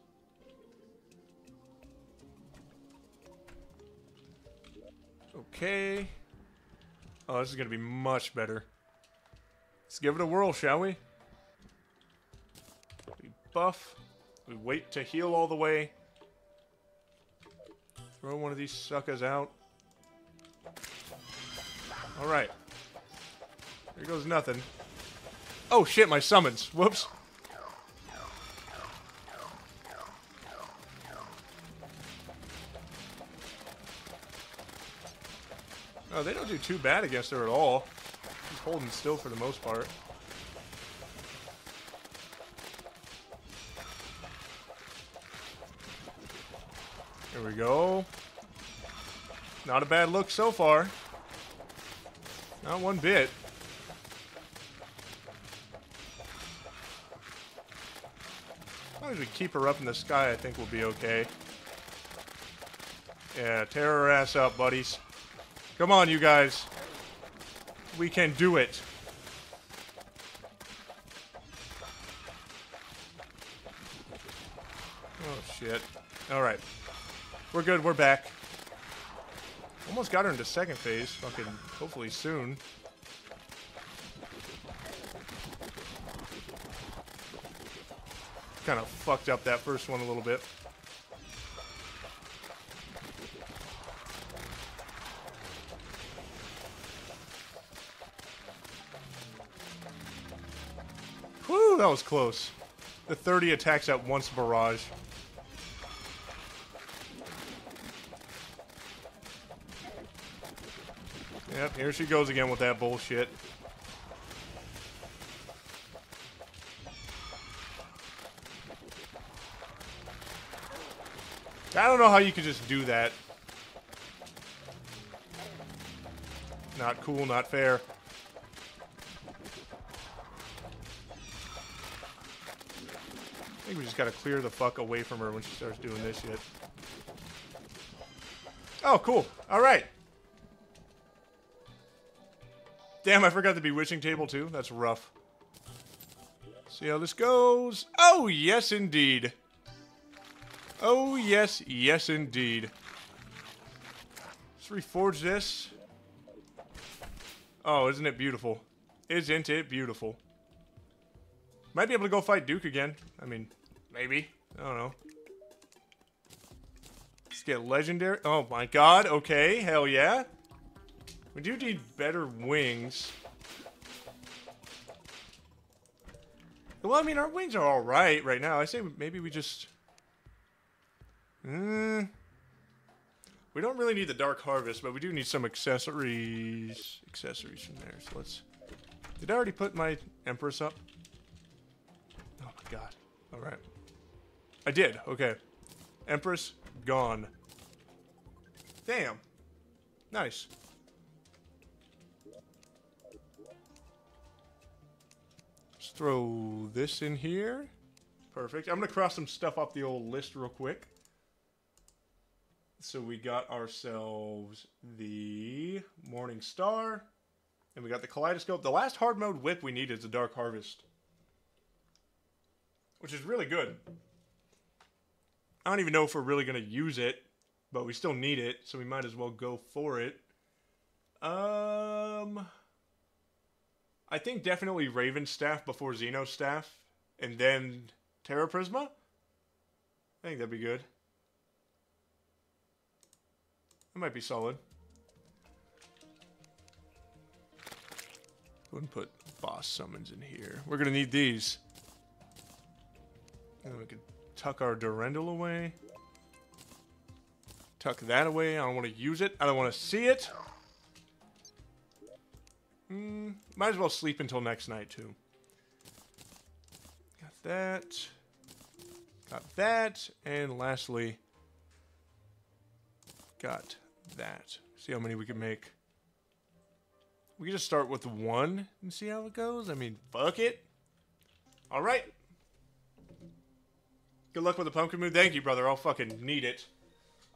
Okay. Oh, this is going to be much better. Let's give it a whirl, shall we? We buff. We wait to heal all the way. Throw one of these suckers out. Alright. Here goes nothing. Oh shit, my summons. Whoops. Oh, they don't do too bad against her at all. He's holding still for the most part. There we go. Not a bad look so far. Not one bit. As we keep her up in the sky, I think we'll be okay. Yeah, tear her ass up, buddies. Come on, you guys. We can do it. Oh, shit. All right. We're good. We're back. Almost got her into second phase. Fucking hopefully soon. Kind of fucked up that first one a little bit. Whew, that was close. The 30 attacks at once barrage. Yep, here she goes again with that bullshit. Don't know how you could just do that. Not cool, not fair. I think we just gotta clear the fuck away from her when she starts doing this shit. Oh, cool. Alright. Damn, I forgot the bewitching table too. That's rough. See how this goes. Oh, yes, indeed. Oh, yes, yes, indeed. Let's reforge this. Oh, isn't it beautiful? Isn't it beautiful? Might be able to go fight Duke again. I mean, maybe. I don't know. Let's get legendary. Oh my god, okay, hell yeah. We do need better wings. Well, I mean, our wings are alright right now. I say maybe we just... Mm, we don't really need the Dark Harvest, but we do need some accessories. Accessories from there, so let's... Did I already put my Empress up? Oh my god. Alright. I did, okay. Empress, gone. Damn. Nice. Let's throw this in here. Perfect. I'm going to cross some stuff off the old list real quick. So we got ourselves the Morning Star. And we got the Kaleidoscope. The last hard mode whip we need is the Dark Harvest. Which is really good. I don't even know if we're really going to use it. But we still need it. So we might as well go for it. Um... I think definitely Raven Staff before Xeno Staff. And then Terra Prisma? I think that'd be good. That might be solid. Go and put boss summons in here. We're gonna need these. And then we can tuck our Durendal away. Tuck that away. I don't want to use it. I don't want to see it. Mm, might as well sleep until next night, too. Got that. Got that. And lastly, got that. See how many we can make. We can just start with one and see how it goes. I mean, fuck it. All right. Good luck with the pumpkin moon. Thank you, brother. I'll fucking need it.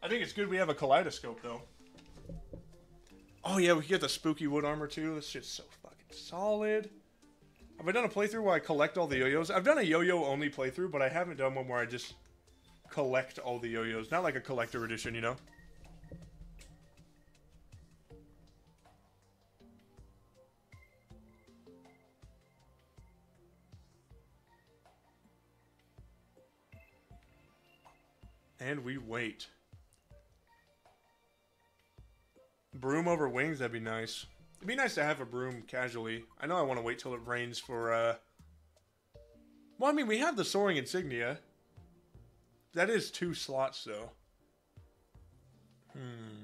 I think it's good we have a kaleidoscope, though. Oh, yeah, we get the spooky wood armor, too. This shit's so fucking solid. Have I done a playthrough where I collect all the yo-yos? I've done a yo-yo only playthrough, but I haven't done one where I just collect all the yo-yos. Not like a collector edition, you know? And we wait. Broom over wings, that'd be nice. It'd be nice to have a broom casually. I know I want to wait till it rains for, uh... Well, I mean, we have the soaring insignia. That is two slots, though. Hmm.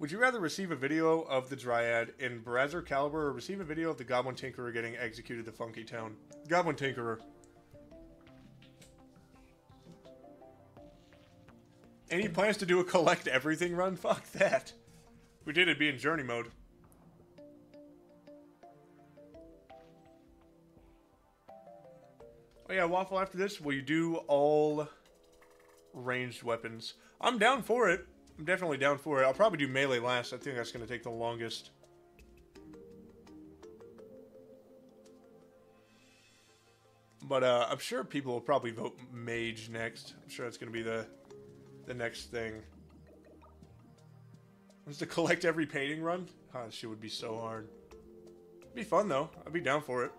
Would you rather receive a video of the Dryad in Brazzer Caliber or receive a video of the Goblin Tinkerer getting executed to Funky Town? Goblin Tinkerer. Any plans to do a collect everything run? Fuck that. We did it be in journey mode. Oh yeah, Waffle, after this, will you do all ranged weapons? I'm down for it. I'm definitely down for it. I'll probably do melee last. I think that's going to take the longest. But uh, I'm sure people will probably vote mage next. I'm sure that's gonna be the the next thing. Was to collect every painting run? Oh, that shit would be so hard. It'd be fun though. I'd be down for it.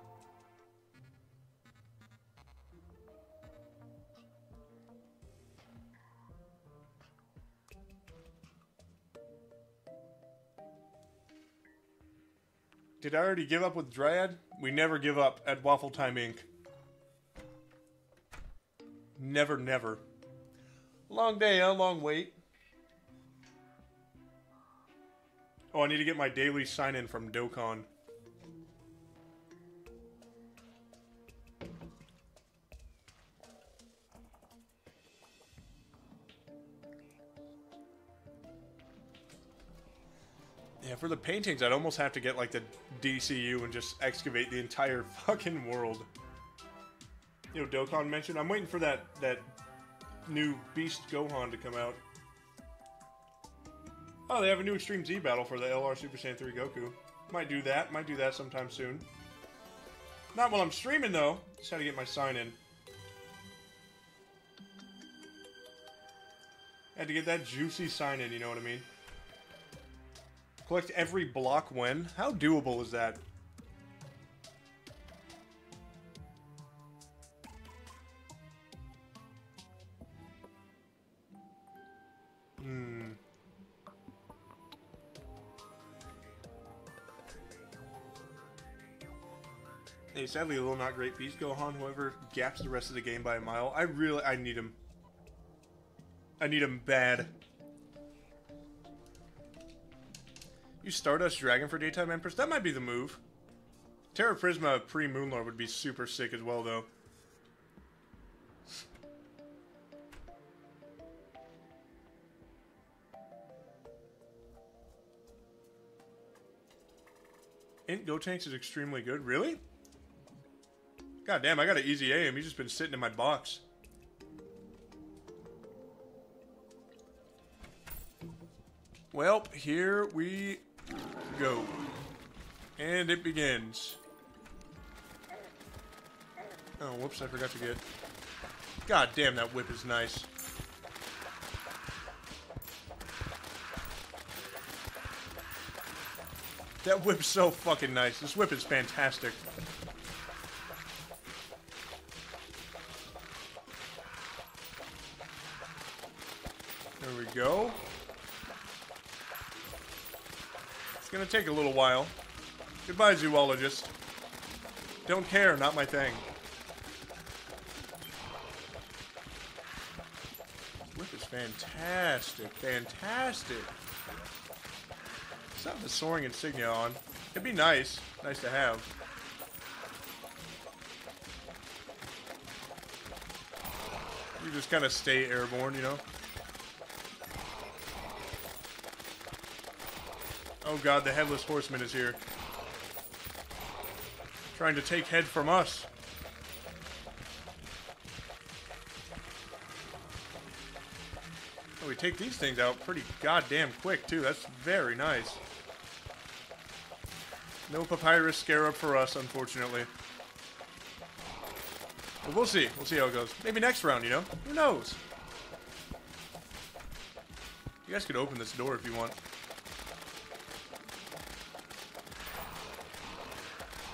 Did I already give up with Dryad? We never give up at Waffle Time Inc. Never, never. Long day, huh? Long wait. Oh, I need to get my daily sign in from Dokkan. Yeah, for the paintings, I'd almost have to get like the DCU and just excavate the entire fucking world. You know, Dokkan mentioned. I'm waiting for that that new Beast Gohan to come out. Oh, they have a new Extreme Z battle for the LR Super Saiyan 3 Goku. Might do that. Might do that sometime soon. Not while I'm streaming though. Just had to get my sign in. Had to get that juicy sign in. You know what I mean? Collect every block when? How doable is that? Hmm. Hey, sadly, a little not great Beast Gohan, whoever gaps the rest of the game by a mile. I really, I need him. I need him bad. You Stardust Dragon for Daytime Empress? That might be the move. Terra Prisma pre Moonlord would be super sick as well, though. Int Gotenks is extremely good. Really? God damn, I got an easy aim. He's just been sitting in my box. Well, here we go. And it begins. Oh, whoops, I forgot to get... God damn, that whip is nice. That whip's so fucking nice. This whip is fantastic. There we go. It's gonna take a little while. Goodbye, zoologist. Don't care, not my thing. Whip is fantastic, fantastic. Let's the soaring insignia on. It'd be nice, nice to have. You just kind of stay airborne, you know? Oh god, the Headless Horseman is here. Trying to take head from us. Oh, we take these things out pretty goddamn quick, too. That's very nice. No Papyrus Scarab for us, unfortunately. But we'll see. We'll see how it goes. Maybe next round, you know? Who knows? You guys could open this door if you want.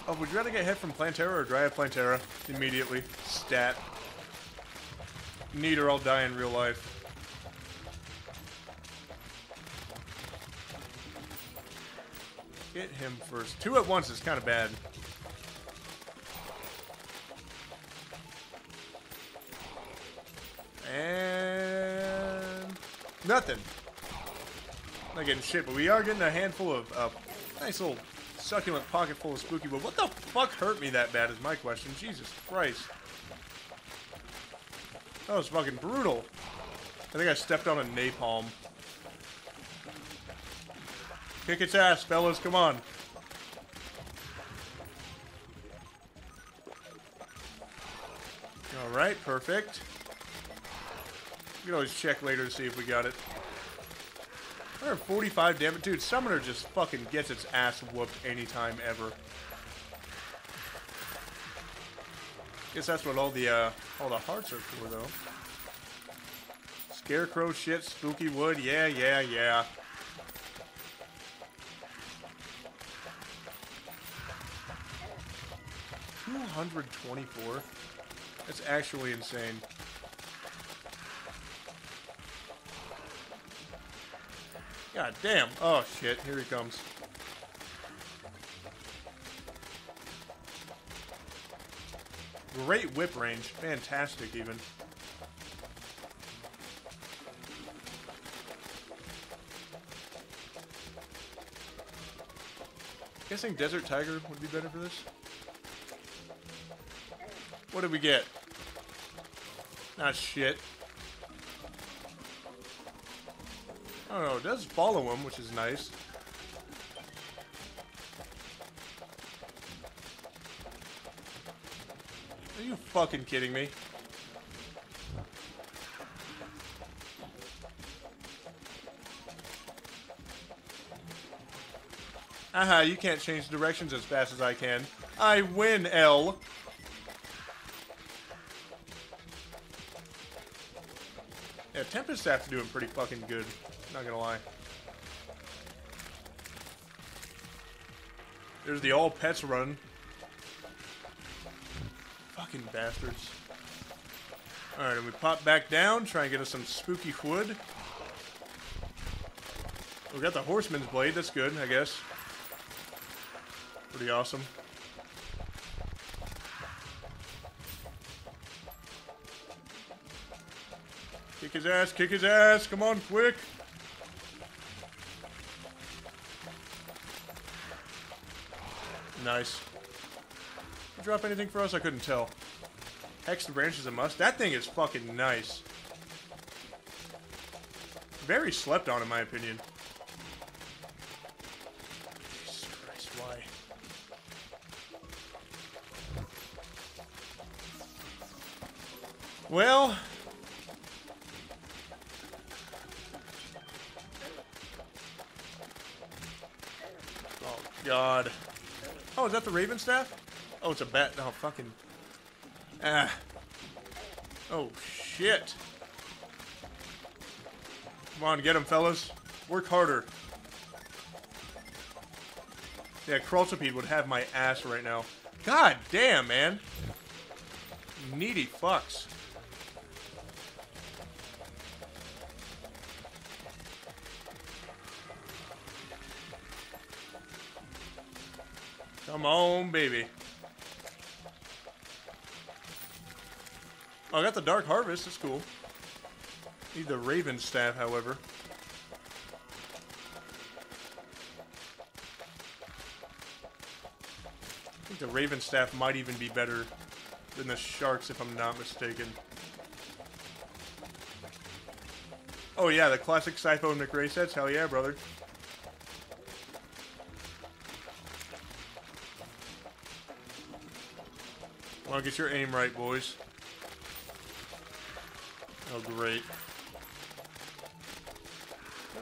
Oh, would you rather get hit from Plantera or Dryad Plantera? Immediately. Stat. Need or I'll die in real life. Get him first. Two at once is kind of bad. And... Nothing. Not getting shit, but we are getting a handful of uh, nice little succulent pocket full of spooky, wood. what the fuck hurt me that bad is my question. Jesus Christ. That was fucking brutal. I think I stepped on a napalm. Kick its ass, fellas, come on. Alright, perfect. You can always check later to see if we got it. 145 damage. Dude, Summoner just fucking gets its ass whooped anytime ever. Guess that's what all the uh, all the hearts are for, though. Scarecrow shit, spooky wood, yeah, yeah, yeah. Two hundred twenty-four. That's actually insane. God damn. Oh shit, here he comes. Great whip range. Fantastic, even. Guessing Desert Tiger would be better for this. What did we get? Not shit. I don't know. It does follow him, which is nice. Are you fucking kidding me? Aha, you can't change directions as fast as I can. I win, L. Yeah, Tempest Staff's doing pretty fucking good. Not gonna lie. There's the all pets run. Fucking bastards. Alright, and we pop back down, try and get us some spooky wood. We got the horseman's blade, that's good, I guess. Pretty awesome. Kick his ass, kick his ass, come on, quick! Drop anything for us? I couldn't tell. Hex the branch is a must. That thing is fucking nice. Very slept on, in my opinion. Jesus Christ, why? Well... Oh, God. Oh, is that the Raven staff? Oh, it's a bat. Oh, fucking. Ah. Oh, shit. Come on, get him, fellas. Work harder. Yeah, Crawltipede would have my ass right now. God damn, man. Needy fucks. Come on, baby. Oh, I got the Dark Harvest. That's cool. Need the Raven Staff, however. I think the Raven Staff might even be better than the Sharks, if I'm not mistaken. Oh yeah, the classic Sipho and McRae sets. Hell yeah, brother. Well, get your aim right, boys. Oh, great.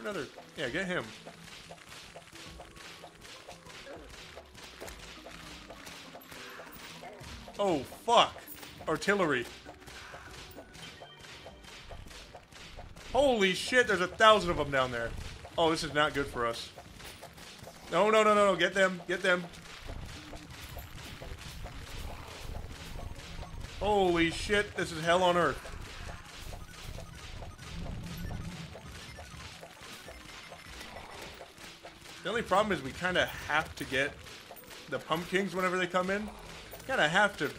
Another. Yeah, get him. Oh, fuck. Artillery. Holy shit, there's a thousand of them down there. Oh, this is not good for us. No, no, no, no, no. Get them. Get them. Holy shit, this is hell on earth. Problem is we kind of have to get the pumpkins whenever they come in. Kind of have to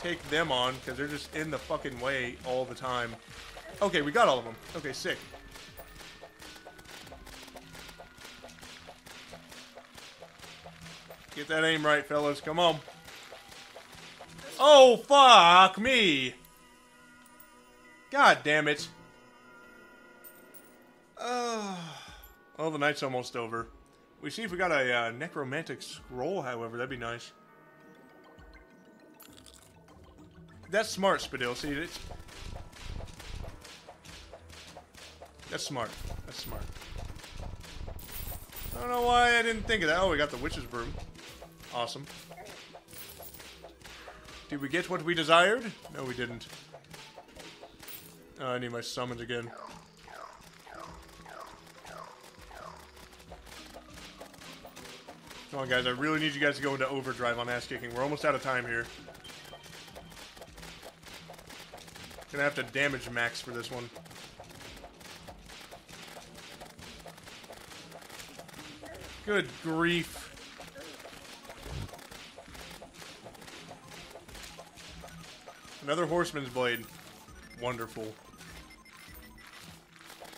take them on because they're just in the fucking way all the time. Okay, we got all of them. Okay, sick. Get that aim right, fellas. Come on. Oh, fuck me. God damn it. Oh, the night's almost over. We see if we got a uh, necromantic scroll, however. That'd be nice. That's smart, Spadil. See, it's... That's smart. That's smart. I don't know why I didn't think of that. Oh, we got the witch's broom. Awesome. Did we get what we desired? No, we didn't. Oh, I need my summons again. Come on, guys. I really need you guys to go into overdrive on ass kicking. We're almost out of time here. Gonna have to damage max for this one. Good grief. Another horseman's blade. Wonderful.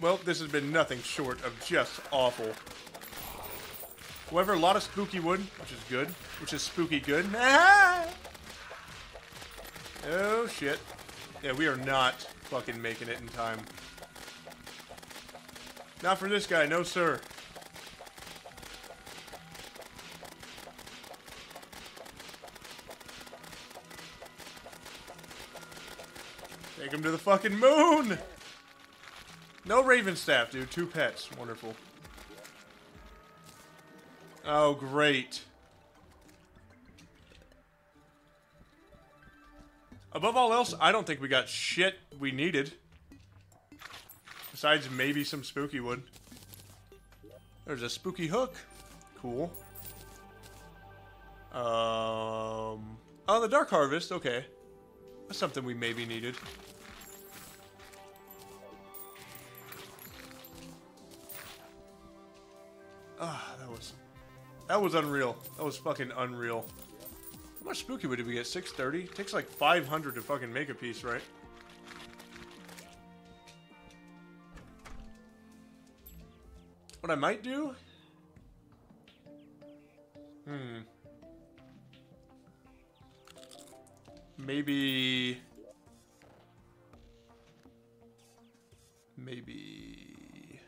Well, this has been nothing short of just awful. However, a lot of spooky wood, which is good. Which is spooky good. oh, shit. Yeah, we are not fucking making it in time. Not for this guy, no sir. Take him to the fucking moon! No Raven Staff, dude. Two pets. Wonderful. Oh, great. Above all else, I don't think we got shit we needed. Besides maybe some spooky wood. There's a spooky hook. Cool. Um. Oh, the Dark Harvest. Okay. That's something we maybe needed. Ah, that was that was unreal. That was fucking unreal. How much spooky wood did we get? 630? Takes like 500 to fucking make a piece, right? What I might do? Hmm. Maybe... Maybe...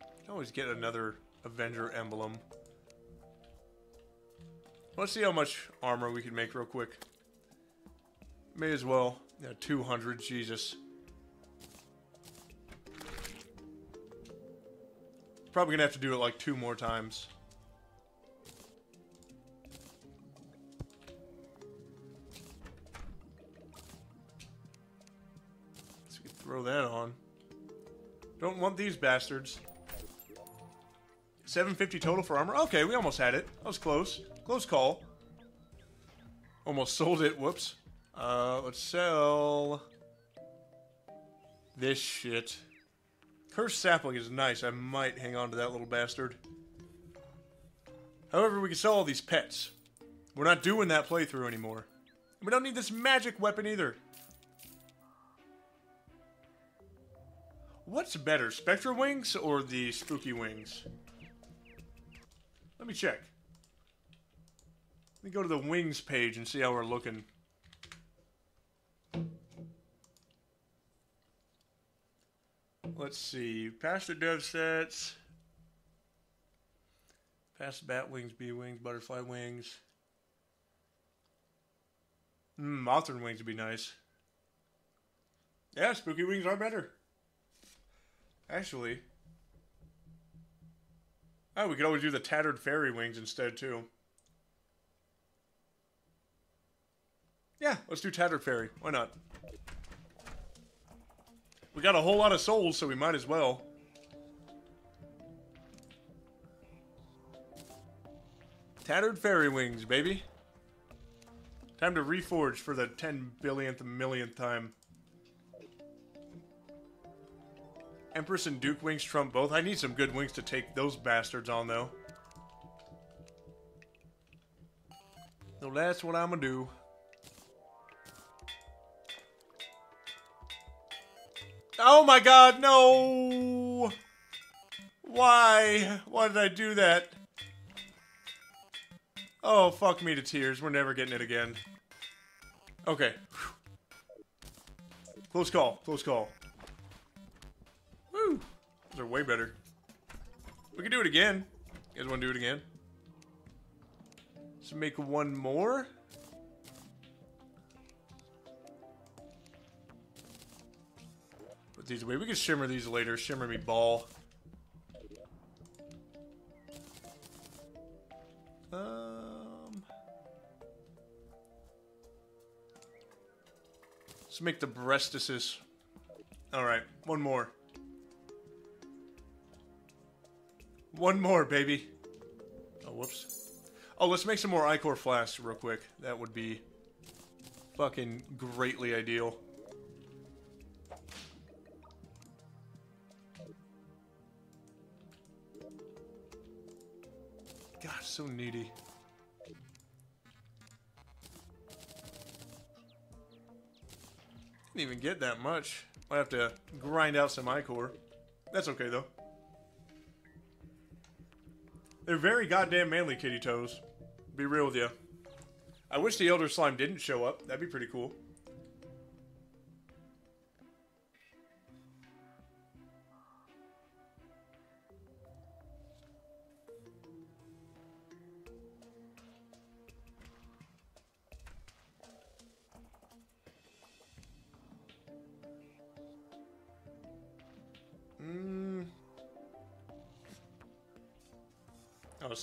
Can always get another Avenger emblem. Let's see how much armor we can make real quick. May as well. Yeah, 200, Jesus. Probably gonna have to do it like two more times. Let's throw that on. Don't want these bastards. 750 total for armor? Okay, we almost had it. That was close. Close call. Almost sold it. Whoops. Uh, let's sell this shit. Cursed sapling is nice. I might hang on to that little bastard. However, we can sell all these pets. We're not doing that playthrough anymore. We don't need this magic weapon either. What's better, Spectre Wings or the Spooky Wings? Let me check. Let me go to the wings page and see how we're looking. Let's see. Past the dev sets. Past bat wings, bee wings, butterfly wings. Hmm, Mothron wings would be nice. Yeah, spooky wings are better. Actually. Oh, we could always do the tattered fairy wings instead, too. Yeah, let's do tattered fairy. Why not? We got a whole lot of souls, so we might as well. Tattered fairy wings, baby. Time to reforge for the 10 billionth millionth time. Empress and Duke wings trump both. I need some good wings to take those bastards on, though. So that's what I'm gonna do. Oh my god, no! Why? Why did I do that? Oh, fuck me to tears. We're never getting it again. Okay. Close call. Close call. Those are way better. We can do it again. You guys want to do it again? Let's make one more. Put these away. We can shimmer these later. Shimmer me ball. Um, let's make the breastises. All right, one more. One more, baby. Oh, whoops. Oh, let's make some more Ichor flasks real quick. That would be fucking greatly ideal. God, so needy. Didn't even get that much. I have to grind out some Ichor. That's okay, though. They're very goddamn manly, kitty toes. Be real with you. I wish the Elder Slime didn't show up. That'd be pretty cool.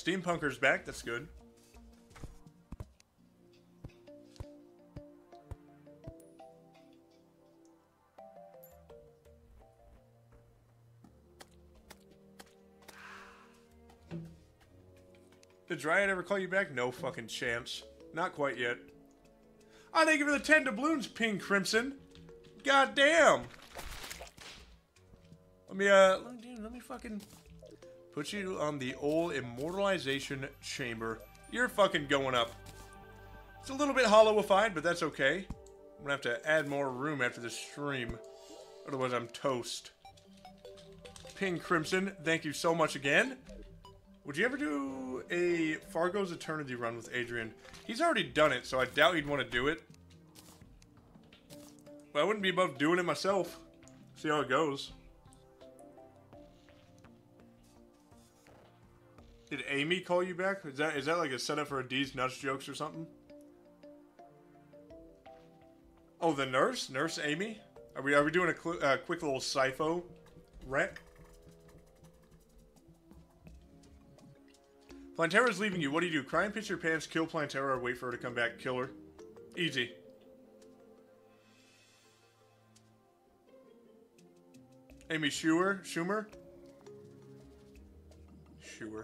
Steampunker's back. That's good. Did Dryad ever call you back? No fucking chance. Not quite yet. I thank you for the 10 doubloons, Pink Crimson. God damn. Let me, uh, let me, let me fucking put you on the old immortalization chamber. You're fucking going up. It's a little bit hallowified, but that's okay. I'm gonna have to add more room after this stream. Otherwise, I'm toast. Pink Crimson, thank you so much again. Would you ever do a Fargo's Eternity run with Adrian? He's already done it, so I doubt he'd want to do it. But I wouldn't be above doing it myself. See how it goes. Did Amy call you back? Is that is that like a setup for a D's nuts jokes or something? Oh, the nurse, Nurse Amy. Are we are we doing a uh, quick little Sipho wreck? Plantera's leaving you. What do you do? Cry and piss your pants, kill Plantera, or wait for her to come back, kill her? Easy. Amy Schumer? Schumer? Schumer.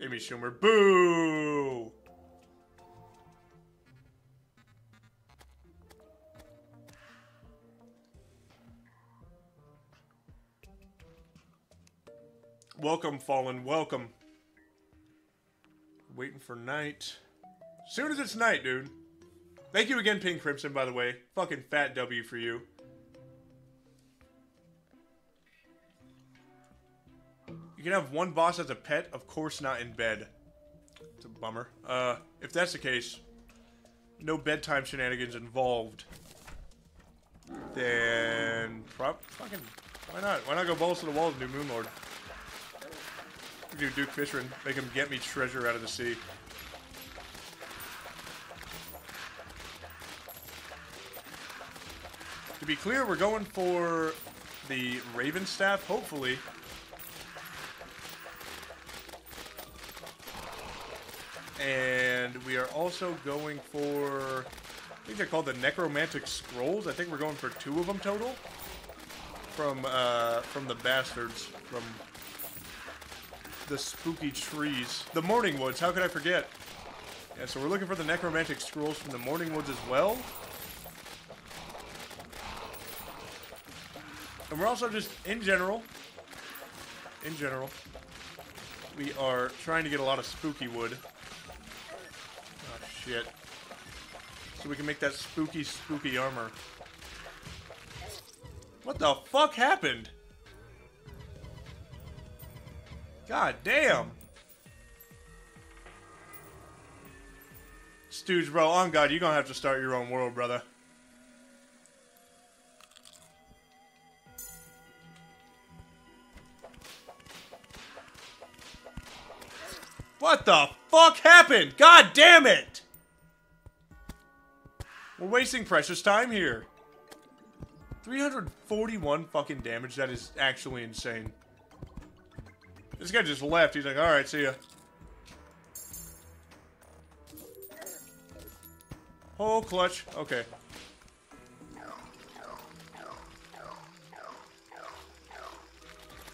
Amy Schumer. Boo! Welcome, Fallen. Welcome. Waiting for night. Soon as it's night, dude. Thank you again, Pink Crimson, by the way. Fucking fat W for you. You can have one boss as a pet, of course not in bed. It's a bummer. Uh, if that's the case, no bedtime shenanigans involved. Then, fucking, why not? Why not go balls to the walls, New Moon Lord? Do Duke Fishron and make him get me treasure out of the sea. To be clear, we're going for the Raven Staff, hopefully. And we are also going for, I think they're called the Necromantic Scrolls. I think we're going for two of them total. From, uh, from the Bastards, from the spooky trees. The Mourning Woods, how could I forget? Yeah, so we're looking for the Necromantic Scrolls from the Mourning Woods as well. And we're also just, in general, in general, we are trying to get a lot of spooky wood. Shit. So we can make that spooky, spooky armor. What the fuck happened? God damn. Stooge, bro, on God, you're gonna have to start your own world, brother. What the fuck happened? God damn it! We're wasting precious time here. 341 fucking damage. That is actually insane. This guy just left. He's like, alright, see ya. Oh, clutch. Okay.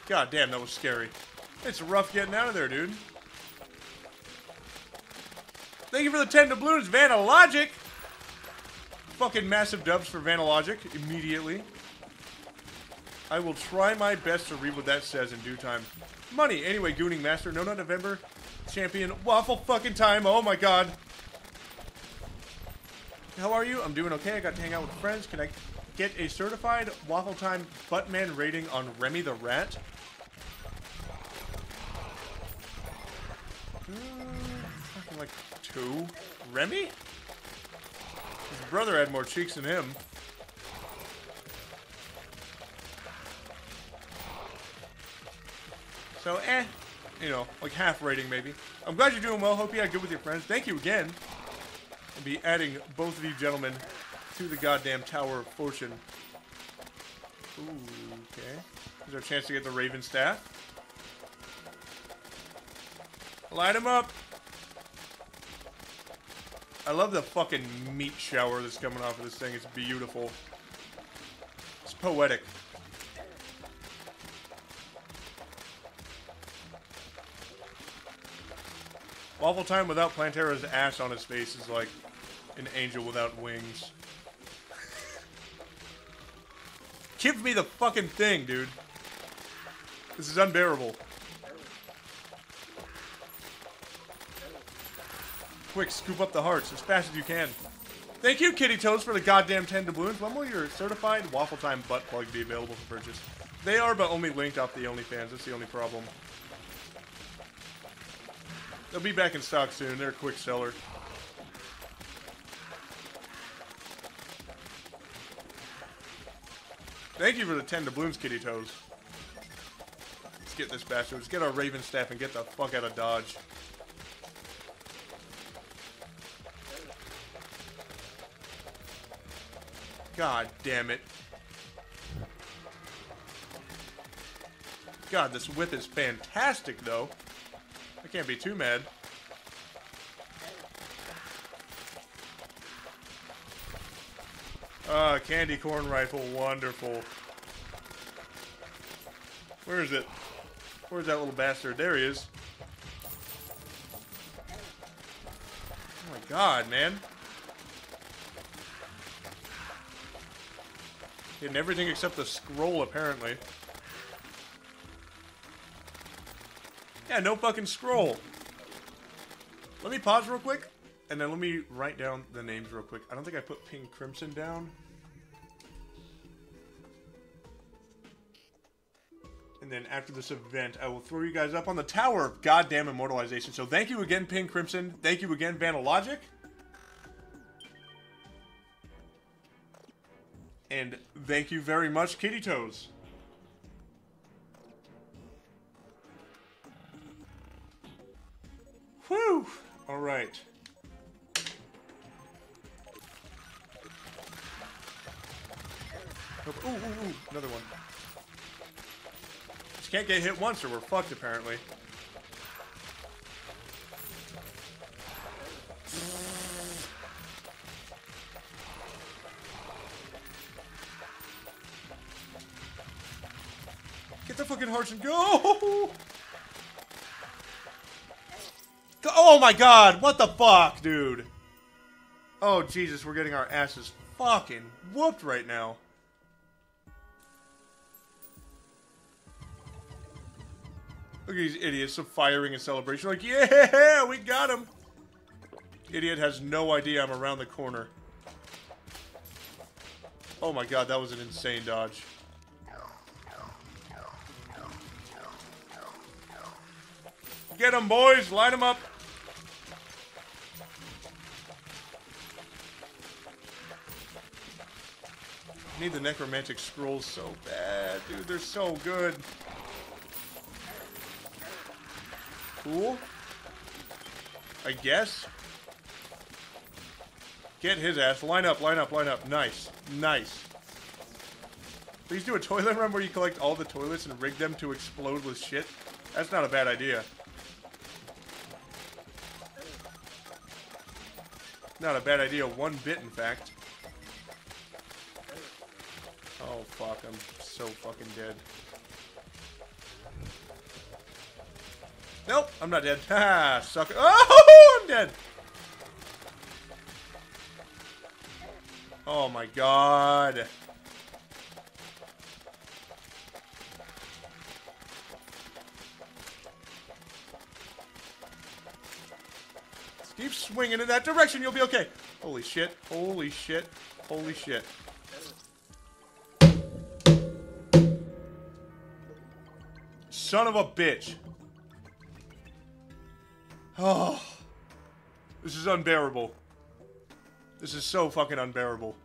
God damn, that was scary. It's rough getting out of there, dude. Thank you for the 10 doubloons, Vanalogic! Fucking massive dubs for Vanalogic immediately. I will try my best to read what that says in due time. Money. Anyway, Gooning Master. No, not November. Champion. Waffle fucking time. Oh my god. How are you? I'm doing okay. I got to hang out with friends. Can I get a certified Waffle Time Buttman rating on Remy the Rat? Uh, like two. Remy? His brother had more cheeks than him. So, eh, you know, like half rating maybe. I'm glad you're doing well. Hope you had good with your friends. Thank you again. I'll be adding both of you gentlemen to the goddamn Tower of Fortune. Ooh, okay. Is there a chance to get the Raven Staff? Light him up! I love the fucking meat shower that's coming off of this thing. It's beautiful. It's poetic. Waffle time without Plantera's ass on his face is like an angel without wings. Give me the fucking thing, dude. This is unbearable. Quick, scoop up the hearts as fast as you can. Thank you, Kitty Toes, for the goddamn 10 doubloons. When will your certified Waffle Time butt plug be available for purchase? They are, but only linked off the OnlyFans. That's the only problem. They'll be back in stock soon. They're a quick seller. Thank you for the 10 doubloons, Kitty Toes. Let's get this bastard. Let's get our Raven staff and get the fuck out of Dodge. God damn it. God, this whip is fantastic, though. I can't be too mad. Ah, candy corn rifle, wonderful. Where is it? Where's that little bastard? There he is. Oh my god, man. Getting everything except the scroll, apparently. Yeah, no fucking scroll. Let me pause real quick, and then let me write down the names real quick. I don't think I put Pink Crimson down. And then after this event, I will throw you guys up on the Tower of Goddamn Immortalization. So thank you again, Pink Crimson. Thank you again, Vanalogic. And thank you very much, Kitty Toes. Whew! Alright. Ooh, ooh, ooh, another one. Just can't get hit once or we're fucked, apparently. The fucking hearts and go! Oh my god, what the fuck, dude? Oh Jesus, we're getting our asses fucking whooped right now. Look at these idiots of firing in celebration. Like, yeah, we got him. Idiot has no idea I'm around the corner. Oh my god, that was an insane dodge. Get them, boys! Line them up! need the necromantic scrolls so bad, dude. They're so good. Cool. I guess. Get his ass. Line up, line up, line up. Nice. Nice. Please do a toilet run where you collect all the toilets and rig them to explode with shit. That's not a bad idea. Not a bad idea, one bit, in fact. Oh, fuck, I'm so fucking dead. Nope, I'm not dead. Ha, sucker. Oh, I'm dead. Oh my god. Keep swinging in that direction, you'll be okay. Holy shit, holy shit, holy shit. Son of a bitch. Oh. This is unbearable. This is so fucking unbearable.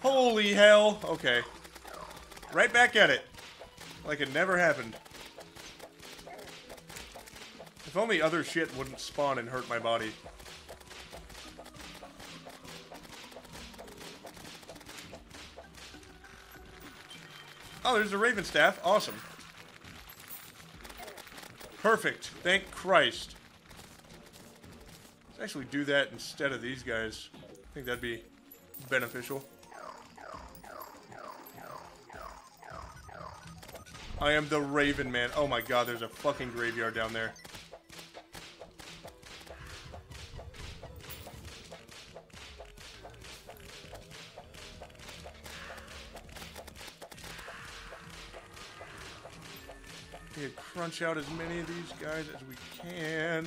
Holy hell. Okay. Right back at it. Like it never happened. Only other shit wouldn't spawn and hurt my body. Oh, there's a Raven staff. Awesome. Perfect. Thank Christ. Let's actually do that instead of these guys. I think that'd be beneficial. I am the Raven Man. Oh my god, there's a fucking graveyard down there. We crunch out as many of these guys as we can.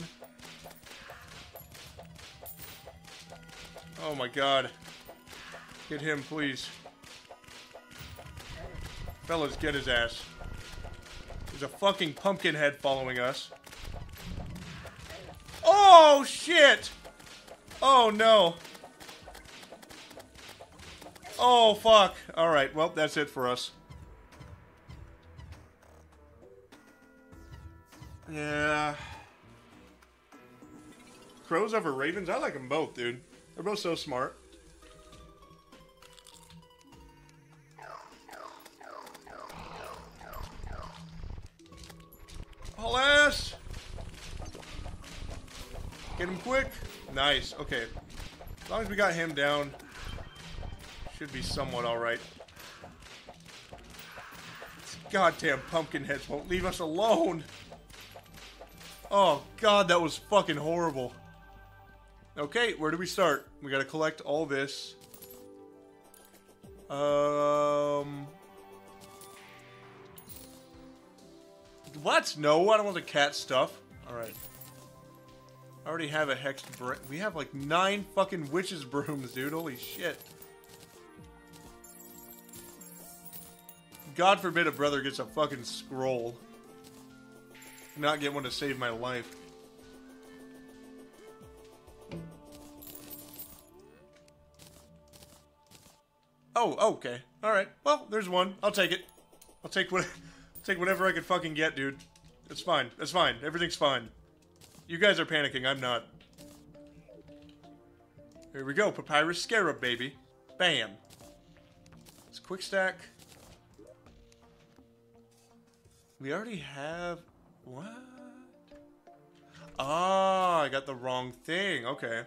Oh my god. Get him, please. Fellas, get his ass. There's a fucking pumpkin head following us. Oh, shit! Oh, no. Oh, fuck. Alright, well, that's it for us. Yeah. Crows over ravens? I like them both, dude. They're both so smart. Haul ass! Get him quick. Nice. Okay. As long as we got him down, should be somewhat alright. Goddamn pumpkin heads won't leave us alone. Oh, God, that was fucking horrible. Okay, where do we start? We gotta collect all this. Um... What? No, I don't want the cat stuff. Alright. I already have a hexed br- We have like nine fucking witches brooms, dude. Holy shit. God forbid a brother gets a fucking scroll not get one to save my life. Oh, oh okay. Alright. Well, there's one. I'll take it. I'll take what take whatever I can fucking get, dude. It's fine. It's fine. Everything's fine. You guys are panicking. I'm not. Here we go. Papyrus Scarab, baby. Bam. It's quick stack. We already have what? Ah, I got the wrong thing. Okay.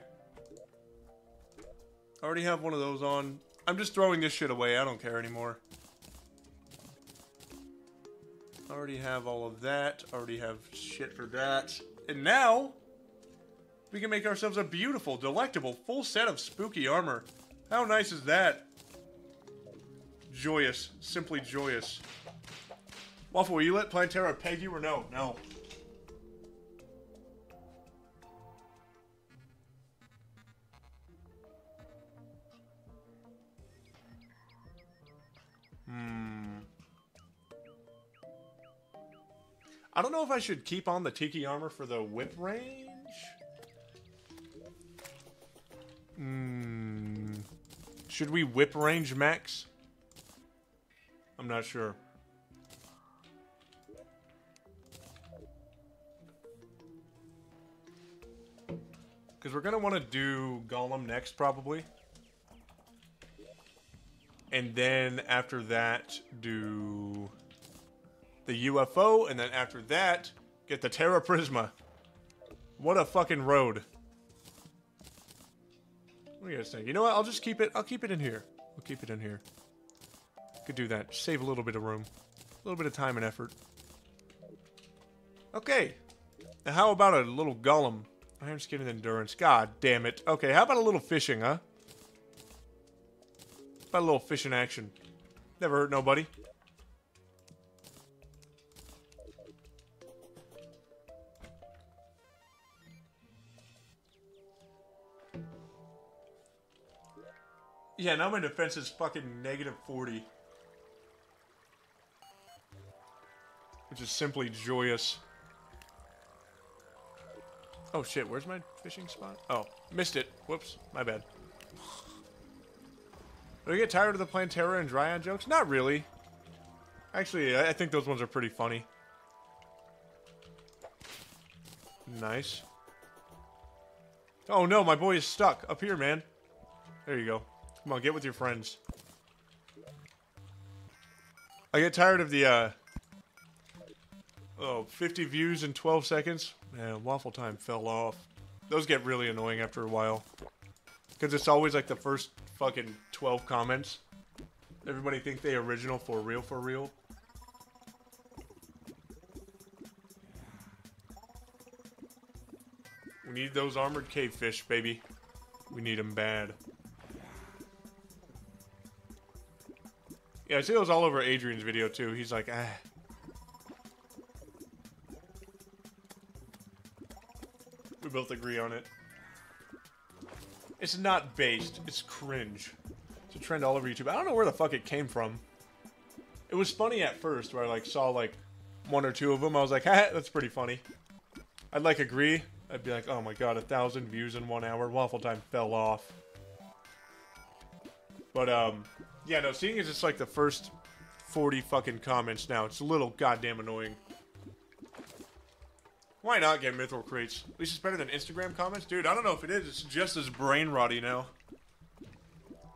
I already have one of those on. I'm just throwing this shit away. I don't care anymore. I already have all of that. I Already have shit for that. And now, we can make ourselves a beautiful, delectable, full set of spooky armor. How nice is that? Joyous. Simply joyous. Waffle, will you let Plantera peg you or no? No. Hmm. I don't know if I should keep on the Tiki armor for the whip range. Hmm. Should we whip range max? I'm not sure. Because we're going to want to do Golem next, probably. And then after that, do the UFO. And then after that, get the Terra Prisma. What a fucking road. What do you guys think? You know what? I'll just keep it. I'll keep it in here. We'll keep it in here. Could do that. Save a little bit of room. A little bit of time and effort. Okay. Now how about a little golem? Iron skin and endurance. God damn it. Okay, how about a little fishing, huh? About a little fishing action? Never hurt nobody. Yeah, now my defense is fucking negative 40. Which is simply joyous. Oh shit, where's my fishing spot? Oh, missed it. Whoops, my bad. Do I get tired of the Plantera and Dryad jokes? Not really. Actually, I think those ones are pretty funny. Nice. Oh no, my boy is stuck. Up here, man. There you go. Come on, get with your friends. I get tired of the, uh... Oh, 50 views in 12 seconds? Man, Waffle Time fell off. Those get really annoying after a while. Because it's always like the first fucking 12 comments. Everybody think they original for real for real. We need those armored cave fish, baby. We need them bad. Yeah, I see those all over Adrian's video too. He's like, ah. We both agree on it. It's not based. It's cringe. It's a trend all over YouTube. I don't know where the fuck it came from. It was funny at first, where I like saw like one or two of them. I was like, ha, that's pretty funny. I'd like agree. I'd be like, oh my god, a thousand views in one hour. Waffle time fell off. But um, yeah, no. Seeing as it's like the first forty fucking comments now, it's a little goddamn annoying. Why not get mythril crates? At least it's better than Instagram comments, dude. I don't know if it is. It's just as brain rotty now.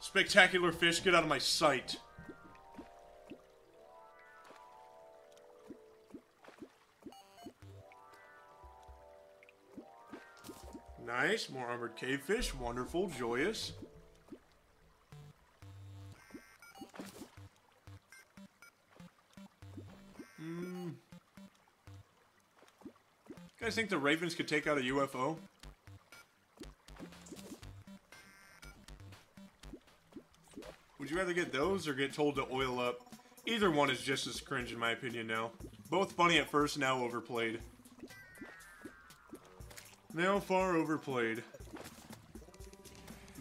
Spectacular fish, get out of my sight. Nice, more armored cavefish. Wonderful, joyous. You guys think the Ravens could take out a UFO? Would you rather get those or get told to oil up? Either one is just as cringe in my opinion now. Both funny at first, now overplayed. Now far overplayed.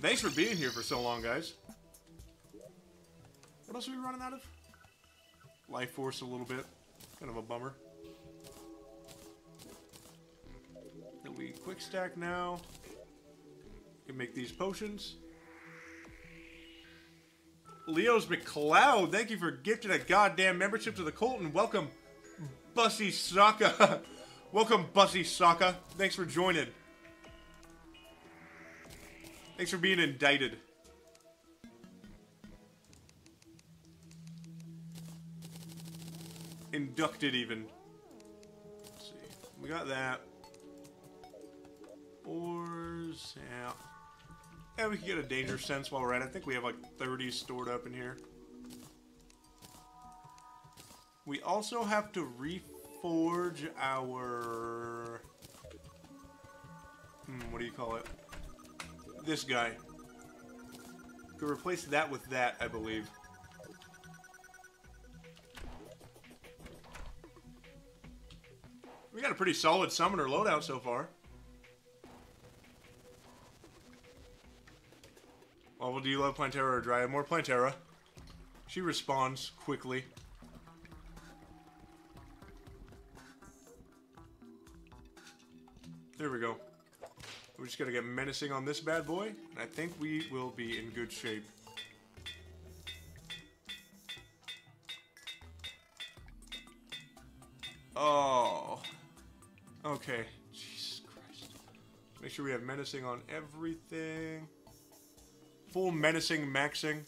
Thanks for being here for so long, guys. What else are we running out of? Life Force a little bit. Kind of a bummer. We quick stack now. Can make these potions. Leo's McCloud, thank you for gifting a goddamn membership to the cult and welcome Bussy Saka. welcome Bussy Saka. Thanks for joining. Thanks for being indicted. Inducted even. We got that. Ores, yeah. Yeah, we can get a danger sense while we're at it. I think we have like 30 stored up in here. We also have to reforge our... Hmm, what do you call it? This guy. Could replace that with that, I believe. We got a pretty solid summoner loadout so far. Oh, do you love Plantera or Dryad? More Plantera. She responds quickly. There we go. We're just gonna get menacing on this bad boy, and I think we will be in good shape. Oh. Okay. Jesus Christ. Make sure we have menacing on everything. Full menacing maxing.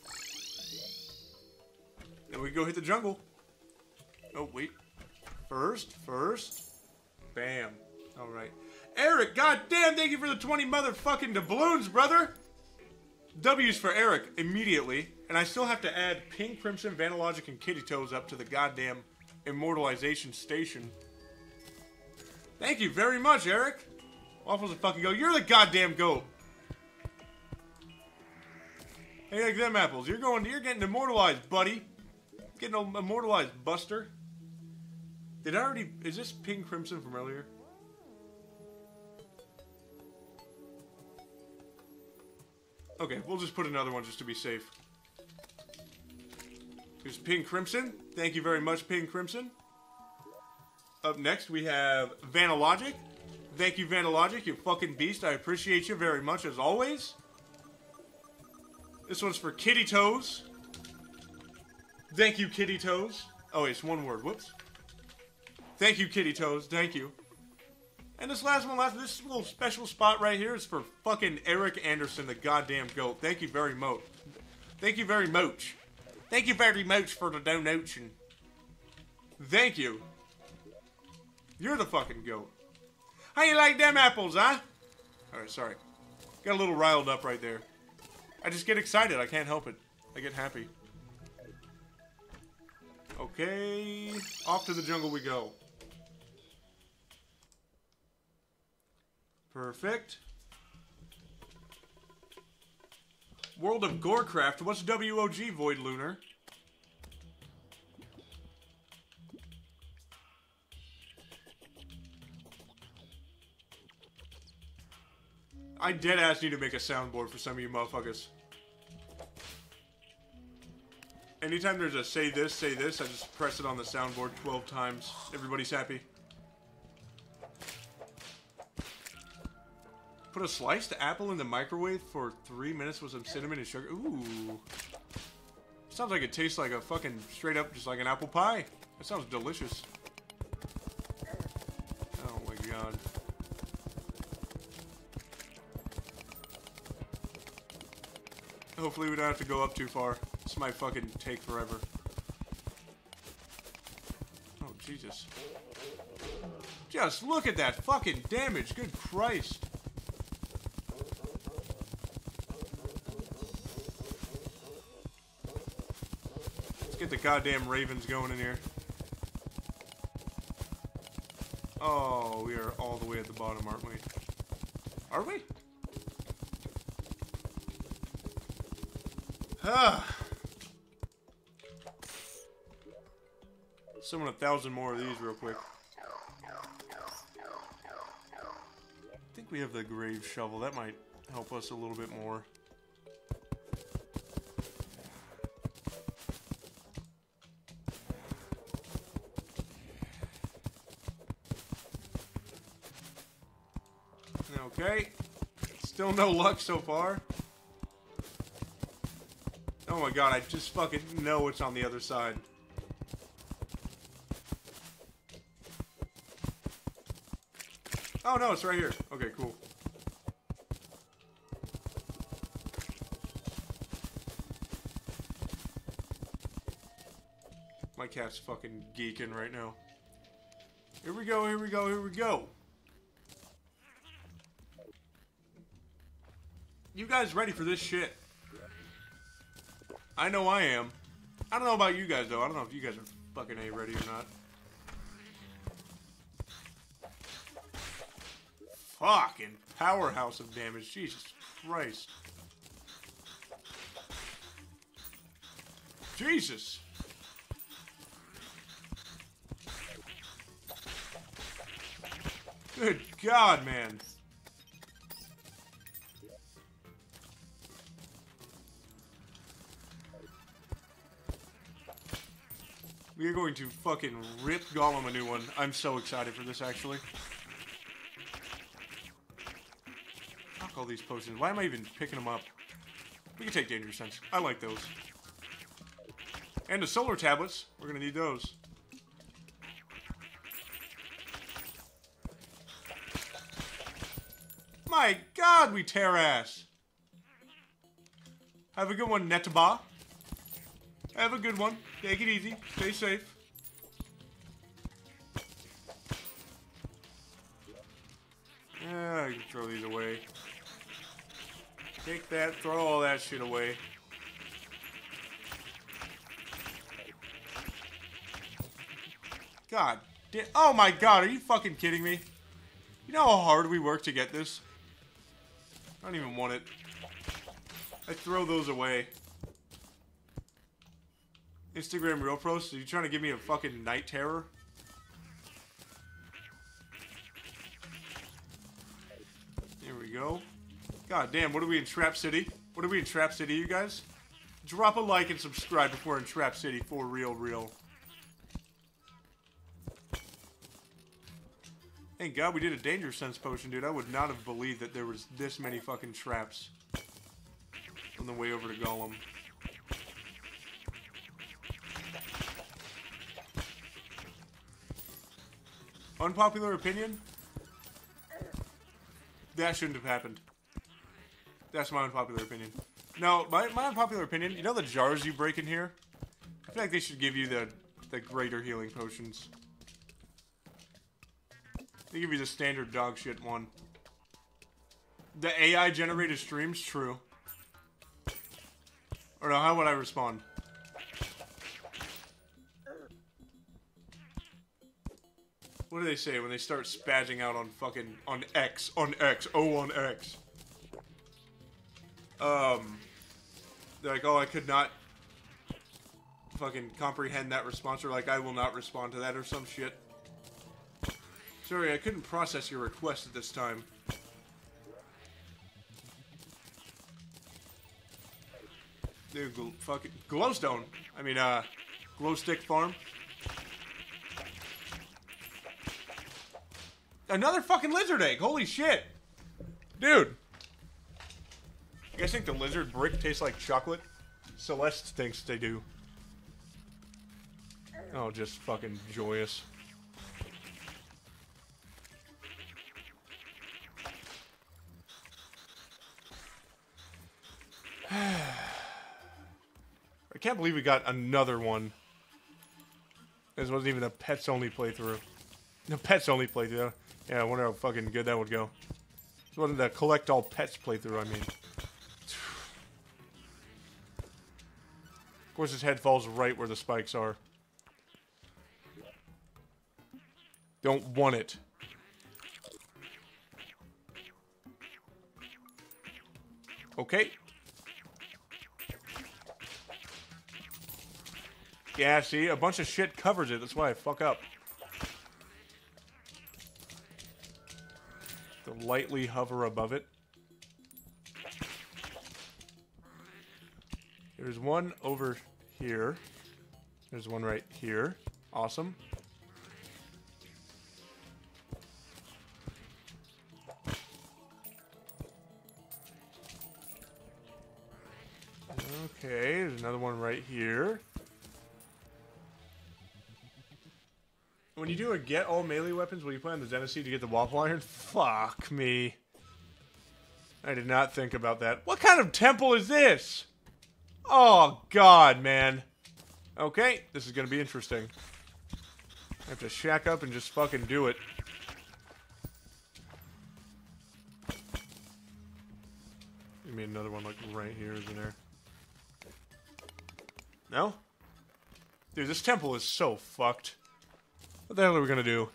Then we go hit the jungle. Oh, wait. First, first. Bam. Alright. Eric, goddamn, thank you for the 20 motherfucking doubloons, brother. W's for Eric immediately, and I still have to add Pink, Crimson, Vanillogic, and Kitty Toes up to the goddamn immortalization station. Thank you very much, Eric. Waffles a fucking go. You're the goddamn goat. Hey, like them apples. You're going. You're getting immortalized, buddy. Getting immortalized, Buster. Did I already? Is this Pink Crimson from earlier? Okay, we'll just put another one just to be safe. Here's Pink Crimson. Thank you very much, Pink Crimson. Up next, we have Vanillogic. Thank you, Vanillogic, you fucking beast. I appreciate you very much, as always. This one's for Kitty Toes. Thank you, Kitty Toes. Oh, it's one word. Whoops. Thank you, Kitty Toes. Thank you. And this last one, last this little special spot right here is for fucking Eric Anderson, the goddamn goat. Thank you very much. Thank you very much. Thank you very much for the donation. Thank you. You're the fucking goat. How you like them apples, huh? Alright, sorry. Got a little riled up right there. I just get excited. I can't help it. I get happy. Okay. Off to the jungle we go. Perfect. World of Gorecraft. What's WOG, Void Lunar? I dead ass need to make a soundboard for some of you motherfuckers. Anytime there's a say this, say this, I just press it on the soundboard 12 times. Everybody's happy. Put a sliced apple in the microwave for three minutes with some cinnamon and sugar. Ooh. Sounds like it tastes like a fucking straight up, just like an apple pie. That sounds delicious. Oh my god. Hopefully we don't have to go up too far. This might fucking take forever. Oh, Jesus. Just look at that fucking damage. Good Christ. Let's get the goddamn ravens going in here. Oh, we are all the way at the bottom, aren't we? Are we? Summon a thousand more of these real quick. I think we have the grave shovel. That might help us a little bit more. Okay. Still no luck so far. Oh my god, I just fucking know it's on the other side. Oh no, it's right here. Okay, cool. My cat's fucking geeking right now. Here we go, here we go, here we go. You guys ready for this shit? I know I am. I don't know about you guys, though. I don't know if you guys are fucking A ready or not. Fucking powerhouse of damage. Jesus Christ. Jesus. Good God, man. We are going to fucking rip Golem a new one. I'm so excited for this, actually. Fuck all these potions. Why am I even picking them up? We can take Danger Sense. I like those. And the solar tablets. We're gonna need those. My god, we tear ass! Have a good one, Netaba. Have a good one. Take it easy. Stay safe. Yeah, I can throw these away. Take that, throw all that shit away. God. Oh my god, are you fucking kidding me? You know how hard we work to get this? I don't even want it. I throw those away. Instagram real pros, are you trying to give me a fucking night terror? There we go. God damn, what are we in Trap City? What are we in Trap City, you guys? Drop a like and subscribe we're in Trap City for real, real. Thank God we did a danger sense potion, dude. I would not have believed that there was this many fucking traps on the way over to Golem. Unpopular opinion? That shouldn't have happened. That's my unpopular opinion. No, my, my unpopular opinion, you know the jars you break in here? I feel like they should give you the, the greater healing potions. They give you the standard dog shit one. The AI generated streams, true. Or no, how would I respond? What do they say when they start spazzing out on fucking on X on X oh on X? Um, they're like, oh, I could not fucking comprehend that response, or like, I will not respond to that, or some shit. Sorry, I couldn't process your request at this time. Dude, gl fucking glowstone. I mean, uh, glow stick farm. Another fucking lizard egg. Holy shit, dude. You guys think the lizard brick tastes like chocolate? Celeste thinks they do. Oh, just fucking joyous. I can't believe we got another one. This wasn't even a pets only playthrough. The pets only playthrough. Yeah, I wonder how fucking good that would go. This wasn't the collect all pets playthrough, I mean. Of course, his head falls right where the spikes are. Don't want it. Okay. Yeah, see? A bunch of shit covers it. That's why I fuck up. Lightly hover above it. There's one over here. There's one right here. Awesome. Okay, there's another one right here. When you do a get all melee weapons, will you play on the Genesee to get the waffle iron? Fuck me. I did not think about that. What kind of temple is this? Oh, God, man. Okay, this is going to be interesting. I have to shack up and just fucking do it. Give me another one, like, right here, isn't there? No? Dude, this temple is so fucked. What the hell are we gonna do?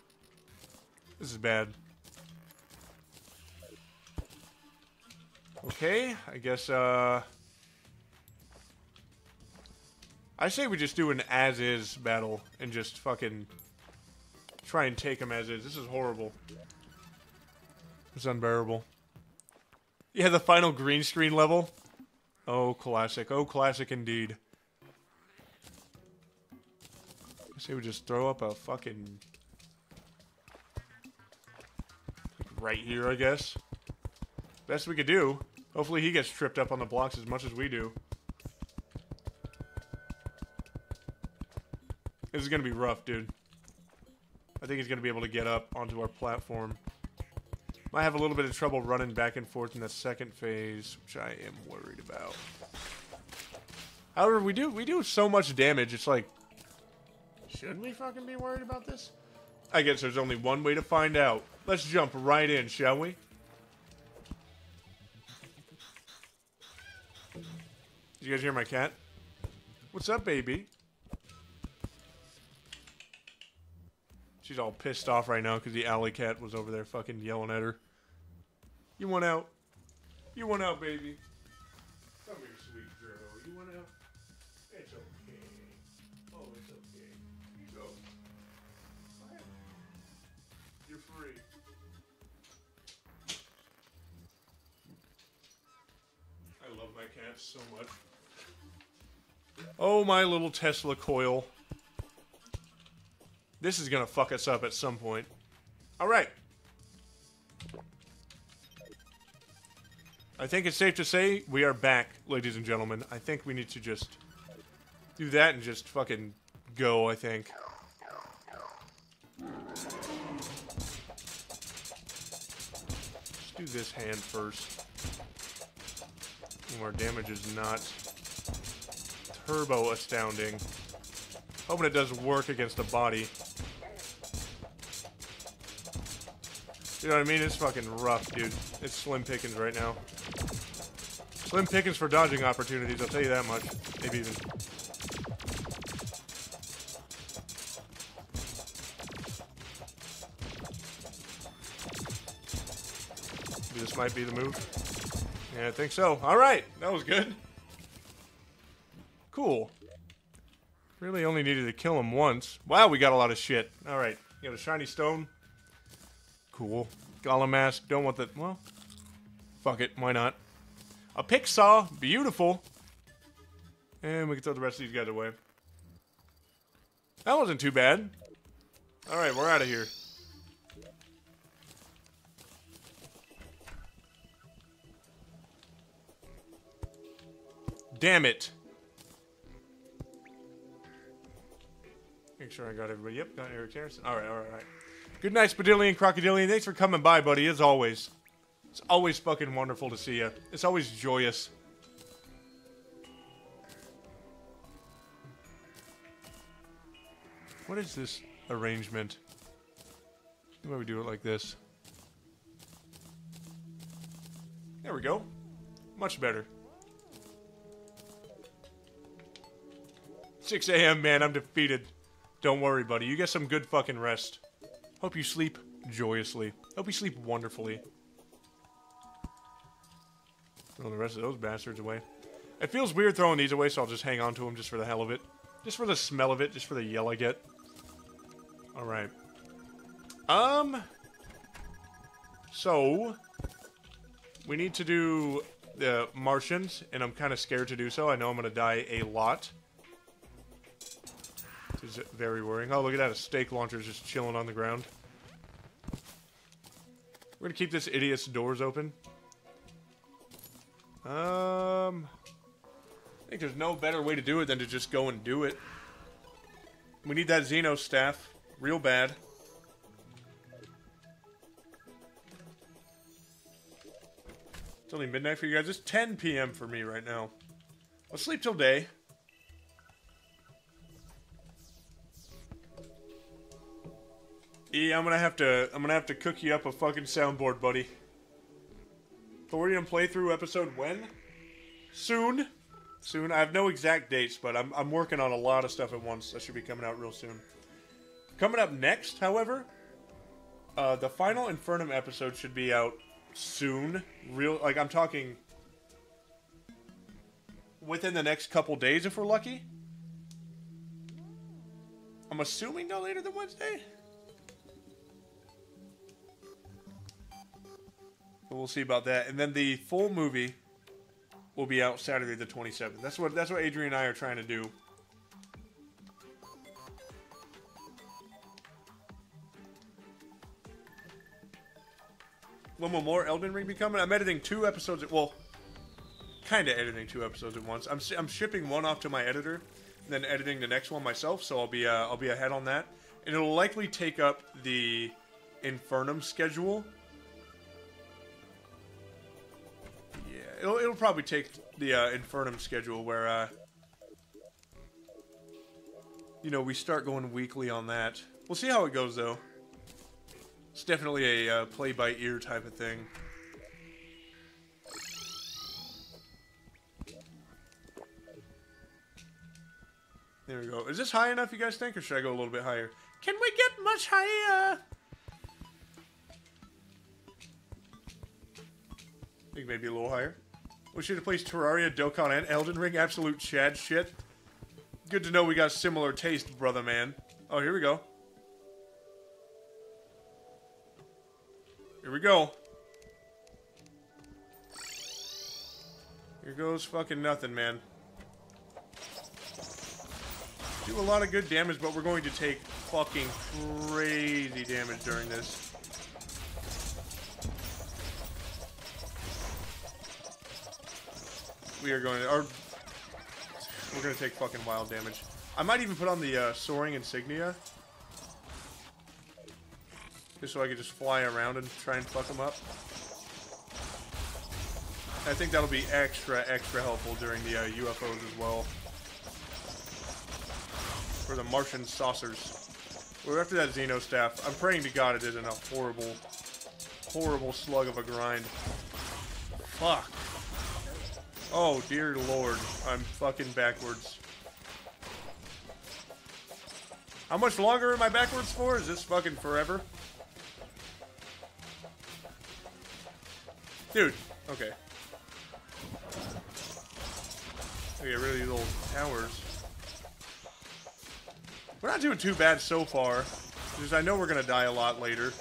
This is bad. Okay, I guess, uh... I say we just do an as-is battle and just fucking try and take him as is. This is horrible. It's unbearable. Yeah, the final green screen level. Oh, classic. Oh, classic indeed. Say we just throw up a fucking... Right here, I guess. Best we could do. Hopefully he gets tripped up on the blocks as much as we do. This is going to be rough, dude. I think he's going to be able to get up onto our platform. Might have a little bit of trouble running back and forth in the second phase, which I am worried about. However, we do we do so much damage, it's like... Should we fucking be worried about this? I guess there's only one way to find out. Let's jump right in, shall we? Did you guys hear my cat? What's up, baby? She's all pissed off right now because the alley cat was over there fucking yelling at her. You went out? You went out, baby? Cats so much. Oh, my little Tesla coil. This is gonna fuck us up at some point. Alright. I think it's safe to say we are back, ladies and gentlemen. I think we need to just do that and just fucking go, I think. Let's do this hand first. Our damage is not turbo astounding. Hoping it does work against the body. You know what I mean? It's fucking rough, dude. It's slim pickings right now. Slim pickings for dodging opportunities, I'll tell you that much. Maybe even. This might be the move. Yeah, I think so. Alright, that was good. Cool. Really only needed to kill him once. Wow, we got a lot of shit. Alright, You got a shiny stone. Cool. Golem mask, don't want that. Well, fuck it, why not? A pick saw, beautiful. And we can throw the rest of these guys away. That wasn't too bad. Alright, we're out of here. Damn it. Make sure I got everybody. Yep, got Eric Harrison. Alright, alright, alright. Good night, Spadillion, Crocodilian. Thanks for coming by, buddy, as always. It's always fucking wonderful to see you. It's always joyous. What is this arrangement? Why we do it like this? There we go. Much better. 6 a.m., man. I'm defeated. Don't worry, buddy. You get some good fucking rest. Hope you sleep joyously. Hope you sleep wonderfully. Throw the rest of those bastards away. It feels weird throwing these away, so I'll just hang on to them just for the hell of it. Just for the smell of it, just for the yell I get. Alright. Um... So... We need to do the Martians, and I'm kind of scared to do so. I know I'm going to die a lot. Is very worrying. Oh, look at that. A stake launcher is just chilling on the ground. We're going to keep this idiot's doors open. Um... I think there's no better way to do it than to just go and do it. We need that Xeno staff. Real bad. It's only midnight for you guys. It's 10 p.m. for me right now. I'll sleep till day. E, I'm gonna have to I'm gonna have to cook you up a fucking soundboard, buddy. Thorium playthrough episode when? Soon. Soon. I have no exact dates, but I'm I'm working on a lot of stuff at once. That should be coming out real soon. Coming up next, however, uh, the final Infernum episode should be out soon. Real like I'm talking within the next couple days if we're lucky. I'm assuming no later than Wednesday. But we'll see about that. And then the full movie will be out Saturday the 27th. That's what that's what Adrian and I are trying to do. When will more Elden Ring be coming? I'm editing two episodes. At, well, kind of editing two episodes at once. I'm I'm shipping one off to my editor, and then editing the next one myself. So I'll be uh, I'll be ahead on that, and it'll likely take up the Infernum schedule. It'll it'll probably take the uh, Infernum schedule where uh, you know we start going weekly on that. We'll see how it goes though. It's definitely a uh, play by ear type of thing. There we go. Is this high enough, you guys think, or should I go a little bit higher? Can we get much higher? I think maybe a little higher. We should have placed Terraria, Dokkan, and Elden Ring. Absolute Chad shit. Good to know we got similar taste, brother man. Oh, here we go. Here we go. Here goes fucking nothing, man. Do a lot of good damage, but we're going to take fucking crazy damage during this. We are going to, or we're going to take fucking wild damage. I might even put on the uh, soaring insignia. Just so I can just fly around and try and fuck them up. I think that'll be extra, extra helpful during the uh, UFOs as well. For the Martian saucers. We're after that Xeno staff. I'm praying to God it isn't a horrible, horrible slug of a grind. Fuck. Oh, dear lord. I'm fucking backwards. How much longer am I backwards for? Is this fucking forever? Dude, okay. Get rid of these little towers. We're not doing too bad so far. Because I know we're going to die a lot later.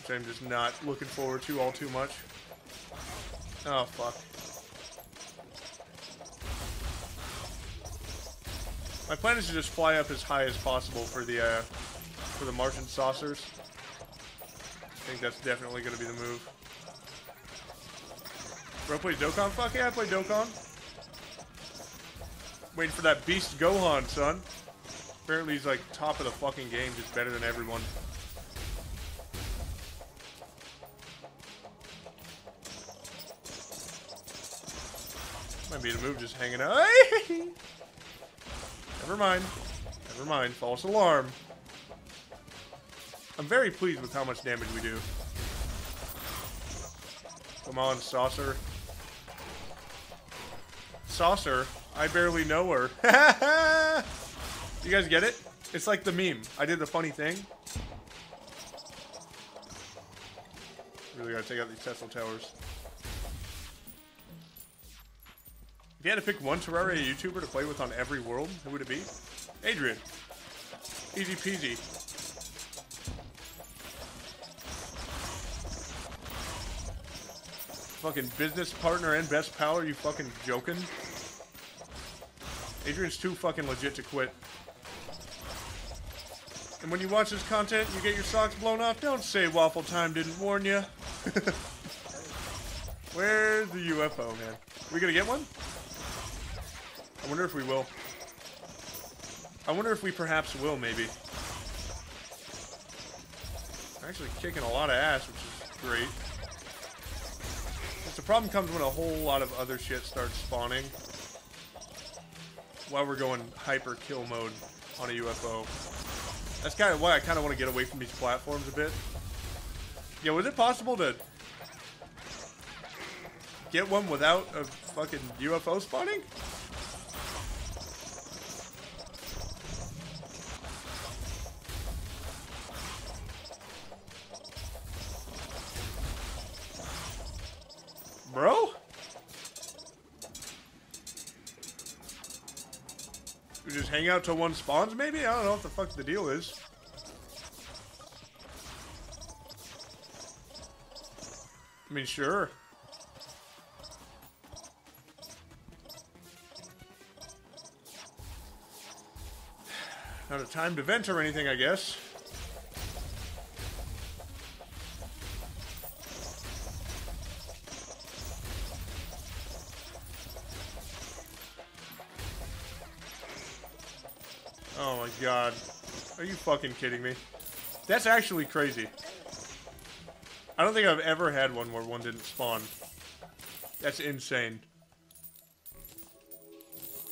Which I'm just not looking forward to all too much. Oh, fuck. My plan is to just fly up as high as possible for the, uh, for the Martian saucers. I think that's definitely going to be the move. Bro, play Dokkan? Fuck yeah, I play Dokkan. Waiting for that beast Gohan, son. Apparently he's like top of the fucking game, just better than everyone. Might be the move just hanging out. Never mind. Never mind. False alarm. I'm very pleased with how much damage we do. Come on, Saucer. Saucer? I barely know her. you guys get it? It's like the meme. I did the funny thing. Really gotta take out these Tesla towers. If you had to pick one Terraria YouTuber to play with on every world, who would it be? Adrian. Easy peasy. Fucking business partner and best pal, are you fucking joking? Adrian's too fucking legit to quit. And when you watch this content, you get your socks blown off, don't say Waffle Time didn't warn you. Where's the UFO, man? we gonna get one? I wonder if we will. I wonder if we perhaps will, maybe. We're actually kicking a lot of ass, which is great. the problem comes when a whole lot of other shit starts spawning. While we're going hyper kill mode on a UFO. That's kind of why I kind of want to get away from these platforms a bit. Yeah, was it possible to get one without a fucking UFO spawning? Bro? We just hang out till one spawns, maybe? I don't know what the fuck the deal is. I mean, sure. Not a time to vent or anything, I guess. God. Are you fucking kidding me? That's actually crazy. I don't think I've ever had one where one didn't spawn. That's insane.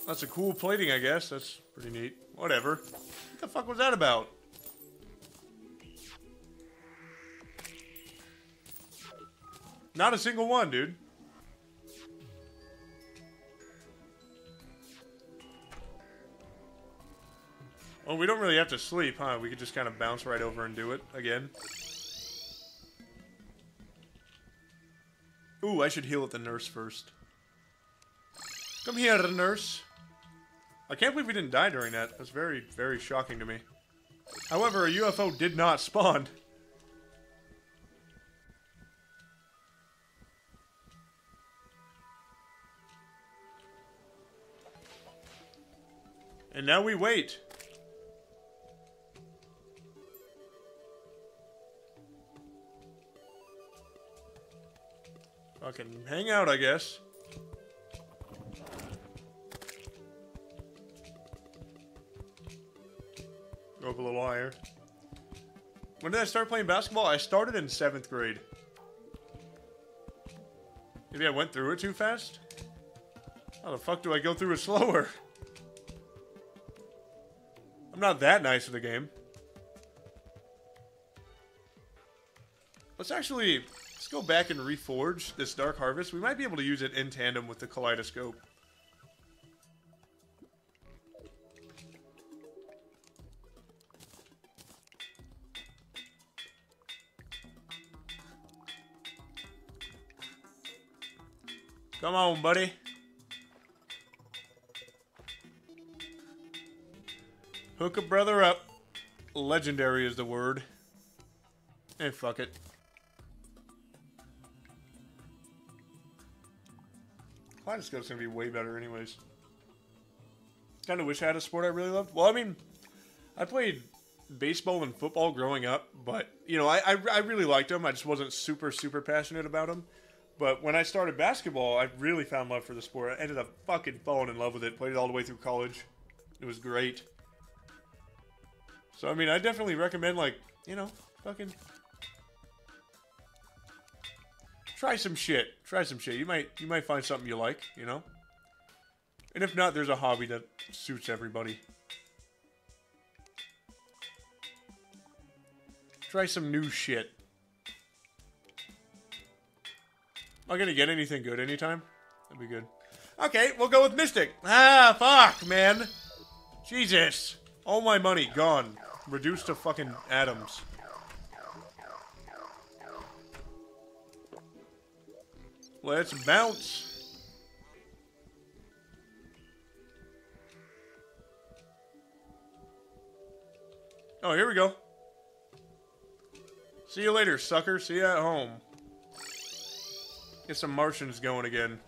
That's a cool plating, I guess. That's pretty neat. Whatever. What the fuck was that about? Not a single one, dude. Well, we don't really have to sleep, huh? We could just kind of bounce right over and do it again. Ooh, I should heal at the nurse first. Come here, nurse. I can't believe we didn't die during that. That's very, very shocking to me. However, a UFO did not spawn. And now we wait. Fucking hang out, I guess. Go a little higher. When did I start playing basketball? I started in seventh grade. Maybe I went through it too fast? How the fuck do I go through it slower? I'm not that nice at the game. Let's actually let's go back and reforge this Dark Harvest. We might be able to use it in tandem with the Kaleidoscope. Come on, buddy. Hook a brother up. Legendary is the word. And fuck it. Kaleidoscope's gonna be way better anyways. Kinda wish I had a sport I really loved. Well, I mean, I played baseball and football growing up, but, you know, I, I, I really liked them. I just wasn't super, super passionate about them. But when I started basketball, I really found love for the sport. I ended up fucking falling in love with it. Played it all the way through college. It was great. So I mean, I definitely recommend like you know, fucking try some shit. Try some shit. You might you might find something you like. You know. And if not, there's a hobby that suits everybody. Try some new shit. Am I gonna get anything good anytime? That'd be good. Okay, we'll go with Mystic. Ah, fuck, man. Jesus. All my money gone. Reduced to fucking atoms. Let's bounce. Oh, here we go. See you later, sucker. See you at home. Get some Martians going again.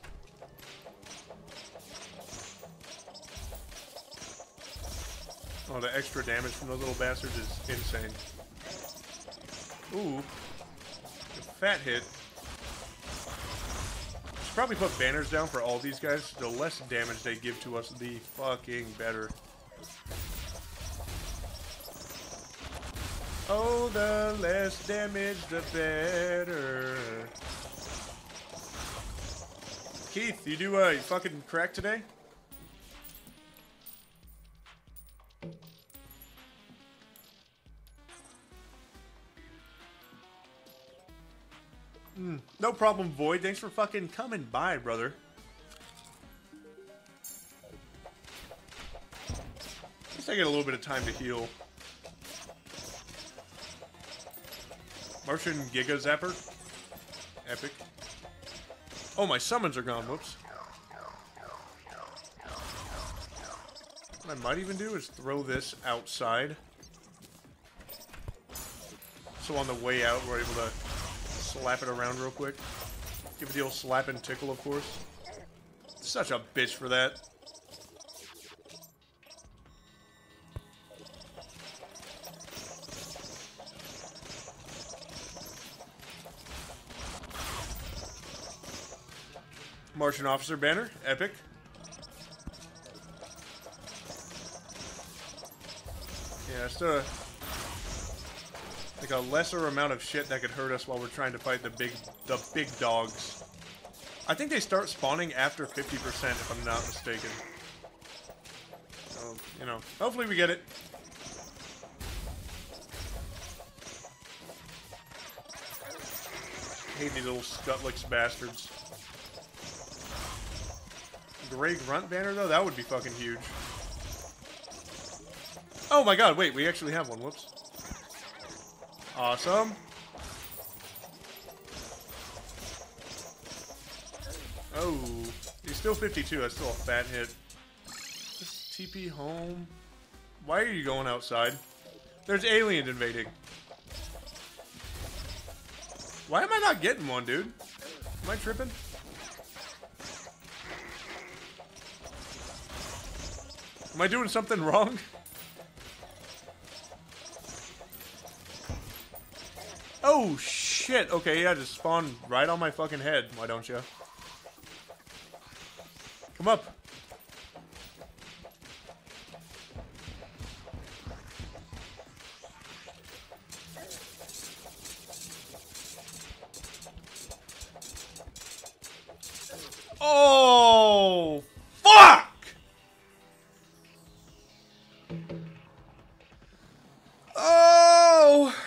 Oh, the extra damage from those little bastards is insane. Ooh. A fat hit. Probably put banners down for all these guys. The less damage they give to us, the fucking better. Oh, the less damage, the better. Keith, you do a uh, fucking crack today? Mm, no problem, Void. Thanks for fucking coming by, brother. I get a little bit of time to heal. Martian Giga Zapper. Epic. Oh, my summons are gone. Whoops. What I might even do is throw this outside. So on the way out, we're able to slap it around real quick. Give it the old slap and tickle, of course. Such a bitch for that. Martian Officer banner, epic. Yeah, it's a like a lesser amount of shit that could hurt us while we're trying to fight the big the big dogs. I think they start spawning after 50% if I'm not mistaken. So, you know, hopefully we get it. hate these little Scutlix bastards. Gray Grunt banner, though? That would be fucking huge. Oh my god, wait, we actually have one. Whoops. Awesome. Oh, he's still 52. That's still a fat hit. Just TP home. Why are you going outside? There's aliens invading. Why am I not getting one, dude? Am I tripping? Am I doing something wrong? Oh, shit. Okay, yeah, just spawn right on my fucking head. Why don't you? Come up. Oh, fuck!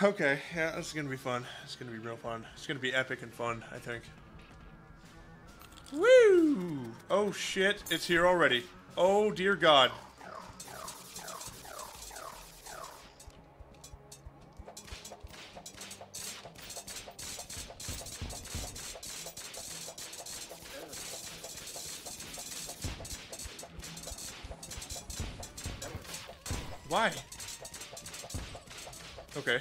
Okay. Yeah, this is gonna be fun. It's gonna be real fun. It's gonna be epic and fun, I think. Woo! Oh shit, it's here already. Oh dear god. Why? Okay.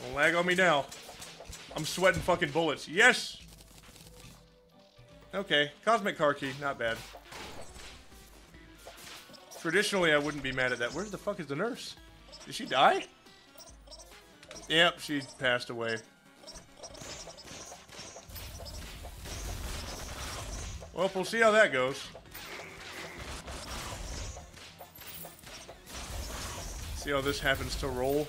Don't lag on me now. I'm sweating fucking bullets. Yes! Okay, Cosmic Car Key, not bad. Traditionally, I wouldn't be mad at that. Where the fuck is the nurse? Did she die? Yep, she passed away. Well, we'll see how that goes. See how this happens to roll.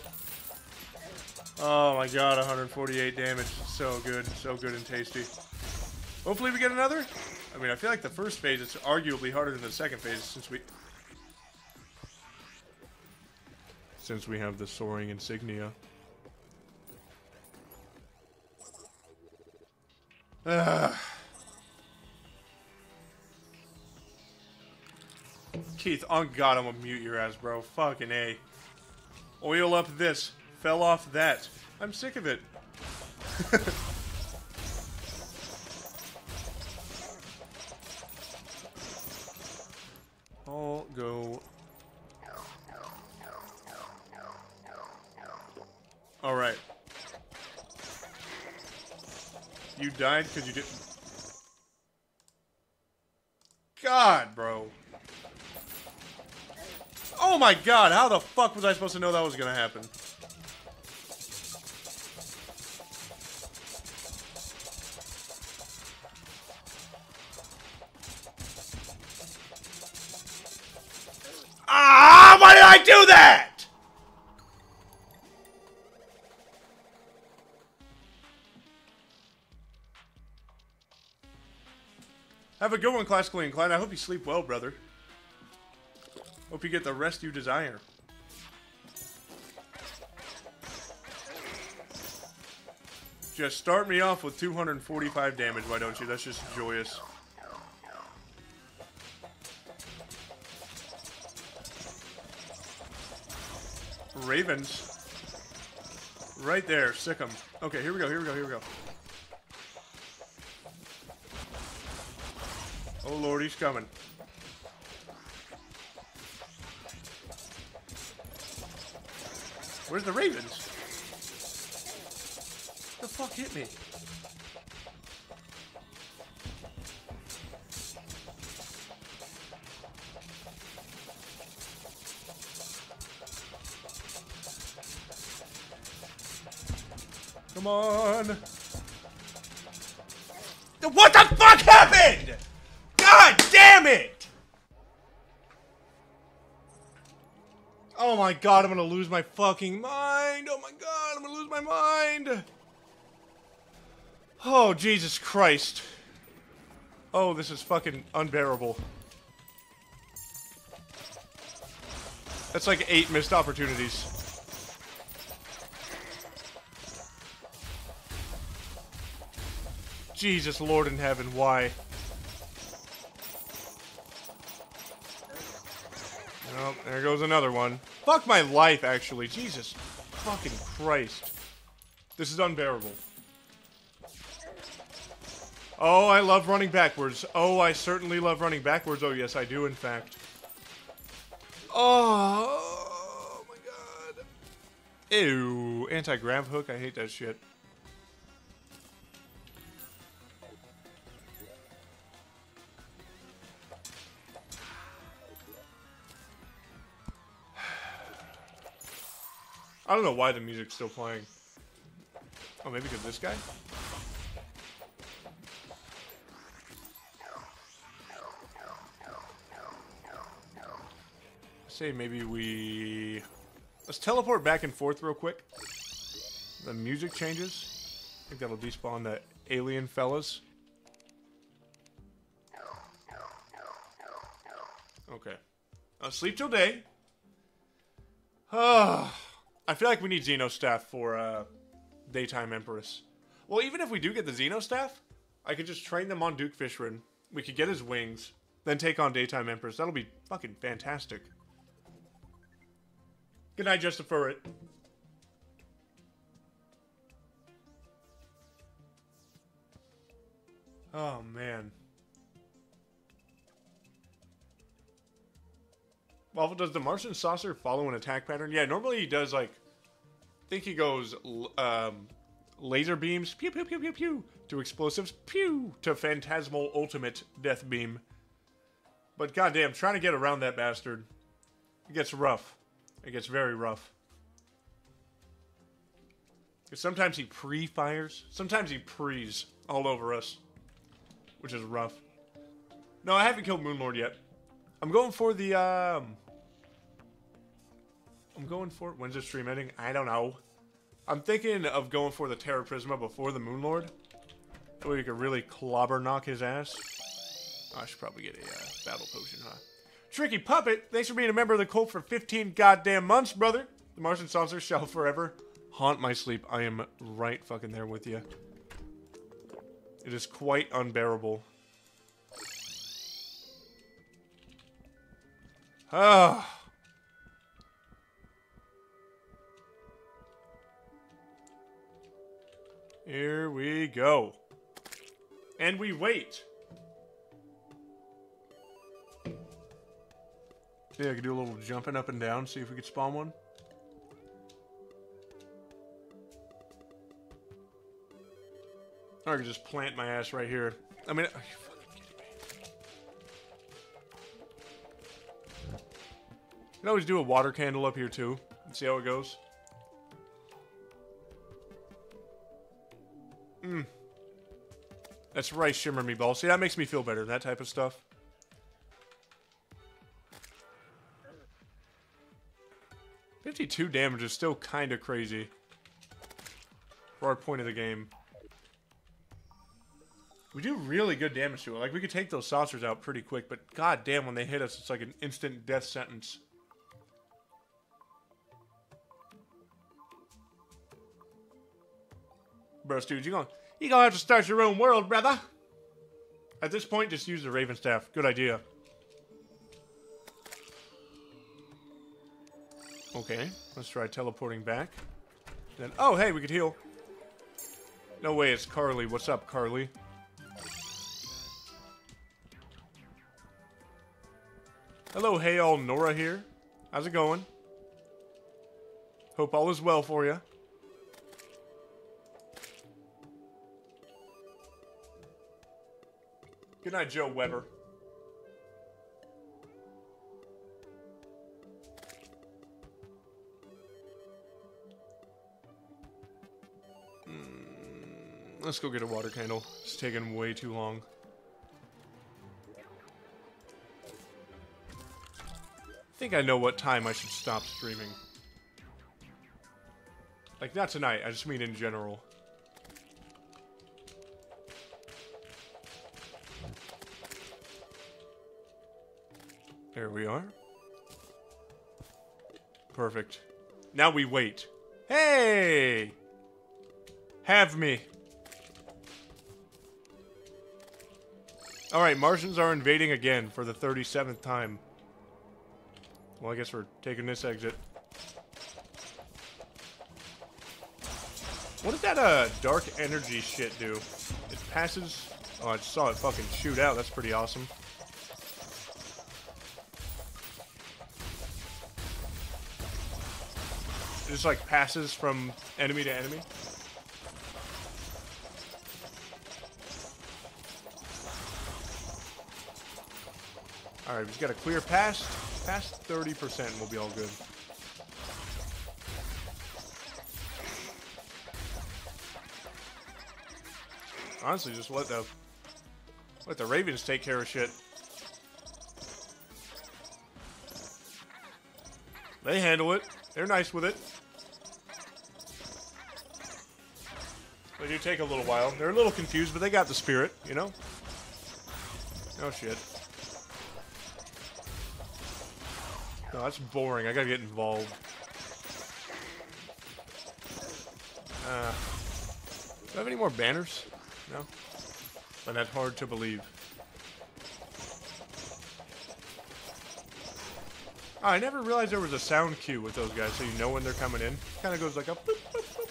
Oh my god, 148 damage. So good. So good and tasty. Hopefully we get another. I mean, I feel like the first phase is arguably harder than the second phase since we... Since we have the soaring insignia. Keith, on God, I'm gonna mute your ass, bro. Fucking A. Oil up this. Fell off that. I'm sick of it. I'll go. Alright. You died because you didn't. God, bro. Oh my god, how the fuck was I supposed to know that was gonna happen? Do that? Have a good one, Classically Inclined. I hope you sleep well, brother. Hope you get the rest you desire. Just start me off with 245 damage, why don't you? That's just joyous. Ravens. Right there, sick 'em. Okay, here we go, here we go, here we go. Oh lord, he's coming. Where's the ravens? The fuck hit me? Come on. What the fuck happened? God damn it! Oh my god, I'm gonna lose my fucking mind. Oh my god, I'm gonna lose my mind. Oh, Jesus Christ. Oh, this is fucking unbearable. That's like eight missed opportunities. Jesus, Lord in heaven, why? Oh, there goes another one. Fuck my life, actually. Jesus fucking Christ. This is unbearable. Oh, I love running backwards. Oh, I certainly love running backwards. Oh, yes, I do, in fact. Oh, oh my god. Ew. Anti-grav hook. I hate that shit. Don't know why the music's still playing. Oh, maybe because this guy? Say maybe we... Let's teleport back and forth real quick. The music changes. I think that'll despawn the alien fellas. Okay. Uh, sleep till day. Ah. I feel like we need Xeno staff for uh, Daytime Empress. Well, even if we do get the Xeno staff, I could just train them on Duke Fishron. We could get his wings, then take on Daytime Empress. That'll be fucking fantastic. Good night, Just for it. Oh, man. Well, does the Martian saucer follow an attack pattern? Yeah, normally he does like, I think he goes um, laser beams, pew pew pew pew pew, to explosives, pew to phantasmal ultimate death beam. But goddamn, trying to get around that bastard, it gets rough. It gets very rough. Sometimes he pre-fires, sometimes he prees all over us, which is rough. No, I haven't killed Moonlord yet. I'm going for the um, I'm going for it. when's the stream ending? I don't know. I'm thinking of going for the Terra Prisma before the Moon Moonlord. So we could really clobber knock his ass. Oh, I should probably get a uh, battle potion, huh? Tricky Puppet, thanks for being a member of the cult for 15 goddamn months, brother. The Martian saucer shall forever haunt my sleep. I am right fucking there with you. It is quite unbearable. Ah. Here we go. And we wait. Yeah, I could do a little jumping up and down, see if we could spawn one. Or I could just plant my ass right here. I mean, are you fucking kidding me? Can always do a water candle up here too, and see how it goes. Mm. That's rice Shimmer Me Ball. See, that makes me feel better, that type of stuff. Fifty-two damage is still kind of crazy for our point of the game. We do really good damage to it. Like, we could take those saucers out pretty quick, but god damn, when they hit us, it's like an instant death sentence. Bro, dude, you're gonna you gonna have to start your own world, brother. At this point, just use the Raven Staff. Good idea. Okay, let's try teleporting back. Then, oh, hey, we could heal. No way, it's Carly. What's up, Carly? Hello, hey all, Nora here. How's it going? Hope all is well for you. Good night, Joe Weber. Hmm, let's go get a water candle. It's taking way too long. I think I know what time I should stop streaming. Like, not tonight, I just mean in general. There we are. Perfect. Now we wait. Hey! Have me. All right, Martians are invading again for the 37th time. Well, I guess we're taking this exit. What did that uh dark energy shit do? It passes. Oh, I saw it fucking shoot out. That's pretty awesome. Just like passes from enemy to enemy. Alright, we just gotta clear past past 30% and we'll be all good. Honestly, just let the let the Ravens take care of shit. They handle it. They're nice with it. They do take a little while. They're a little confused, but they got the spirit, you know? Oh shit. No, that's boring. I gotta get involved. Uh, do I have any more banners? No? But that's hard to believe. Oh, I never realized there was a sound cue with those guys, so you know when they're coming in. Kind of goes like a boop, boop, boop.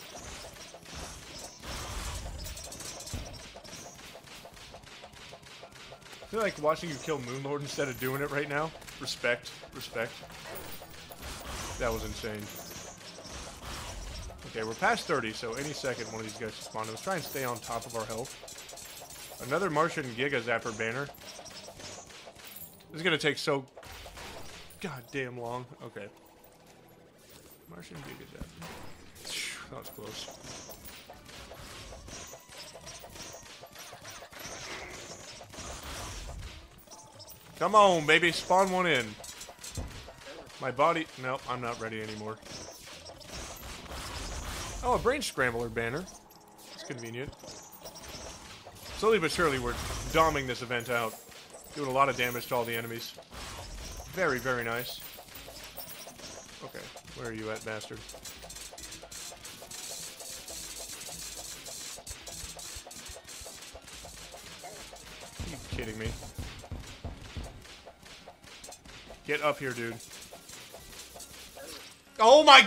I feel like watching you kill Moonlord instead of doing it right now. Respect. Respect. That was insane. Okay, we're past 30, so any second one of these guys spawn. Let's try and stay on top of our health. Another Martian Giga Zapper banner. This is gonna take so goddamn long. Okay. Martian Giga Zapper. That was close. Come on, baby. Spawn one in. My body... Nope, I'm not ready anymore. Oh, a Brain Scrambler banner. It's convenient. Slowly but surely, we're doming this event out. Doing a lot of damage to all the enemies. Very, very nice. Okay, where are you at, bastard? Are you kidding me? Get up here, dude. Oh my...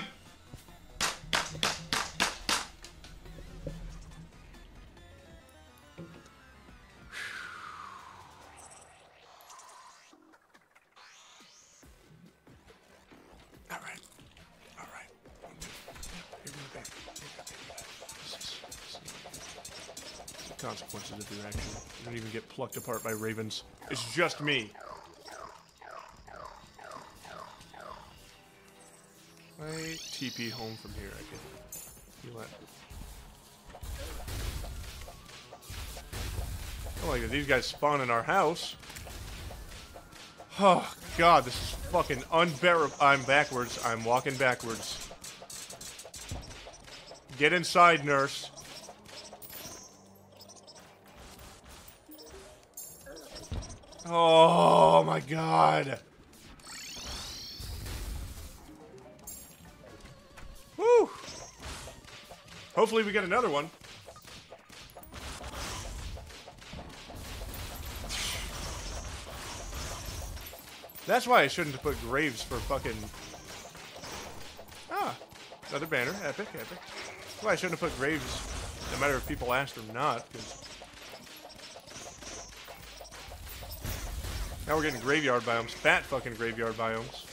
Alright. Alright. You're going back. This is- this is the consequences of your action. You don't even get plucked apart by ravens. It's just me. TP home from here, I can. Oh, like these guys spawn in our house. Oh god, this is fucking unbearable. I'm backwards. I'm walking backwards. Get inside, nurse. Oh my god. Hopefully we get another one. That's why I shouldn't have put graves for fucking... Ah, another banner. Epic, epic. That's why I shouldn't have put graves, no matter if people asked or not, 'cause- Now we're getting graveyard biomes. Fat fucking graveyard biomes.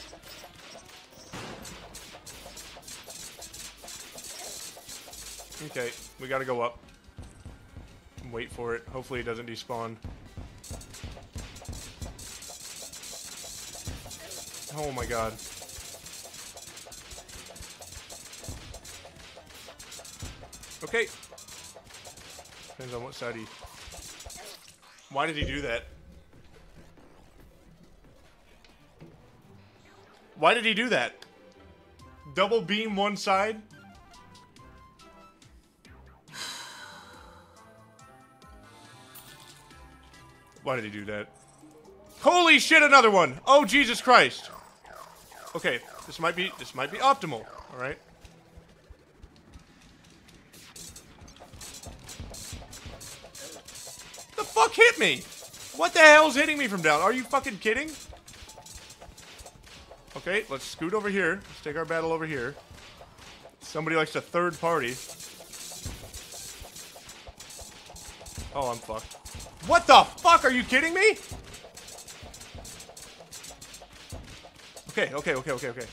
Okay, we gotta go up. Wait for it. Hopefully it doesn't despawn. Oh my god. Okay. Depends on what side he... Why did he do that? Why did he do that? Double beam one side? Why did he do that? Holy shit, another one! Oh, Jesus Christ! Okay, this might be, this might be optimal, alright? The fuck hit me? What the hell's hitting me from down? Are you fucking kidding? Okay, let's scoot over here. Let's take our battle over here. Somebody likes to third party. Oh, I'm fucked. What the fuck? Are you kidding me? Okay, okay, okay, okay, okay.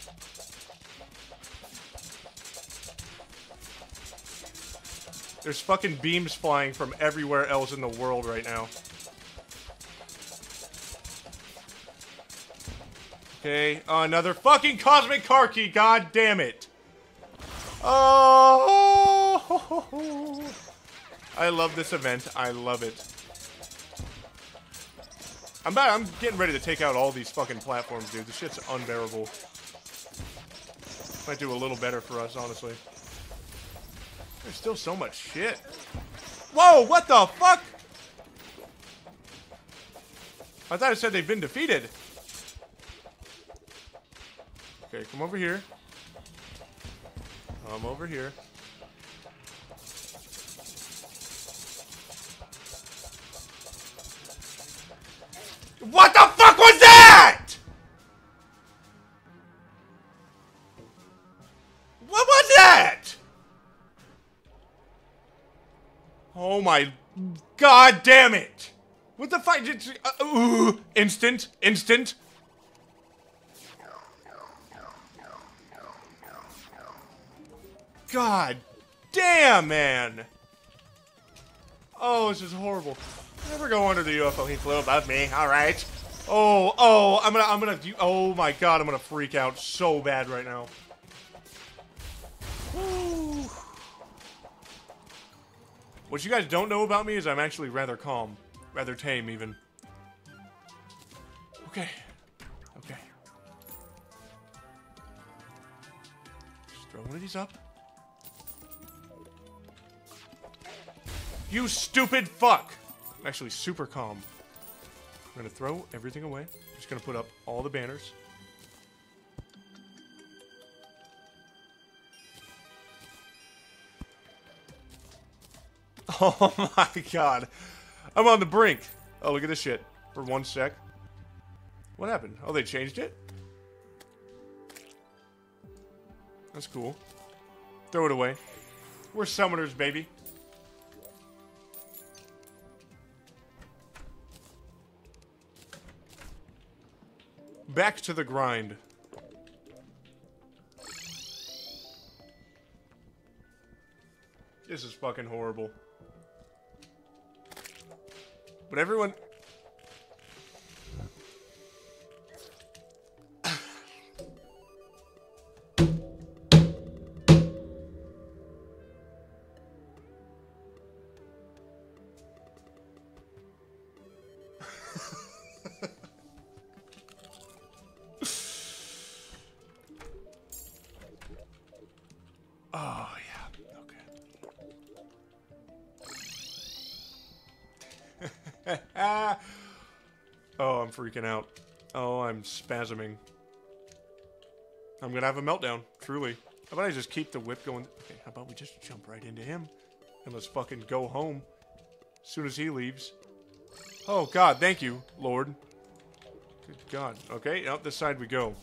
There's fucking beams flying from everywhere else in the world right now. Okay, another fucking cosmic car key, god damn it. Oh, I love this event. I love it. I'm about, I'm getting ready to take out all these fucking platforms, dude. This shit's unbearable. Might do a little better for us, honestly. There's still so much shit. Whoa, what the fuck? I thought I said they've been defeated. Okay, come over here. Come over here. What the fuck was that? What was that? Oh my god damn it. What the fuck? Uh, ooh, instant, instant. God damn, man. Oh, this is horrible. Never go under the UFO. He flew above me. All right. Oh, oh, I'm gonna, I'm gonna, oh my god, I'm gonna freak out so bad right now. Woo. What you guys don't know about me is I'm actually rather calm, rather tame even. Okay, okay. Just throw one of these up. You stupid fuck! Actually super calm. I'm gonna throw everything away. I'm Just gonna put up all the banners. Oh my god. I'm on the brink. Oh, look at this shit. For one sec. What happened? Oh, they changed it? That's cool. Throw it away. We're summoners, baby. Back to the grind. This is fucking horrible. But everyone... freaking out. Oh, I'm spasming. I'm gonna have a meltdown, truly. How about I just keep the whip going? Okay, how about we just jump right into him? And let's fucking go home. As soon as he leaves. Oh, God, thank you, Lord. Good God. Okay, out this side we go.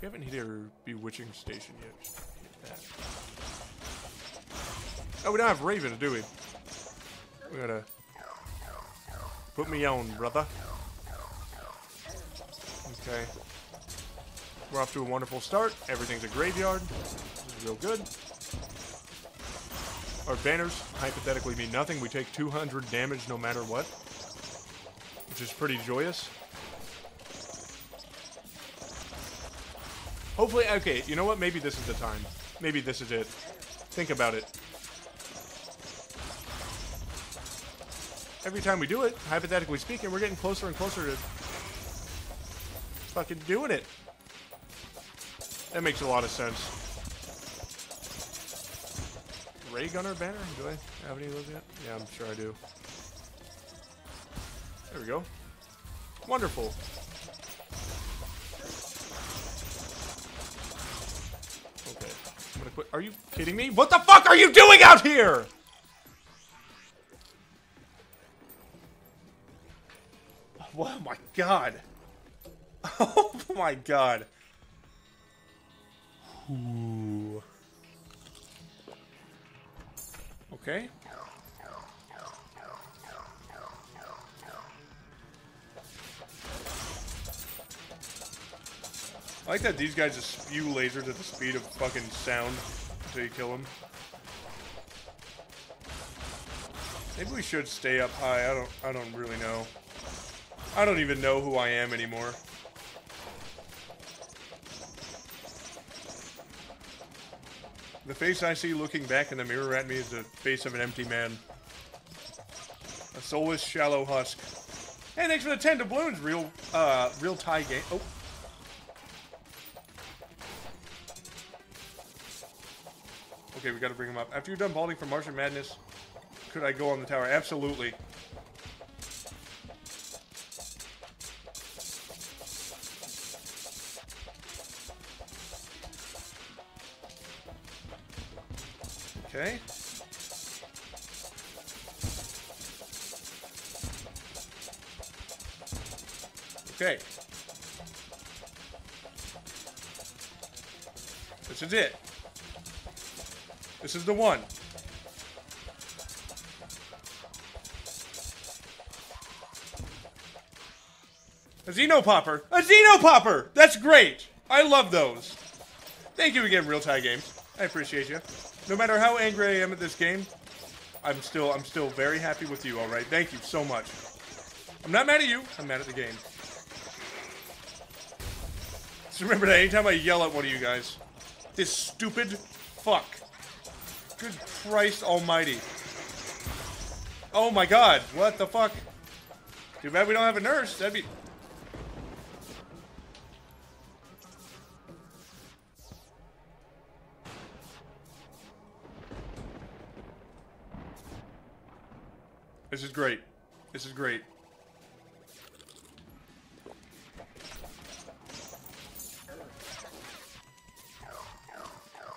We haven't hit our bewitching station yet. Oh, we don't have Raven, do we? We gotta put me on, brother. Okay. We're off to a wonderful start. Everything's a graveyard. Real good. Our banners hypothetically mean nothing. We take 200 damage no matter what. Which is pretty joyous. Hopefully, okay, you know what? Maybe this is the time. Maybe this is it. Think about it. Every time we do it, hypothetically speaking, we're getting closer and closer to fucking doing it. That makes a lot of sense. Ray Gunner banner? Do I have any of those yet? Yeah, I'm sure I do. There we go. Wonderful. Okay. I'm gonna quit. Are you kidding me? What the fuck are you doing out here? Oh, oh my god. Oh my god. Ooh. Okay. I like that these guys just spew lasers at the speed of fucking sound until you kill them. Maybe we should stay up high. I don't I don't really know. I don't even know who I am anymore. The face I see looking back in the mirror at me is the face of an empty man. A soulless, shallow husk. Hey, thanks for the 10 doubloons, real, uh, real Thai game. Oh. Okay, we gotta bring him up. After you're done balding for Martian Madness, could I go on the tower? Absolutely. Okay. Okay. This is it. This is the one. A Xenopopper! A Xenopopper! That's great! I love those. Thank you again, Real Time Games. I appreciate you. No matter how angry I am at this game, I'm still I'm still very happy with you, alright? Thank you so much. I'm not mad at you, I'm mad at the game. Just remember that anytime I yell at one of you guys, this stupid fuck. Good Christ almighty. Oh my god, what the fuck? Too bad we don't have a nurse. That'd be This is great. This is great.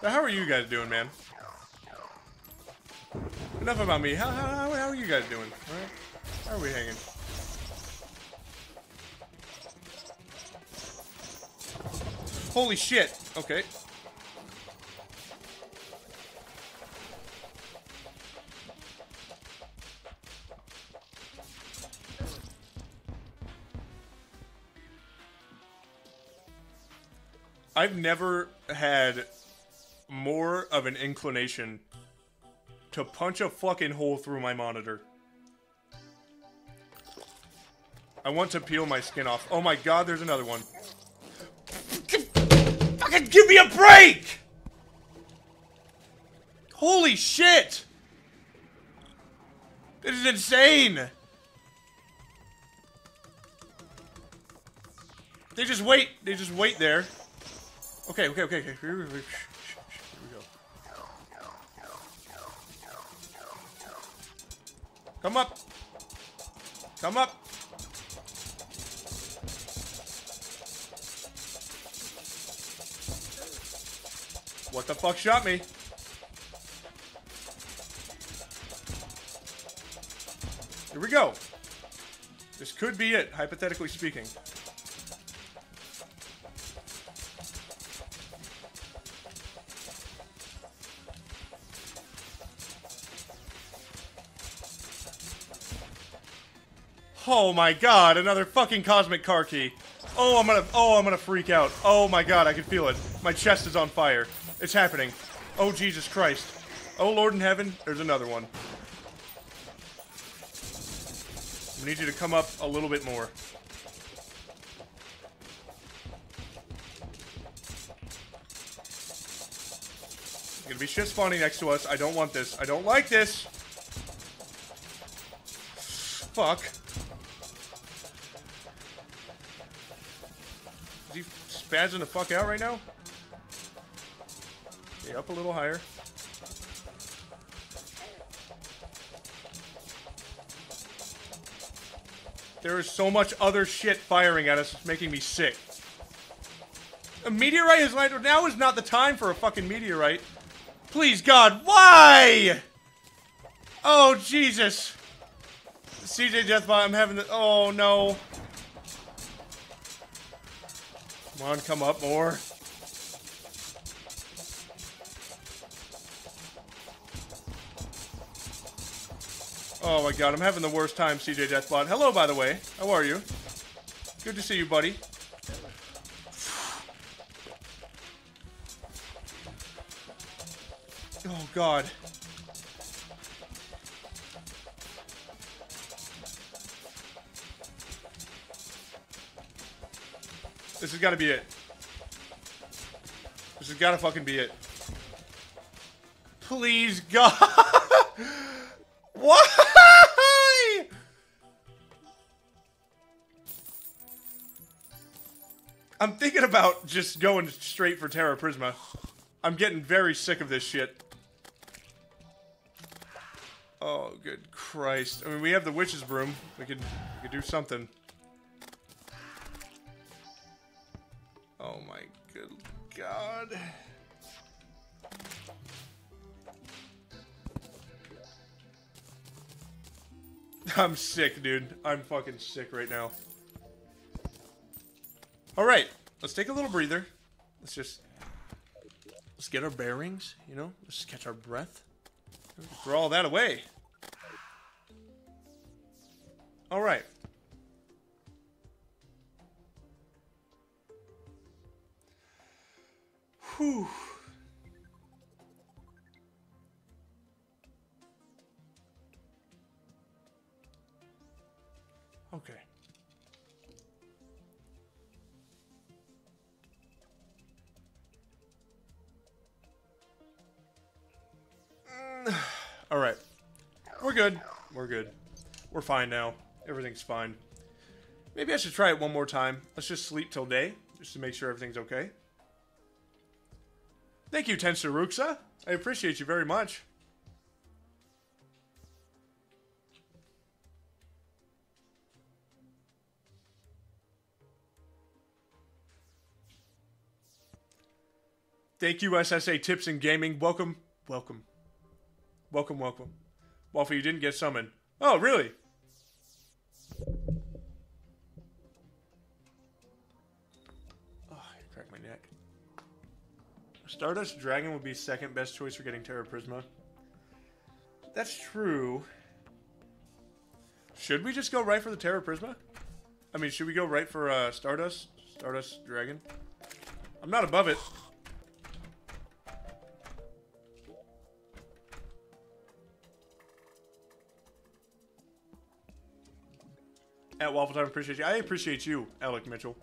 How are you guys doing, man? Enough about me. How, how, how, are you guys doing? Right? How are we hanging? Holy shit. Okay. I've never had more of an inclination to punch a fucking hole through my monitor. I want to peel my skin off. Oh my god, there's another one. Fucking give me a break! Holy shit! This is insane! They just wait. They just wait there. Okay, okay, okay, okay. Here we, go. Come up. Come up. What the fuck shot me? Here we go. This could be it, hypothetically speaking. Oh my god, another fucking cosmic car key. Oh, I'm gonna, oh, I'm gonna freak out. Oh my god, I can feel it. My chest is on fire. It's happening. Oh, Jesus Christ. Oh, Lord in heaven, there's another one. I need you to come up a little bit more. There's gonna be shit spawning next to us. I don't want this. I don't like this. Fuck. Spazzing the fuck out right now? Okay, up a little higher. There is so much other shit firing at us, it's making me sick. A meteorite is landed. Now is not the time for a fucking meteorite. Please, God, why? Oh, Jesus. CJ Deathbot, I'm having the. Oh, no. Come on, come up more. Oh my god, I'm having the worst time, CJ Deathbot. Hello, by the way. How are you? Good to see you, buddy. Oh god. This has got to be it. This has got to fucking be it. Please, God. Why? I'm thinking about just going straight for Terra Prisma. I'm getting very sick of this shit. Oh, good Christ. I mean, we have the witch's broom. We could, we could do something. Oh my good God. I'm sick, dude. I'm fucking sick right now. All right, let's take a little breather. Let's just let's get our bearings, you know. Let's just catch our breath. Throw all that away. All Whew. Okay. Mm, All right. We're good. We're good. We're fine now. Everything's fine. Maybe I should try it one more time. Let's just sleep till day, just to make sure everything's okay. Thank you, Tensoruksa. I appreciate you very much. Thank you, SSA Tips and Gaming. Welcome, welcome, welcome, welcome. Waffle, you didn't get summoned. Oh, really? Stardust Dragon would be second best choice for getting Terra Prisma. That's true. Should we just go right for the Terra Prisma? I mean, should we go right for uh, Stardust? Stardust Dragon? I'm not above it. At Waffle Time, appreciate you. I appreciate you, Alec Mitchell.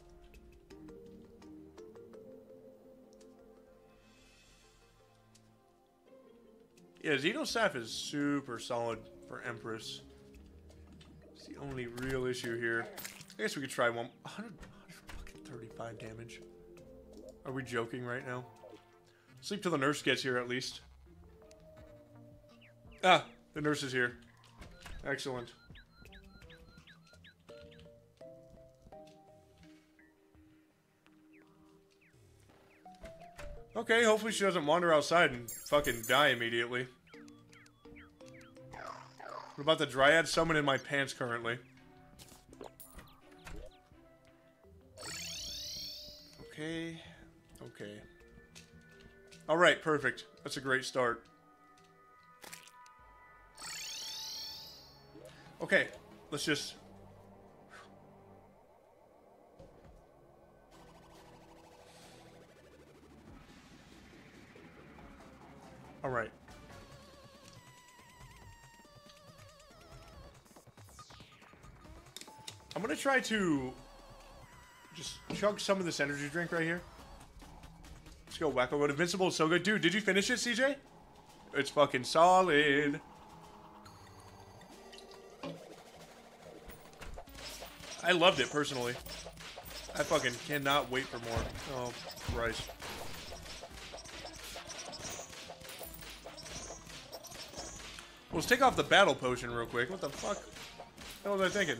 Yeah, Xeno Staff is super solid for Empress. It's the only real issue here. I guess we could try one. 100, 135 damage. Are we joking right now? Sleep till the nurse gets here at least. Ah, the nurse is here. Excellent. Okay, hopefully she doesn't wander outside and fucking die immediately. What about the Dryad summon in my pants currently? Okay. Okay. Alright, perfect. That's a great start. Okay, let's just... Alright. I'm gonna try to just chug some of this energy drink right here. Let's go Wacko Road. Invincible is so good. Dude, did you finish it, CJ? It's fucking solid. I loved it, personally. I fucking cannot wait for more. Oh, Christ. Let's take off the battle potion real quick. What the fuck? What was I thinking?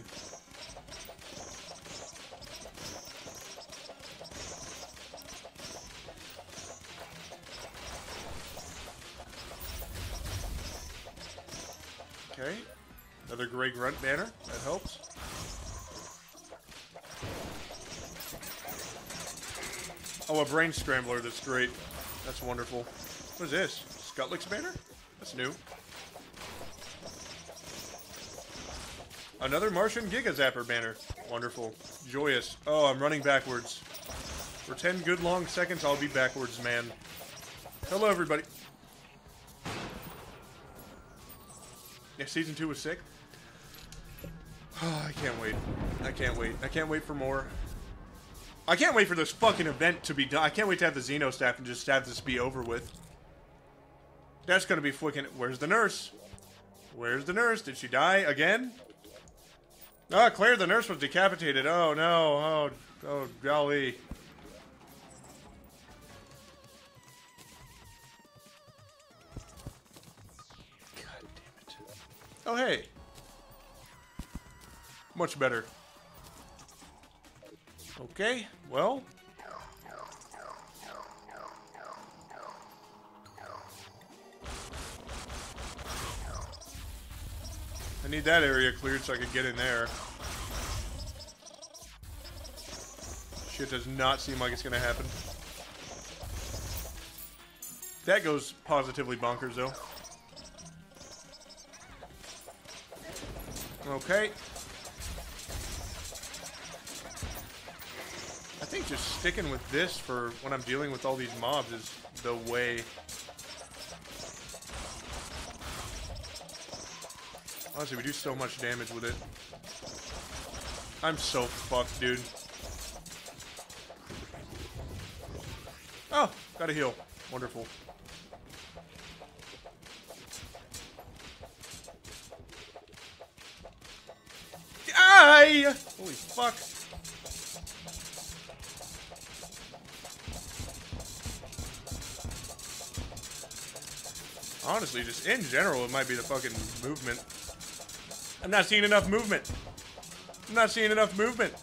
Okay. Another Grey Grunt banner. That helps. Oh, a brain scrambler. That's great. That's wonderful. What is this? Scutlix banner? That's new. Another Martian Giga Zapper banner. Wonderful. Joyous. Oh, I'm running backwards. For 10 good long seconds, I'll be backwards, man. Hello, everybody. Yeah, season 2 was sick. Oh, I can't wait. I can't wait. I can't wait for more. I can't wait for this fucking event to be done. I can't wait to have the Xeno staff and just have this be over with. That's gonna be fucking. Where's the nurse? Where's the nurse? Did she die again? Ah, Claire, the nurse was decapitated. Oh no. Oh, oh, golly. God damn it. Oh, hey. Much better. Okay, well. Need that area cleared so I can get in there. Shit does not seem like it's gonna happen. That goes positively bonkers, though. Okay. I think just sticking with this for when I'm dealing with all these mobs is the way. Honestly, we do so much damage with it. I'm so fucked, dude. Oh, got a heal. Wonderful. Die! Holy fuck. Honestly, just in general, it might be the fucking movement. I'm not seeing enough movement. I'm not seeing enough movement.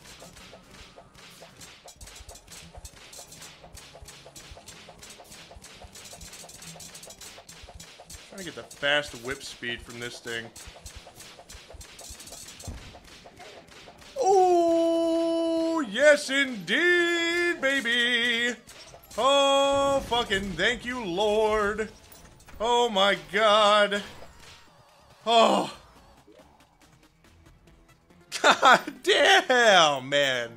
Trying to get the fast whip speed from this thing. Oh, yes indeed, baby. Oh, fucking thank you, Lord. Oh my god. Oh. God damn, man.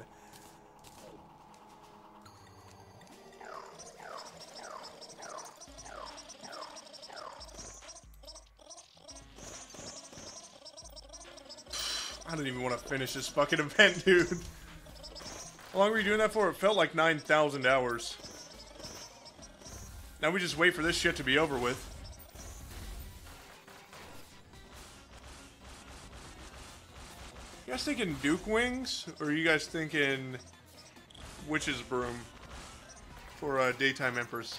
I don't even want to finish this fucking event, dude. How long were you doing that for? It felt like 9,000 hours. Now we just wait for this shit to be over with. Guys thinking Duke Wings? Or are you guys thinking Witch's Broom for uh, Daytime Empress?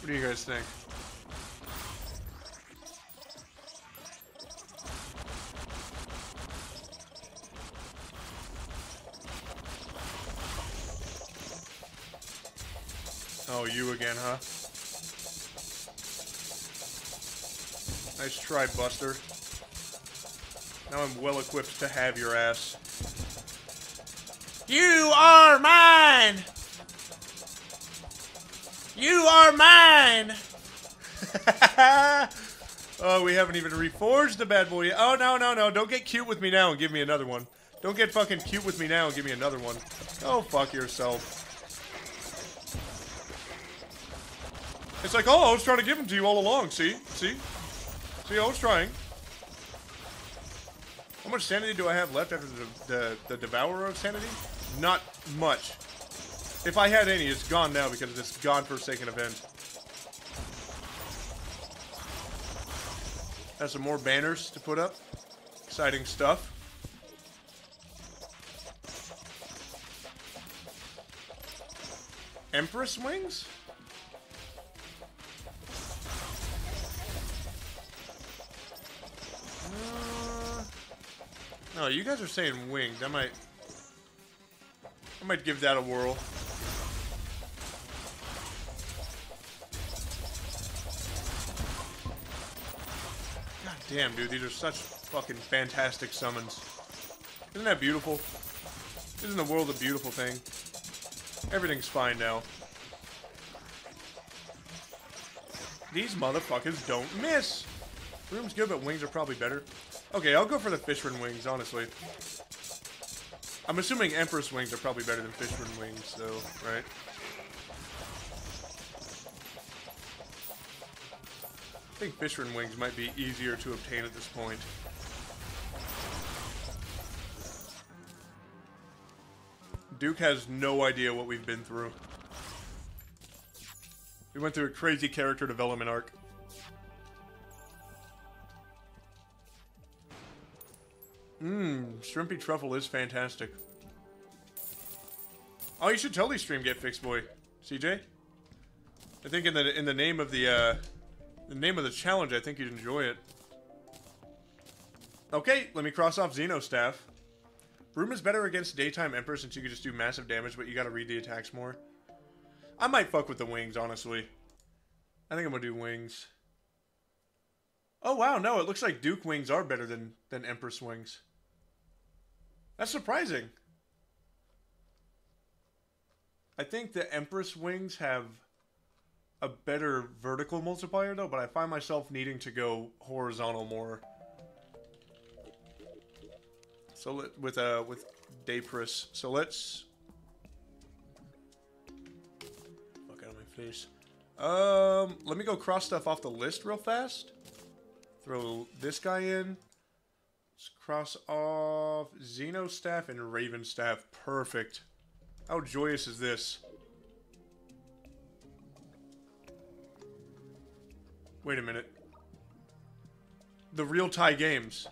What do you guys think? Oh, you again, huh? Nice try, Buster. Now I'm well equipped to have your ass. You are mine! You are mine! oh, we haven't even reforged the bad boy yet. Oh, no, no, no. Don't get cute with me now and give me another one. Don't get fucking cute with me now and give me another one. Oh, fuck yourself. It's like, oh, I was trying to give them to you all along. See? See? See, I was trying. How much sanity do I have left after the, the, the Devourer of Sanity? Not much. If I had any, it's gone now because of this godforsaken event. Have some more banners to put up. Exciting stuff. Empress wings? Uh, no, you guys are saying wings. I might... I might give that a whirl. God damn, dude. These are such fucking fantastic summons. Isn't that beautiful? Isn't the world a beautiful thing? Everything's fine now. These motherfuckers don't miss. Room's good, but wings are probably better. Okay, I'll go for the Fishron wings, honestly. I'm assuming Empress wings are probably better than Fishron wings, though, right? I think Fishron wings might be easier to obtain at this point. Duke has no idea what we've been through. We went through a crazy character development arc. Mmm, shrimpy truffle is fantastic. Oh, you should totally stream Get Fixed Boi, CJ. I think in the in the name of the uh, the name of the challenge, I think you'd enjoy it. Okay, let me cross off Xeno Staff. Broom is better against Daytime Emperor since you can just do massive damage, but you gotta read the attacks more. I might fuck with the wings, honestly. I think I'm gonna do wings. Oh wow, no, it looks like Duke wings are better than, than Empress wings. That's surprising. I think the Empress wings have a better vertical multiplier though, but I find myself needing to go horizontal more. So let, with uh with Dapris. So let's fuck out of my face. Um, let me go cross stuff off the list real fast. Throw this guy in. Cross off Xeno Staff and Raven Staff. Perfect. How joyous is this? Wait a minute. The Real Tie Games.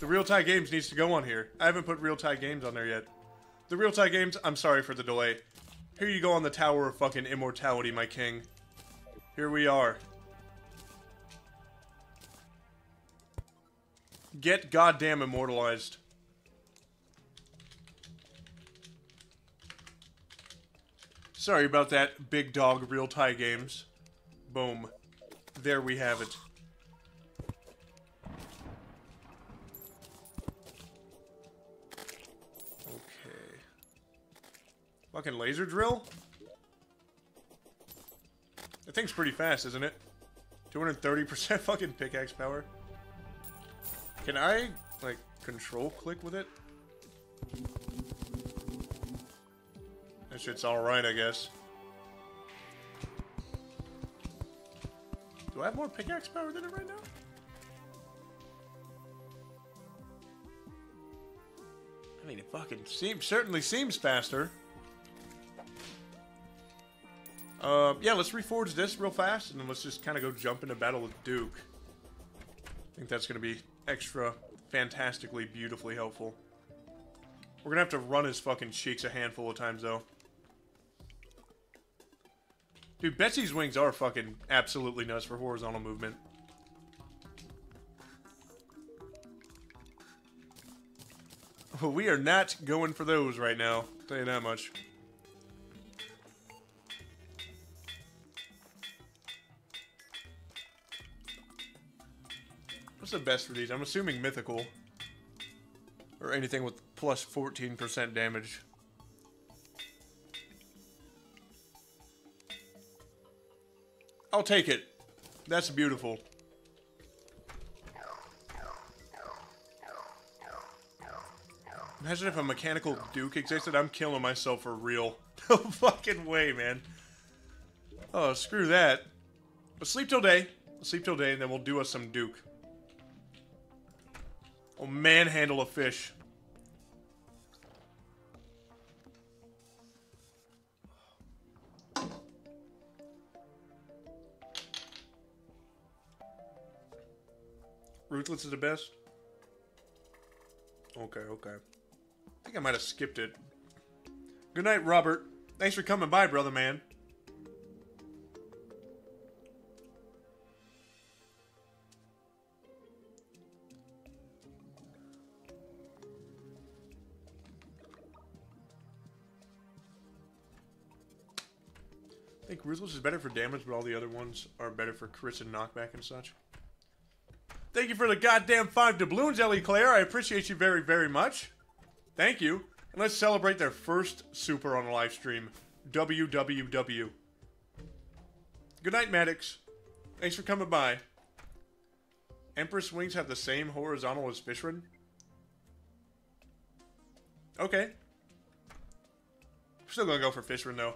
The Real Tie Games needs to go on here. I haven't put Real Tie Games on there yet. The Real Tie Games, I'm sorry for the delay. Here you go on the Tower of fucking Immortality, my king. Here we are. Get goddamn immortalized. Sorry about that, big dog real tie games. Boom. There we have it. Okay. Fucking laser drill? That thing's pretty fast, isn't it? 230% fucking pickaxe power. Can I, like, control click with it? That shit's alright, I guess. Do I have more pickaxe power than it right now? I mean, it fucking seems, certainly seems faster. Uh, yeah, let's reforge this real fast, and then let's just kind of go jump into battle with Duke. I think that's going to be extra fantastically, beautifully helpful. We're to have to run his fucking cheeks a handful of times, though. Dude, Betsy's wings are fucking absolutely nuts for horizontal movement. We are not going for those right now. I'll tell you that much. What's the best for these? I'm assuming mythical. Or anything with plus 14% damage. I'll take it. That's beautiful. Imagine if a mechanical Duke existed. I'm killing myself for real. No fucking way, man. Oh, screw that. But sleep till day. Sleep till day, and then we'll do us some Duke. We'll manhandle a fish. Ruthless is the best? Okay, okay. I think I might have skipped it. Good night, Robert. Thanks for coming by, brother man. Ruthless is better for damage, but all the other ones are better for crits and knockback and such. Thank you for the goddamn five doubloons, Ellie Claire. I appreciate you very, very much. Thank you. And let's celebrate their first super on a live stream. WWW. Good night, Maddox. Thanks for coming by. Empress wings have the same horizontal as Fishron? Okay. Still gonna go for Fishron, though.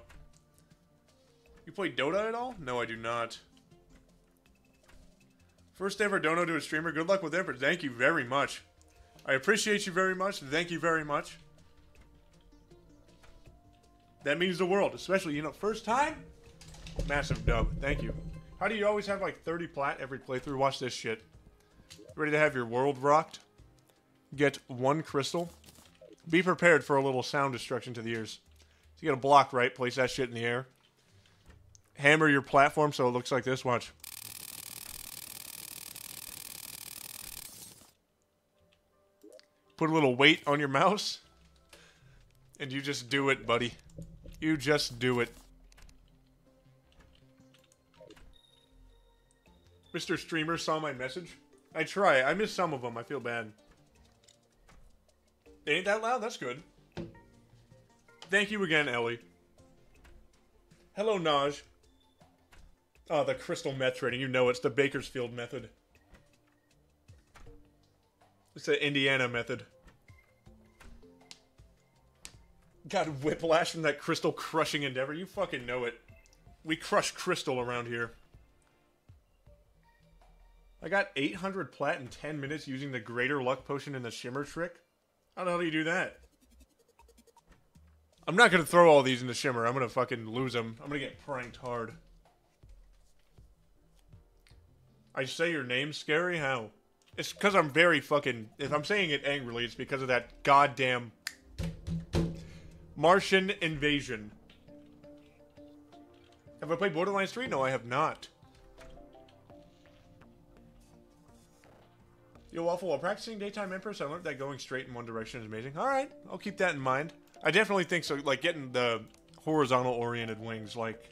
You play Dota at all? No, I do not. First ever dono to a streamer. Good luck with Empress. Thank you very much. I appreciate you very much. Thank you very much. That means the world, especially, you know, first time? Massive dub. Thank you. How do you always have like 30 plat every playthrough? Watch this shit. Ready to have your world rocked? Get one crystal. Be prepared for a little sound destruction to the ears. So you got a block right, place that shit in the air. Hammer your platform so it looks like this. Watch. Put a little weight on your mouse. And you just do it, buddy. You just do it. Mr. Streamer saw my message. I try. I miss some of them. I feel bad. They ain't that loud? That's good. Thank you again, Ellie. Hello, Naj. Oh, the crystal meth trading. You know it's the Bakersfield method. It's the Indiana method. Got whiplash from that crystal crushing endeavor. You fucking know it. We crush crystal around here. I got 800 plat in 10 minutes using the greater luck potion and the shimmer trick. How the hell do you do that? I'm not gonna throw all these in the shimmer. I'm gonna fucking lose them. I'm gonna get pranked hard. I say your name scary? How? It's because I'm very fucking. If I'm saying it angrily, it's because of that goddamn Martian invasion. Have I played Borderlands 3? No, I have not. Yo, Waffle, while practicing Daytime Empress, I learned that going straight in one direction is amazing. Alright, I'll keep that in mind. I definitely think so, like, getting the horizontal-oriented wings, like,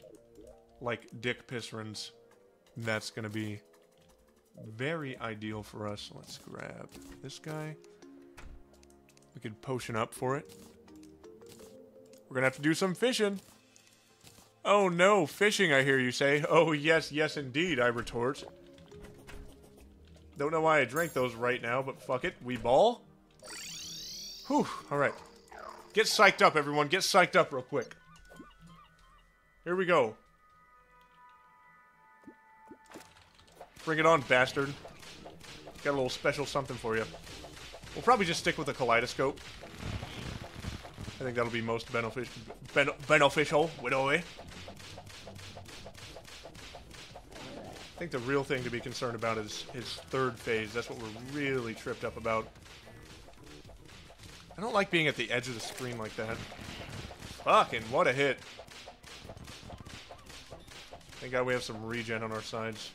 like Dick Pissrin's, that's gonna be very ideal for us. Let's grab this guy. We could potion up for it. We're gonna have to do some fishing. Oh no, fishing, I hear you say. Oh yes, yes indeed, I retort. Don't know why I drank those right now, but fuck it. We ball? Whew, alright. Get psyched up, everyone. Get psyched up real quick. Here we go. Bring it on, bastard. Got a little special something for you. We'll probably just stick with the kaleidoscope. I think that'll be most benefic ben beneficial, Widowy. I think the real thing to be concerned about is his third phase. That's what we're really tripped up about. I don't like being at the edge of the screen like that. Fucking, what a hit. Thank God we have some regen on our sides.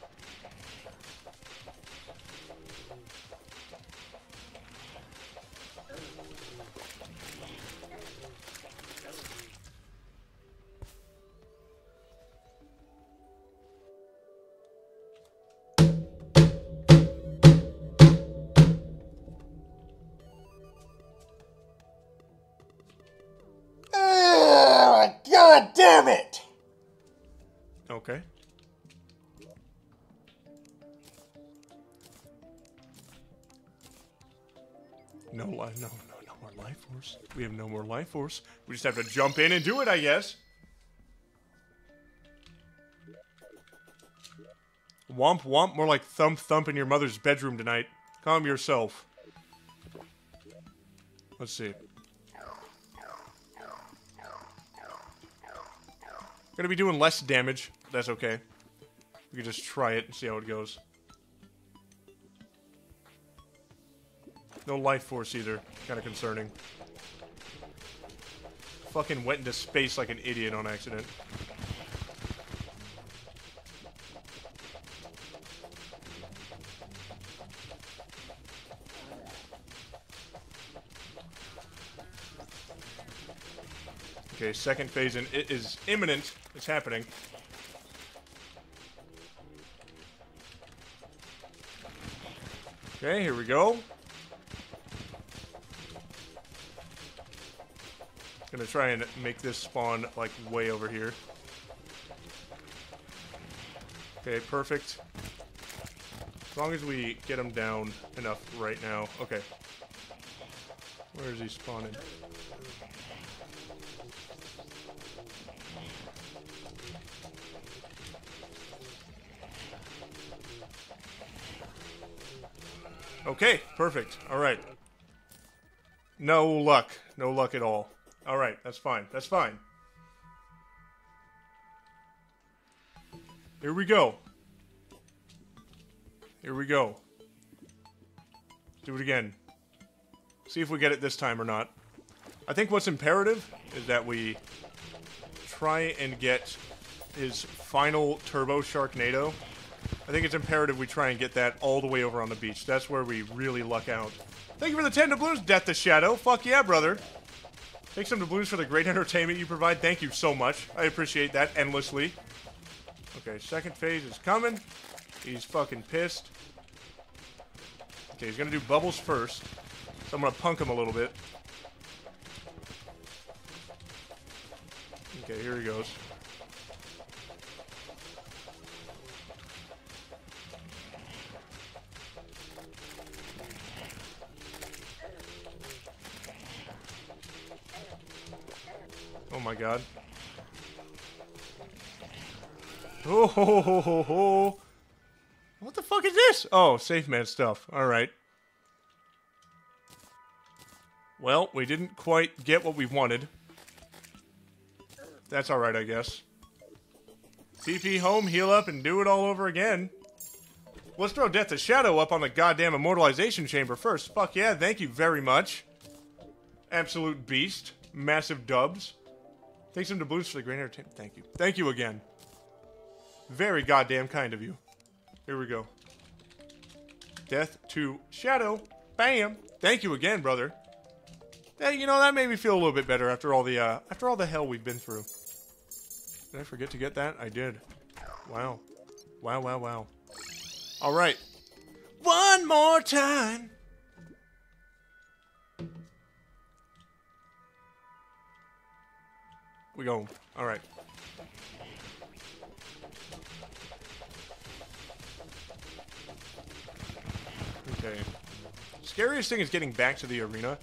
Okay. No life, no, no, no more life force. We have no more life force. We just have to jump in and do it, I guess. Womp womp, more like thump thump in your mother's bedroom tonight. Calm yourself. Let's see. Gonna be doing less damage. That's okay. We can just try it and see how it goes. No life force either. Kind of concerning. Fucking went into space like an idiot on accident. Okay, second phase in, it is imminent. It's happening. Okay, here we go. Gonna try and make this spawn like way over here. Okay, perfect. As long as we get him down enough right now. Okay. Where is he spawning? Okay, perfect. All right. No luck. No luck at all. All right, that's fine. That's fine. Here we go. Here we go. Do it again. See if we get it this time or not. I think what's imperative is that we try and get his final Turbo Sharknado. I think it's imperative we try and get that all the way over on the beach. That's where we really luck out. Thank you for the 10 doubloons, Death to Shadow. Fuck yeah, brother. Take some doubloons for the great entertainment you provide. Thank you so much. I appreciate that endlessly. Okay, second phase is coming. He's fucking pissed. Okay, he's gonna do bubbles first. So I'm gonna punk him a little bit. Okay, here he goes. Oh my god. Oh, ho, ho, ho, ho. What the fuck is this? Oh, safe man stuff. Alright. Well, we didn't quite get what we wanted. That's alright, I guess. TP home, heal up, and do it all over again. Let's throw Death to Shadow up on the goddamn Immortalization Chamber first. Fuck yeah, thank you very much. Absolute beast. Massive dubs. Take to doubloons for the great entertainment. Thank you. Thank you again. Very goddamn kind of you. Here we go. Death to Shadow. Bam. Thank you again, brother. Hey, you know that made me feel a little bit better after all the uh, after all the hell we've been through. Did I forget to get that? I did. Wow. Wow, wow, wow. All right. One more time. We go. All right. Okay. Scariest thing is getting back to the arena.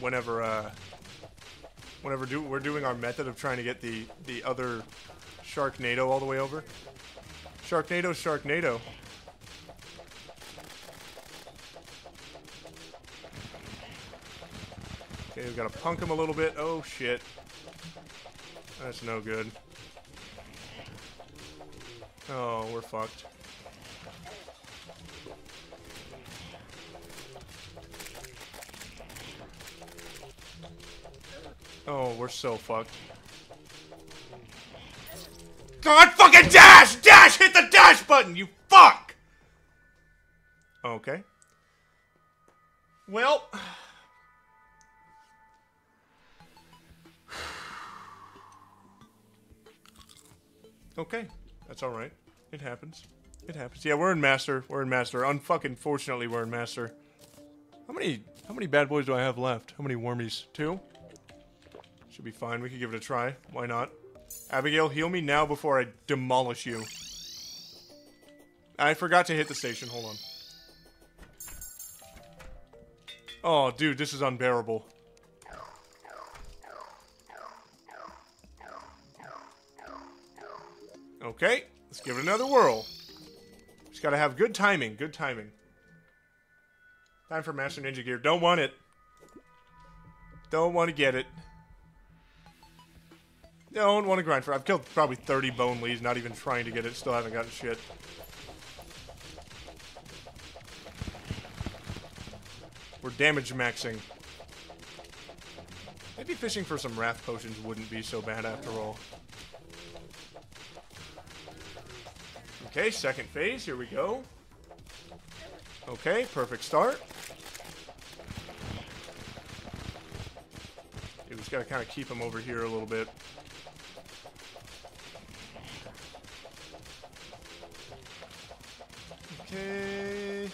Whenever, uh, whenever do we're doing our method of trying to get the the other Sharknado all the way over. Sharknado, Sharknado. Okay, we gotta punk him a little bit. Oh shit. That's no good. Oh, we're fucked. Oh, we're so fucked. God fucking dash! Dash! Hit the dash button, you fuck! Okay. Well. Okay, that's all right. It happens. It happens. Yeah, we're in master. We're in master. Unfucking fortunately, we're in master. How many? How many bad boys do I have left? How many wormies? Two. Should be fine. We could give it a try. Why not? Abigail, heal me now before I demolish you. I forgot to hit the station. Hold on. Oh, dude, this is unbearable. Okay, let's give it another whirl. Just gotta have good timing, good timing. Time for Master Ninja Gear. Don't want it. Don't want to get it. Don't want to grind for I've killed probably 30 Bone Lees, not even trying to get it. Still haven't gotten shit. We're damage maxing. Maybe fishing for some wrath potions wouldn't be so bad after all. Okay, second phase. Here we go. Okay, perfect start. We just gotta kind of keep him over here a little bit. Okay.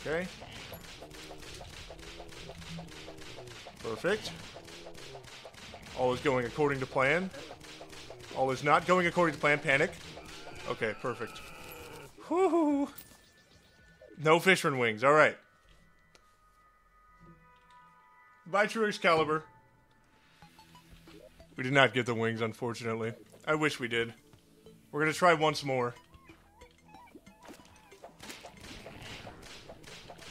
Okay. Perfect. All is going according to plan. All is not going according to plan. Panic. Okay, perfect. Whoo! No Fishron wings. All right. Bye, True Excalibur. We did not get the wings, unfortunately. I wish we did. We're gonna try once more.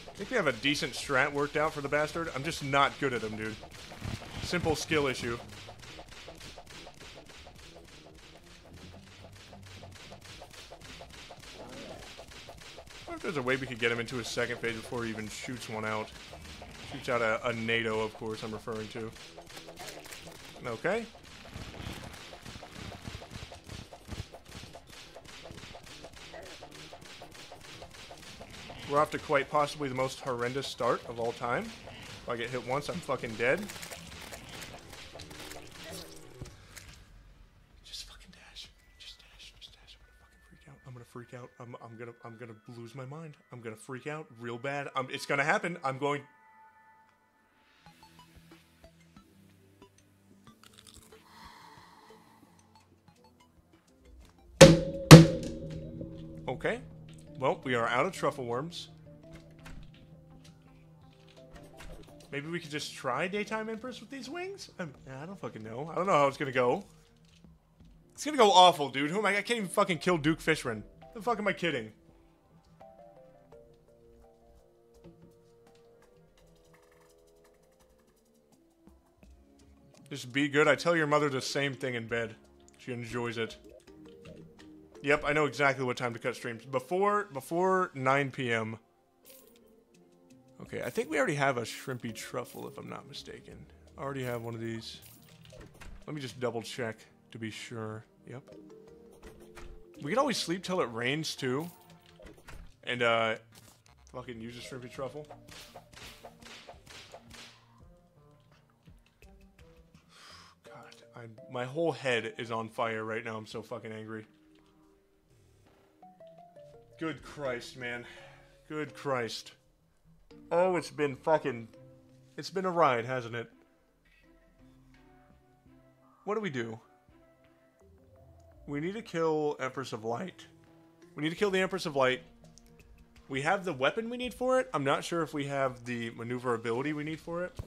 I think we have a decent strat worked out for the bastard. I'm just not good at him, dude. Simple skill issue. I wonder if there's a way we could get him into his second phase before he even shoots one out. Shoots out a, a NATO, of course, I'm referring to. Okay. We're off to quite possibly the most horrendous start of all time. If I get hit once, I'm fucking dead. Just fucking dash. Just dash. Just dash. I'm gonna out. I'm gonna. I'm, gonna I'm gonna lose my mind. I'm gonna freak out real bad. I'm, it's gonna happen. I'm going. Okay. Well, we are out of truffle worms. Maybe we could just try Daytime Empress with these wings? Um, I don't fucking know. I don't know how it's gonna go. It's gonna go awful, dude. Who am I? I can't even fucking kill Duke Fishron. The fuck am I kidding? Just be good. I tell your mother the same thing in bed. She enjoys it. Yep, I know exactly what time to cut streams. Before before 9 p.m. Okay, I think we already have a shrimpy truffle, if I'm not mistaken. I already have one of these. Let me just double check to be sure. Yep. We could always sleep till it rains, too. And, uh, fucking use a shrimpy truffle. God, I, my whole head is on fire right now. I'm so fucking angry. Good Christ, man. Good Christ. Oh, it's been fucking. It's been a ride, hasn't it? What do we do? We need to kill Empress of Light. We need to kill the Empress of Light. We have the weapon we need for it. I'm not sure if we have the maneuverability we need for it.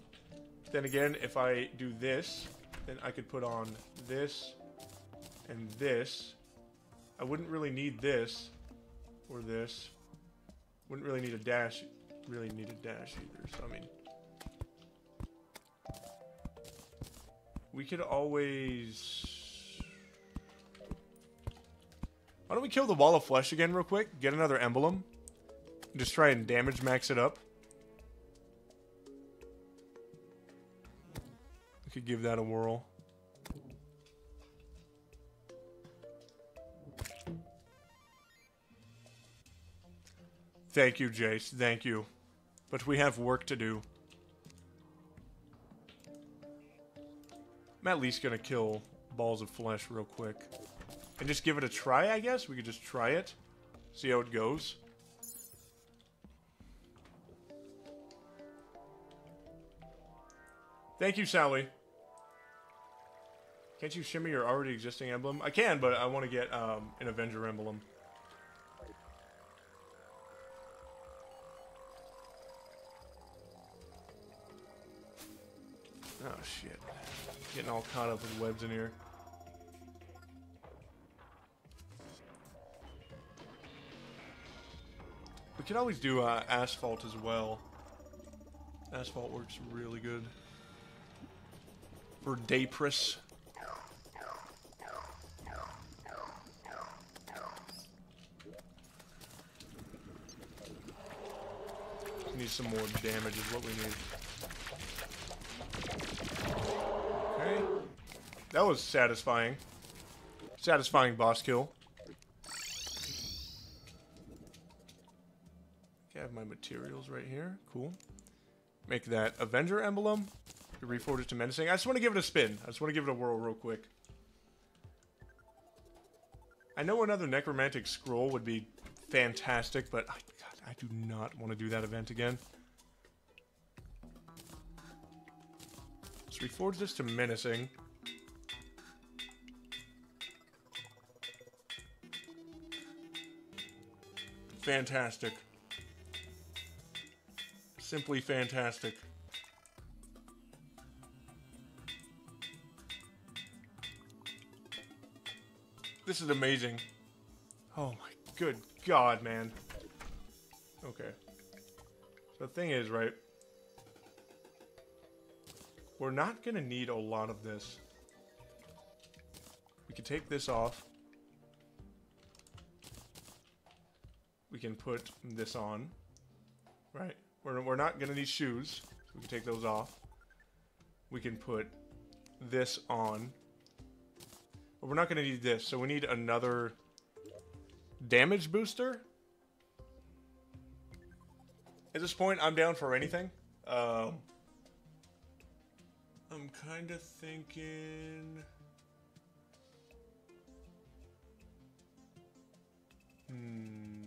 Then again, if I do this, then I could put on this and this. I wouldn't really need this or this. Wouldn't really need a dash. Really need a dash either. So I mean, we could always. Why don't we kill the wall of flesh again real quick? Get another emblem. Just try and damage max it up. We could give that a whirl. Thank you, Jace. Thank you. But we have work to do. I'm at least gonna kill balls of flesh real quick. And just give it a try, I guess? We could just try it. See how it goes. Thank you, Sally. Can't you shimmy your already existing emblem? I can, but I want to get um, an Avenger emblem. Oh shit. Getting all caught up with webs in here. We could always do uh, asphalt as well. Asphalt works really good. For Daypris. Need some more damage is what we need. Okay. That was satisfying. Satisfying boss kill. Have my materials right here. Cool. Make that Avenger emblem. Reforge it to menacing. I just want to give it a spin. I just want to give it a whirl real quick. I know another necromantic scroll would be fantastic, but I, God, I do not want to do that event again. Let's reforge this to menacing. Fantastic. Simply fantastic. This is amazing. Oh my good god, man. Okay. So the thing is, right? We're not gonna need a lot of this. We can take this off. We can put this on. Right? We're, we're not gonna need shoes. So we can take those off. We can put this on. But we're not gonna need this, so we need another damage booster. At this point, I'm down for anything. Um, I'm kind of thinking. Hmm.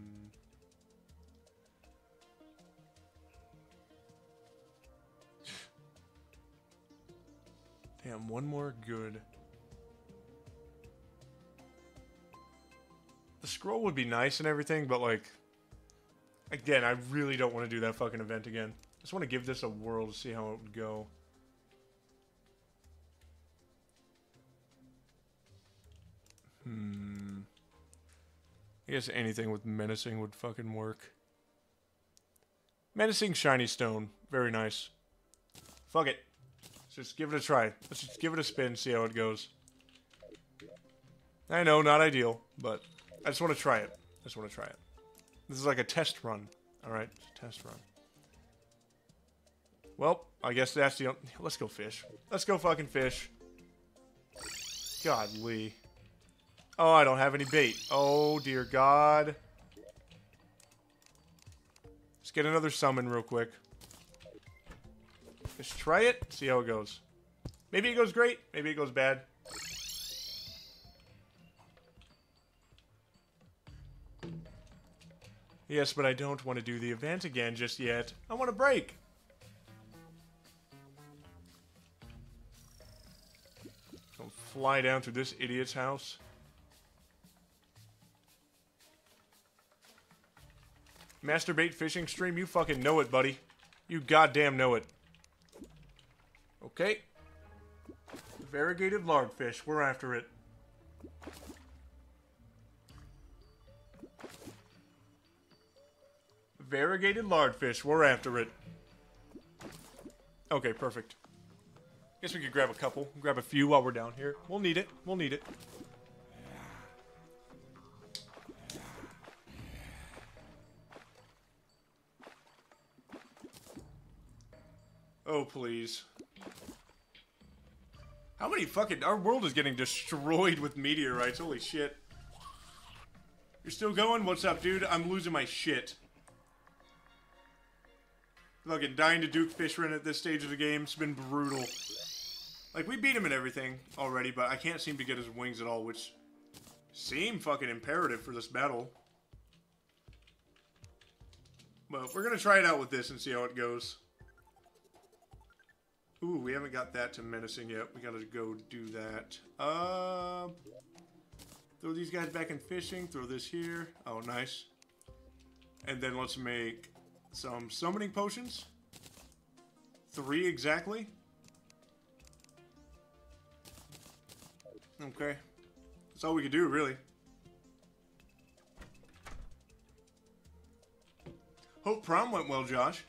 Damn, one more good. The scroll would be nice and everything, but like, again, I really don't want to do that fucking event again. I just want to give this a whirl to see how it would go. Hmm. I guess anything with menacing would fucking work. Menacing shiny stone. Very nice. Fuck it. Let's just give it a try. Let's just give it a spin, see how it goes. I know, not ideal, but I just want to try it. I just want to try it. This is like a test run. Alright, test run. Well, I guess that's the... Let's go fish. Let's go fucking fish. Godly. Oh, I don't have any bait. Oh, dear God. Let's get another summon real quick. Let's try it, see how it goes. Maybe it goes great, maybe it goes bad. Yes, but I don't want to do the event again just yet. I want a break. Don't fly down through this idiot's house. Masturbate fishing stream? You fucking know it, buddy. You goddamn know it. Okay. Variegated lardfish. We're after it. Variegated lardfish. We're after it. Okay, perfect. Guess we could grab a couple. Grab a few while we're down here. We'll need it. We'll need it. Oh, please. How many fucking... Our world is getting destroyed with meteorites. Holy shit. You're still going? What's up, dude? I'm losing my shit. Fucking dying to Duke Fishron at this stage of the game. It's been brutal. Like, we beat him and everything already, but I can't seem to get his wings at all, which seem fucking imperative for this battle. But we're gonna try it out with this and see how it goes. Ooh, we haven't got that to menacing yet. We gotta go do that. Uh, throw these guys back in fishing. Throw this here. Oh, nice. And then let's make some summoning potions. Three exactly. Okay. That's all we could do, really. Hope prom went well, Josh.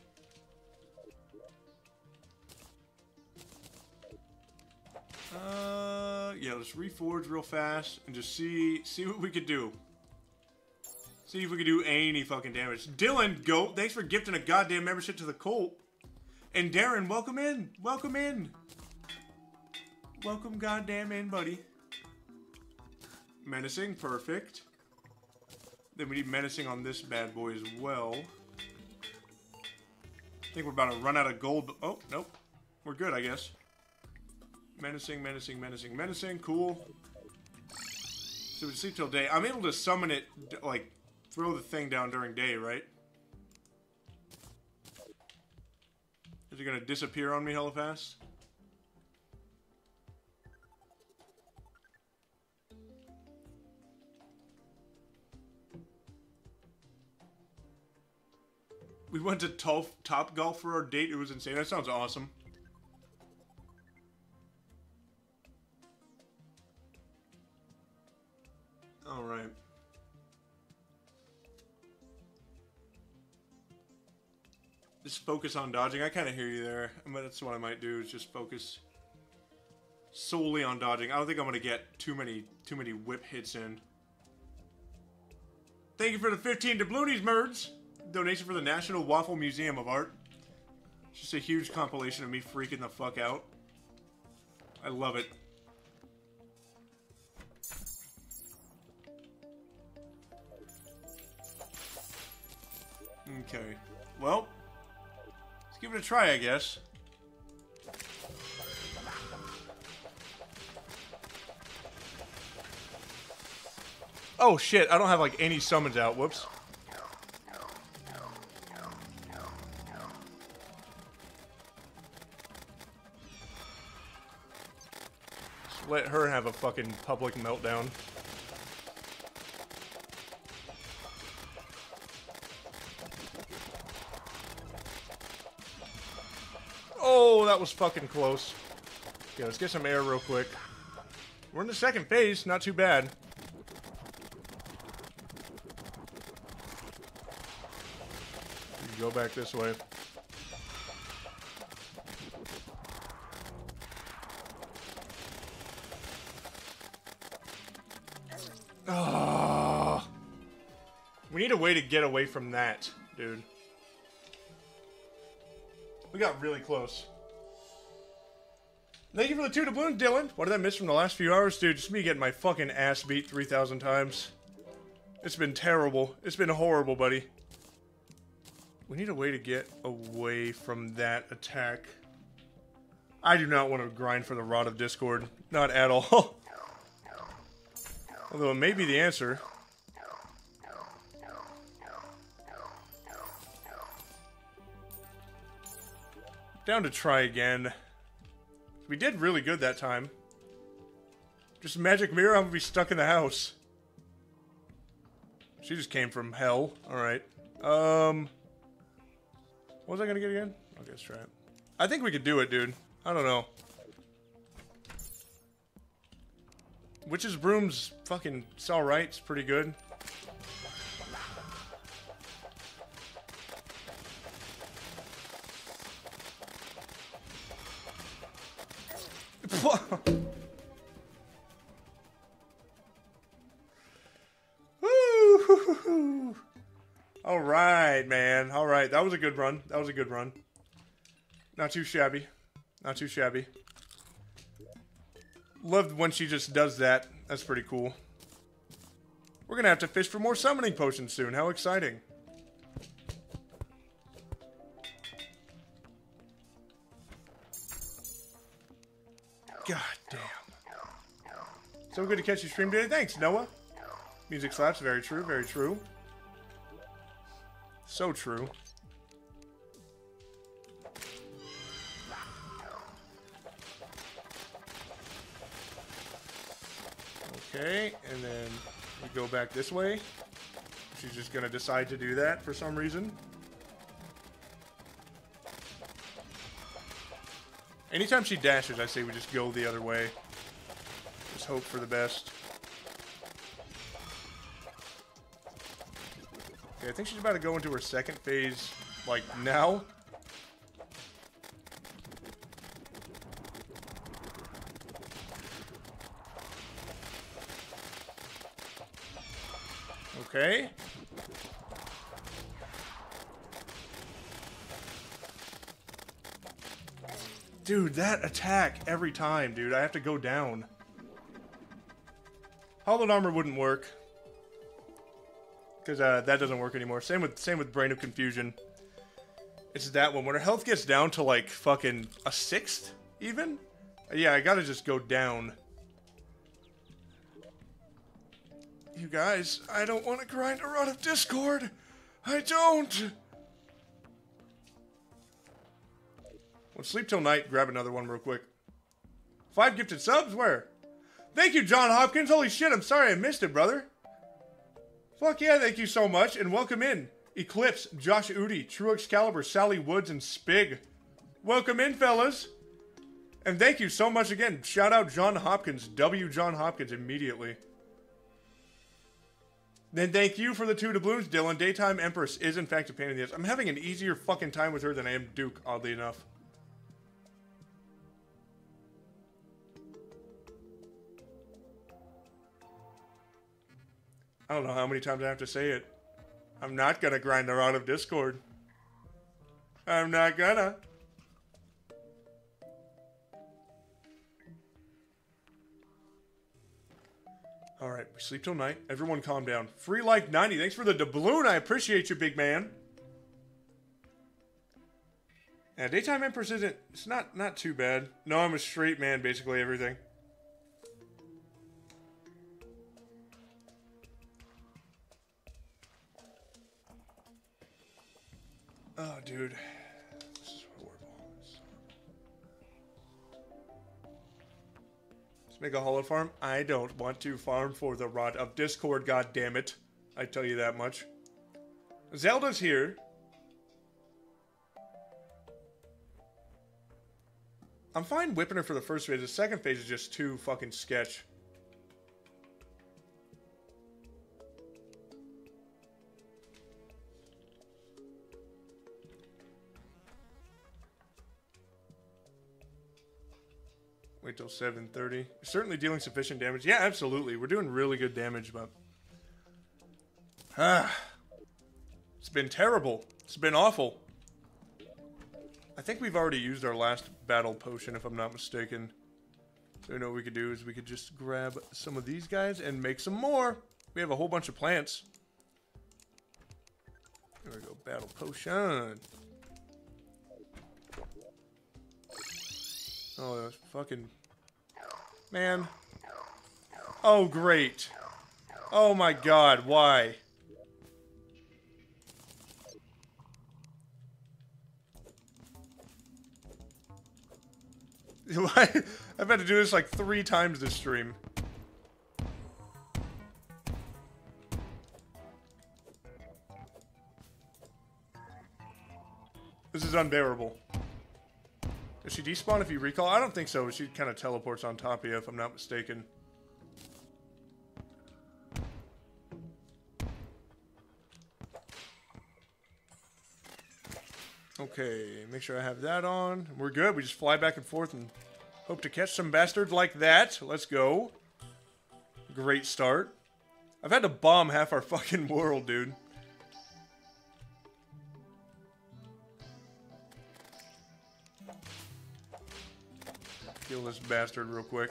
Uh, yeah, let's reforge real fast and just see see what we could do. See if we could do any fucking damage. Dylan, go. Thanks for gifting a goddamn membership to the cult. And Darren, welcome in. Welcome in. Welcome goddamn in, buddy. Menacing, perfect. Then we need menacing on this bad boy as well. I think we're about to run out of gold. Oh, nope. We're good, I guess. Menacing, menacing, menacing, menacing. Cool. So we sleep till day. I'm able to summon it, like, throw the thing down during day, right? Is it gonna disappear on me hella fast? We went to Top Golf for our date. It was insane. That sounds awesome. All right. Just focus on dodging. I kind of hear you there. I mean, that's what I might do. Is just focus solely on dodging. I don't think I'm gonna get too many too many whip hits in. Thank you for the 15 doubloonies, merds. Donation for the National Waffle Museum of Art. It's just a huge compilation of me freaking the fuck out. I love it. Okay. Well, let's give it a try, I guess. Oh shit, I don't have like any summons out. Whoops. Let her have a fucking public meltdown. That was fucking close. Okay, let's get some air real quick. We're in the second phase, not too bad. Go back this way. Ah. We need a way to get away from that, dude. We got really close. Thank you for the two doubloons, Dylan. What did I miss from the last few hours, dude? Just me getting my fucking ass beat 3,000 times. It's been terrible. It's been horrible, buddy. We need a way to get away from that attack. I do not want to grind for the Rod of Discord. Not at all. Although it may be the answer. Down to try again. We did really good that time. Just magic mirror, I'm gonna be stuck in the house. She just came from hell. Alright. Um... What was I gonna get again? Okay, let's try it. I think we could do it, dude. I don't know. Witch's Broom's fucking, it's alright. It's pretty good. All right, man. All right, that was a good run. That was a good run. Not too shabby. Not too shabby. Loved when she just does that. That's pretty cool. We're gonna have to fish for more summoning potions soon. How exciting. So good to catch you stream today. Thanks, Noah. Music slaps. Very true. Very true. So true. Okay, and then we go back this way. She's just gonna decide to do that for some reason. Anytime she dashes, I say we just go the other way. Just hope for the best. Okay, I think she's about to go into her second phase, like, now. Okay. Dude, that attack every time, dude. I have to go down. Hallowed armor wouldn't work. Because uh, that doesn't work anymore. Same with same with Brain of Confusion. It's that one. When her health gets down to like fucking a sixth, even? Yeah, I gotta just go down. You guys, I don't want to grind a rod of Discord. I don't. Well, sleep till night. Grab another one real quick. Five gifted subs? Where? Thank you, John Hopkins. Holy shit, I'm sorry I missed it, brother. Fuck yeah, thank you so much, and welcome in. Eclipse, Josh Udi, True Excalibur, Sally Woods, and Spig. Welcome in, fellas. And thank you so much again. Shout out John Hopkins, W. John Hopkins, immediately. Then thank you for the two doubloons, Dylan. Daytime Empress is in fact a pain in the ass. I'm having an easier fucking time with her than I am Duke, oddly enough. I don't know how many times I have to say it. I'm not gonna grind her out of Discord. I'm not gonna. All right, we sleep till night. Everyone calm down. Free like 90. Thanks for the doubloon. I appreciate you, big man. Yeah, Daytime Empress isn't, it's not, not too bad. No, I'm a straight man, basically everything. Oh, dude. This is horrible. This is horrible. Let's make a hollow farm. I don't want to farm for the rod of Discord, God damn it! I tell you that much. Zelda's here. I'm fine whipping her for the first phase. The second phase is just too fucking sketch. Wait till 7.30. Certainly dealing sufficient damage. Yeah, absolutely. We're doing really good damage, but... Ah. It's been terrible. It's been awful. I think we've already used our last battle potion, if I'm not mistaken. So you know what we could do is we could just grab some of these guys and make some more. We have a whole bunch of plants. There we go, battle potion. Oh, that's fucking... Man. Oh, great. Oh my god, why? I've had to do this like three times this stream. This is unbearable. Does she despawn if you recall? I don't think so. She kind of teleports on top of you, if I'm not mistaken. Okay, make sure I have that on. We're good. We just fly back and forth and hope to catch some bastards like that. Let's go. Great start. I've had to bomb half our fucking world, dude. Kill this bastard real quick.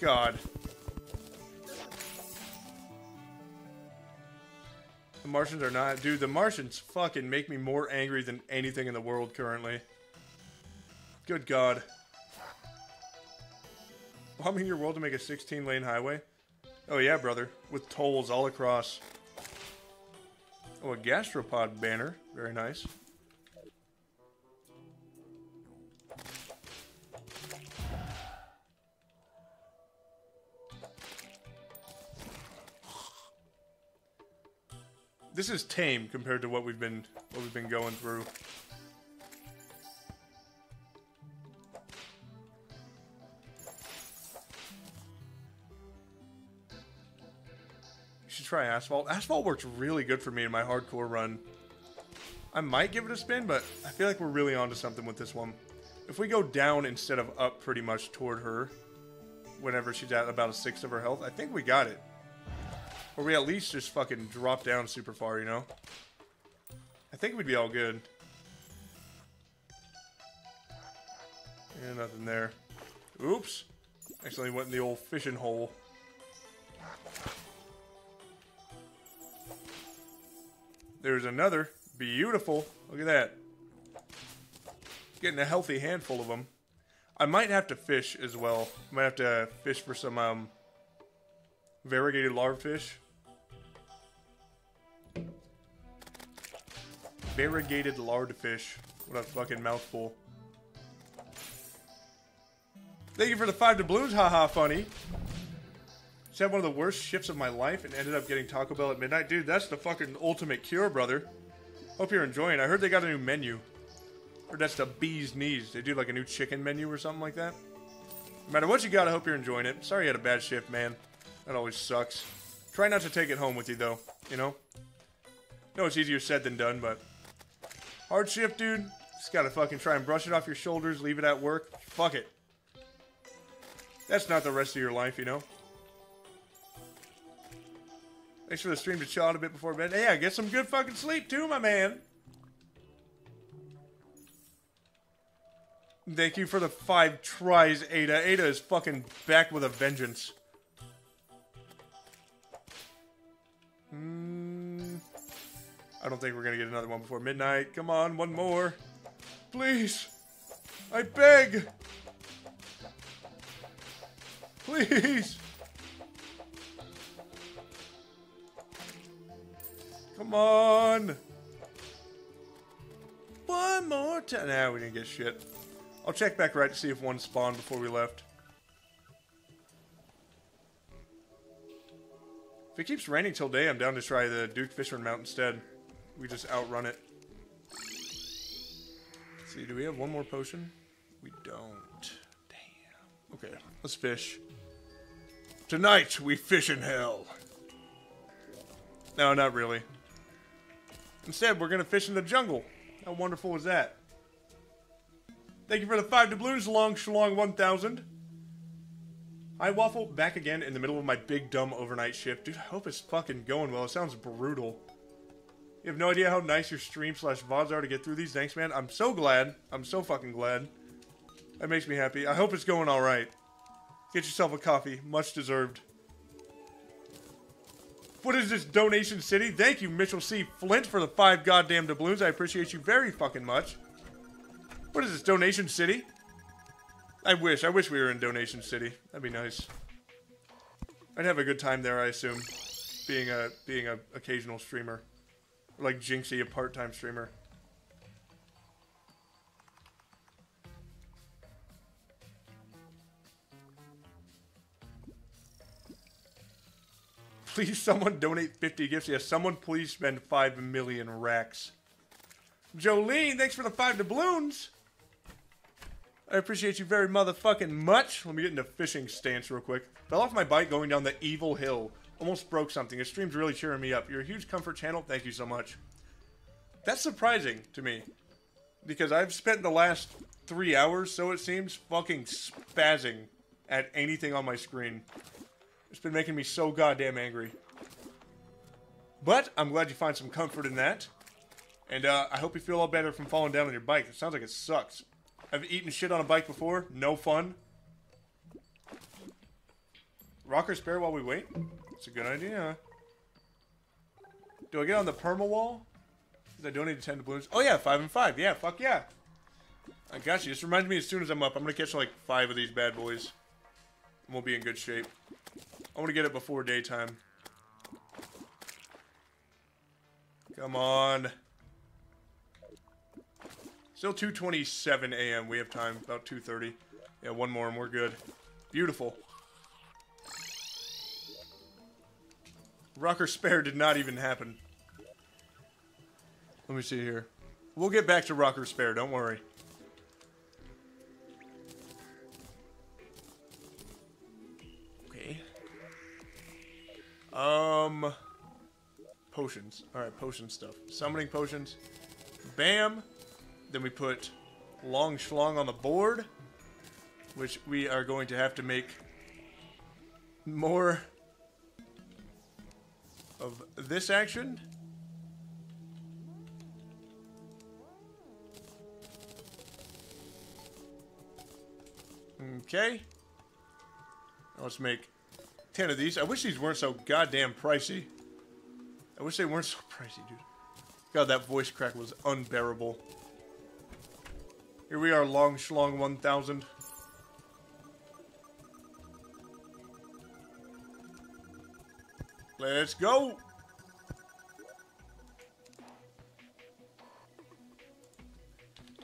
God. The Martians are not... Dude, the Martians fucking make me more angry than anything in the world currently. Good God. Bombing your world to make a 16-lane highway? Oh yeah, brother. With tolls all across. Oh, a gastropod banner. Very nice. This is tame compared to what we've been what we've been going through. Try Asphalt. Asphalt works really good for me in my hardcore run. I might give it a spin, but I feel like we're really onto something with this one. If we go down instead of up pretty much toward her, whenever she's at about a sixth of her health, I think we got it. Or we at least just fucking drop down super far, you know? I think we'd be all good. Yeah, nothing there. Oops. Actually went in the old fishing hole. There's another. Beautiful. Look at that. Getting a healthy handful of them. I might have to fish as well. I Might have to fish for some um, variegated larvafish. Variegated lardfish. What a fucking mouthful. Thank you for the five doubloons, haha, funny. Just had one of the worst shifts of my life and ended up getting Taco Bell at midnight. Dude, that's the fucking ultimate cure, brother. Hope you're enjoying. I heard they got a new menu. Or that's the bee's knees. They do like a new chicken menu or something like that. No matter what you got, I hope you're enjoying it. Sorry you had a bad shift, man. That always sucks. Try not to take it home with you, though. You know? No, it's easier said than done, but... Hard shift, dude. Just gotta fucking try and brush it off your shoulders, leave it at work. Fuck it. That's not the rest of your life, you know? Thanks for the stream to chill out a bit before bed. I get some good fucking sleep too, my man. Thank you for the five tries, Ada. Ada is fucking back with a vengeance. Hmm. I don't think we're gonna get another one before midnight. Come on, one more. Please. I beg. Please. Come on. One more time. Nah, we didn't get shit. I'll check back right to see if one spawned before we left. If it keeps raining till day, I'm down to try the Duke Fishron Mount instead. We just outrun it. Let's see, do we have one more potion? We don't. Damn. Okay, let's fish. Tonight, we fish in hell. No, not really. Instead, we're gonna fish in the jungle. How wonderful was that? Thank you for the five doubloons, Long Shlong 1000. Hi, Waffle, back again in the middle of my big dumb overnight shift. Dude, I hope it's fucking going well. It sounds brutal. You have no idea how nice your stream slash VODs are to get through these. Thanks, man. I'm so glad. I'm so fucking glad. That makes me happy. I hope it's going alright. Get yourself a coffee. Much deserved. What is this donation city? Thank you, Mitchell C. Flint, for the five goddamn doubloons. I appreciate you very fucking much. What is this, donation city? I wish. I wish we were in donation city. That'd be nice. I'd have a good time there, I assume. Being a being a occasional streamer. Like Jinxie, a part-time streamer. Please, someone donate 50 gifts. Yes, someone please spend 5 million racks. Jolene, thanks for the 5 doubloons. I appreciate you very motherfucking much. Let me get into fishing stance real quick. Fell off my bike going down the evil hill. Almost broke something. Your stream's really cheering me up. You're a huge comfort channel. Thank you so much. That's surprising to me. Because I've spent the last three hours, so it seems, fucking spazzing at anything on my screen. It's been making me so goddamn angry. But I'm glad you find some comfort in that. And uh, I hope you feel all better from falling down on your bike. It sounds like it sucks. I've eaten shit on a bike before. No fun. Rocker spare while we wait? It's a good idea. Do I get on the perma wall? I donated 10 doubloons. Oh yeah, 5 and 5. Yeah, fuck yeah. I got you. Just remind me as soon as I'm up. I'm going to catch like 5 of these bad boys. And we'll be in good shape. I want to get it before daytime. Come on. Still 2.27 a.m. We have time. About 2.30. Yeah, one more and we're good. Beautiful. Rocker Spare did not even happen. Let me see here. We'll get back to Rocker Spare, don't worry. Um... Potions. Alright, potion stuff. Summoning potions. Bam! Then we put Long Schlong on the board, which we are going to have to make more of this action. Okay. Let's make 10 of these. I wish these weren't so goddamn pricey. I wish they weren't so pricey, dude. God, that voice crack was unbearable. Here we are, Long Schlong 1000. Let's go!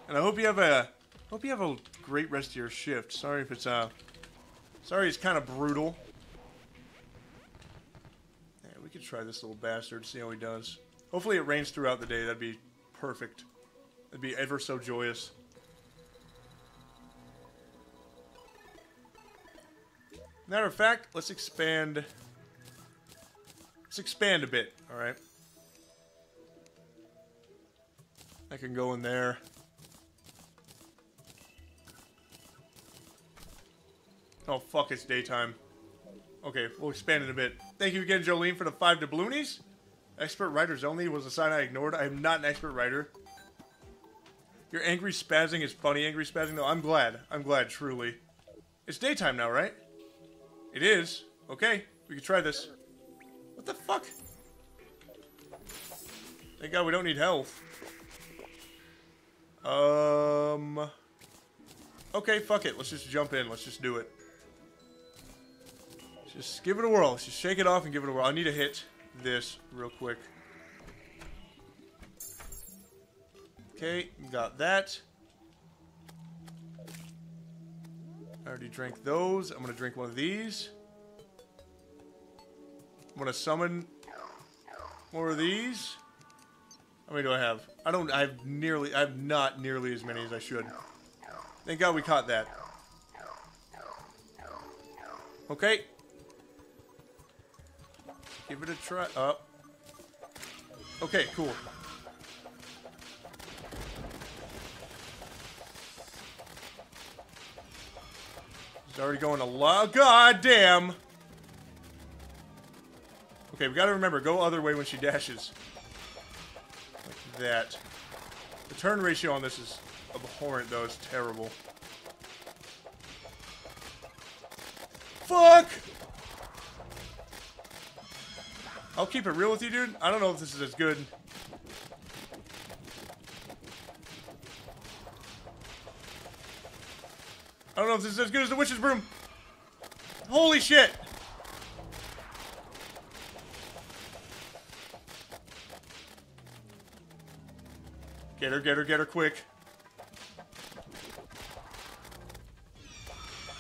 And I hope you have a Hope you have a great rest of your shift. Sorry if it's uh sorry it's kind of brutal. Try this little bastard, see how he does. Hopefully it rains throughout the day, that'd be perfect. That'd be ever so joyous. Matter of fact, let's expand let's expand a bit, alright? I can go in there. Oh, fuck, it's daytime. Okay, we'll expand it a bit. Thank you again, Jolene, for the five doubloonies. Expert writers only was a sign I ignored. I am not an expert writer. Your angry spazzing is funny angry spazzing, though. I'm glad. I'm glad, truly. It's daytime now, right? It is. Okay, we can try this. What the fuck? Thank God we don't need health. Um. Okay, fuck it. Let's just jump in. Let's just do it. Just give it a whirl. Just shake it off and give it a whirl. I need to hit this real quick. Okay, got that. I already drank those. I'm gonna drink one of these. I'm gonna summon more of these. How many do I have? I don't. I have nearly. I have not nearly as many as I should. Thank God we caught that. Okay. Give it a try. Up. Okay, cool. He's already going a lot. God damn. Okay, we gotta remember, go other way when she dashes. Like that. The turn ratio on this is abhorrent, though. It's terrible. Fuck! I'll keep it real with you, dude. I don't know if this is as good. I don't know if this is as good as the Witch's Broom. Holy shit! Get her, get her, get her quick.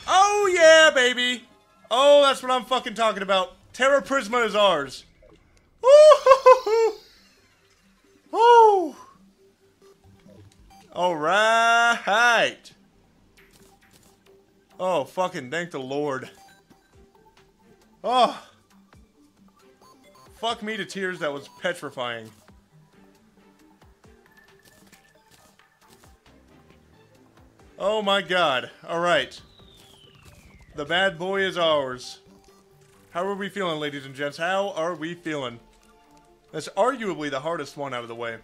Oh yeah, baby! Oh, that's what I'm fucking talking about. Terra Prisma is ours. Woo! All right. Oh, fucking thank the Lord. Oh. Fuck me to tears, that was petrifying. Oh my god. Alright. The bad boy is ours. How are we feeling, ladies and gents? How are we feeling? That's arguably the hardest one out of the way.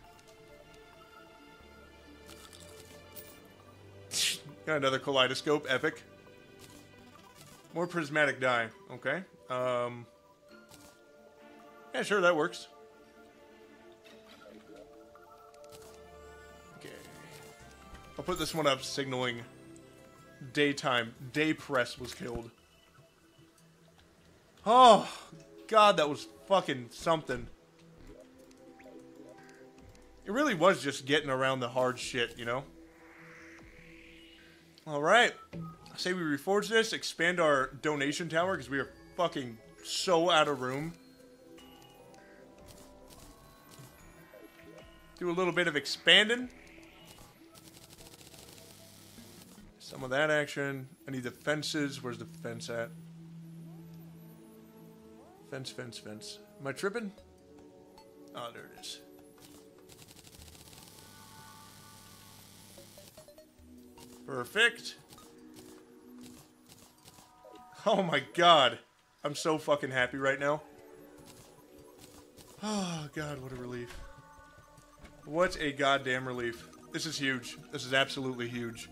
Got another kaleidoscope, epic. More prismatic dye. Okay. Um. Yeah, sure, that works. Okay. I'll put this one up signaling daytime. Day press was killed. Oh, God, that was fucking something. It really was just getting around the hard shit, you know? Alright. I say we reforge this, expand our donation tower, because we are fucking so out of room. Do a little bit of expanding. Some of that action. Any defenses? Where's the fence at? Fence, fence, fence. Am I tripping? Oh, there it is. Perfect. Oh my god. I'm so fucking happy right now. Oh god, what a relief. What a goddamn relief. This is huge. This is absolutely huge.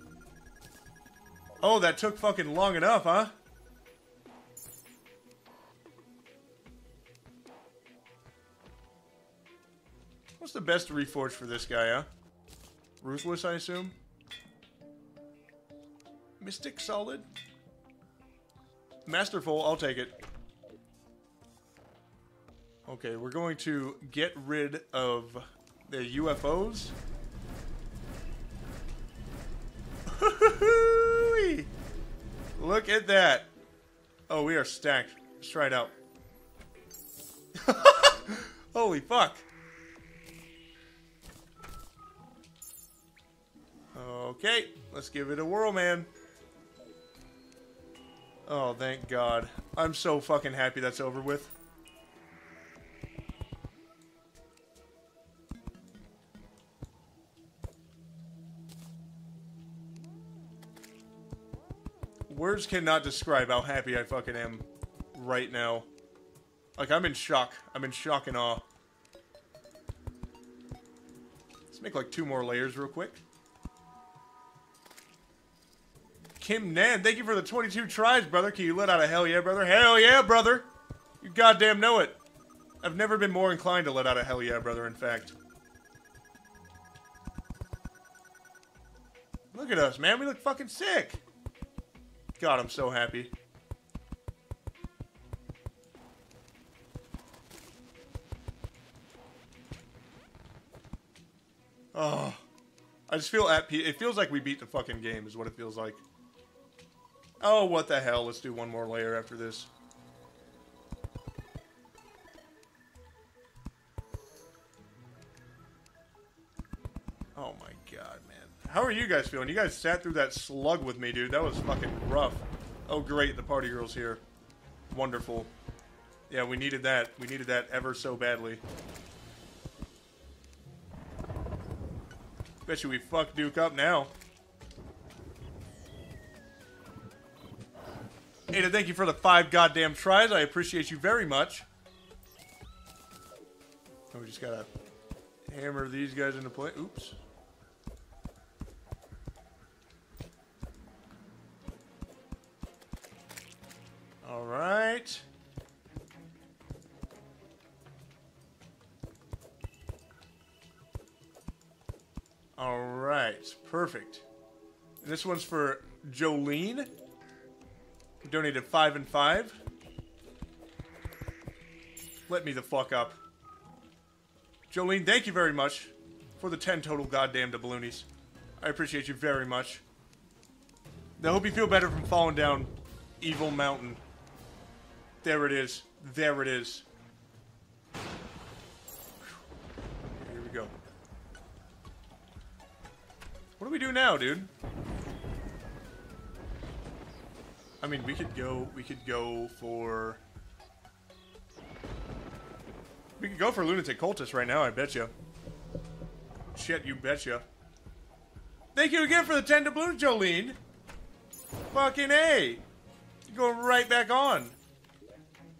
Oh, that took fucking long enough, huh? What's the best reforge for this guy, huh? Ruthless, I assume? Mystic Solid? Masterful, I'll take it. Okay, we're going to get rid of the UFOs. Look at that. Oh, we are stacked. Let's try it out. Holy fuck. Okay, let's give it a whirl, man. Oh, thank God. I'm so fucking happy that's over with. Words cannot describe how happy I fucking am right now. Like, I'm in shock. I'm in shock and awe. Let's make like two more layers real quick. Kim Nan, thank you for the 22 tries, brother. Can you let out a hell yeah, brother? Hell yeah, brother! You goddamn know it. I've never been more inclined to let out a hell yeah, brother, in fact. Look at us, man. We look fucking sick. God, I'm so happy. Oh. I just feel at peace. It feels like we beat the fucking game, is what it feels like. Oh, what the hell. Let's do one more layer after this. Oh my god, man. How are you guys feeling? You guys sat through that slug with me, dude. That was fucking rough. Oh, great. The party girl's here. Wonderful. Yeah, we needed that. We needed that ever so badly. Bet you we fuck Duke up now. Ada, thank you for the five goddamn tries. I appreciate you very much. And we just gotta hammer these guys into play. Oops. All right. All right, perfect. This one's for Jolene. Donated five and five. Let me the fuck up. Jolene, thank you very much for the 10 total goddamn doubloonies. I appreciate you very much. I hope you feel better from falling down Evil Mountain. There it is. There it is. Here we go. What do we do now, dude? I mean, we could go, we could go for... We could go for Lunatic Cultist right now, I bet you. Shit, you betcha. Thank you again for the 10 to blue, Jolene. Fucking A. You're going right back on.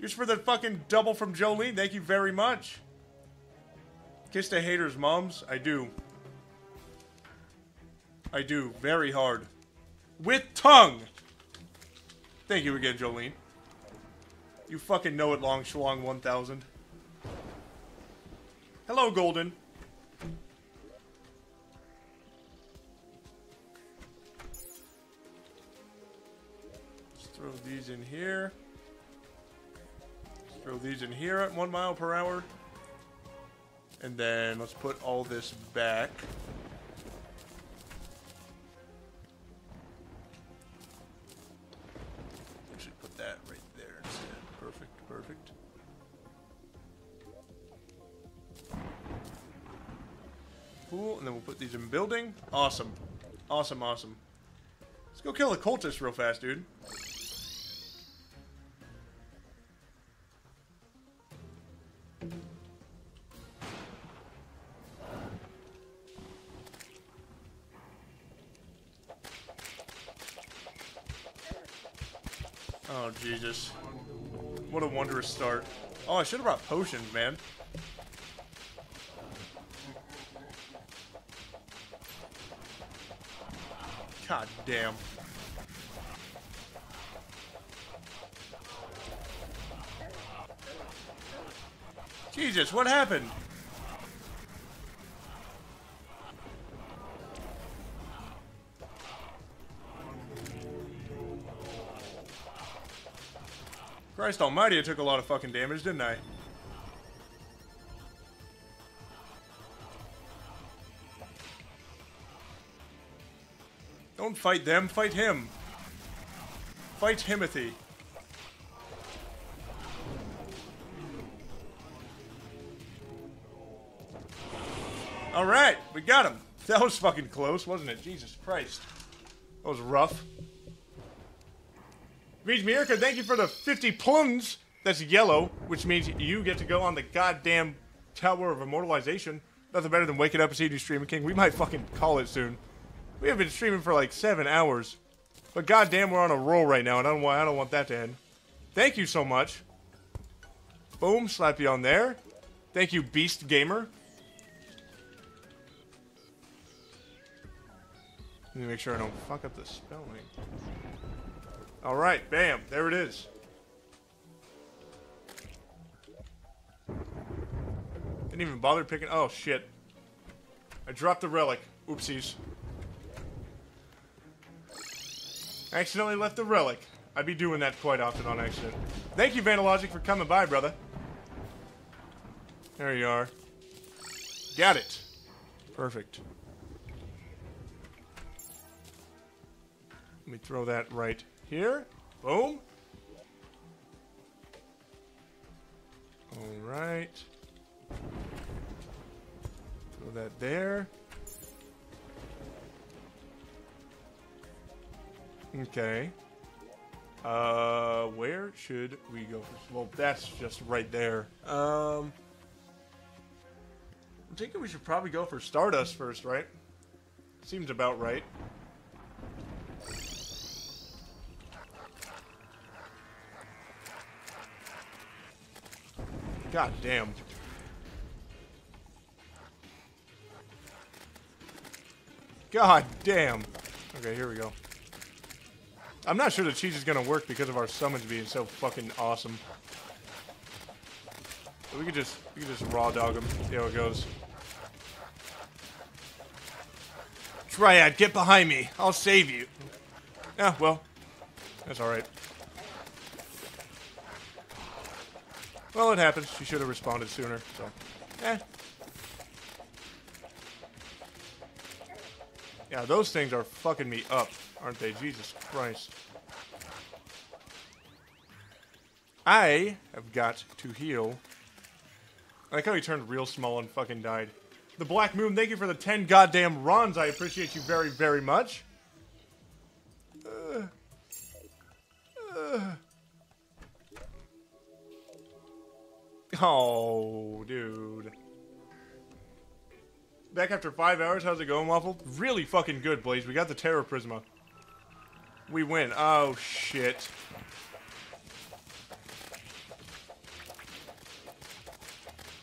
Just for the fucking double from Jolene. Thank you very much. Kiss the haters, moms. I do. I do. Very hard. With tongue. Thank you again, Jolene. You fucking know it, Long Schlong 1000. Hello, Golden. Let's throw these in here. Let's throw these in here at one mile per hour. And then let's put all this back. And then we'll put these in building. Awesome. Awesome, awesome. Let's go kill the cultist real fast, dude. Oh, Jesus. What a wondrous start. Oh, I should have brought potions, man. God damn. Jesus, what happened? Christ almighty, I took a lot of fucking damage, didn't I? Don't fight them, fight him. Fight Timothy. All right, we got him. That was fucking close, wasn't it? Jesus Christ. That was rough. Reach Mirka, thank you for the 50 plums. That's yellow, which means you get to go on the goddamn Tower of Immortalization. Nothing better than waking up and seeing you streaming, King. We might fucking call it soon. We have been streaming for like seven hours. But goddamn, we're on a roll right now, and I don't want, I don't want that to end. Thank you so much. Boom, slap you on there. Thank you, Beast Gamer. Let me make sure I don't fuck up the spelling. All right, bam, there it is. Didn't even bother picking. Oh shit! I dropped the relic. Oopsies. Accidentally left the relic. I'd be doing that quite often on accident. Thank you, Vandalogic, for coming by, brother. There you are. Got it. Perfect. Let me throw that right here. Boom. All right. Throw that there. Okay. Uh, where should we go first? Well, that's just right there. Um, I'm thinking we should probably go for Stardust first, right? Seems about right. God damn. God damn. Okay, here we go. I'm not sure the cheese is gonna work because of our summons being so fucking awesome. But we could just we could just raw dog him. See how it goes. Triad, get behind me. I'll save you. Yeah, well, that's all right. Well, it happens. She should have responded sooner. So, eh. Yeah, those things are fucking me up, aren't they? Jesus Christ. I have got to heal. I like how he turned real small and fucking died. The Black Moon, thank you for the 10 goddamn runs. I appreciate you very, very much. Uh, uh. Oh, dude. Back after five hours, how's it going, Waffle? Really fucking good, Blaze. We got the Terra Prisma. We win. Oh, shit.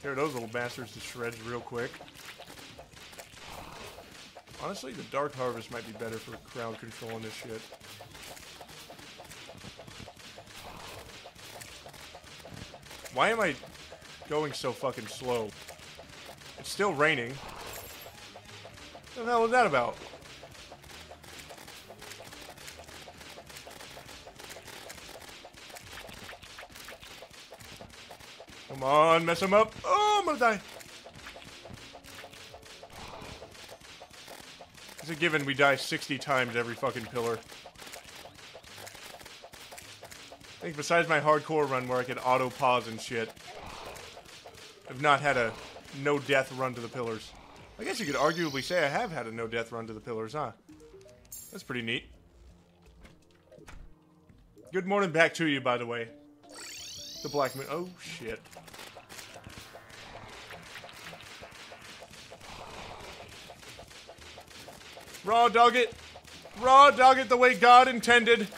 Tear those little bastards to shreds real quick. Honestly, the Dark Harvest might be better for crowd control on this shit. Why am I going so fucking slow? It's still raining. What the hell was that about? Come on, mess him up. Oh, I'm gonna die. It's a given we die 60 times every fucking pillar. I think besides my hardcore run where I could auto pause and shit, I've not had a no death run to the pillars. I guess you could arguably say I have had a no death run to the pillars, huh? That's pretty neat. Good morning back to you, by the way. The Black Moon. Oh, shit. Raw dog it. Raw dog it the way God intended.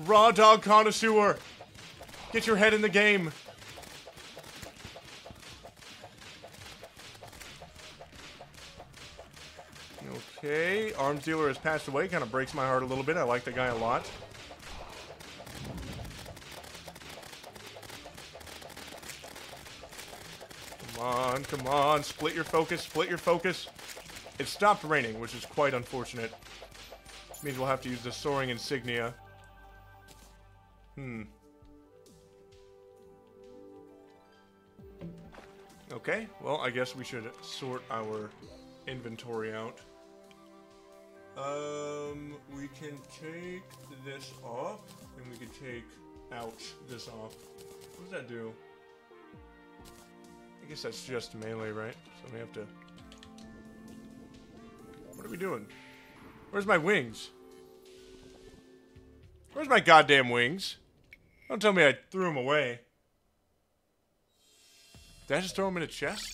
Raw dog connoisseur. Get your head in the game. Okay, arms dealer has passed away. Kind of breaks my heart a little bit. I like the guy a lot. Come on, come on. Split your focus, split your focus. It stopped raining, which is quite unfortunate. This means we'll have to use the soaring insignia. Hmm. Okay, well, I guess we should sort our inventory out. Um, we can take this off, and we can take, ouch, this off. What does that do? I guess that's just melee, right? So we have to... What are we doing? Where's my wings? Where's my goddamn wings? Don't tell me I threw them away. Did I just throw them in a chest?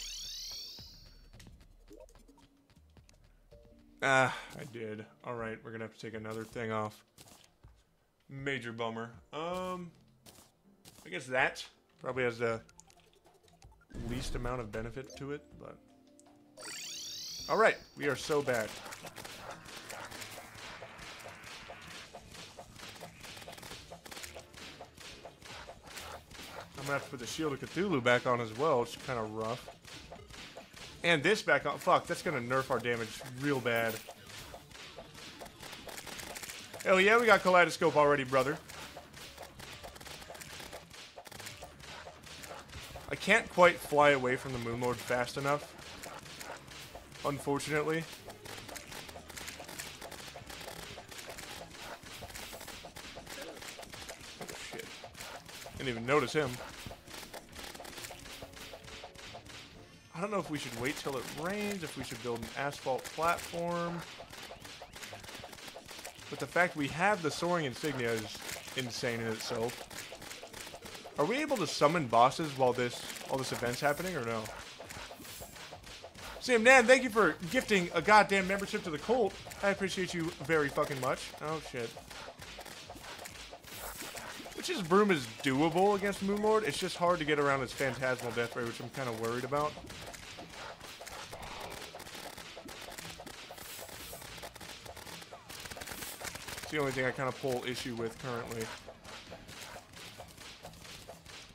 Ah, I did. Alright, we're gonna have to take another thing off. Major bummer. Um, I guess that probably has the least amount of benefit to it, but... Alright, we are so bad. I'm gonna have to put the Shield of Cthulhu back on as well. It's kind of rough. And this back on. Fuck, that's gonna nerf our damage real bad. Hell yeah, we got Kaleidoscope already, brother. I can't quite fly away from the Moon Lord fast enough. Unfortunately. Shit. Didn't even notice him. I don't know if we should wait till it rains, if we should build an asphalt platform. But the fact we have the soaring insignia is insane in itself. Are we able to summon bosses while this all this event's happening or no? Sam Nan, thank you for gifting a goddamn membership to the cult. I appreciate you very fucking much. Oh shit. Witch's Broom is doable against Moonlord. It's just hard to get around his Phantasmal Death Ray, which I'm kind of worried about. It's the only thing I kind of pull issue with currently.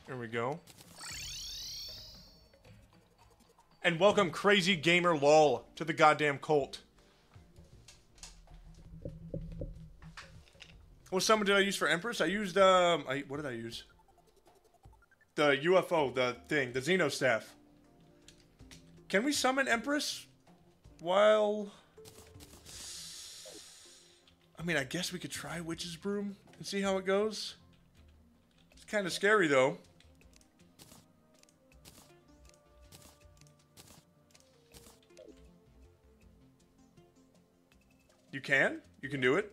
There we go. And welcome Crazy Gamer LOL to the goddamn cult. What summon did I use for Empress? I used, um, I, what did I use? The UFO, the thing, the Xeno staff. Can we summon Empress while... I mean, I guess we could try Witch's Broom and see how it goes. It's kind of scary, though. You can? You can do it?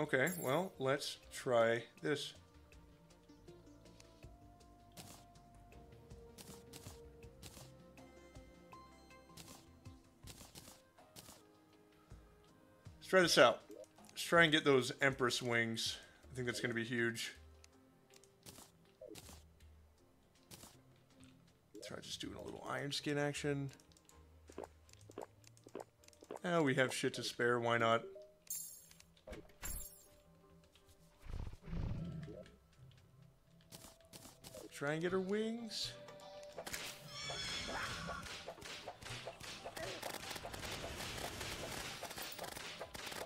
Okay, well, let's try this. Let's try this out. Let's try and get those Empress wings. I think that's going to be huge. Try just doing a little Iron Skin action. Oh, we have shit to spare, why not? Try and get her wings.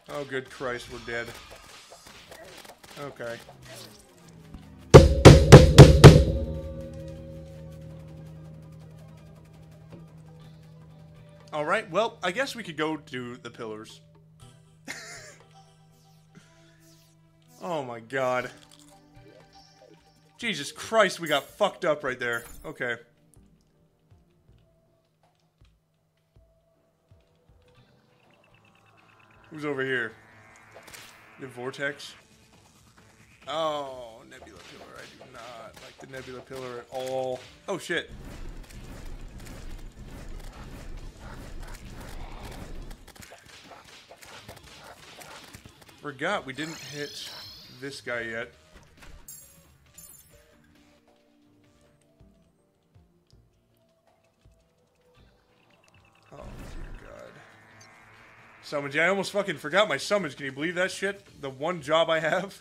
Oh, good Christ, we're dead. Okay. Alright, well, I guess we could go do the pillars. oh my god. Jesus Christ, we got fucked up right there. Okay. Who's over here? The Vortex? Oh, Nebula Pillar. I do not like the Nebula Pillar at all. Oh, shit. Forgot we didn't hit this guy yet. Oh, God. Summons. Yeah, I almost fucking forgot my summons. Can you believe that shit? The one job I have?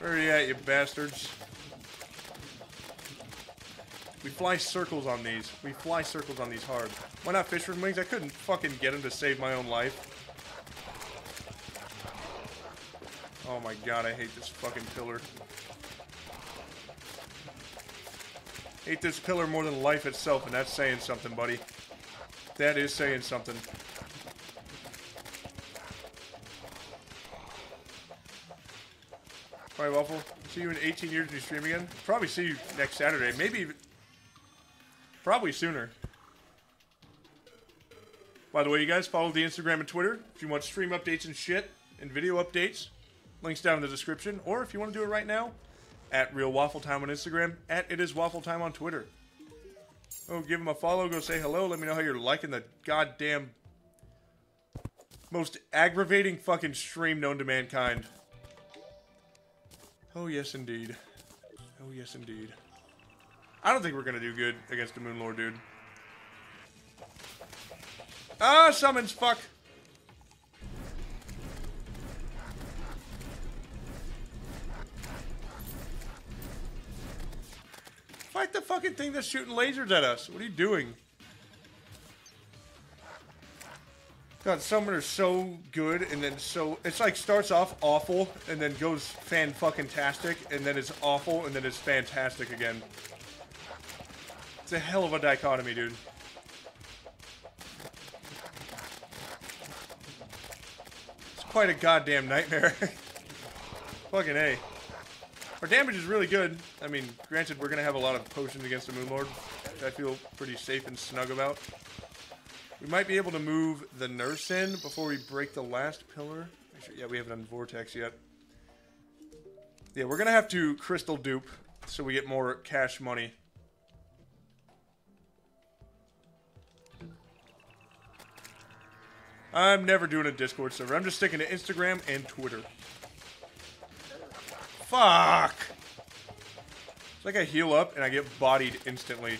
Where are you at, you bastards? We fly circles on these. We fly circles on these hard. Why not Fishron Wings? I couldn't fucking get him to save my own life. Oh my god, I hate this fucking pillar. Hate this pillar more than life itself, and that's saying something, buddy. That is saying something. Alright, Waffle. See you in 18 years when you stream again. Probably see you next Saturday. Maybe even... Probably sooner. By the way, you guys follow the Instagram and Twitter if you want stream updates and shit and video updates. Links down in the description. Or if you want to do it right now, at Real Waffle Time on Instagram, at It Is Waffle Time on Twitter. Oh, give him a follow, go say hello, let me know how you're liking the goddamn most aggravating fucking stream known to mankind. Oh, yes, indeed. Oh, yes, indeed. I don't think we're gonna do good against the Moon Lord, dude. Ah, summons, fuck. Fight the fucking thing that's shooting lasers at us. What are you doing? God, Summoner's so good, and then so it's like starts off awful, and then goes fan fucking tastic, and then it's awful, and then it's fantastic again. It's a hell of a dichotomy, dude. It's quite a goddamn nightmare. fucking a. Our damage is really good. I mean, granted, we're gonna have a lot of potions against the Moon Lord. I feel pretty safe and snug about. We might be able to move the nurse in before we break the last pillar. Sure, yeah, we haven't done Vortex yet. Yeah, we're going to have to crystal dupe so we get more cash money. I'm never doing a Discord server. I'm just sticking to Instagram and Twitter. Fuck! It's like I heal up and I get bodied instantly.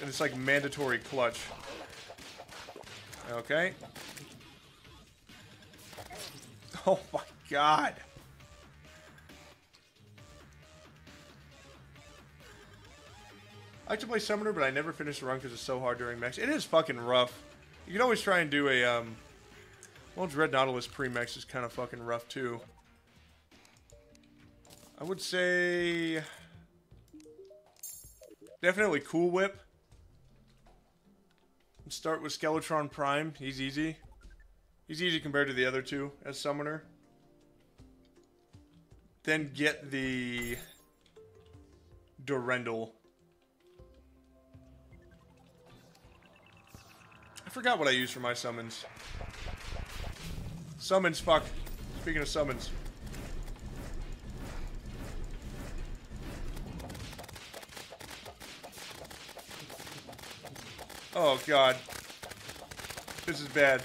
And it's like mandatory clutch. Okay. Oh my god. I like to play Summoner, but I never finish the run because it's so hard during mechs. It is fucking rough. You can always try and do a, um... Well, Dread Nautilus pre-mechs is kind of fucking rough, too. I would say... Definitely Cool Whip. Start with Skeletron Prime. He's easy. He's easy compared to the other two as Summoner. Then get the Durendal. Forgot what I use for my summons. Summons, fuck. Speaking of summons. Oh, God. This is bad.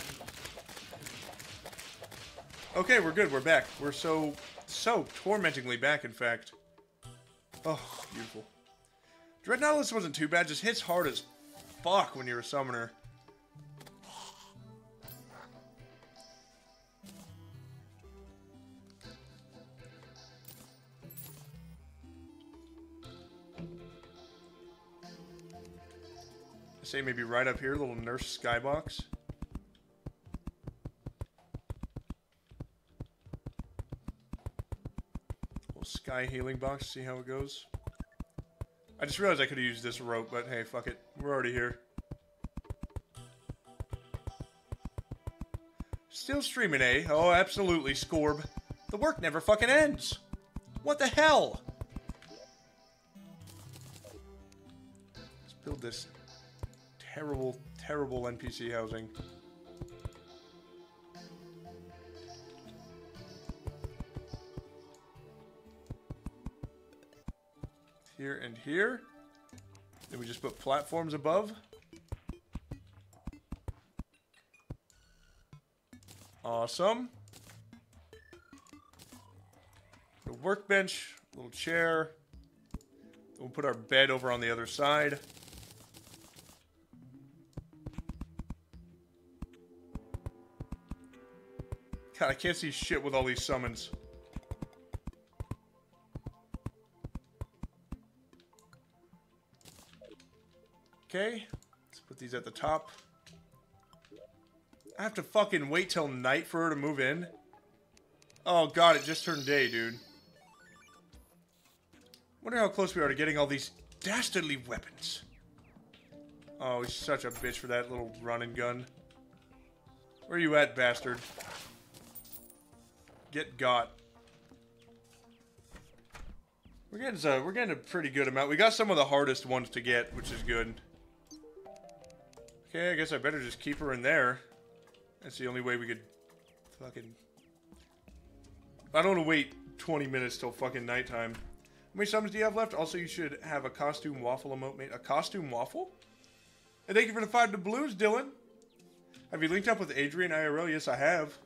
Okay, we're good. We're back. We're so, so tormentingly back, in fact. Oh, beautiful. Dread Nautilus wasn't too bad. Just hits hard as fuck when you're a summoner. Say maybe right up here, little nurse skybox. Little sky healing box, see how it goes. I just realized I could have used this rope, but hey, fuck it. We're already here. Still streaming, eh? Oh, absolutely, Scorb. The work never fucking ends. What the hell? Let's build this terrible, terrible NPC housing. Here and here. Then we just put platforms above. Awesome. A workbench, little chair. We'll put our bed over on the other side. God, I can't see shit with all these summons. Okay, let's put these at the top. I have to fucking wait till night for her to move in. Oh god, it just turned day, dude. Wonder how close we are to getting all these dastardly weapons. Oh, he's such a bitch for that little running gun. Where are you at, bastard? Get got. We're getting a, we're getting a pretty good amount. We got some of the hardest ones to get, which is good. Okay, I guess I better just keep her in there. That's the only way we could fucking... I don't want to wait 20 minutes till fucking nighttime. How many summons do you have left? Also, you should have a costume waffle emote made. A costume waffle? And thank you for the five doubloons, Dylan. Have you linked up with Adrian IRL? Yes, I have.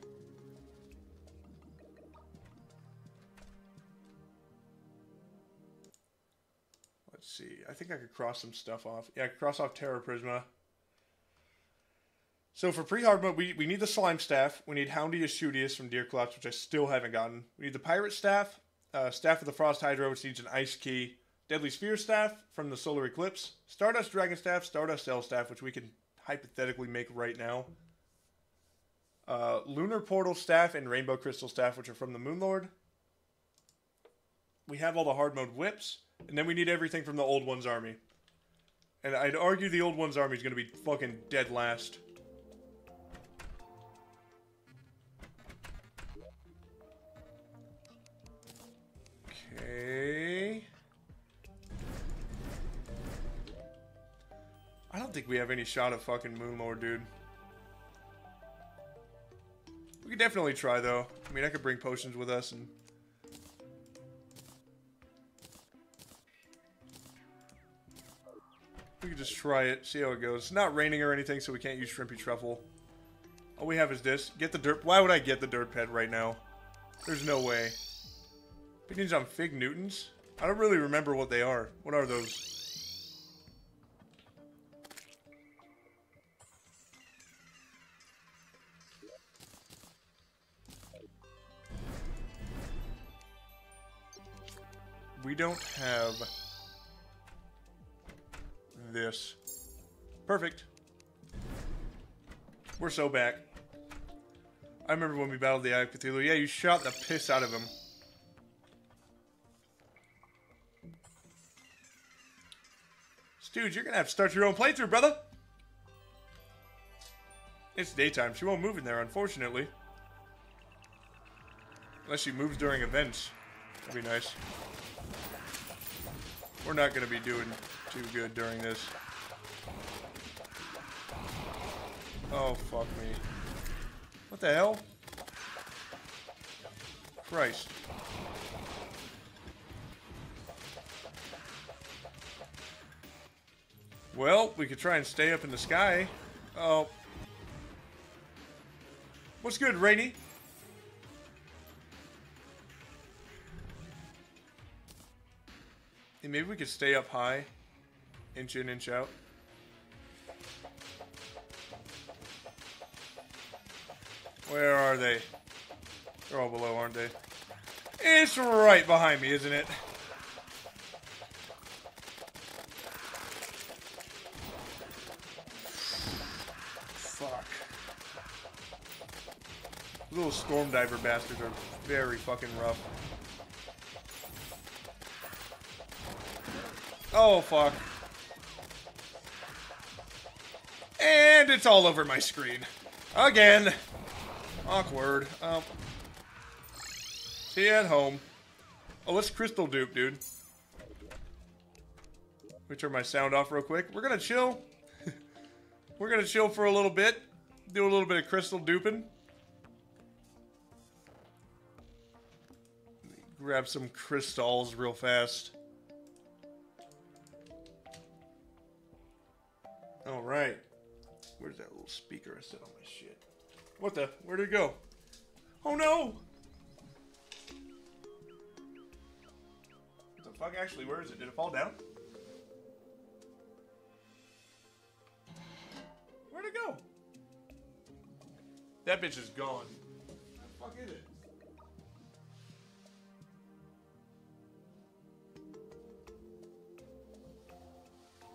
See. I think I could cross some stuff off. Yeah, I could cross off Terra Prisma. So for pre-hard mode, we, we need the Slime Staff. We need Houndius Shootius from Deerclops, which I still haven't gotten. We need the Pirate Staff, uh, Staff of the Frost Hydra, which needs an Ice Key. Deadly Sphere Staff from the Solar Eclipse. Stardust Dragon Staff, Stardust Cell Staff, which we can hypothetically make right now. Uh, Lunar Portal Staff and Rainbow Crystal Staff, which are from the Moonlord. We have all the hard mode whips, and then we need everything from the Old One's army. And I'd argue the Old One's army is going to be fucking dead last. Okay. I don't think we have any shot of fucking Moonlord, dude. We could definitely try, though. I mean, I could bring potions with us and... We can just try it, see how it goes. It's not raining or anything, so we can't use Shrimpy Truffle. All we have is this. Get the dirt... Why would I get the dirt pet right now? There's no way. Opinions on um, Fig Newtons? I don't really remember what they are. What are those? We don't have this. Perfect. We're so back. I remember when we battled the Eye of Cthulhu. Yeah, you shot the piss out of him. Dude, you're gonna have to start your own playthrough, brother. It's daytime. She won't move in there, unfortunately. Unless she moves during events. That'd be nice. We're not gonna be doing too good during this. Oh, fuck me. What the hell? Christ. Well, we could try and stay up in the sky. Oh. What's good, Rainy? Maybe we could stay up high. Inch in, inch out. Where are they? They're all below, aren't they? It's right behind me, isn't it? Fuck. Little storm diver bastards are very fucking rough. Oh, fuck. And it's all over my screen. Again. Awkward. Um, see you at home. Oh, let's crystal dupe, dude. Let me turn my sound off real quick. We're gonna chill. We're gonna chill for a little bit. Do a little bit of crystal duping. Grab some crystals real fast. All right. Where's that little speaker I set on my shit? What the? Where'd it go? Oh no! What the fuck? Actually, where is it? Did it fall down? Where'd it go? That bitch is gone. Where the fuck is it?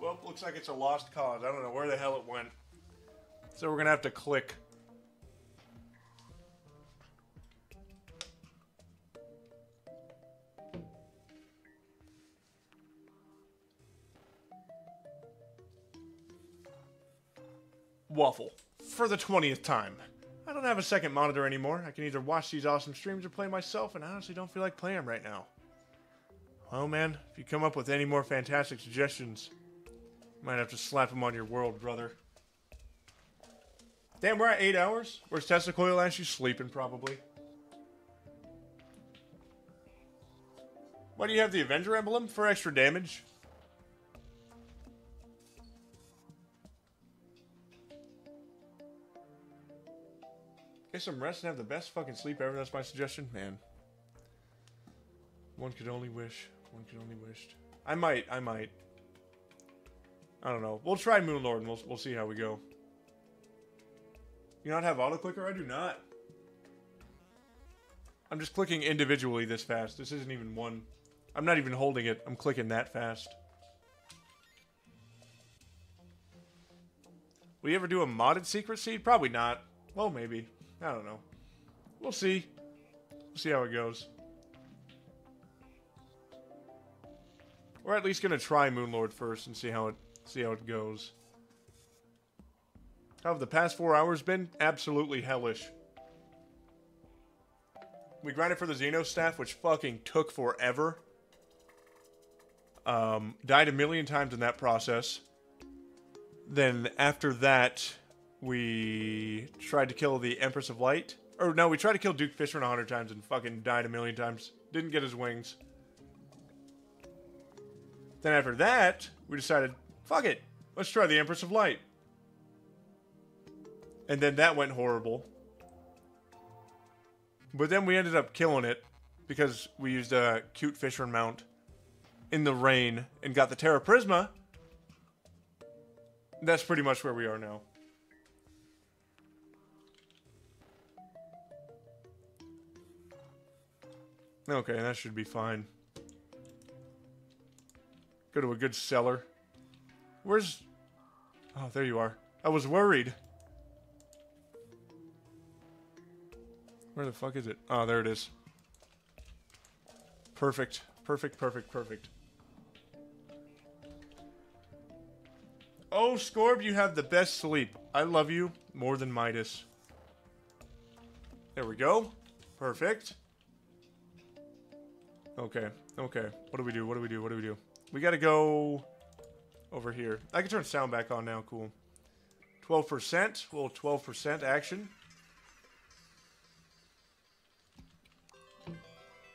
Well, looks like it's a lost cause. I don't know where the hell it went. So we're going to have to click. Waffle. For the 20th time. I don't have a second monitor anymore. I can either watch these awesome streams or play myself, and I honestly don't feel like playing them right now. Well, man, if you come up with any more fantastic suggestions, might have to slap him on your world, brother. Damn, we're at eight hours. Where's Tesla Coil Ash? She's sleeping, probably. Why do you have the Avenger emblem? For extra damage. Get some rest and have the best fucking sleep ever. That's my suggestion. Man. One could only wish. One could only wish. I might. I might. I don't know. We'll try Moonlord and we'll, we'll see how we go. You not have auto clicker? I do not. I'm just clicking individually this fast. This isn't even one. I'm not even holding it. I'm clicking that fast. Will you ever do a modded secret seed? Probably not. Well, maybe. I don't know. We'll see. We'll see how it goes. We're at least gonna try Moonlord first and see how it see how it goes. How have the past four hours been? Absolutely hellish. We grinded for the Xeno staff, which fucking took forever. Um, died a million times in that process. Then after that, we tried to kill the Empress of Light. Or no, we tried to kill Duke Fishron a hundred times and fucking died a million times. Didn't get his wings. Then after that, we decided, fuck it, let's try the Empress of Light. And then that went horrible. But then we ended up killing it because we used a cute Fishron mount in the rain and got the Terra Prisma. That's pretty much where we are now. Okay, that should be fine. Go to a good cellar. Where's... Oh, there you are. I was worried. Where the fuck is it? Oh, there it is. Perfect. Perfect, perfect, perfect. Oh, Scorb, you have the best sleep. I love you more than Midas. There we go. Perfect. Okay, okay. What do we do? What do we do? What do we do? We gotta go over here. I can turn sound back on now. Cool. 12%. Well, 12% action.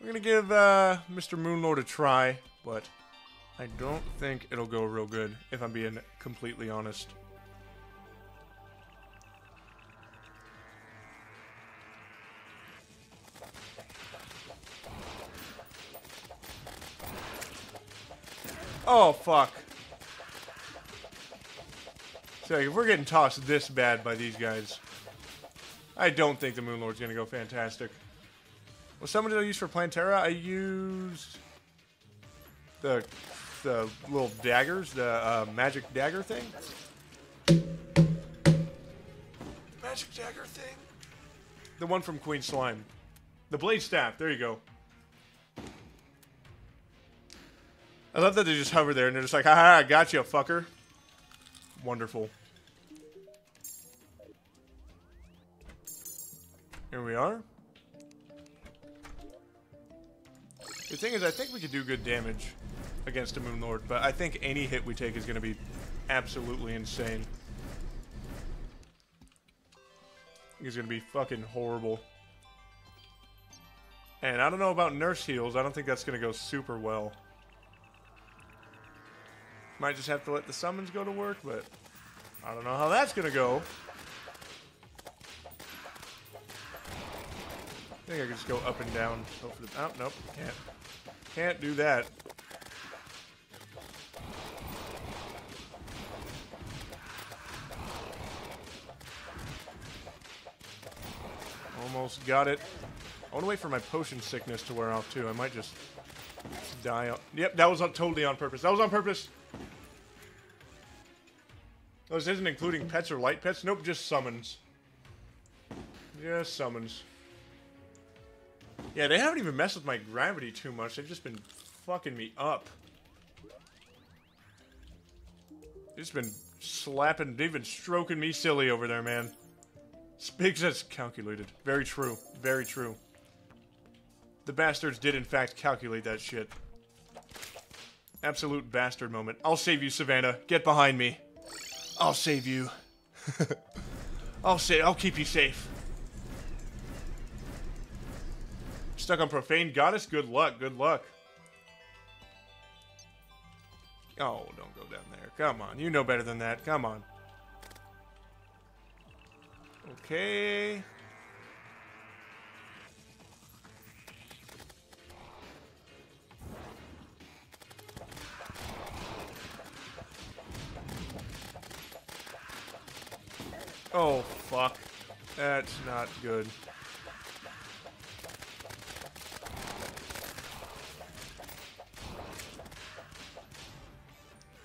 We're gonna give uh, Mr. Moonlord a try, but I don't think it'll go real good, if I'm being completely honest. Oh, fuck. So if we're getting tossed this bad by these guys, I don't think the Moon Lord's gonna go fantastic. What summon did I use for Plantera? I used the the little daggers, the uh, magic dagger thing. Magic dagger thing. The one from Queen Slime. The blade staff. There you go. I love that they just hover there and they're just like, haha, I got you, fucker. Wonderful. Here we are. The thing is, I think we could do good damage against a Moonlord, but I think any hit we take is going to be absolutely insane. It's going to be fucking horrible. And I don't know about nurse heals. I don't think that's going to go super well. Might just have to let the summons go to work, but I don't know how that's going to go. I think I can just go up and down. Hopefully, oh, nope, can't. Can't do that. Almost got it. I want to wait for my potion sickness to wear off too. I might just die. Yep, that was on, totally on purpose. That was on purpose. Oh, this isn't including pets or light pets? Nope, just summons. Just summons. Yeah, they haven't even messed with my gravity too much. They've just been fucking me up. It's been slapping, they've been stroking me silly over there, man. Spig says calculated. Very true. Very true. The bastards did, in fact, calculate that shit. Absolute bastard moment. I'll save you, Savannah. Get behind me. I'll save you. I'll say I'll keep you safe. Stuck on profane goddess. Good luck. Good luck. Oh, don't go down there. Come on. You know better than that. Come on. Okay. Oh, fuck. That's not good.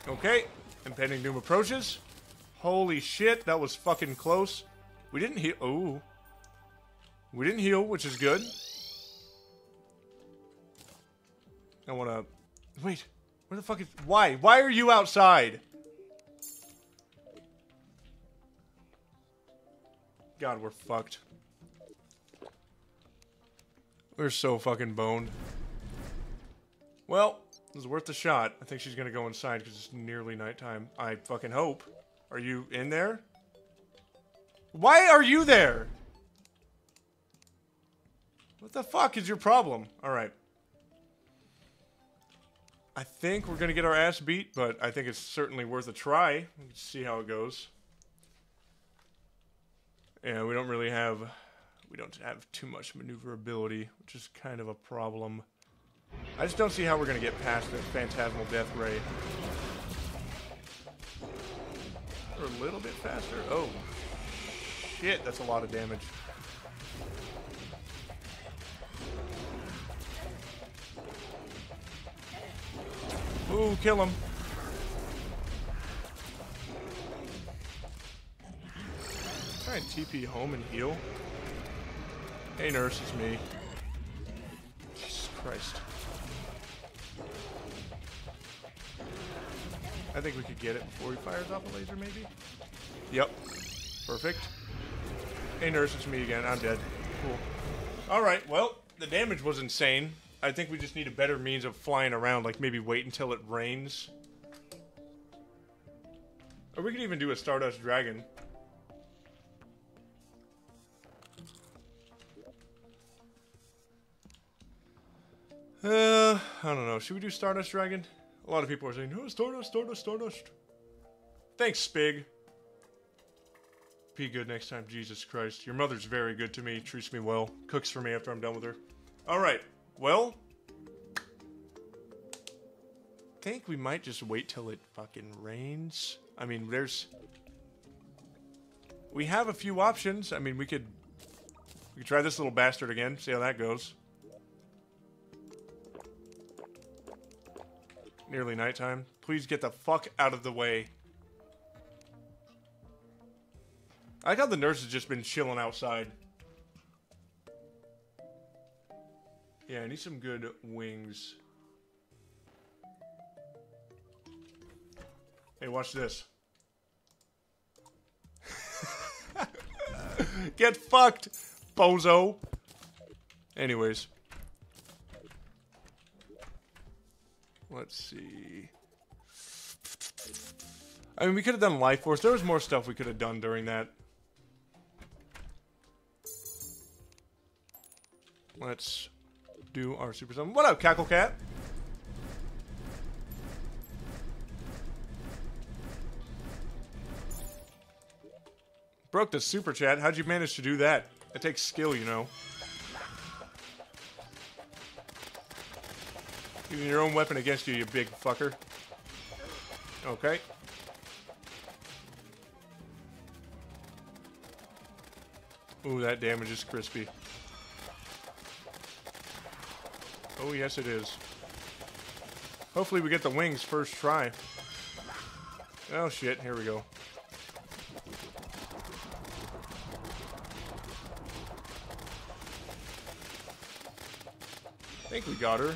Okay. Impending doom approaches. Holy shit, that was fucking close. We didn't heal. Ooh. We didn't heal, which is good. I wanna... Wait. Where the fuck is... Why? Why are you outside? God, we're fucked. We're so fucking boned. Well, it was worth the shot. I think she's gonna go inside because it's nearly nighttime. I fucking hope. Are you in there? Why are you there? What the fuck is your problem? Alright. I think we're gonna get our ass beat, but I think it's certainly worth a try. Let's see how it goes. Yeah, we don't really have... We don't have too much maneuverability, which is kind of a problem. I just don't see how we're going to get past the Phantasmal Death Ray. Or a little bit faster. Oh. Shit, that's a lot of damage. Ooh, kill him. Try and TP home and heal. Hey, nurse, it's me. Jesus Christ. I think we could get it before he fires off a laser, maybe? Yep. Perfect. Hey, nurse, it's me again. I'm dead. Cool. Alright, well, the damage was insane. I think we just need a better means of flying around, like maybe wait until it rains. Or we could even do a Stardust Dragon. Uh, I don't know. Should we do Stardust Dragon? A lot of people are saying, no, Stardust, Stardust, Stardust. Thanks, Spig. Be good next time, Jesus Christ. Your mother's very good to me, treats me well, cooks for me after I'm done with her. Alright, well... I think we might just wait till it fucking rains. I mean, there's... We have a few options. I mean, we could... We could try this little bastard again, see how that goes. Nearly nighttime. Please get the fuck out of the way. I how the nurse has just been chilling outside. Yeah, I need some good wings. Hey, watch this. Get fucked, bozo. Anyways. Let's see. I mean, we could have done Life Force. There was more stuff we could have done during that. Let's do our Super Summon. What up, Cackle Cat? Broke the super chat. How'd you manage to do that? It takes skill, you know. Using your own weapon against you, you big fucker. Okay. Ooh, that damage is crispy. Oh, yes it is. Hopefully we get the wings first try. Oh shit, here we go. I think we got her.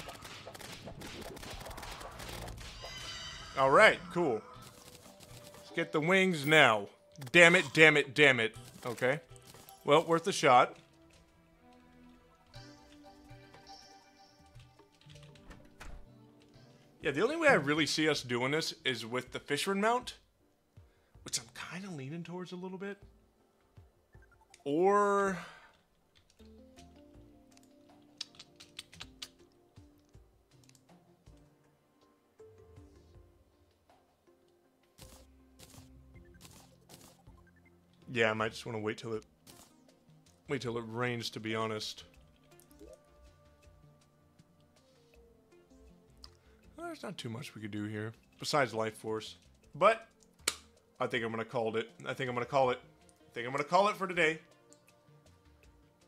Alright, cool. Let's get the wings now. Damn it, damn it, damn it. Okay. Well, worth a shot. Yeah, the only way I really see us doing this is with the Fishron mount, which I'm kind of leaning towards a little bit. Or Yeah, I might just want to wait till it wait till it rains to be honest. Well, there's not too much we could do here besides life force. But I think I'm gonna call it. I think I'm gonna call it. I think I'm gonna call it for today.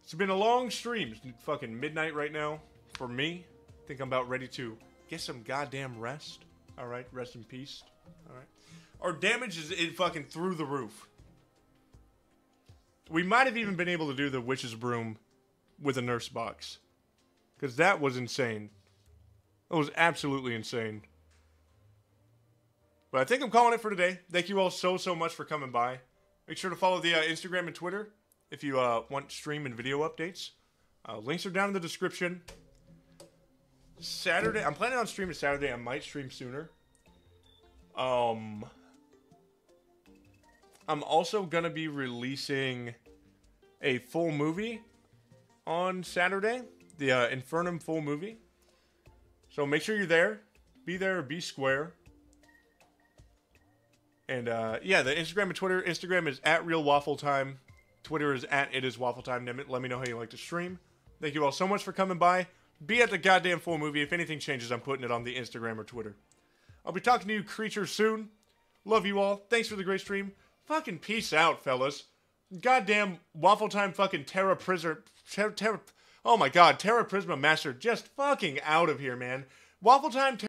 It's been a long stream. It's fucking midnight right now for me. I think I'm about ready to get some goddamn rest. All right, rest in peace. All right. Our damage is it fucking through the roof. We might have even been able to do the witch's broom with a nurse box. Because that was insane. That was absolutely insane. But I think I'm calling it for today. Thank you all so, so much for coming by. Make sure to follow the uh, Instagram and Twitter if you uh, want stream and video updates. Uh, links are down in the description. Saturday, I'm planning on streaming Saturday. I might stream sooner. Um, I'm also gonna be releasing a full movie on Saturday, the uh, Infernum full movie. So make sure you're there. Be there, be square. And uh, yeah, the Instagram and Twitter. Instagram is at Real Waffle Time. Twitter is at It Is Waffle Time. Let me know how you like to stream. Thank you all so much for coming by. Be at the goddamn full movie. If anything changes, I'm putting it on the Instagram or Twitter. I'll be talking to you creatures soon. Love you all. Thanks for the great stream. Fucking peace out, fellas. Goddamn Waffle Time fucking Terra terra, oh my god, Terra Prisma Master just fucking out of here, man. Waffle Time.